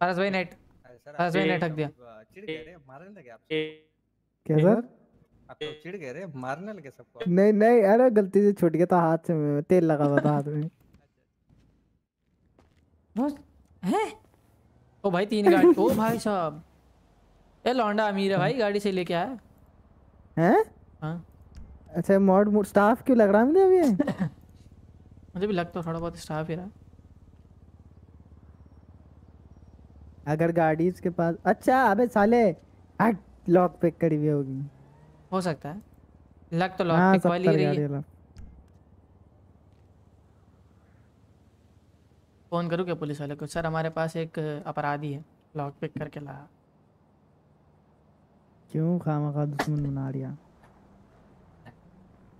पारस भाई नेट पारस भाई नेट हक दिया। चिढ़ गए रे मारने लगे आपसे क्या सर? आप तो चिढ़ गए रे मारने लगे सबको नहीं नहीं अरे गलती से छूट गया था हाथ से मैं- तेल लगा हुआ था हाथ में। बस हैं? ओ भाई तीन गाड़ी ओ भाई साहब। ये लौंडा अमीर है भाई गाड़ी से लेके आया। हैं? हाँ। अच्छा मॉड स्टाफ क्यों लग रहा है मुझे अभी? मुझे भी लगता है थोड़ा बहुत स्टाफ ही रहा। अगर गाड़ी इसके पास अच्छा अबे साले हट लॉक पिक करी हुई होगी। हो सकता है। लग तो लॉक हाँ पिक वाली रही है। फ़ोन करूँ क्या पुलिस वाले को? सर हमारे पास एक अपराधी है। लॉक पिक करके लाया। क्यों खामा खा दुश्मन बना लिया?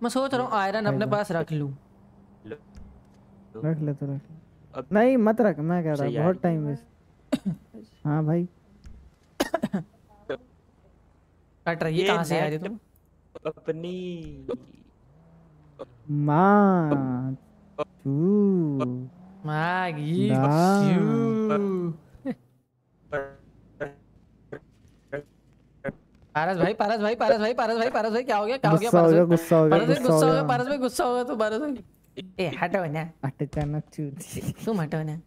मैं सोच रहा हूँ आयरन अपने पास रख लूँ। रख ले तो रख नहीं मत रख मैं कह रहा बहुत टाइम वेस्ट हाँ भाई। कट रही है ये कहाँ से आ रही तुम? अपनी माँ चू। मागी पारस भाई पारस भाई पारस भाई पारस भाई पारस भाई क्या हो गया क्या हो गया पारस भाई? गुस्सा हो गया पारस भाई गुस्सा हो गया पारस भाई गुस्सा हो गया तो पारस भाई। ए हटो ना। अटचानक चूती। तुम हटो ना।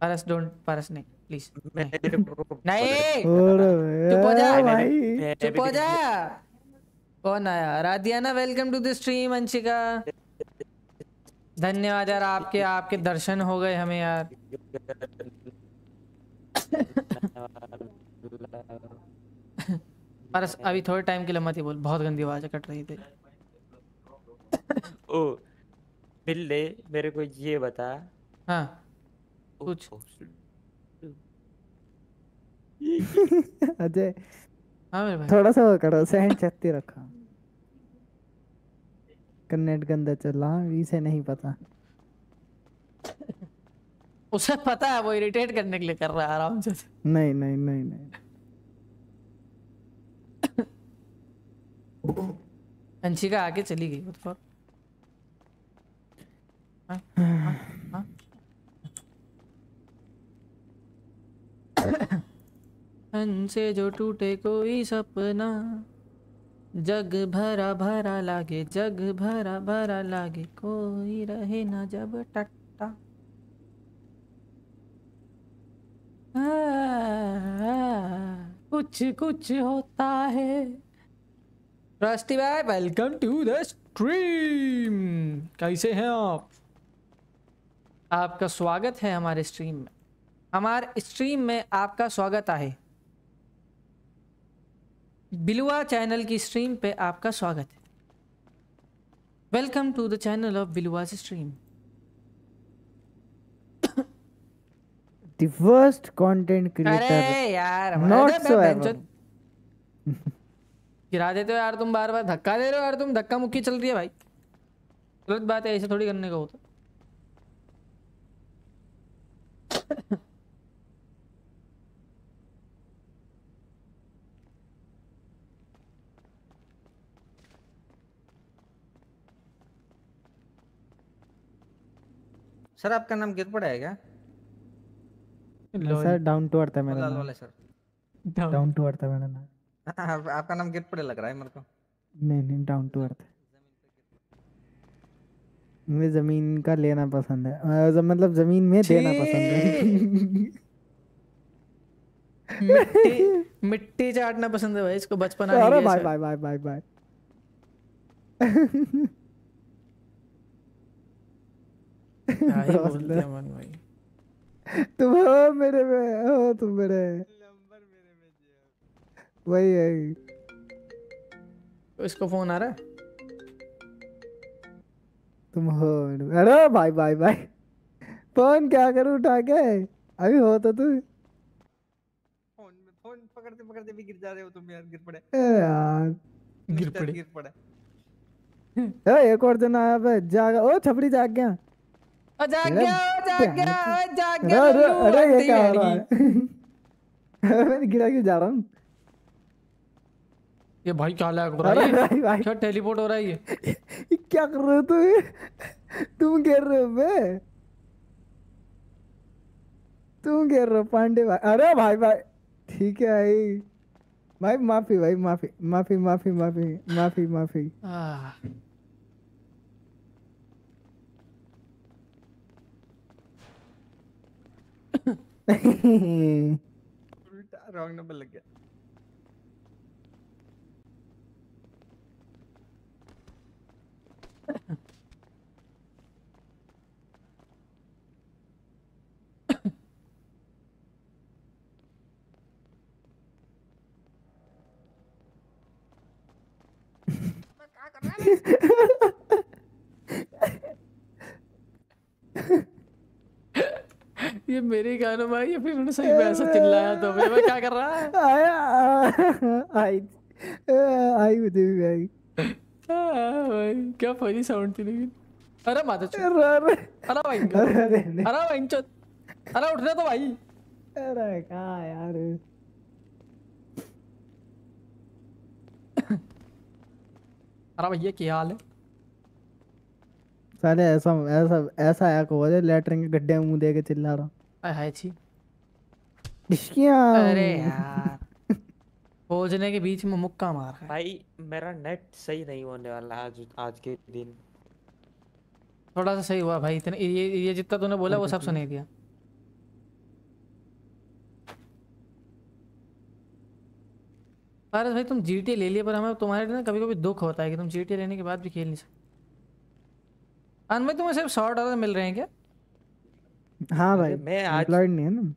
पारस डोंट पारस नहीं प्लीज़ नहीं चुप हो जा भाई चुप हो जा कौन आया। Radhiyana welcome to the stream Anshika धन्यवाद यार आपके आपके दर्शन हो गए हमें यार। पारस अभी थोड़े टाइम के लिए मत ही बोल बहुत गंदी आवाज़ कट रही थी। ओ बिल्ले मेरे को ये बता। हाँ। कुछ अजय हाँ मेरे भाई। थोड़ा सा वो करो सहन शक्ति रखा। कन्नेट गंदा चला इसे नहीं पता। उसे पता है वो इरिटेट करने के लिए कर रहा है आराम से। नहीं नहीं नहीं नहीं। अंशिका आके चली गई the हाँ, हाँ, हाँ। से जो टूटे कोई सपना। जग भरा भरा लागे, जग भरा भरा लागे, कोई रहे ना जब टट्टा। कुछ कुछ होता है। रस्टी भाई वेलकम टू द स्ट्रीम कैसे हैं आप? आपका स्वागत है हमारे स्ट्रीम में। हमारे स्ट्रीम में आपका स्वागत है बिलुआ चैनल की स्ट्रीम पे आपका स्वागत है। Welcome to the channel of Bilua stream the worst content अरे यार not so गिरा देते हो यार तुम बार बार धक्का दे रहे हो यार तुम धक्का मुक्की चल रही है भाई। गलत बात है ऐसे थोड़ी करने का होता। सर आपका नाम गिर पड़ा है क्या? सर डाउन टू अर्थ है मेरा लाल नाम। वाले सर डाउन टू अर्थ है मेरा नाम। आपका नाम गिर पड़े लग रहा है मेरे को। नहीं नहीं डाउन टू अर्थ मुझे ज़मीन का लेना पसंद है। मतलब ज़मीन में देना पसंद है। मिट्टी मिट्टी चाटना पसंद है भाई इसको बचपन आ अरे गया bye bye bye bye bye क्या ही दोस्त बोल दिया मन भाई तुम हो मेरे में हो तुम मेरे। वही है। तो इसको फ़ोन आ रहा है? तुम हो अरे बाय बाय बाय फ़ोन क्या करूँ उठा के? अभी हो तो तू। फ़ोन फ़ोन पकड़ते पकड़ते भी गिर जा रहे हो तुम यार गिर पड़े। ए यार। गिर पड़े। गिर पड़े। ए एक और जना आया जाग। ओ छपड़ी जाग गया। अरे जाग अरे ये क्या हो रहा है? मैं गिरा क्यों जा रहा हूँ? ये भाई क्या लैग हो रहा है? भाई भाई। क्या टेलीपोर्ट हो रहा है ये? ये क्या कर रहे हो तुम? तुम गिर रहे हो बे। तुम गिर रहे हो पांडे भाई। अरे भाई भाई। ठीक है भाई। भाई माफ़ी भाई माफ़ी माफ़ी माफ़ी माफ़ी माफ़ी माफ़ी। उल्टा रॉन्ग नंबर लग गया। क्या कर रहा है? ये मेरी गाना भाई ये फिर उन्होंने सही में ऐसा चिल्लाया तो मैं क्या कर रहा है? आया आई आई मुझे भी आई हाँ, भाई क्या फनी साउंड थी लेकिन। अरे माता चो अरे अरे। अरे भाई अरे भाई चो अरे उठने तो भाई। अरे कहाँ यार? अरे भैया क्या हाल है? साले ऐसा ऐसा ऐसा आया को है लेटरिन के गड्ढे में मुँह दे के चिल्ला रहा। आय हाय छी। डिशकियाँ अरे यार। खोजने के बीच में मुक्का मार रहा है। भाई मेरा नेट सही नहीं होने वाला आज आज के दिन। थोड़ा सा सही हुआ भाई इतने ये ये जितना तूने बोला वो सब सुने दिया। पारस भाई तुम जीटी ले लिए पर हमें तुम्हारे लिए ना कभी कभी दुख होता है कि तुम जीटी लेने के बाद भी खेल नहीं सकते। अन भाई तुम्हें सिर्फ़ सौ डॉलर मिल रहे हैं क्या? हाँ भाई मैं आज- एम्प्लॉयड नहीं है ना।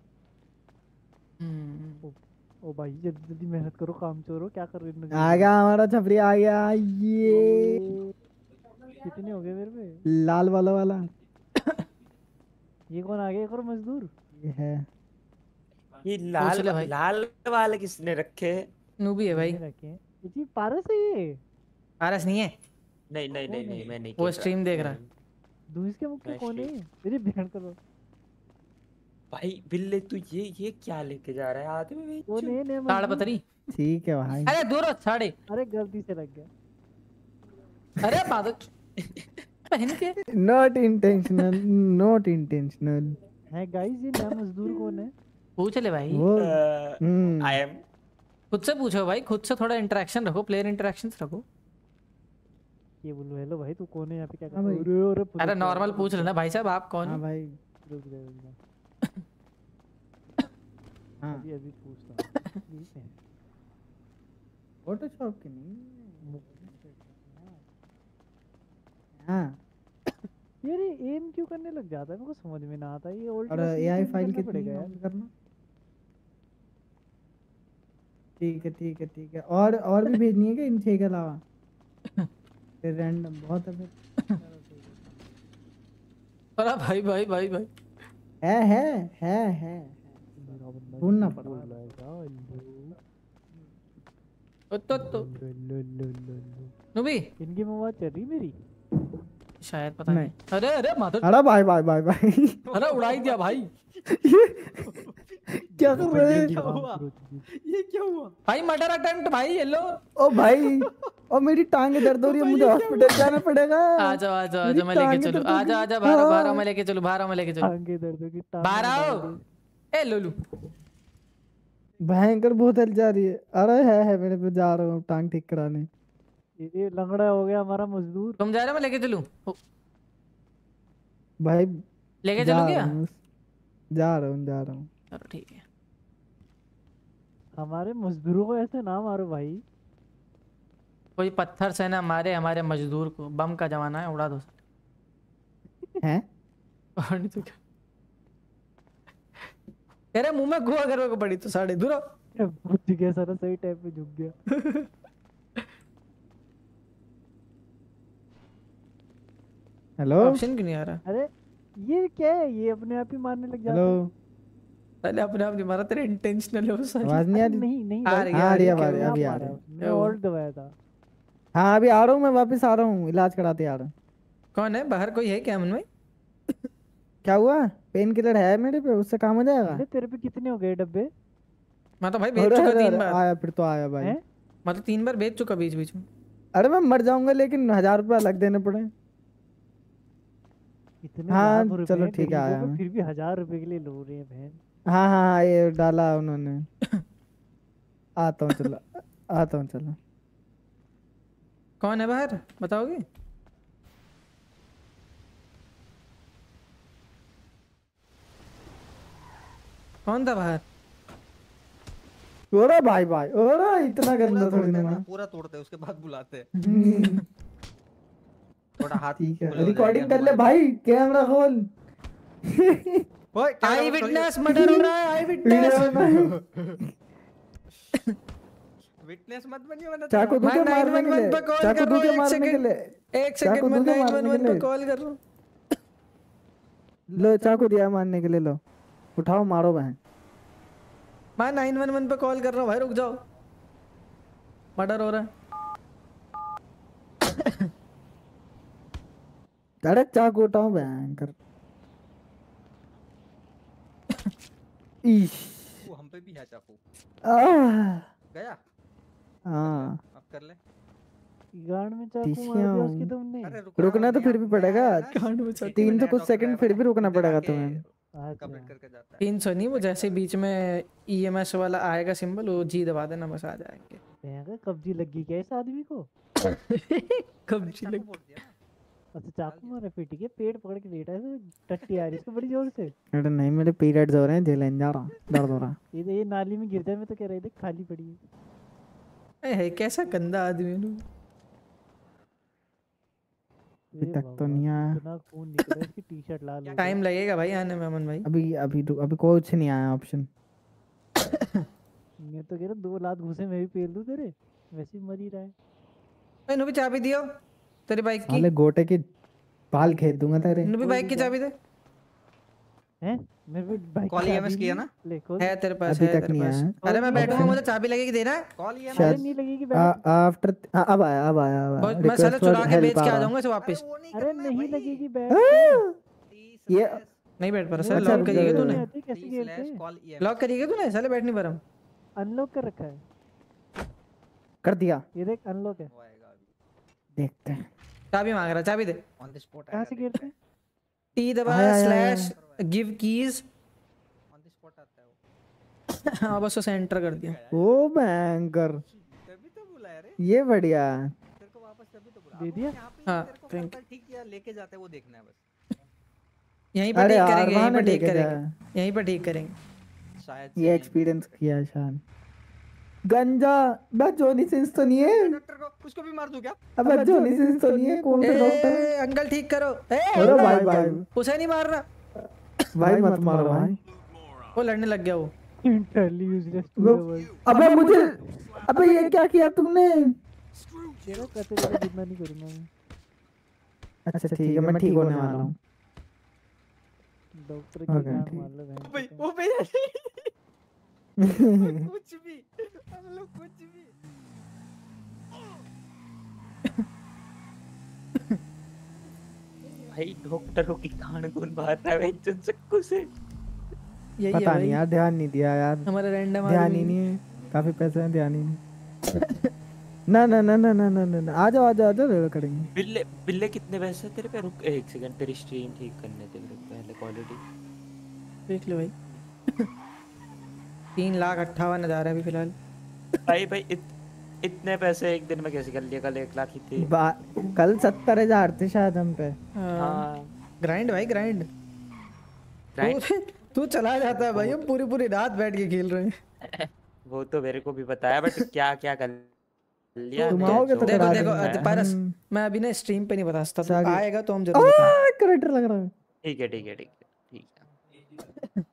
ओ भाई जल्दी जल्दी मेहनत करो काम चोरो क्या कर रहे हो आ गया हमारा छपरी आ गया ये। कितने हो गए मेरे पे? लाल वाला वाला। ये कौन आ गया एक और मजदूर? ये है। ये लाल लाल वाले किसने रखे? नूबी है भाई। रखे ये जी पारस है ये? पारस नहीं है। नहीं नहीं नहीं नहीं मैं नहीं वो स्ट्रीम देख रहा। है दूस के मुख के कौन है? मेरी बहन करो भाई बिल्ले तू ये ये क्या लेके जा रहा है? आदमी में कौन है? ने ताड़पत्री ठीक है भाई। अरे दूर हो साढ़े अरे गलती से लग गया। अरे बादल। पहन के। नॉट इंटेंशनल नॉट इंटेंशनल है गाइस ये नया मजदूर कौन है? पूछ ले भाई। वो हम्म। आई एम खुद से पूछो भाई खुद से थोड़ा इंटरेक्शन रखो प्लेयर इंटरेक्शन रखो। ये बोलो हेलो भाई तू कौन है यहाँ पे? क्या कर हाँ रहा है? अरे अरे अरे नॉर्मल पूछ लेना। भाई साहब आप कौन हाँ भाई रुक जा रुक जा हाँ। अभी अभी पूछता हूँ। ठीक है। फोटोशॉप के नहीं हाँ। यार ये एम क्यों करने लग जाता है? मेरे को समझ में ना आता। ये ओल्ड और एआई फ़ाइल कितनी करना? ठीक है ठीक है ठीक है। और और भी भेजनी है क्या इन छह के अलावा? फिर रैंडम बहुत है फिर अरे भाई भाई भाई भाई। है है है है। ढूंढना पड़ रहा है ओ तो तो। नूबी। इनकी आवाज़ चल रही मेरी? शायद पता नहीं। अरे अरे माधुर। अरे भाई भाई भाई भाई। अरे उड़ाई दिया भाई। क्या कर रहे हैं? ये क्या हुआ? भाई मर्डर अटेम्प्ट भाई येलो ओ भाई ओ मेरी टांगे दर्द हो रही है मुझे हॉस्पिटल जाना पड़ेगा। आ जाओ आ जाओ आ जाओ मैं लेके चलूँ। आ जाओ आ जाओ बाहर हाँ। बाहर मैं लेके चलूँ बाहर मैं लेके चलूँ। टांगे दर्द की टांग बाहर आओ। ए लोलू। भयंकर बहुत हल जा रही है। अरे है है मेरे पे जा रहा हूँ टांग ठीक कराने। ये लंगड़ा हो गया हमारा मजदूर। तुम जा रहे हो मैं लेके चलूँ? भाई लेके चलूँ क्या? जा रहा हूँ जा रहा हूँ। चलो ठीक है। हमारे मजदूरों को ऐसे ना मारो भाई। कोई पत्थर से ना मारे हमारे मजदूर को। बम का जमाना है उड़ा दो हैं? और नहीं तो क्या? तेरे मुँह में गुआ करने को पड़ी तो साढ़े दूर। बुझ गया सारा सही टाइम पे झुक गया। हेलो ऑप्शन क्यों नहीं आ रहा? अरे ये क्या है? ये अपने आप ही मारने लग जाता हेलो है। पहले अपने आप नहीं मारा तेरे इंटेंशनल है वो सारी। आवाज़ नहीं आ रही? नहीं नहीं आ रही हाँ, आ रही है, आ रही अभी आ रही। है। मैं ऑल्ट दबाया था। हाँ अभी आ रहा हूँ मैं वापस आ रहा हूँ इलाज कराते आ रहा हूँ। कौन है? बाहर कोई है क्या मन में क्या हुआ? पेन किलर है मेरे पे उससे काम हो जाएगा? अरे तेरे पे कितने हो गए डब्बे? मैं तो भाई बेच चुका तीन बार। आया फिर तो आया भाई। मैं तो तीन बार बेच चुका बीच बीच में। अरे मैं मर जाऊँगा लेकिन हज़ार रुपए अलग देने पड़े। इतने हाँ, चलो ठीक है, आया फिर भी हज़ार रुपए के लिए लो रहे हैं बहन। हाँ हाँ हाँ ये डाला उन्होंने। आता हूँ चलो। आता हूँ चलो। कौन है बाहर? बताओगे? कौन था बाहर? ओरा भाई भाई ओरा इतना गंदा थोड़ी ना पूरा तोड़ते हैं उसके बाद बुलाते हैं। थोड़ा हाथ ठीक है रिकॉर्डिंग कर ले भाई कैमरा खोल। आई? विटनेस मर्डर हो रहा है? आई विटनेस विटनेस मत बनिए वरना चाकू मैं दूके मारने के 911 लिए। चाकू दूके एक मारने के लिए। एक सेकंड मैं दूके मारने के 911 पे कॉल कर रहा हूँ। लो चाकू दिया मारने के लिए। लो। उठाओ मारो बहन। मैं नाइन वन वन पे कॉल कर रहा हूँ भाई रुक जाओ। मर्डर हो रहा है। अरे चाकू उठाओ बहन कर। ईश वो हम पे भी है चाकू। गया? हाँ। अब कर ले। गांड में चाकू मार दिया उसकी रुकना तो फिर भी पड़ेगा। गांड में चाकू तीन तो कुछ सेकंड फिर भी रुकना पड़ेगा तुम्हें। कमेंट करके जाता है। तीन सौ नहीं वो जैसे बीच में ईएमएस वाला आएगा सिंबल वो जी दबा देना बस आ जाएँगे। कब्जी लगी क्या इस आदमी को? कब्जी लग अच्छा चाकू मारा पीट के पेट पकड़ के लेटा है तो टट्टी आ रही है इसको बड़ी ज़ोर से। अरे नहीं मेरे पीरियड्स हो रहे हैं जेल जा रहा हूँ दर्द हो रहा है। ये तो ये नाली में गिर जाए मैं तो कह रही थी खाली पड़ी है। ए, है कैसा गंदा आदमी है ना। अभी तक तो नहीं आया। इतना खून निकला है, इसकी टी शर्ट लाल हो टाइम लगेगा भाई आने में अमन भाई? अभी अभी तो अभी कुछ नहीं आया ऑप्शन मैं तो कह रहा दो लात घुसे मैं भी पेल दूँ तेरे वैसे ही मर ही रहा है। ए, नुबी चाबी दियो। तेरी बाइक की साले गोटे के बाल खेद दूँगा तेरे। नुबी बाइक की चाबी दे। हैं? मेरे पे बाइक कॉल ईएमएस किया ना? है? तेरे पास अभी है तक तेरे नहीं पास। आया। अरे मैं बैठूँगा मुझे चाबी लगेगी देना कॉल शायद नहीं लगेगी आफ्टर अब आया अब आया अब आया। मैं साला चुरा के बेच के आ जाऊँगा इसे वापस। अरे नहीं लगेगी बैग ये नहीं बैठ पा रहा सर लॉक करिएगा तूने। ईएमएस लॉक करिएगा तूने? साले बैठ नहीं पा रहा अनलॉक कर रखा है। कर दिया। ये देख अनलॉक है। देखते हैं। चाबी मांग रहा चाबी दे। ऑन द स्पॉट कहाँ से गिरते हैं? टी दबा। Slash give keys on the spot आता है वो। हाँ बस उसे एंटर कर दिया। ओ बैंकर तभी तो बुलाया रे ये बढ़िया। तेरे को वापस तभी तो बुला। दे दिया? यहाँ पे हाँ, तेरे को thank पता ठीक किया लेके जाते हैं वो देखना है बस। यहीं पर ठीक करेंगे यहीं पर ठीक करेंगे। यहीं पर ठीक करेंगे। शायद ये एक्सपीरियंस किया शान। गंजा बस जोनी सिंस तो नहीं है। डॉक्टर को उसको भी मार दूँ क्या? अबे जोनी सिंस तो नहीं है कौन सा डॉक्टर अंकल ठीक करो। ए, अरे भाई भाई। उसे नहीं मारना भाई मत मारो भाई। वो लड़ने लग गया वो। इंटरली यूजलेस अबे मुझे अबे ये क्या किया तुमने? तेरा कहते तेरा जितना नहीं करूँगा मैं। अच्छा ठीक है मैं ठीक होने वाला हूँ। डॉक्टर की जान ठीक। मार लो भाई की वो भी कुछ भी। हम लोग कुछ भी भाई डॉक्टरों की खान गुन बाहर रहा है चुन चक्कू से। यही पता नहीं यार ध्यान नहीं दिया यार। हमारा रैंडम ध्यान ही नहीं है। काफ़ी पैसे हैं ध्यान ही नहीं। ना ना ना ना ना ना ना आ जाओ आ जाओ आ जाओ करेंगे। बिल्ले बिल्ले कितने पैसे हैं तेरे पे? रुक एक सेकंड तेरी स्ट्रीम ठीक करने दे मेरे पहले क्वालिटी देख लो भाई। तीन लाख अट्ठावन हज़ार है अभी फ़िलहाल। भाई भाई इत, इतने पैसे एक दिन में कैसे कर लिया कल एक लाख ही थे। कल सत्तर हज़ार थे शायद हम पे। हाँ। ग्राइंड भाई ग्राइंड तू तू चला जाता है भाई हम पूरी पूरी रात बैठ के खेल रहे हैं। वो तो मेरे को भी पता है बट क्या क्या कर लिया? तुम आओगे तो देखो देखो पारस हम्म। मैं अभी ना स्ट्रीम पे नहीं बता सकता तू आएगा तो हम ज़रूर बताएँगे। करेक्टर लग रहा है। ठीक है ठीक है ठीक है ठीक है।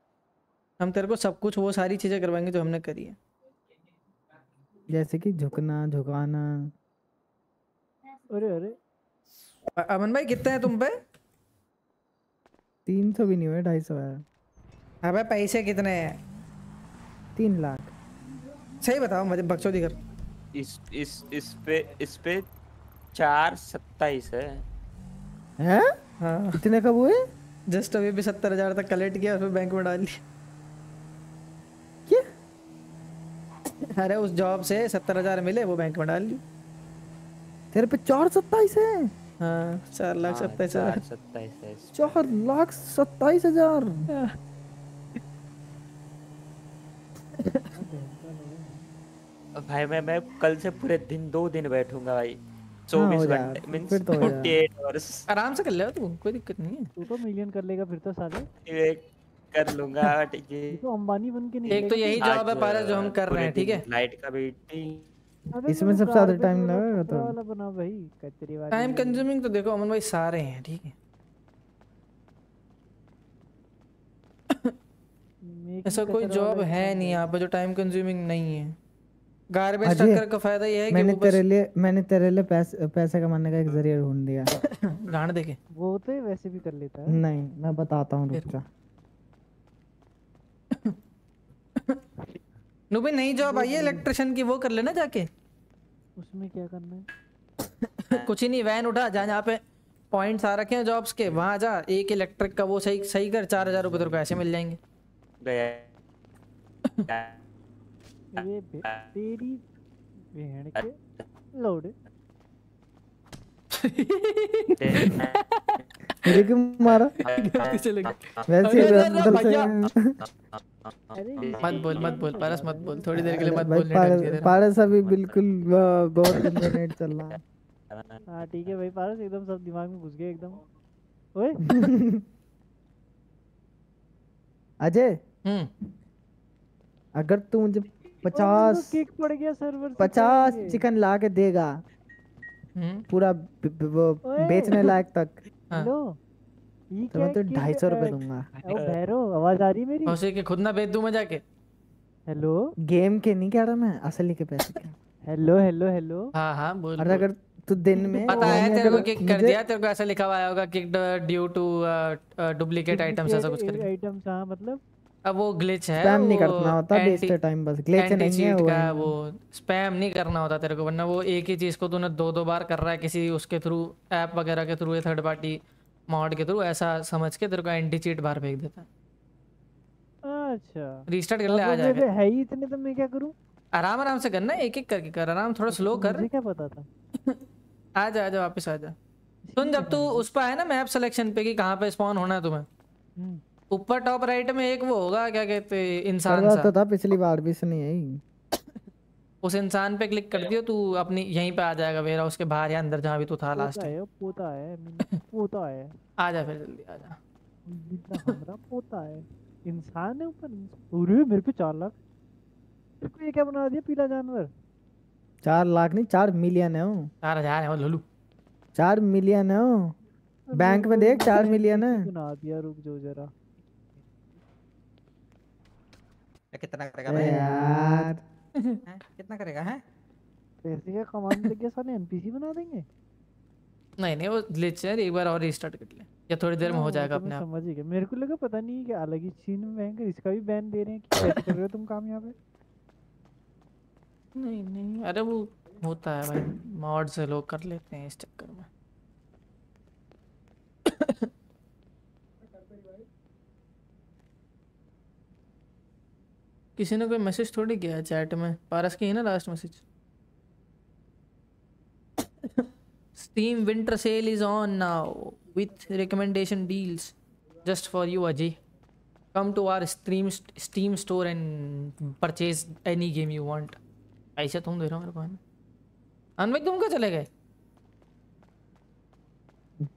हम तेरे को सब कुछ वो सारी चीज़ें करवाएँगे जो हमने करी है। जैसे कि झुकना झुकाना। अरे अरे। अमन भाई कितने हैं तुम पे? तीन सौ भी नहीं हुए ढाई सौ है। अबे पैसे कितने हैं? तीन लाख। सही बताओ मुझे बकचोदी कर। इस इस इस पे इस पे चार सत्ताईस है। हैं? हाँ। कितने कब हुए? जस्ट अभी भी सत्तर हज़ार तक कलेक्ट किया फिर बैंक में डाल लिया अरे उस जॉब से सत्तर हज़ार मिले वो बैंक में डाल ली तेरे पे चार सत्ताईस है। हाँ चार लाख हाँ, सत्ताईस हज़ार। सत्ताईस चार लाख सत्ताईस हज़ार। भाई मैं मैं कल से पूरे दिन दो दिन बैठूँगा भाई। हाँ, चौबीस घंटे हो जाएगा। फोर्टी एट आवर्स आराम से कर ले तू कोई दिक्कत नहीं है। तू तो मिलियन कर लेगा फिर तो साले। कर लूँगा ठीक है। तो अंबानी बन के एक तो यही जॉब है पारस जो हम कर रहे हैं ठीक है? लाइट का भी इसमें सबसे ज़्यादा टाइम लगेगा तो वाला बना भाई कचरी वाली टाइम कंज्यूमिंग तो देखो अमन भाई सारे हैं ठीक है। ऐसा कोई जॉब है नहीं यहाँ पे जो टाइम कंज्यूमिंग नहीं है। गार्बेज टक्कर का फ़ायदा ये है कि मैंने तेरे लिए मैंने तेरे लिए पैसे पैसे कमाने का एक ज़रिया ढूंढ दिया। गांड देखे। वो तो वैसे भी कर लेता है। नहीं मैं बताता हूँ रुक जा। नुबे नई जॉब आई है इलेक्ट्रिशियन की वो कर लेना जाके। उसमें क्या करना है? कुछ ही नहीं वैन उठा जहाँ जहाँ पे पॉइंट्स आ रखे हैं जॉब्स के वहाँ जा एक इलेक्ट्रिक का वो सही सही कर चार हज़ार रुपये तेरे को ऐसे मिल जाएँगे। गया। ये तेरी बहन के लोड मुझे क्यों मारा? वैसे ही अरे, अरे, से मत बोल मत बोल पारस मत बोल। थोड़ी देर के लिए मत बोल पारस अभी बिल्कुल बहुत गंदा नेट चल रहा है। हाँ ठीक है भाई पारस एकदम सब दिमाग में घुस गए एकदम। ओए। अजय। अगर तू मुझे पचास किक पड़ गया सर्वर पचास चिकन ला के देगा। पूरा वो ओए। बेचने लायक तक। हेलो ये तो क्या मैं तो ढाई सौ रुपए दूँगा। ओ भैरो आवाज़ आ रही मेरी? उसे के खुद ना बेच दूँ मैं जाके? हेलो? गेम के नहीं कह रहा मैं? असली के पैसे के हेलो हेलो हेलो। हाँ हाँ बोल और अगर तू दिन में पता है तेरे को किक कर दिया तेरे को ऐसा लिखा हुआ होगा kick due to duplicate items ऐसा कुछ करके। आइटम्स हाँ मतलब अब वो ग्लिच है स्पैम नहीं करना होता बेचते टाइम बस ग्लिच नहीं है वो का वो स्पैम नहीं करना होता तेरे को वरना वो एक ही चीज़ को तूने दो दो बार कर रहा है किसी उसके थ्रू ऐप वगैरह के थ्रू या थर्ड पार्टी मॉड के थ्रू ऐसा समझ के तेरे को एंटी चीट बाहर फेंक देता है। अच्छा। रीस्टार्ट कर ले आ जाएगा है ही इतने तो मैं क्या करूँ? आराम आराम से करना एक एक करके कर आराम थोड़ा स्लो कर। मुझे क्या पता था? आ जा आ जा वापस आ जा। सुन जब तू उस पर आए ना मैप सिलेक्शन पे कि कहाँ पे स्पॉन होना है तुम्हें। हम्म। ऊपर टॉप राइट में एक वो होगा क्या कहते इंसान सा तो था पिछली बार भी इसने यही उस इंसान पे क्लिक कर दियो तू अपनी यहीं पे आ जाएगा वेयर हाउस के बाहर या अंदर जहाँ भी तू था लास्ट है पोता है पोता है आ जा फिर जल्दी आ जा जितना हमरा पोता है इंसान है ऊपर अरे मेरे पे चार लाख तेरे को ये क्या बना दिया पीला जानवर चार लाख नहीं चार मिलियन है वो चार हज़ार है वो लोलू चार मिलियन है वो बैंक में देख चार मिलियन है बना दिया रुक जो जरा ये कितना करेगा भाई यार हैं? कितना करेगा है पैसे क्या कमाने लगे साले एनपीसी बना देंगे नहीं नहीं वो ग्लिच है एक बार और रीस्टार्ट कर ले या थोड़ी देर में हाँ, जाएगा अपने आप समझ ही गया। मेरे को लगा पता नहीं कि अलग ही चीन में बैंक है इसका भी बैन दे रहे हैं कि कैसे कर रहे हो तुम काम यहाँ पे? नहीं नहीं अरे वो होता है भाई मॉड से लोग कर लेते हैं इस चक्कर में। किसी ने कोई मैसेज थोड़ी किया है चैट में? पारस की है ना last message Steam winter sale is on now with recommendation deals just for you अजी come to our stream Steam store and purchase any game you want ऐसे तुम दे रहे हो मेरे को है अनवे तुम क्या चले गए?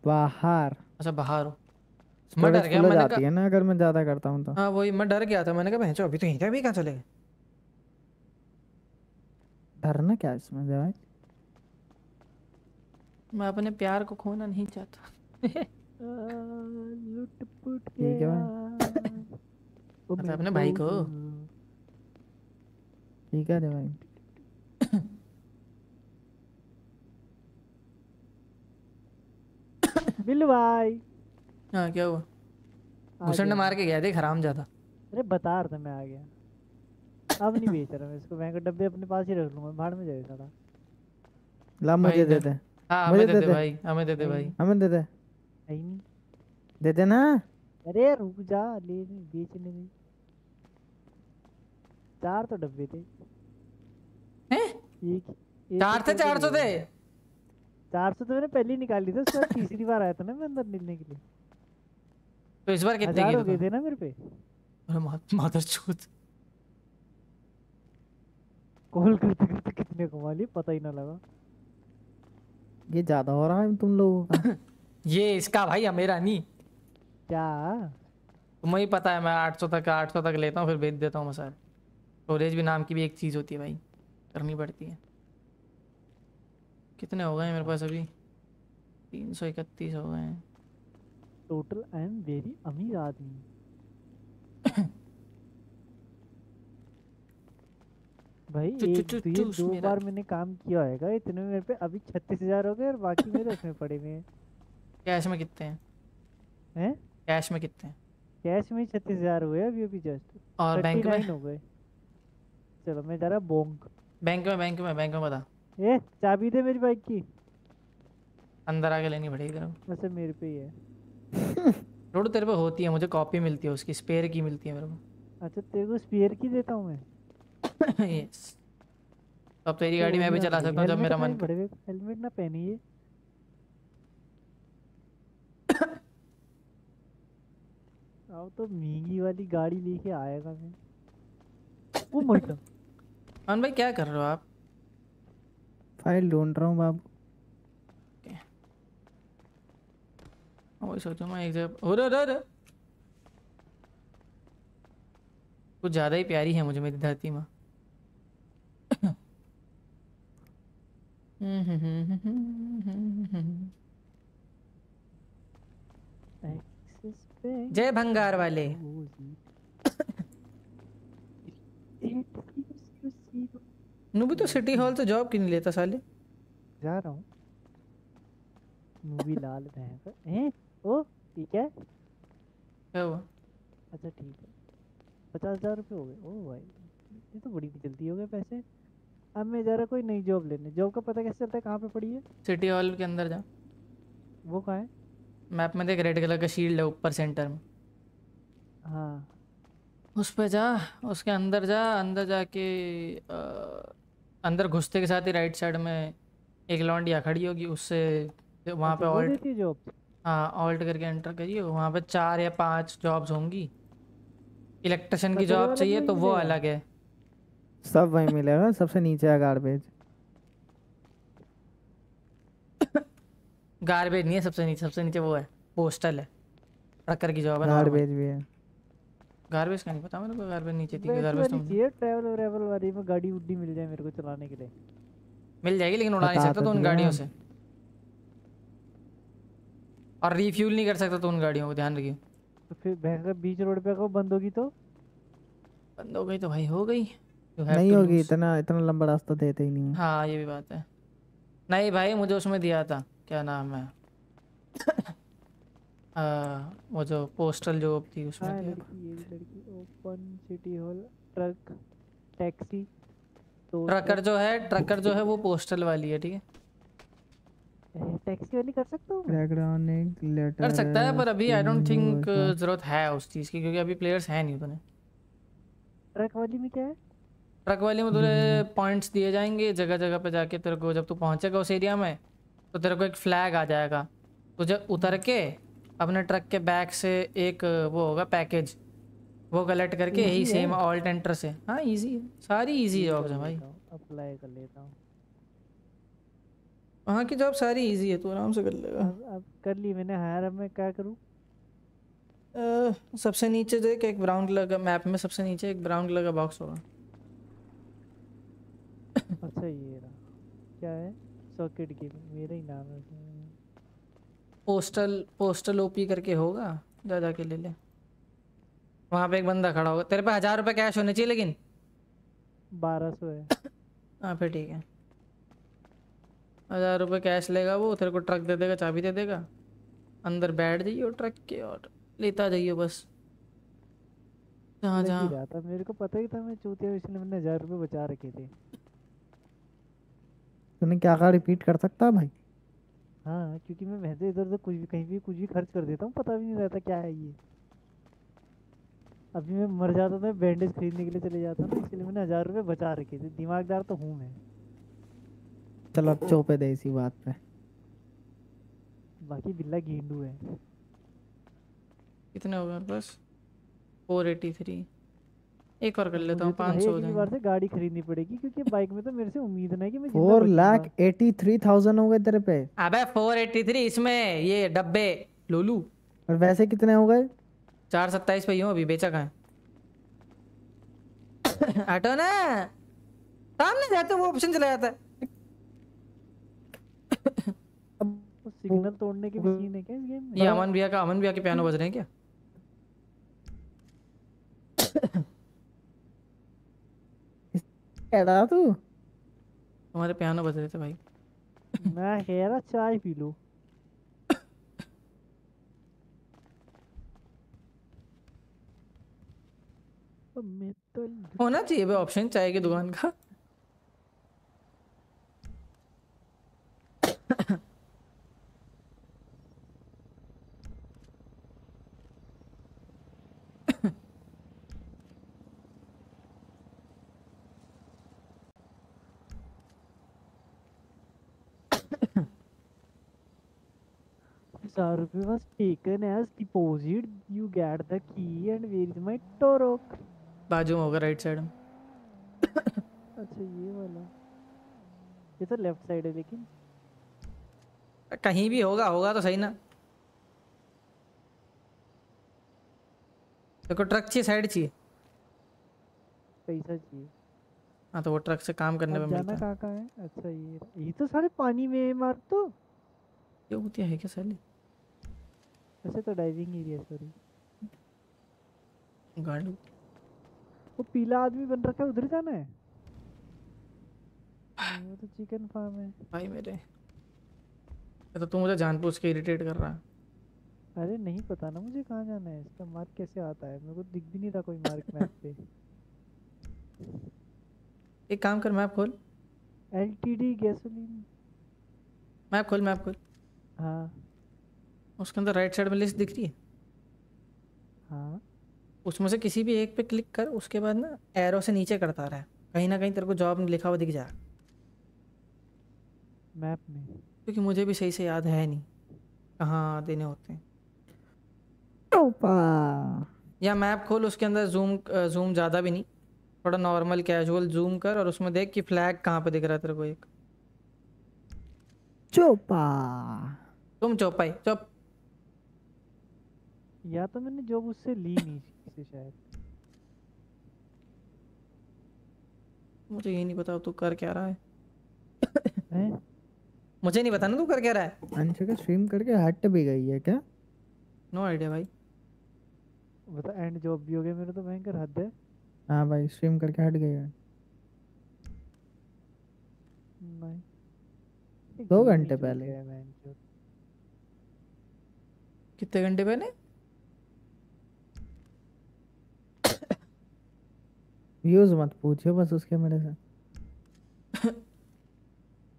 बाहर। अच्छा बाहर हो। मैं डर गया मैंने कहा ना अगर मैं ज़्यादा करता हूँ तो। हाँ वही मैं डर गया था मैंने कहा भैंसो अभी तो यहीं थे अभी कहाँ चले? गए डरना क्या इसमें भाई मैं अपने प्यार को खोना नहीं चाहता। लुट पुट ठीक है भाई। मतलब अपने भाई को? ठीक है रे भाई। बिल भाई हाँ क्या हुआ? आ घुसंड मार के गया देख हराम ज़्यादा। अरे बता रहा था मैं आ गया अब नहीं बेच रहा मैं इसको मैं डब्बे अपने पास ही रख लूँगा भाड़ में जाए साला। ला मुझे दे दे- दे। हाँ मुझे हमें दे दे भाई हमें दे दे भाई। हमें दे दे। है ही नहीं। दे दे ना। अरे रुक जा ले नहीं बेचने में चार तो डब्बे थे। एक एक चार थे एक चार सौ थे? चार सौ तो मैंने पहले ही निकाल ली थी उसके बाद तीसरी बार आया था ना मैं अंदर मिलने के लिए। तो इस बार कितने हो गए थे ना मेरे पे। अरे मा- मादर चोद कॉल करते करते कितने कमा लिए पता ही ना लगा। ये ज़्यादा हो रहा है तुम लोगों का। ये इसका भाई है, मेरा नहीं क्या? तुम्हें ही पता है मैं 800 तक 800 तक लेता हूँ फिर बेच देता हूँ मसाले। स्टोरेज भी नाम की भी एक चीज़ होती है भाई करनी पड़ती है। कितने हो गए मेरे पास अभी? तीन सौ इकतीस हो गए हैं। टोटल आई एम वेरी अमीर आदमी भाई चु- चु- एक चु- तो ये चूस दो बार मैंने काम किया होगा इतने में मेरे पे अभी छत्तीस हज़ार हो गए और बाकी मेरे उसमें पड़े हुए हैं। कैश में कितने हैं? हैं? कैश में कितने हैं? कैश में छत्तीस हज़ार हुए अभी अभी जस्ट। और बैंक में? हो गए। चलो मैं जा रहा बोंग बैंक में बैंक में बैंक में बता। ए चाबी दे मेरी बाइक की। अंदर आके लेनी पड़ेगी तेरे को। वैसे मेरे पे ही है। रोड तेरे पे होती है मुझे कॉपी मिलती है उसकी स्पेयर की मिलती है मेरे को। अच्छा तेरे को स्पेयर की देता हूँ मैं? यस अब तेरी गाड़ी मैं भी चला सकता हूँ जब मेरा मन बड़े हेलमेट ना पहनिए आओ तो महँगी वाली गाड़ी लेके आएगा मैं। ओ माय गॉड मान भाई क्या कर रहे हो आप? फ़ाइल ढूंढ रहा हूँ बाबू। सोचो मैं एक जगह कुछ ज़्यादा ही प्यारी है मुझे मेरी धरती माँ। जय भंगार वाले। नू भी तो सिटी हॉल से जॉब क्यों नहीं लेता साले? जा रहा हूँ। मूवी लाल भैंस हैं? ओ ठीक है। अच्छा ठीक है। पचास हज़ार रुपये हो गए। ओ भाई ये तो बड़ी जल्दी हो गए पैसे। अब मैं जा रहा कोई नई जॉब लेने। जॉब का पता कैसे चलता है? कहाँ पे पड़ी है? सिटी हॉल के अंदर जा। वो कहाँ है? मैप में देख रेड कलर का शील्ड है ऊपर सेंटर में। हाँ। उस पर जा उसके अंदर जा अंदर जाके अंदर घुसते के साथ ही राइट साइड में एक लॉन्डिया खड़ी होगी। उससे वहाँ पे अच्छा, ऑल्ट जॉब। हाँ ऑल्ट करके एंटर करिए वहाँ पे चार या पाँच जॉब्स होंगी। इलेक्ट्रिशियन की जॉब चाहिए तो वो अलग है। सब वहीं मिलेगा सबसे नीचे है गार्बेज गार्बेज नहीं है सबसे नीचे सबसे नीचे वो है पोस्टल है। ट्रकर की जॉब है गार्बेज भी है। गार्बेज का नहीं पता मेरे को गार्बेज नीचे थी गार्बेज तो चाहिए ट्रैवल व्रैवल वाली में गाड़ी उड्डी मिल जाए मेरे को चलाने के लिए। मिल जाएगी लेकिन उड़ा नहीं सकता तो तो उन गाड़ियों से। और रिफ्यूल नहीं कर सकता तो उन गाड़ियों को ध्यान रखिए तो फिर भैंस बीच रोड पे अगर बंद होगी तो? बंद हो गई तो भाई हो गई। नहीं होगी इतना इतना लंबा रास्ता देते ही नहीं हाँ। ये भी बात है। नहीं भाई मुझे उसमें दिया था। क्या नाम है? आ, वो जो पोस्टल जॉब थी उसमें हाँ लड़की लड़की open city hall truck taxi तो ट्रकर जो है ट्रकर जो है वो पोस्टल वाली है ठीक है? टैक्सी कर सकता हूँ? बैकग्राउंड लेटर कर सकता है पर अभी आई डोंट थिंक ज़रूरत है उस चीज़ की क्योंकि अभी प्लेयर्स हैं नहीं उतने। ट्रक वाली में क्या है? ट्रक वाले में तुझे पॉइंट्स दिए जाएँगे जगह जगह पे जाके तेरे को जब तू पहुंचेगा उस एरिया में तो तेरे को एक फ्लैग आ जाएगा। तुझे उतर के अपने ट्रक के बैक से एक वो होगा पैकेज वो कलेक्ट करके यही सेम? ऑल्ट एंटर से। हाँ इजी है। सारी इजी जॉब्स हैं भाई। अप्लाई कर लेता हूँ। वहाँ की जॉब सारी इजी है तो आराम से कर लेगा अब कर ली मैंने हायर अब मैं क्या करूँ? सबसे नीचे देख एक ब्राउन कलर का मैप में सबसे नीचे एक ब्राउन कलर का बॉक्स होगा। अच्छा ये रहा। क्या है? सॉकेट गेमिंग मेरा ही नाम है। पोस्टल पोस्टल ओपी करके होगा जा के ले ले। वहाँ पे एक बंदा खड़ा होगा। तेरे पे हज़ार रुपये कैश होने चाहिए लेकिन? बारह सौ है। हाँ फिर ठीक है। हज़ार रुपये कैश लेगा वो तेरे को ट्रक दे देगा चाबी दे देगा। अंदर बैठ जाइए ट्रक के और लेता जाइए बस। जहाँ जहाँ। था मेरे को पता ही था मैं चूतिया इसलिए मैंने हज़ार रुपये बचा रखे थे। तूने क्या कहा रिपीट कर सकता भाई? हाँ क्योंकि मैं वैसे इधर उधर कुछ भी कहीं भी कुछ भी खर्च कर देता हूँ पता भी नहीं रहता क्या है ये। अभी मैं मर जाता था बैंडेज खरीदने के लिए चले जाता ना इसलिए मैंने हज़ार रुपये बचा रखे थे दिमागदार तो हूँ मैं। चलो अब चौपे दे इसी बात पे। बाकी बिल्ला गेंडू है। कितने हो गए बस? फोर एटी थ्री एक और कर लेता हूँ तो पाँच सौ हो से गाड़ी खरीदनी पड़ेगी क्योंकि बाइक में तो मेरे से उम्मीद नहीं कि मैं four lakh eighty three thousand हो गए तेरे पे। अबे फोर एट्टी थ्री इसमें ये डब्बे लोलू। और वैसे कितने हो गए? चार सत्ताईस पे ही हूँ अभी बेचा कहाँ है। हटो ना। सामने जाते वो ऑप्शन चला जाता है तो सिग्नल तोड़ने की मशीन है क्या इस गेम में? ये अमन भैया का अमन भैया के पियानो बज रहे हैं क्या? कह रहा तू? हमारे पियानो बज रहे थे भाई। मैं कह रहा चाय पी लो। होना चाहिए भाई ऑप्शन चाय की दुकान का। रुपये was taken as deposit you get the key and where is my torok बाजू में होगा राइट साइड में। अच्छा ये वाला। ये तो लेफ़्ट साइड है लेकिन। कहीं भी होगा होगा तो सही ना। देखो ट्रक चाहिए साइड चाहिए। पैसा चाहिए। हाँ तो वो ट्रक से काम करने में मिलता है। कहाँ कहाँ है? अच्छा ये ये तो सारे पानी में मार तो। ये होती है क्या साली? ऐसे तो डाइविंग एरिया सॉरी गाड़ी। वो पीला आदमी बन रखा है उधर जाना है? वो तो चिकन फार्म है। भाई मेरे। ये तो तू मुझे जानबूझ के इरिटेट कर रहा है। अरे नहीं पता ना मुझे कहाँ जाना है इसका मार्क कैसे आता है? मेरे को दिख भी नहीं रहा कोई मार्क मैप पे। एक काम कर मैप खोल। एलटीडी गैसोलीन मैप खोल मैप खोल। हाँ। उसके अंदर राइट साइड में लिस्ट दिख रही है। हाँ। उसमें से किसी भी एक पे क्लिक कर उसके बाद ना एरो से नीचे करता रहा है। कहीं ना कहीं तेरे को जॉब लिखा हुआ दिख जाए मैप में। क्योंकि मुझे भी सही से याद है नहीं कहाँ देने होते हैं। या मैप खोल उसके अंदर जूम जूम ज़्यादा भी नहीं। थोड़ा नॉर्मल कैजुअल जूम कर और उसमें देख कि फ्लैग कहाँ पे दिख रहा है तेरे को एक। चोपा। तुम चौपाई चुप या तो मैंने जॉब उससे ली नहीं से शायद। मुझे ये नहीं पता तू कर क्या रहा है। हैं? मुझे नहीं पता ना तू कर क्या रहा है। अंशु का स्ट्रीम करके हट भी गई है क्या? नो आइडिया भाई। बता एंड जॉब भी हो गया मेरा तो भयंकर हद है। हाँ भाई स्ट्रीम करके हट गई है। नहीं। दो घंटे पहले। कितने घंटे पहले? व्यूज़ मत पूछियो बस उसके मेरे से।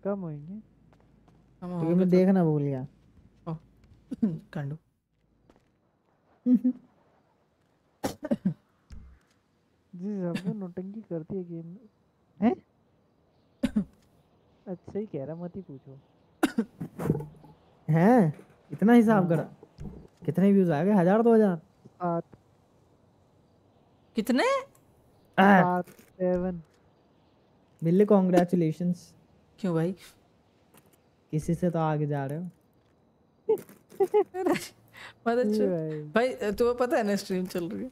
कम होंगे हम क्योंकि होंगे मैं तो- देखना भूल गया। कांडू। जी सब नोटंकी करती है गेम में। हैं? अच्छा ही कह रहा मत ही पूछो। हैं? इतना हिसाब करा। कितने व्यूज़ आ गए? हज़ार दो हज़ार। सात कितने? सेवन बिल्ली कॉन्ग्रेचुलेशंस क्यों भाई? किसी से तो आगे जा रहे हो। मदद जी चल भाई। तुम्हें पता है ना स्ट्रीम चल रही है।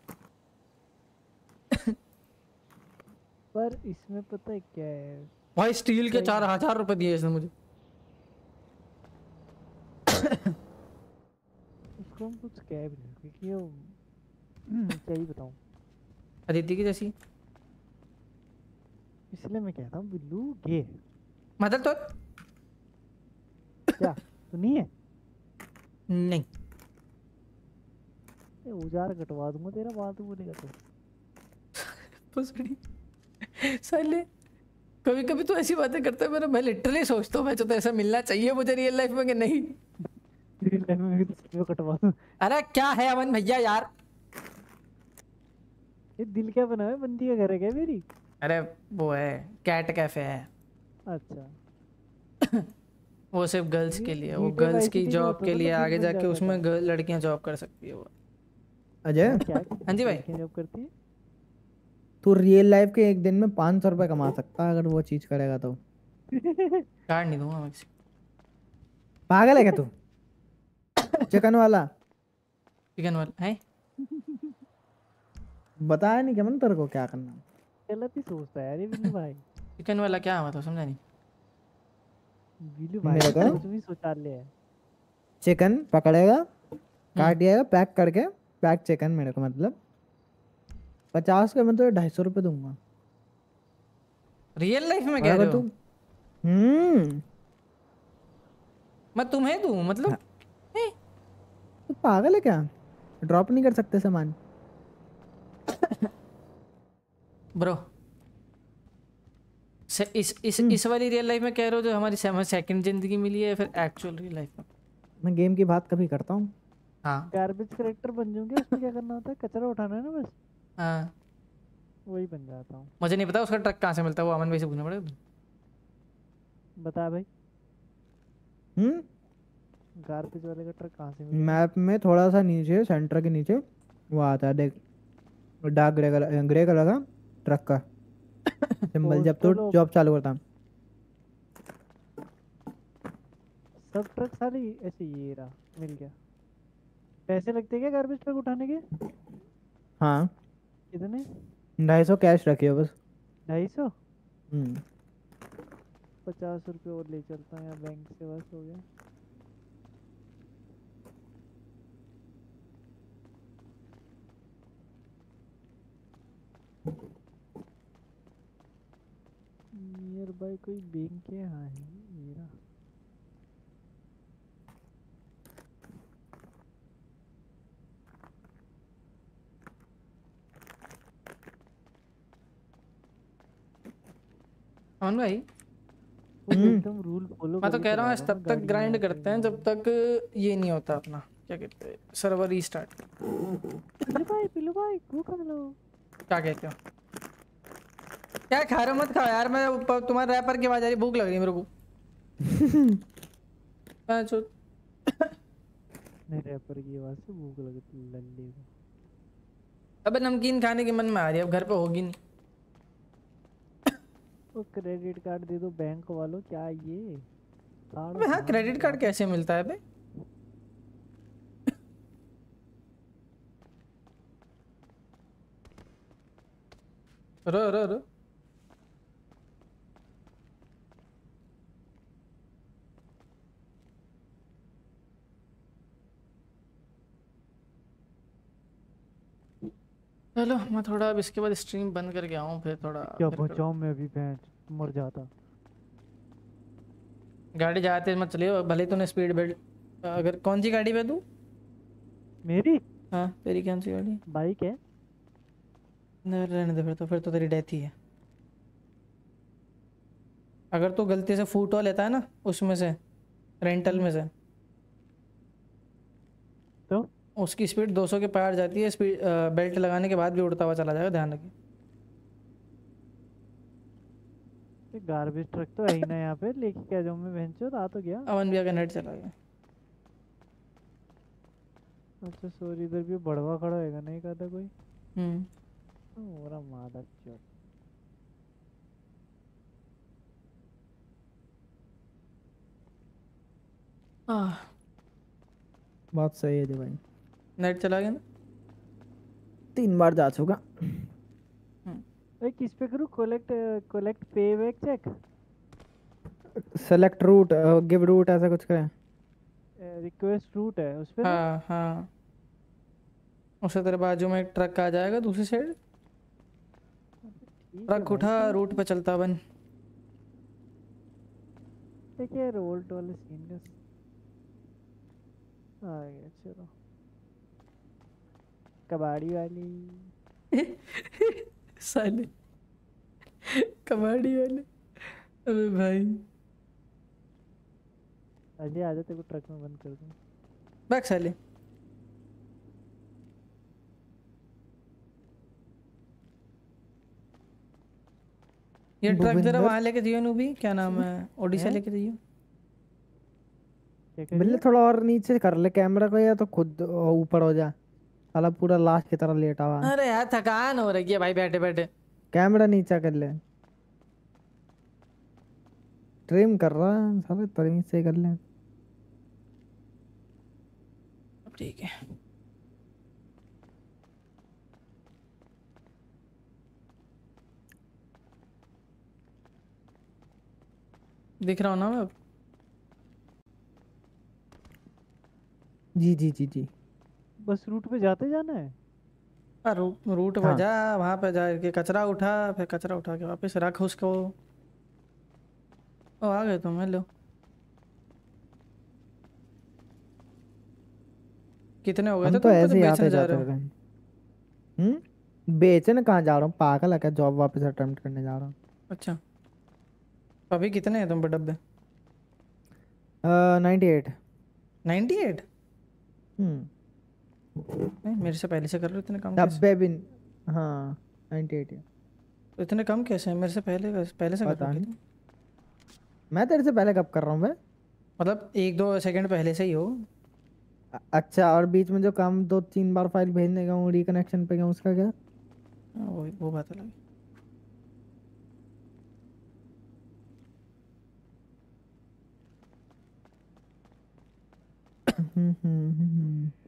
पर इसमें पता है क्या है? भाई स्टील के चार हज़ार रुपए दिए इसने मुझे। उसको हम कुछ कह भी नहीं क्योंकि वो हम्म, क्या ही बताऊँ। अदिति की जैसी। इसलिए मैं कहता हूँ बिल्लू गे है। मतलब तो क्या? तू नहीं है? नहीं। ए, उजार कटवा दूँगा तेरा बात बोलेगा तो साले कभी कभी तो ऐसी बातें करता है मेरा मैं लिटरली सोचता हूँ मैं तो ऐसा मिलना चाहिए मुझे रियल लाइफ में कि नहीं। तेरी लाइफ में भी तो कटवा दूँ। अरे क्या है अमन भैया यार? ये दिल क्या बना है? बंदी का घर है क्या मेरी? अरे वो है कैट कैफ़े है। अच्छा। वो सिर्फ़ गर्ल्स के लिए वो गर्ल्स की जॉब के लिए तो आगे जाके उसमें लड़कियाँ जॉब कर सकती है वो। अजय? हाँ जी भाई। जॉब करती है? तू रियल लाइफ के एक दिन में पाँच सौ रुपये कमा सकता है अगर वो चीज़ करेगा तो। कार्ड नहीं दूँगा मैं पागल है क्या तू? चिकन वाला। चिकन वाला है? बताया नहीं क्या मैंने तेरे को क्या करना गलत ही सोचता है। यार ये बिल्लू भाई। चिकन वाला क्या मतलब समझा नहीं। बिल्लू भाई मेरे को? कुछ भी शौचालय है चिकन पकड़ेगा काट दिएगा पैक करके पैक चिकन मेरे को मतलब। पचास का मैं तो ढाई सौ रुपये दूँगा। रियल लाइफ में कह रहे हो? तू हम्म। मैं तुम्हें दूँ मतलब तू पागल है क्या? ड्रॉप नहीं कर सकते सामान। ब्रो से इस इस इस वाली रियल लाइफ में कह रहे हो जो हमारी से- हमें सेकंड ज़िंदगी मिली है फिर एक्चुअल रियल लाइफ में? मैं गेम की बात कभी करता हूँ। हाँ। गार्बेज करेक्टर बन जाऊँगे उसमें क्या करना होता है? कचरा उठाना है ना बस? हाँ। वही बन जाता हूँ। मुझे नहीं पता उसका ट्रक कहाँ से मिलता है वो अमन भाई से पूछना पड़ेगा। बता भाई। हम्म? गार्बेज वाले का ट्रक कहाँ से मिला मैप में थोड़ा सा नीचे सेंटर के नीचे वो आता है देख। Dark grey colour grey colour का। ट्रक का। सिंबल जब तो जॉब चालू करता सब ट्रक सारी ऐसे ये रहा मिल गया। पैसे लगते क्या गार्बेज ट्रक उठाने के? हाँ। कितने? ढाई सौ कैश रखियो बस। ढाई सौ? हम्म। पचास रुपये और ले चलता हूँ यार बैंक से बस हो गया। नियर बाय कोई बैंक है? हाँ है मेरा। अमन भाई? एकदम रूल फॉलो मैं तो कह रहा हूँ तब तक ग्राइंड करते हैं जब तक ये नहीं होता अपना। क्या कहते हैं? सर्वर रीस्टार्ट पिल्लू भाई पिल्लू भाई भूख लो क्या कहते हो? क्या खा रहे हो? मत खाओ यार मैं तुम्हारे रैपर की आवाज़ आ रही भूख लग रही मेरे को। मैं रैपर की आवाज़ से भूख लगती लल्ले को अबे नमकीन खाने के मन में आ रही है अब घर पे होगी नहीं। वो क्रेडिट कार्ड दे दो बैंक वालों क्या ये? अबे हाँ क्रेडिट कार्ड कैसे मिलता है बे रो रो रो चलो मैं थोड़ा अब इसके बाद स्ट्रीम बंद करके आऊँ फिर थोड़ा क्या बचाऊं मैं भी भैंस? मर जाता। गाड़ी जाते मत चलियो भले ही तूने स्पीड बेल्ट अगर कौन सी गाड़ी पे तू? मेरी? हाँ तेरी कौन सी गाड़ी? बाइक है। नहीं रहने दे फिर तो फिर तो तेरी डेथ ही है। अगर तू गलती से फूटो लेता है ना उसमें से रेंटल में से तो उसकी स्पीड 200 के पार जाती है स्पीड बेल्ट लगाने के बाद भी उड़ता हुआ चला जाएगा ध्यान रखिए। गार्बेज ट्रक तो है ही ना यहाँ पे लेके क्या जाऊँ मैं भैंस आ तो गया। अमन भैया का नेट चला गया। अच्छा सॉरी इधर भी बड़वा खड़ा होएगा नहीं कहता कोई। हम्म। मेरा मादर चोट बात सही है जी भाई। नेट चला गया ना? तीन बार जा चुका ए किस पे करूँ? Collect collect pay back check select route give route ऐसा कुछ करें। रिक्वेस्ट रूट है उस पे ना? हाँ हाँ। उससे तेरे बाजू में एक ट्रक आ जाएगा दूसरी साइड ट्रक उठा रूट पे चलता बन। देखिए रोल्ट वाले सीन का आ गया चलो। कबाड़ी वाली। साले। कबाड़ी वाले। अबे भाई। अजय आजा तेरे को ट्रक में बंद कर दूँ। बैक साले। ये ट्रक जरा वहाँ लेके दियो नूबी क्या नाम है? ओडिशा लेके दियो। बिल्ले थोड़ा और नीचे कर ले कैमरा को या तो खुद ऊपर हो जा। साला पूरा लास्ट की तरह लेटा हुआ अरे यार थकान हो रही है भाई बैठे बैठे। कैमरा नीचा कर ले। ट्रिम कर रहा है साले तमीज से कर ले। ठीक है। दिख रहा हूँ ना मैं अब? जी जी जी जी। बस रूट पे जाते जाना है? हाँ, रू, रूट हाँ। जा वहाँ पे जाके कचरा उठा फिर कचरा उठा के वापस रख उसको। ओ आ गए तुम हेलो। कितने हो गए थे तो तुम? तो ऐसे ही बेचने आते जा जाते रहे हो रहे हम्म? बेचने कहाँ जा रहा हूँ? पागल है क्या? जॉब वापस अटेम्प्ट करने जा रहा हूँ। अच्छा। तो अभी कितने हैं तुम पे डब्बे? Ninety eight. 98 हम्म। नहीं मेरे से पहले से कर रहे हो इतने कम डब्बे भी हाँ नाइन्टी एट तो इतने कम कैसे हैं? मेरे से पहले पहले से कर पता रहे नहीं। मैं तेरे से पहले कब कर रहा हूँ मैं मतलब एक दो सेकंड पहले से ही हो। अच्छा और बीच में जो काम दो तीन बार फ़ाइल भेजने का हूँ रिकनेक्शन पे गया उसका क्या? हाँ, वो वो बात अलग हम्म, हम्म, हम्म।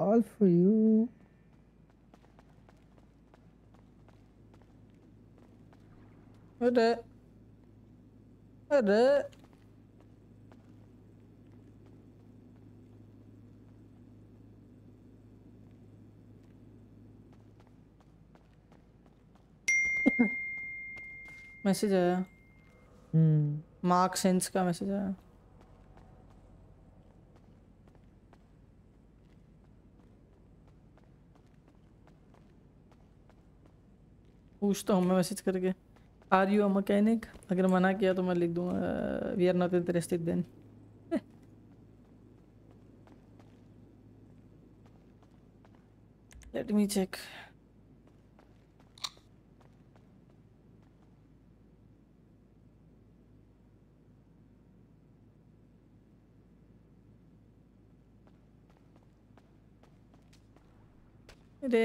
All for you. अरे अरे मैसेज आया हम्म मार्क सेंस का मैसेज आया पूछता हूँ, मैं मैसेज करके। आर यू अ मैकेनिक अगर मना किया तो मैं लिख दूँगा we are not interested then let me check अरे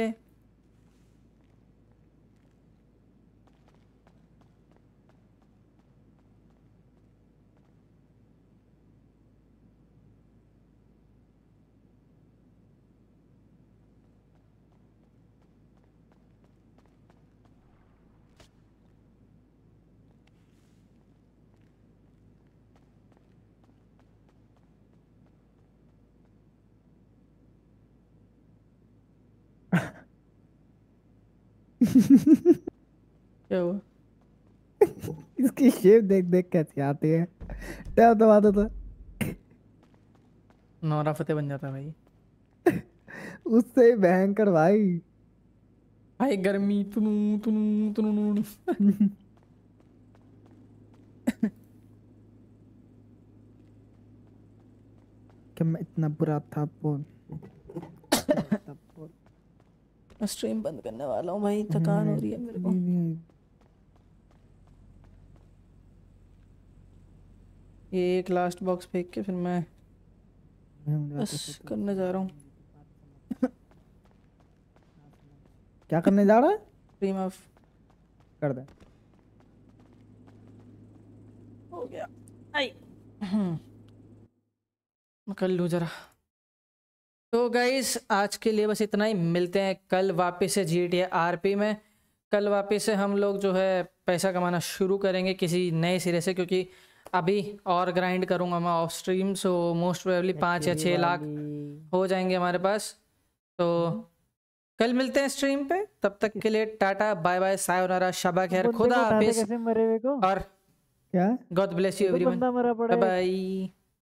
क्या हुआ? इसकी शेप देख देख कैसी आती है। टैप दबा दो तो नौरा फतेह बन जाता है भाई। उससे भयंकर भाई। हाय गर्मी तुनु तुनु तुनु कि मैं इतना बुरा था बोल मैं स्ट्रीम बंद करने वाला हूँ भाई थकान हो रही है मेरे को। ये एक लास्ट बॉक्स फेंक के फिर मैं बस करने जा रहा हूँ। क्या करने जा रहा है? स्ट्रीम ऑफ़ कर दे। हो गया। आई हम्म। मैं कर लूँ जरा। तो गाइस आज के लिए बस इतना ही। मिलते हैं कल वापस से जी टी आर पी में। कल वापस से हम लोग जो है पैसा कमाना शुरू करेंगे किसी नए सिरे से क्योंकि अभी और ग्राइंड करूँगा मैं off stream so most probably पाँच या छः लाख हो जाएँगे हमारे पास। तो कल मिलते हैं स्ट्रीम पे। तब तक के लिए टाटा बाय बाय सायोनारा शबा खैर खुदा हाफिज। और क्या? गॉड ब्लेस यू एवरीवन है। बाय